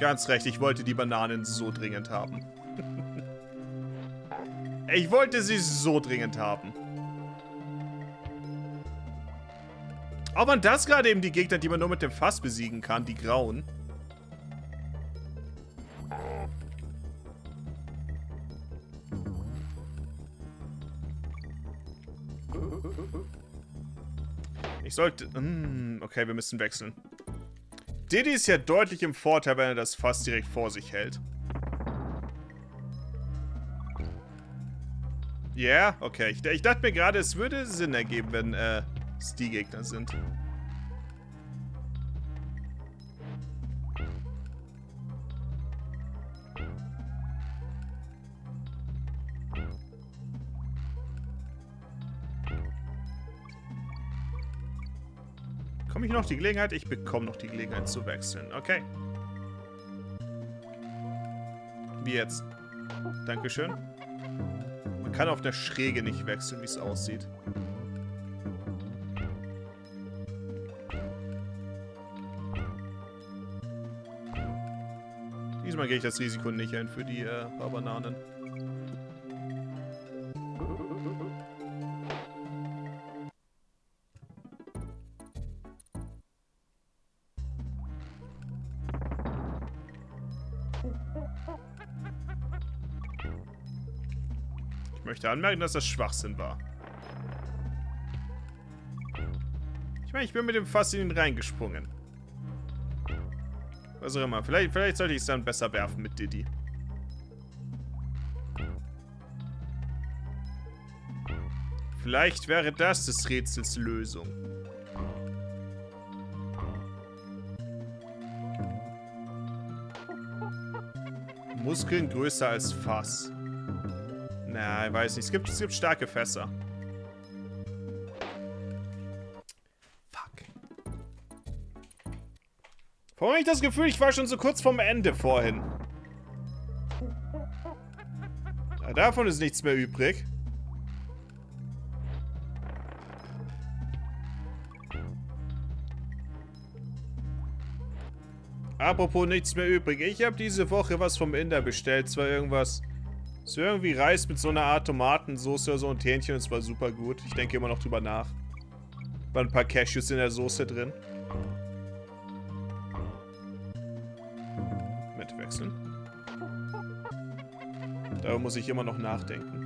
Ganz recht, ich wollte die Bananen so dringend haben. ich wollte sie so dringend haben. Ob man das gerade eben die Gegner, die man nur mit dem Fass besiegen kann, die grauen. Ich sollte... Hm, okay, wir müssen wechseln. Diddy ist ja deutlich im Vorteil, wenn er das Fass direkt vor sich hält. Ja, yeah, okay. Ich, ich, dachte mir gerade, es würde Sinn ergeben, wenn äh, es die Gegner sind. Noch die Gelegenheit? Ich bekomme noch die Gelegenheit zu wechseln. Okay. Wie jetzt? Dankeschön. Man kann auf der Schräge nicht wechseln, wie es aussieht. Diesmal gehe ich das Risiko nicht ein für die äh, Bananen. Möchte anmerken, dass das Schwachsinn war. Ich meine, ich bin mit dem Fass in ihn reingesprungen. Was auch immer. Vielleicht, vielleicht sollte ich es dann besser werfen mit Diddy. Vielleicht wäre das des Rätsels Lösung. Muskeln größer als Fass. Na, ich weiß nicht. Es gibt, es gibt starke Fässer. Fuck. Warum habe ich das Gefühl, ich war schon so kurz vorm Ende vorhin? Ja, davon ist nichts mehr übrig. Apropos nichts mehr übrig. Ich habe diese Woche was vom Inder bestellt. Zwar irgendwas... So irgendwie Reis mit so einer Art Tomatensauce oder so und Hähnchen. Es war super gut. Ich denke immer noch drüber nach. Waren ein paar Cashews in der Soße drin. Mit wechseln. Darüber muss ich immer noch nachdenken.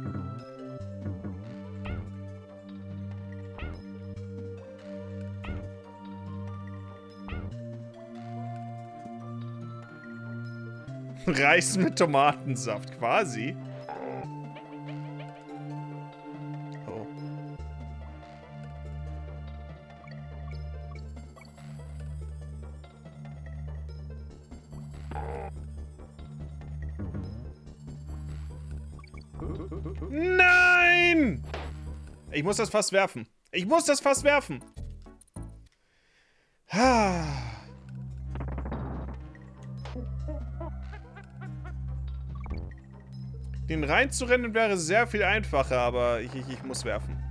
Reis mit Tomatensaft, quasi. Muss das fast werfen. Ich muss das fast werfen. Ah. Den reinzurennen wäre sehr viel einfacher, aber ich, ich, ich muss werfen.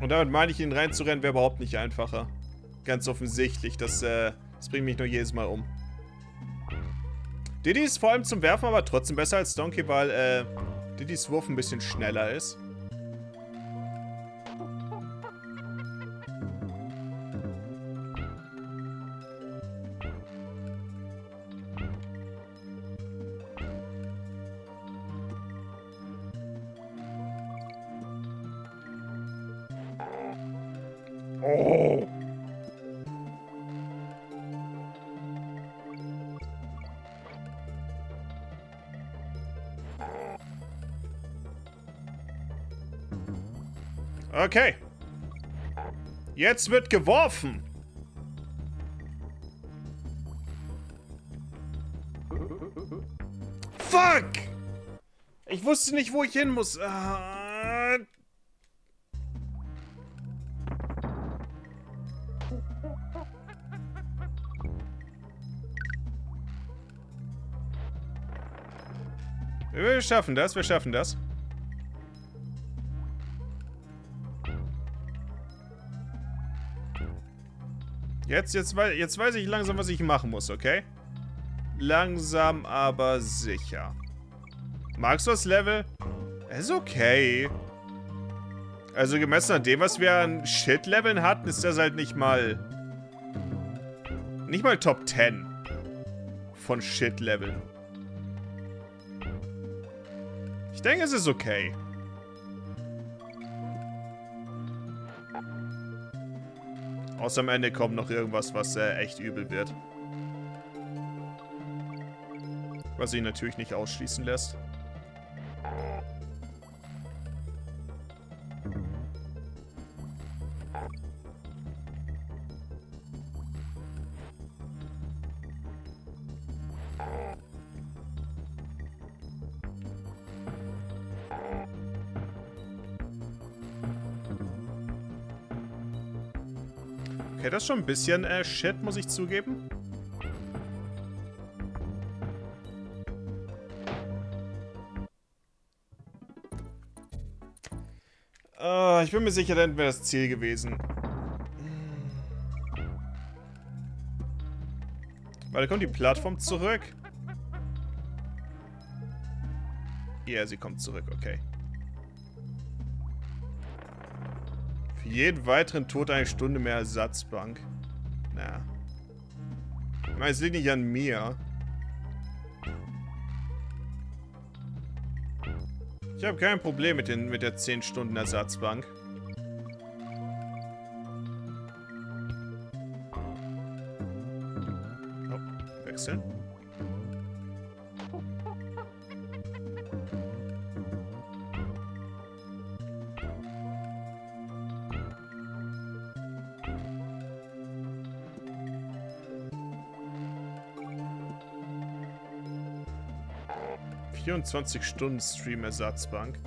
Und damit meine ich, ihn reinzurennen wäre überhaupt nicht einfacher. Ganz offensichtlich. Das, äh, das bringt mich nur jedes Mal um. Diddy ist vor allem zum Werfen aber trotzdem besser als Donkey, weil, äh, Diddy's Wurf ein bisschen schneller ist. Oh. Okay. Jetzt wird geworfen. Fuck! Ich wusste nicht, wo ich hin muss. Ah. Wir schaffen das, wir schaffen das. Jetzt, jetzt, jetzt weiß ich langsam, was ich machen muss, okay? Langsam, aber sicher. Magst du das Level? Ist okay. Also gemessen an dem, was wir an Shit-Leveln hatten, ist das halt nicht mal... Nicht mal Top 10 von Shit-Leveln. Ich denke, es ist okay. Außer am Ende kommt noch irgendwas, was äh, echt übel wird. Was sich natürlich nicht ausschließen lässt. Schon ein bisschen äh, Shit, muss ich zugeben. Uh, ich bin mir sicher, dann wäre das Ziel gewesen. Weil da kommt die Plattform zurück. Ja, yeah, sie kommt zurück, okay. Jeden weiteren Tod eine Stunde mehr Ersatzbank. Na. Ich meine, es liegt nicht an mir. Ich habe kein Problem mit, den, mit der 10 Stunden Ersatzbank. 24-Stunden-Stream-Ersatzbank.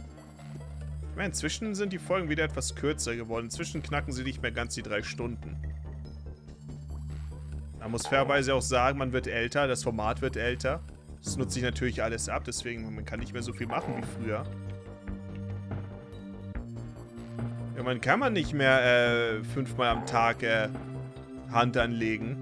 Inzwischen sind die Folgen wieder etwas kürzer geworden. Inzwischen knacken sie nicht mehr ganz die drei Stunden. Man muss fairerweise auch sagen, man wird älter, das Format wird älter. Das nutze ich natürlich alles ab, deswegen man kann nicht mehr so viel machen wie früher. Irgendwann kann man nicht mehr äh, fünfmal am Tag äh, Hand anlegen.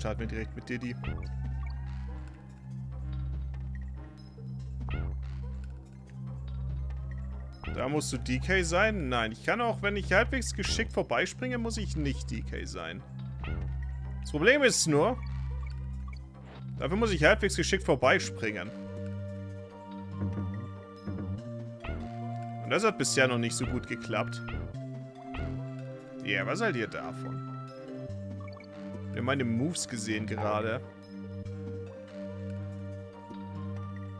Starten wir direkt mit Diddy. Da musst du DK sein? Nein, ich kann auch, wenn ich halbwegs geschickt vorbeispringe, muss ich nicht DK sein. Das Problem ist nur, dafür muss ich halbwegs geschickt vorbeispringen. Und das hat bisher noch nicht so gut geklappt. Ja, yeah, was seid ihr davon? Meine Moves gesehen gerade.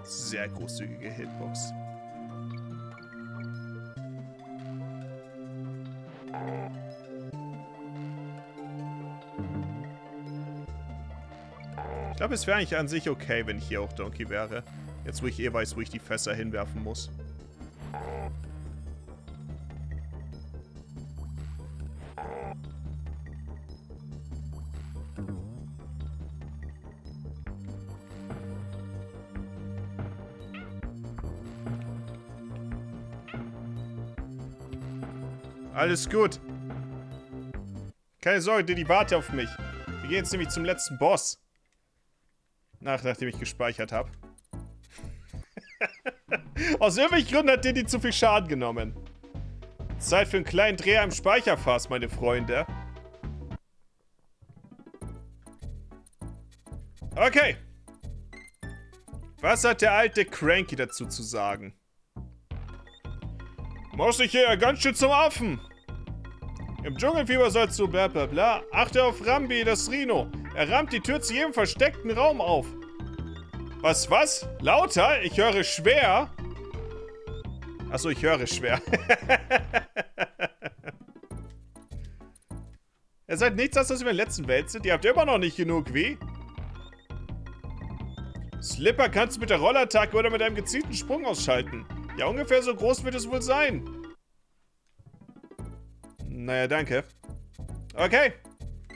Sehr großzügige Hitbox. Ich glaube, es wäre eigentlich an sich okay, wenn ich hier auch Donkey wäre. Jetzt, wo ich eh weiß, wo ich die Fässer hinwerfen muss. Alles gut. Keine Sorge, Diddy, warte auf mich. Wir gehen jetzt nämlich zum letzten Boss. Nach, nachdem ich gespeichert habe. Aus irgendwelchen Gründen hat Diddy zu viel Schaden genommen. Zeit für einen kleinen Dreher im Speicherfass, meine Freunde. Okay. Was hat der alte Cranky dazu zu sagen? Machst dich hier ganz schön zum Affen. Im Dschungelfieber sollst du bla bla bla. Achte auf Rambi, das Rhino. Er rammt die Tür zu jedem versteckten Raum auf. Was, was? Lauter? Ich höre schwer. Achso, ich höre schwer. Ihr seid nichts, als dass wir in der letzten Welt sind. Ihr habt immer noch nicht genug weh. Slipper kannst du mit der Rollattacke oder mit einem gezielten Sprung ausschalten. Ja, ungefähr so groß wird es wohl sein. Naja, danke. Okay.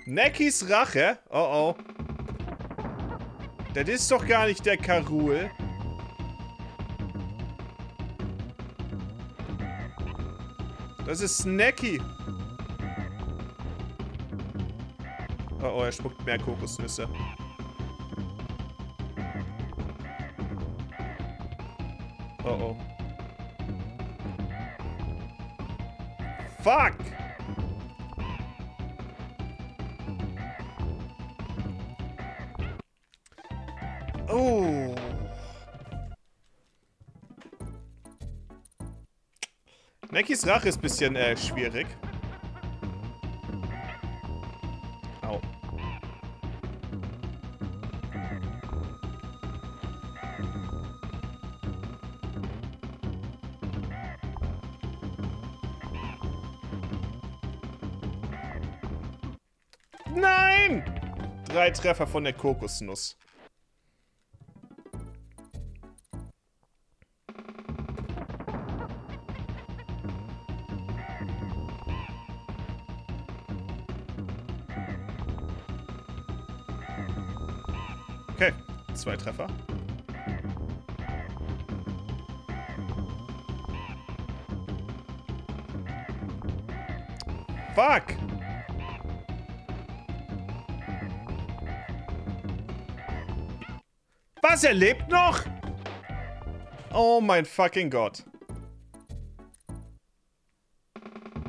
Neckys Rache. Oh, oh. Das ist doch gar nicht der Karul. Das ist Snacky. Oh, oh, er spuckt mehr Kokosnüsse. Oh, oh. Fuck! Nekis Rache ist ein bisschen äh, schwierig. Au. Nein! Drei Treffer von der Kokosnuss. Zwei Treffer. Fuck! Was, er lebt noch? Oh mein fucking Gott.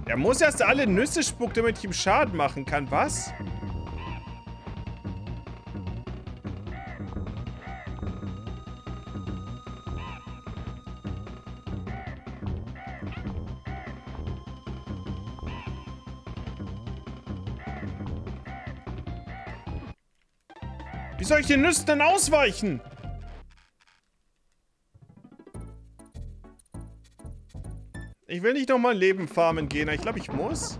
Er muss erst alle Nüsse spucken, damit ich ihm Schaden machen kann. Was? Wie soll ich den Nüssen denn ausweichen? Ich will nicht nochmal Leben farmen gehen. Ich glaube, ich muss.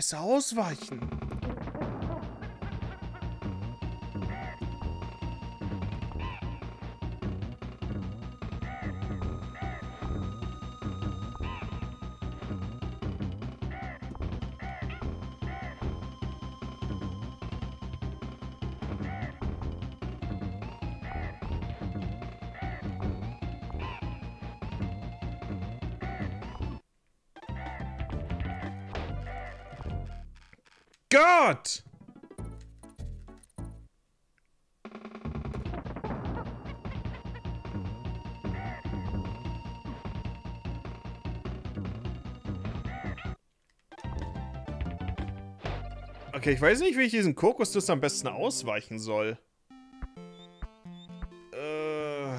Scheiße ausweichen? Okay, ich weiß nicht, wie ich diesen Kokosnuss am besten ausweichen soll. Äh...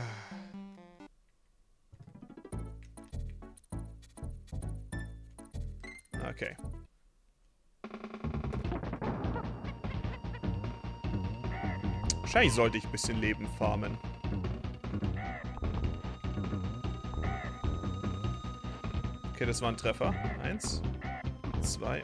Okay. Wahrscheinlich sollte ich ein bisschen Leben farmen. Okay, das war ein Treffer. Eins, zwei.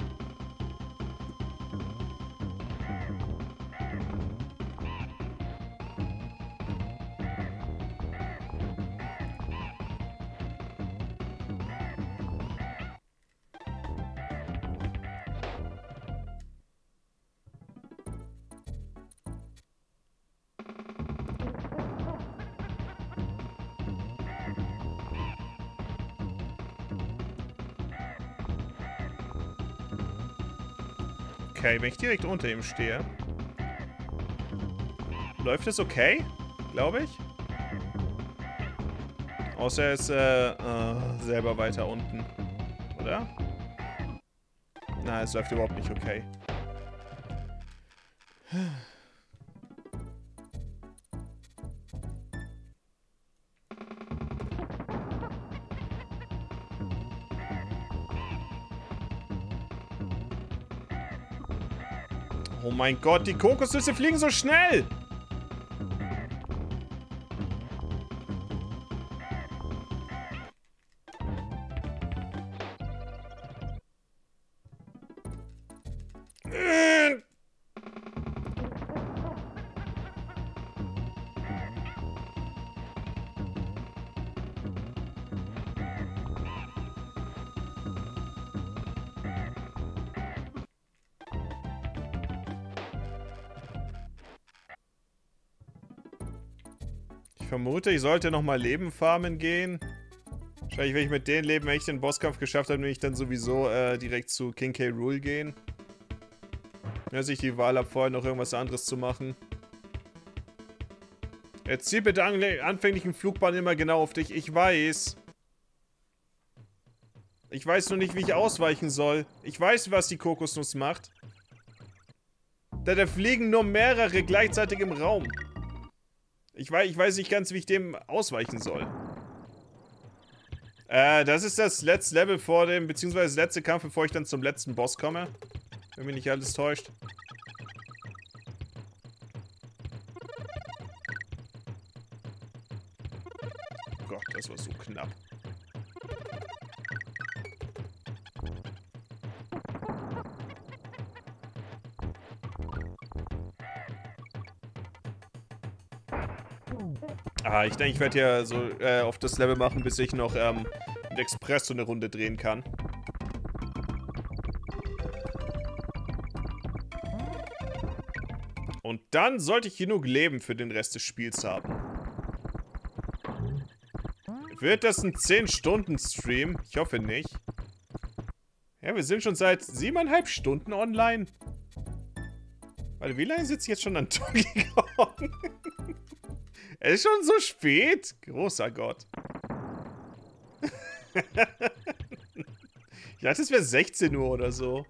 Wenn ich direkt unter ihm stehe. Läuft es okay? Glaube ich. Außer er ist äh, äh, selber weiter unten. Oder? Nein, es läuft überhaupt nicht okay. Mein Gott, die Kokosnüsse fliegen so schnell! Vermute, ich sollte nochmal Leben farmen gehen. Wahrscheinlich, wenn ich mit den Leben echt den Bosskampf geschafft habe, will ich dann sowieso äh, direkt zu King K. Rule gehen. Dass ich die Wahl habe, vorher noch irgendwas anderes zu machen. Zieh bitte an anfänglichen Flugbahn immer genau auf dich. Ich weiß. Ich weiß nur nicht, wie ich ausweichen soll. Ich weiß, was die Kokosnuss macht. Da, da fliegen nur mehrere gleichzeitig im Raum. Ich weiß, ich weiß nicht ganz, wie ich dem ausweichen soll. Äh, das ist das letzte Level vor dem, beziehungsweise letzte Kampf, bevor ich dann zum letzten Boss komme. Wenn mich nicht alles täuscht. Ich denke, ich werde ja so äh, auf das Level machen, bis ich noch ähm, mit Express so eine Runde drehen kann. Und dann sollte ich genug Leben für den Rest des Spiels haben. Wird das ein 10-Stunden-Stream? Ich hoffe nicht. Ja, wir sind schon seit siebeneinhalb Stunden online. Warte, wie lange sitze ich jetzt schon an Donkey Kong? Es ist schon so spät. Großer Gott. ich dachte, es wäre 16 Uhr oder so.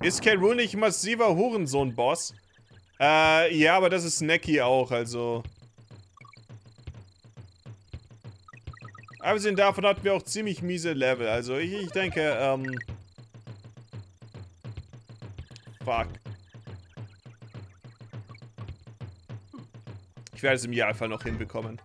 Ist Ken Rule nicht massiver Hurensohn-Boss? Äh, ja, aber das ist Neki auch, also... Abgesehen davon hatten wir auch ziemlich miese Level, also ich, ich denke, ähm... Fuck. Ich werde es im Idealfall noch hinbekommen.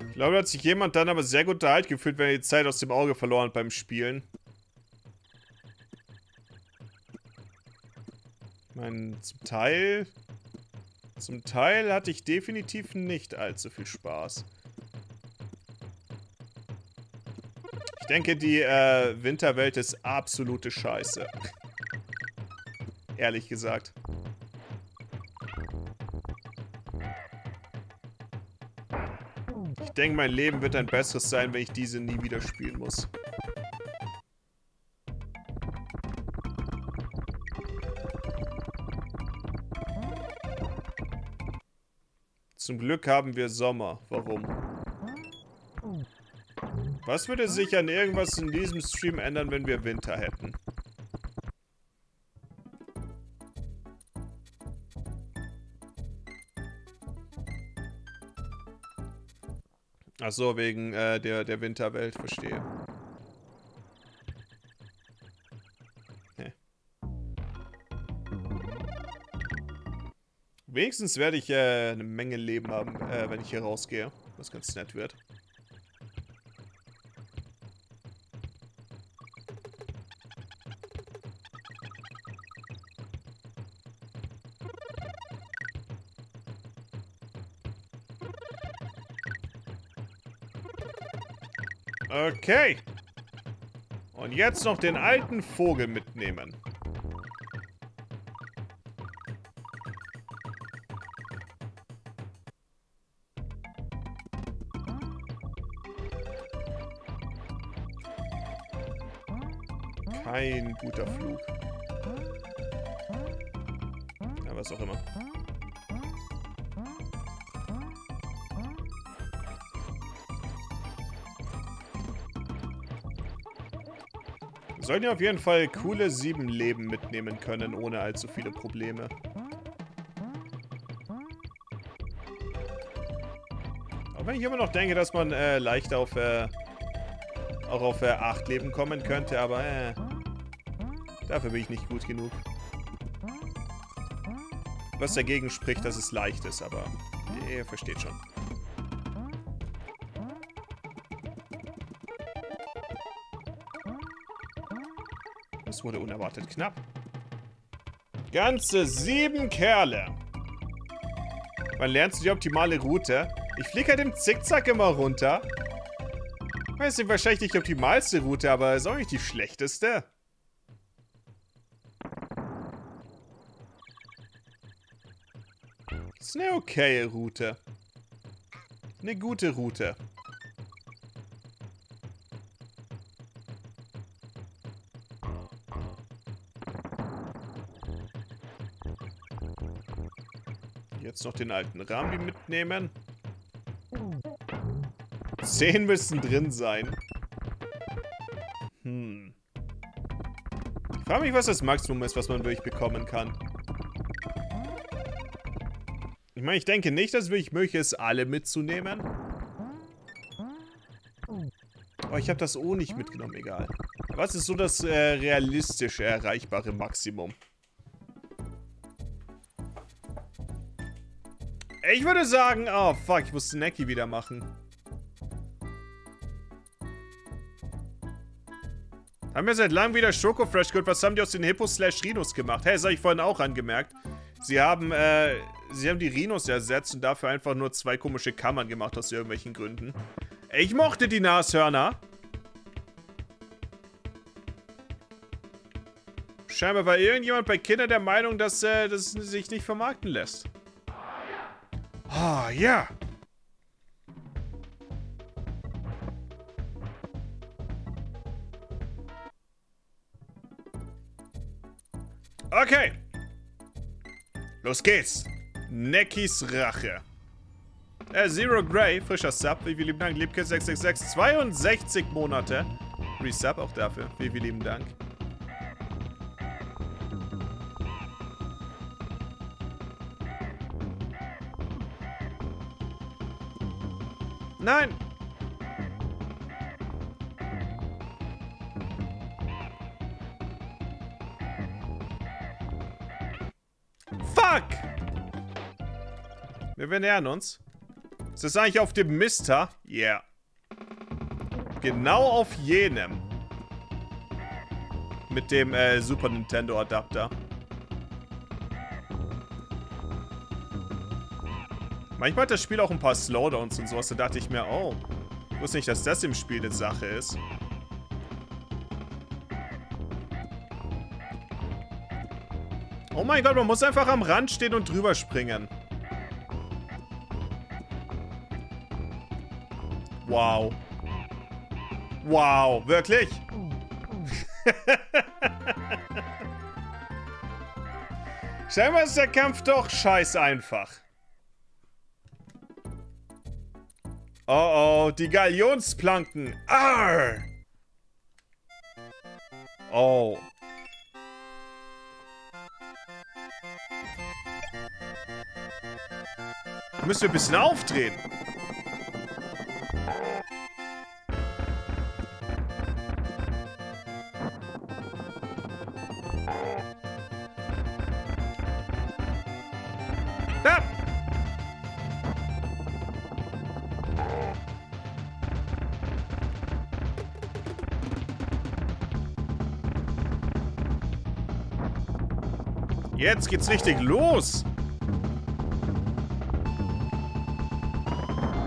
Ich glaube, da hat sich jemand dann aber sehr gut unterhalten gefühlt, wenn er die Zeit aus dem Auge verloren hat beim Spielen. Ich meine, zum Teil... Zum Teil hatte ich definitiv nicht allzu viel Spaß. Ich denke, die äh, Winterwelt ist absolute Scheiße. Ehrlich gesagt. Ich denke, mein Leben wird ein besseres sein, wenn ich diese nie wieder spielen muss. Zum Glück haben wir Sommer. Warum? Was würde sich an irgendwas in diesem Stream ändern, wenn wir Winter hätten? Ach so, wegen äh, der, der Winterwelt, verstehe. Wenigstens werde ich äh, eine Menge Leben haben, äh, wenn ich hier rausgehe. Was ganz nett wird. Okay. Und jetzt noch den alten Vogel mitnehmen. Guter Flug. Ja, was auch immer. Wir sollten ja auf jeden Fall coole sieben Leben mitnehmen können, ohne allzu viele Probleme. Auch wenn ich immer noch denke, dass man äh, leicht auf, äh, auch auf äh, 8 Leben kommen könnte, aber äh, dafür bin ich nicht gut genug. Was dagegen spricht, dass es leicht ist, aber ihr versteht schon. Das wurde unerwartet knapp. Ganze sieben Kerle. Wann lernst du die optimale Route? Ich fliege halt im Zickzack immer runter. Das ist wahrscheinlich nicht die optimalste Route, aber ist auch nicht die schlechteste. Okaye Route. Eine gute Route. Jetzt noch den alten Rambi mitnehmen. Zehn müssen drin sein. Hm. Ich frage mich, was das Maximum ist, was man wirklich bekommen kann. Ich meine, ich denke nicht, dass es wirklich möglich ist, alle mitzunehmen. Aber ich habe das O nicht mitgenommen, egal. Was ist so das äh, realistische, erreichbare Maximum? Ich würde sagen... Oh, fuck, ich muss Snacky wieder machen. Haben wir seit langem wieder Schoko Fresh gehört. Was haben die aus den Hippos slash Rhinos gemacht? Hey, das habe ich vorhin auch angemerkt. Sie haben, äh, sie haben die Rhinos ersetzt und dafür einfach nur zwei komische Kammern gemacht aus irgendwelchen Gründen. Ich mochte die Nashörner. Scheinbar war irgendjemand bei Kindern der Meinung, dass, äh, das sich nicht vermarkten lässt. Ah, ja. Okay. Los geht's. Neckys Rache. Äh, Zero Grey, frischer Sub. Wie viel lieben Dank. Liebke 666, 62 Monate. Resub auch dafür. Wie viel lieben Dank. Nein! Wir nähern uns. Ist das eigentlich auf dem Mister? Yeah. Genau auf jenem. Mit dem äh, Super Nintendo Adapter. Manchmal hat das Spiel auch ein paar Slowdowns und sowas. Da dachte ich mir, oh, ich wusste nicht, dass das im Spiel eine Sache ist. Oh mein Gott, man muss einfach am Rand stehen und drüber springen. Wow. Wow, wirklich? Scheinbar ist der Kampf doch scheiß einfach. Oh oh, die Galionsplanken. Arr! Oh. Müssen wir ein bisschen aufdrehen. Jetzt geht's richtig los.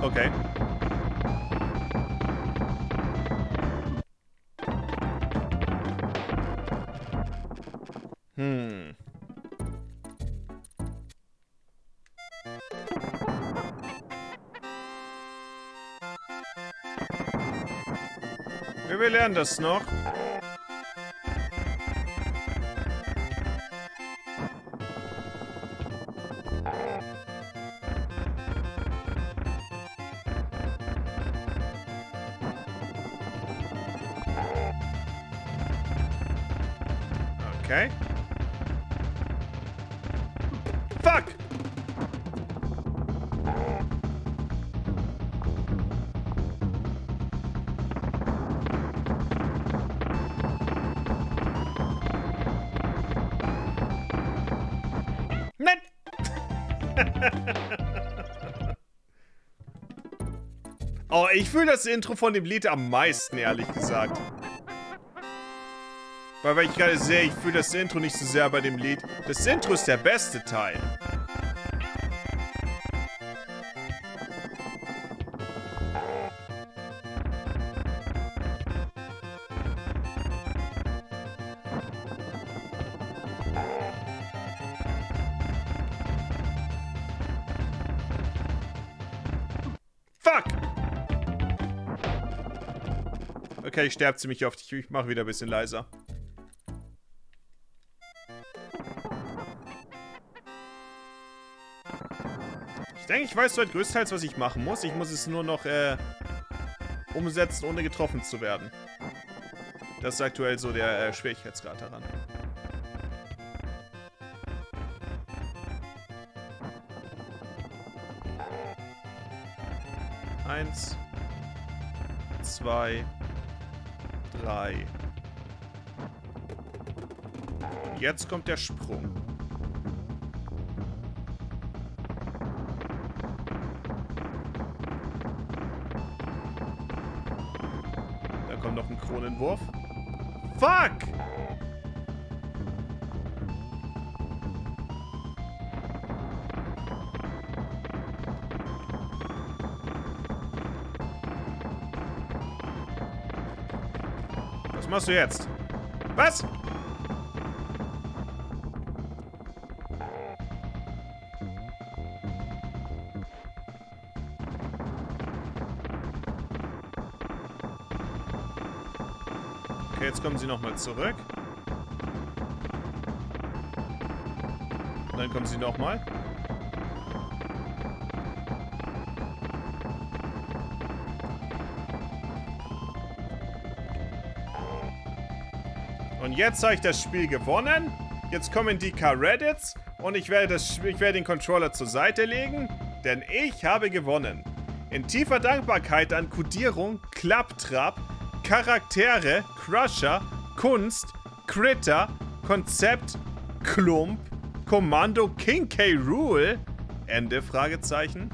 Okay. Hm. Wir lernen das noch. Ich fühle das Intro von dem Lied am meisten, ehrlich gesagt. Weil, weil ich gerade sehe, ich fühle das Intro nicht so sehr bei dem Lied. Das Intro ist der beste Teil. Okay, ich sterbe ziemlich oft. Ich mache wieder ein bisschen leiser. Ich denke, ich weiß soweit größtenteils, was ich machen muss. Ich muss es nur noch äh, umsetzen, ohne getroffen zu werden. Das ist aktuell so der äh, Schwierigkeitsgrad daran. Eins, zwei, drei. Und jetzt kommt der Sprung. noch einen Kronenwurf. Fuck! machst du jetzt? Was? Okay, jetzt kommen sie nochmal zurück. Dann kommen sie nochmal. mal. Jetzt habe ich das Spiel gewonnen. Jetzt kommen die Credits und ich werde, das, ich werde den Controller zur Seite legen, denn ich habe gewonnen. In tiefer Dankbarkeit an Codierung, Klapptrap, Charaktere, Crusher, Kunst, Critter, Konzept, Klump, Kommando King K. Rule, Ende, Fragezeichen.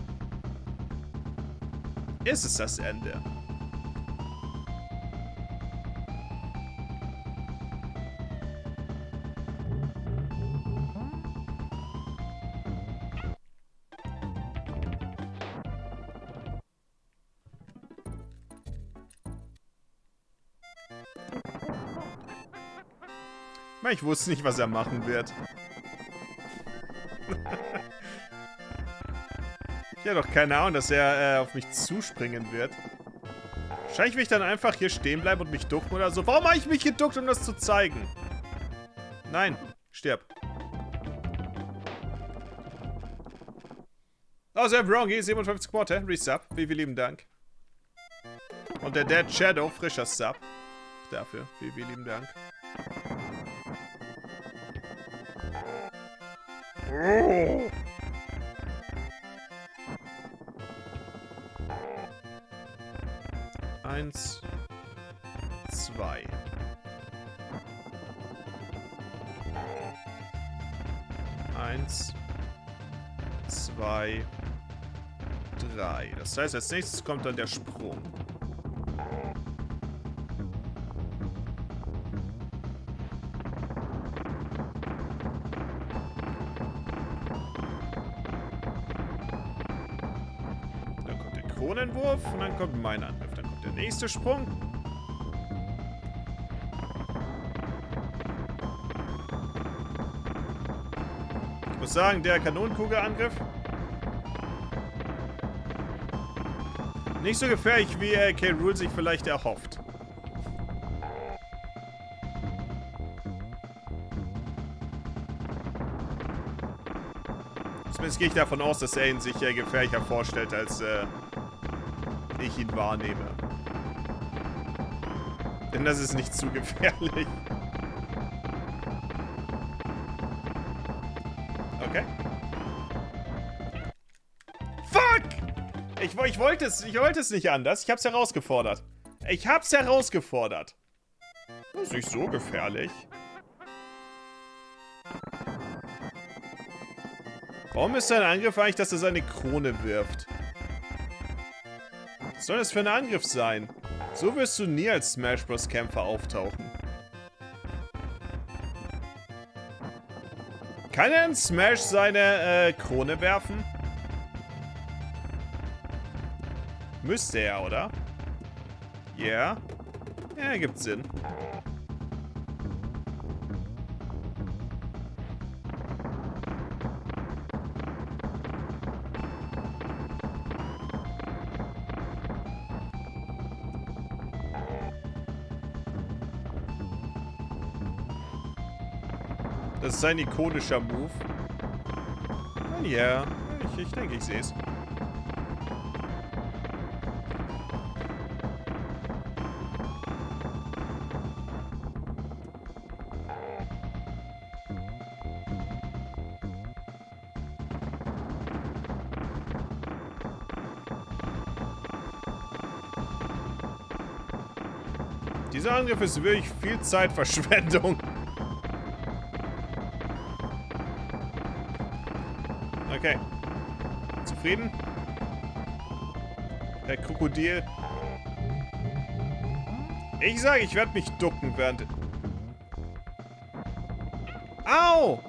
Ist es das Ende? Ich wusste nicht, was er machen wird. ich hatte doch keine Ahnung, dass er äh, auf mich zuspringen wird. Wahrscheinlich will ich dann einfach hier stehen bleiben und mich ducken oder so. Warum habe ich mich geduckt, um das zu zeigen? Nein, stirb. Also, Wrongy, 57 Quarte, Resub. Wie vielen lieben Dank. Und der Dead Shadow, frischer Sub. Dafür, wie vielen lieben Dank. Das heißt, als nächstes kommt dann der Sprung. Kronenwurf und dann kommt mein Angriff. Dann kommt der nächste Sprung. Ich muss sagen, der Kanonenkugelangriff nicht so gefährlich, wie äh, K. Rule sich vielleicht erhofft. Zumindest gehe ich davon aus, dass er ihn sich äh, gefährlicher vorstellt als äh, ich ihn wahrnehme. Denn das ist nicht zu gefährlich. Ich, wollte es, ich wollte es nicht anders. Ich hab's herausgefordert. Ich hab's herausgefordert. Das ist nicht so gefährlich. Warum ist sein Angriff eigentlich, dass er seine Krone wirft? Was soll das für ein Angriff sein? So wirst du nie als Smash Bros. Kämpfer auftauchen. Kann er in Smash seine äh, Krone werfen? Müsste er, oder? Ja. Yeah. Ja, gibt Sinn. Das ist sein ikonischer Move. Ja, ich, ich denke, ich sehe es. Angriff ist wirklich viel Zeitverschwendung. Okay. Zufrieden? Herr Krokodil. Ich sage, ich werde mich ducken, während... Au!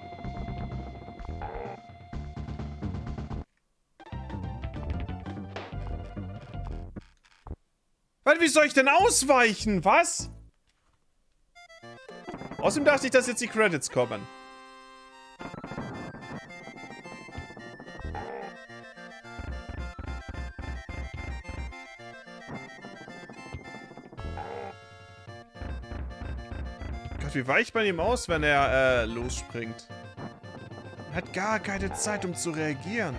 Wie soll ich denn ausweichen? Was? Außerdem dachte ich, dass jetzt die Credits kommen. Gott, wie weicht man ihm aus, wenn er äh, losspringt? Er hat gar keine Zeit, um zu reagieren.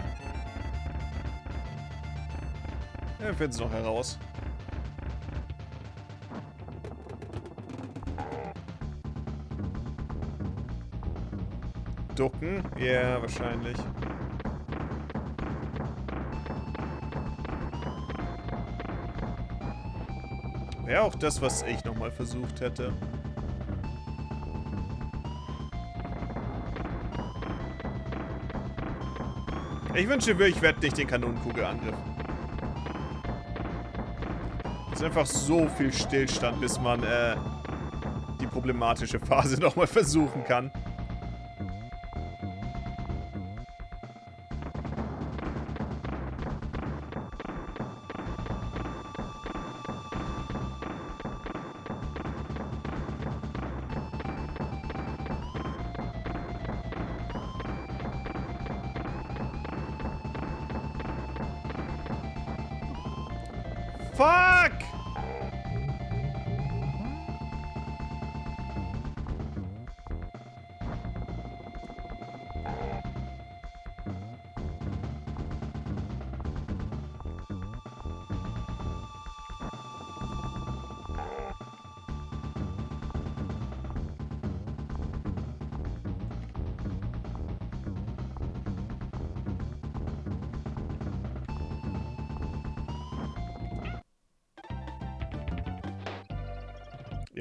Wir finden es noch heraus. Ducken? Ja, yeah, wahrscheinlich. Wäre auch das, was ich nochmal versucht hätte. Ich wünsche wirklich, ich werde nicht den Kanonenkugelangriff. Es ist einfach so viel Stillstand, bis man äh, die problematische Phase nochmal versuchen kann. Fuck!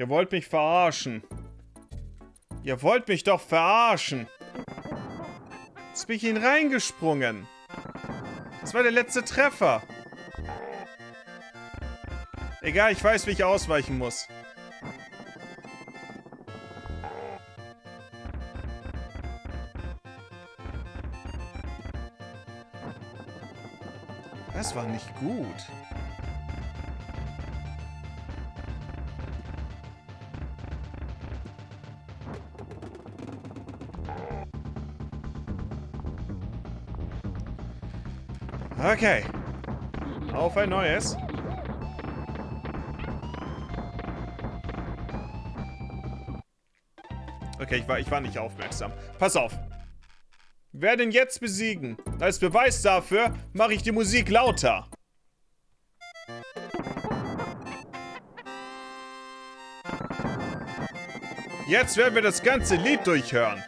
Ihr wollt mich verarschen. Ihr wollt mich doch verarschen. Jetzt bin ich ihn reingesprungen. Das war der letzte Treffer. Egal, ich weiß, wie ich ausweichen muss. Das war nicht gut. Okay. Auf ein neues. Okay, ich war, ich war nicht aufmerksam. Pass auf. Wer den jetzt besiegen? Als Beweis dafür mache ich die Musik lauter. Jetzt werden wir das ganze Lied durchhören.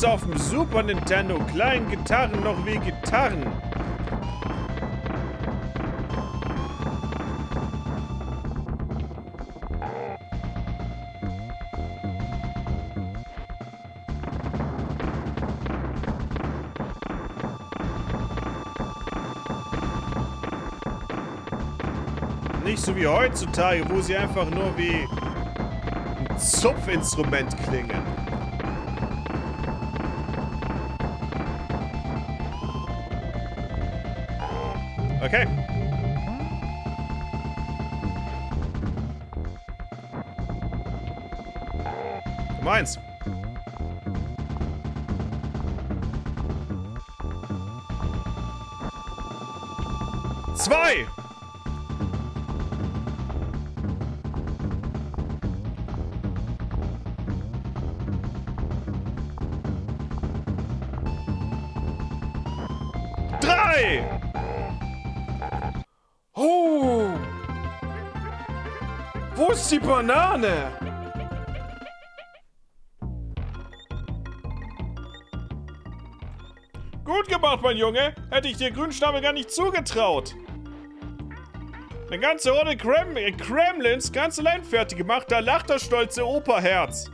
Damals auf dem Super Nintendo kleinen Gitarren noch wie Gitarren. Nicht so wie heutzutage, wo sie einfach nur wie ein Zupfinstrument klingen. Okay. Meins. Zwei. Banane? Gut gemacht, mein Junge. Hätte ich dir Grünschnabel gar nicht zugetraut. Eine ganze Horde Krem äh, Kremlins ganz allein fertig gemacht. Da lacht das stolze Operherz.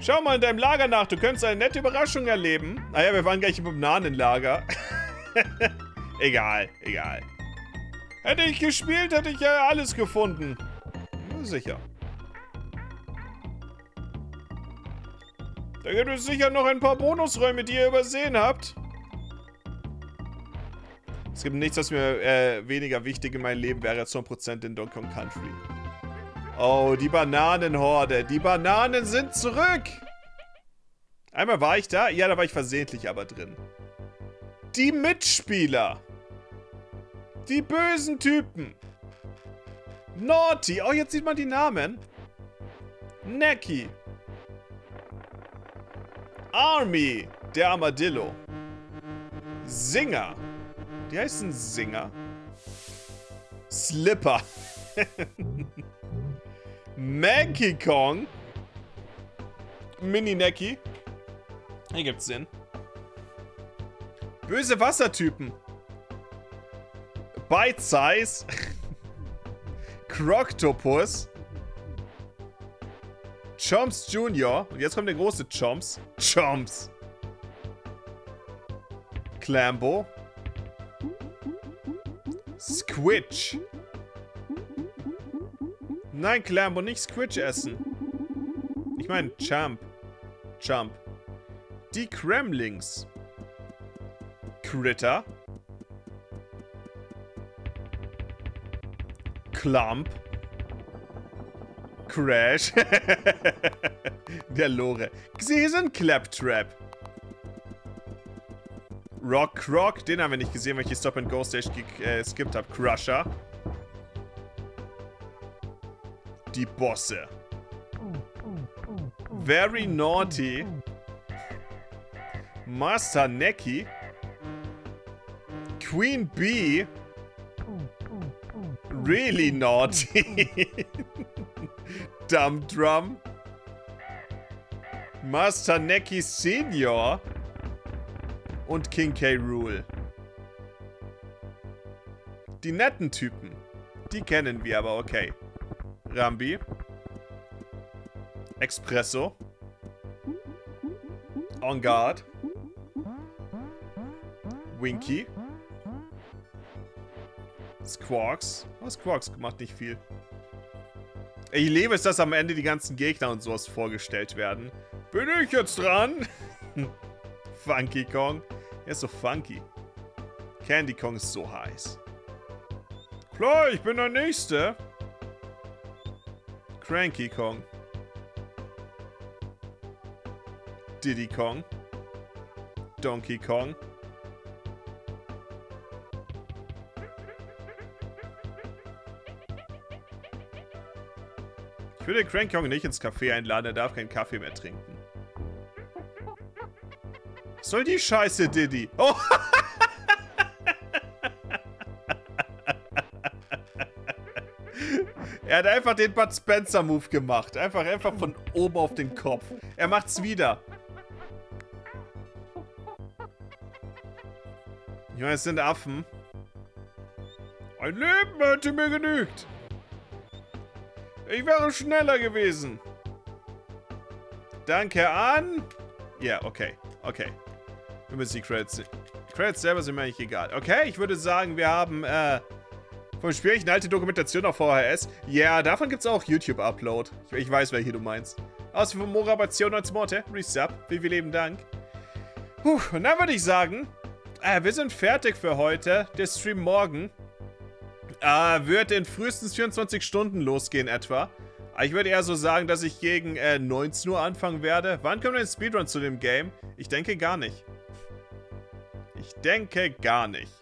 Schau mal in deinem Lager nach, du könntest eine nette Überraschung erleben. Naja, wir waren gleich im Bananenlager. egal, egal. Hätte ich gespielt, hätte ich ja alles gefunden. Sicher. Da gibt es sicher noch ein paar Bonusräume, die ihr übersehen habt. Es gibt nichts, was mir äh, weniger wichtig in meinem Leben wäre als 100% in Donkey Kong Country. Oh, die Bananenhorde. Die Bananen sind zurück. Einmal war ich da. Ja, da war ich versehentlich aber drin. Die Mitspieler. Die bösen Typen. Naughty. Oh, jetzt sieht man die Namen. Necky. Army. Der Armadillo. Singer. Die heißen Singer. Slipper. Manky Kong. Mini Necky. Hier gibt's Sinn. Böse Wassertypen. Bite Size. Croctopus. Chomps Junior. Und jetzt kommt der große Chomps. Chomps. Clambo. Squitch. Nein, Clambo, nicht Squitch essen. Ich meine Champ. Jump. Die Kremlings. Critter. Clump. Crash. Der Lore. Sind Claptrap. Rock Croc, den haben wir nicht gesehen, weil ich die Stop and Go Stage geskippt äh, habe. Crusher. Die Bosse. Very naughty. Master Neki. Queen Bee. Really naughty. Dumb Drum. Master Neki Senior und King K. Rule. Die netten Typen, die kennen wir aber okay. Rambi. Espresso. On Guard. Winky. Squawks. Oh, Squawks macht nicht viel. Ich liebe es, dass am Ende die ganzen Gegner und sowas vorgestellt werden. Bin ich jetzt dran? Funky Kong. Er ist so funky. Candy Kong ist so heiß. Klar, ich bin der Nächste. Cranky Kong. Diddy Kong. Donkey Kong. Ich würde Cranky Kong nicht ins Café einladen, er darf keinen Kaffee mehr trinken. Was soll die Scheiße, Diddy? Oh! er hat einfach den Bud Spencer Move gemacht. Einfach, einfach von oben auf den Kopf. Er macht's wieder. Ich meine, es sind Affen. Ein Leben hätte mir genügt. Ich wäre schneller gewesen. Danke an... Ja, yeah, okay. Okay. Wir müssen die Credits... Credits selber sind mir eigentlich egal. Okay, ich würde sagen, wir haben, äh... Vom Spiel eine alte Dokumentation auf VHS. Ja, yeah, davon gibt es auch YouTube-Upload. Ich, ich, weiß, welche du meinst. Außer von Morabation als Morte. Resub. Wie viel lieben Dank. Puh, und dann würde ich sagen, äh, wir sind fertig für heute. Der Stream morgen äh, wird in frühestens 24 Stunden losgehen etwa. Ich würde eher so sagen, dass ich gegen äh, 19 Uhr anfangen werde. Wann kommt ein Speedrun zu dem Game? Ich denke gar nicht. Ich denke gar nicht.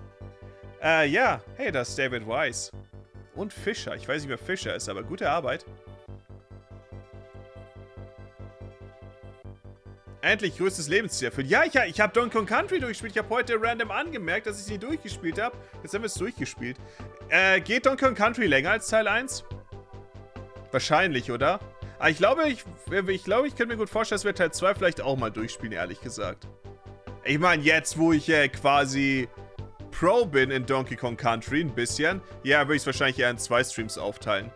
Äh, ja. Hey, das ist David Weiss. Und Fischer. Ich weiß nicht, wer Fischer ist, aber gute Arbeit. Endlich größtes Lebensziel erfüllt. Ja, ich, ich habe Donkey Kong Country durchgespielt. Ich habe heute random angemerkt, dass ich sie durchgespielt habe. Jetzt haben wir es durchgespielt. Äh, geht Donkey Kong Country länger als Teil 1? Wahrscheinlich, oder? Aber ich glaube, ich, ich glaube, ich könnte mir gut vorstellen, dass wir Teil 2 vielleicht auch mal durchspielen, ehrlich gesagt. Ich meine, jetzt, wo ich äh, quasi Pro bin in Donkey Kong Country, ein bisschen, ja, würde ich es wahrscheinlich eher in zwei Streams aufteilen.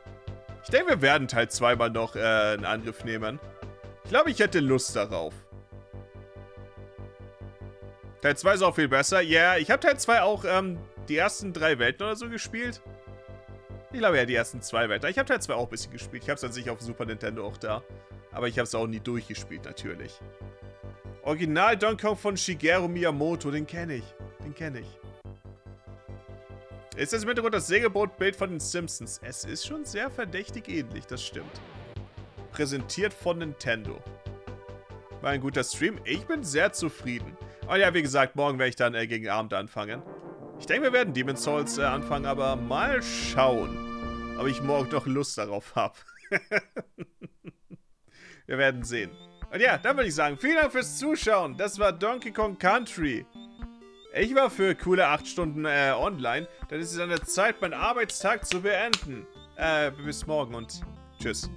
Ich denke, wir werden Teil 2 mal noch äh, in Angriff nehmen. Ich glaube, ich hätte Lust darauf. Teil 2 ist auch viel besser. Ja, yeah, ich habe Teil 2 auch ähm, die ersten drei Welten oder so gespielt. Ich glaube ja, die ersten zwei Welten. Ich habe Teil 2 auch ein bisschen gespielt. Ich habe es an sich auf Super Nintendo auch da. Aber ich habe es auch nie durchgespielt, natürlich. Original Donkey Kong von Shigeru Miyamoto, den kenne ich. Den kenne ich. Ist das im Hintergrund das Segelbootbild von den Simpsons? Es ist schon sehr verdächtig ähnlich, das stimmt. Präsentiert von Nintendo. War ein guter Stream. Ich bin sehr zufrieden. Und ja, wie gesagt, morgen werde ich dann äh, gegen Abend anfangen. Ich denke, wir werden Demon's Souls äh, anfangen, aber mal schauen, ob ich morgen noch Lust darauf habe. wir werden sehen. Und ja, dann würde ich sagen, vielen Dank fürs Zuschauen. Das war Donkey Kong Country. Ich war für coole 8 Stunden äh, online. Dann ist es an der Zeit, meinen Arbeitstag zu beenden. Äh, bis morgen und tschüss.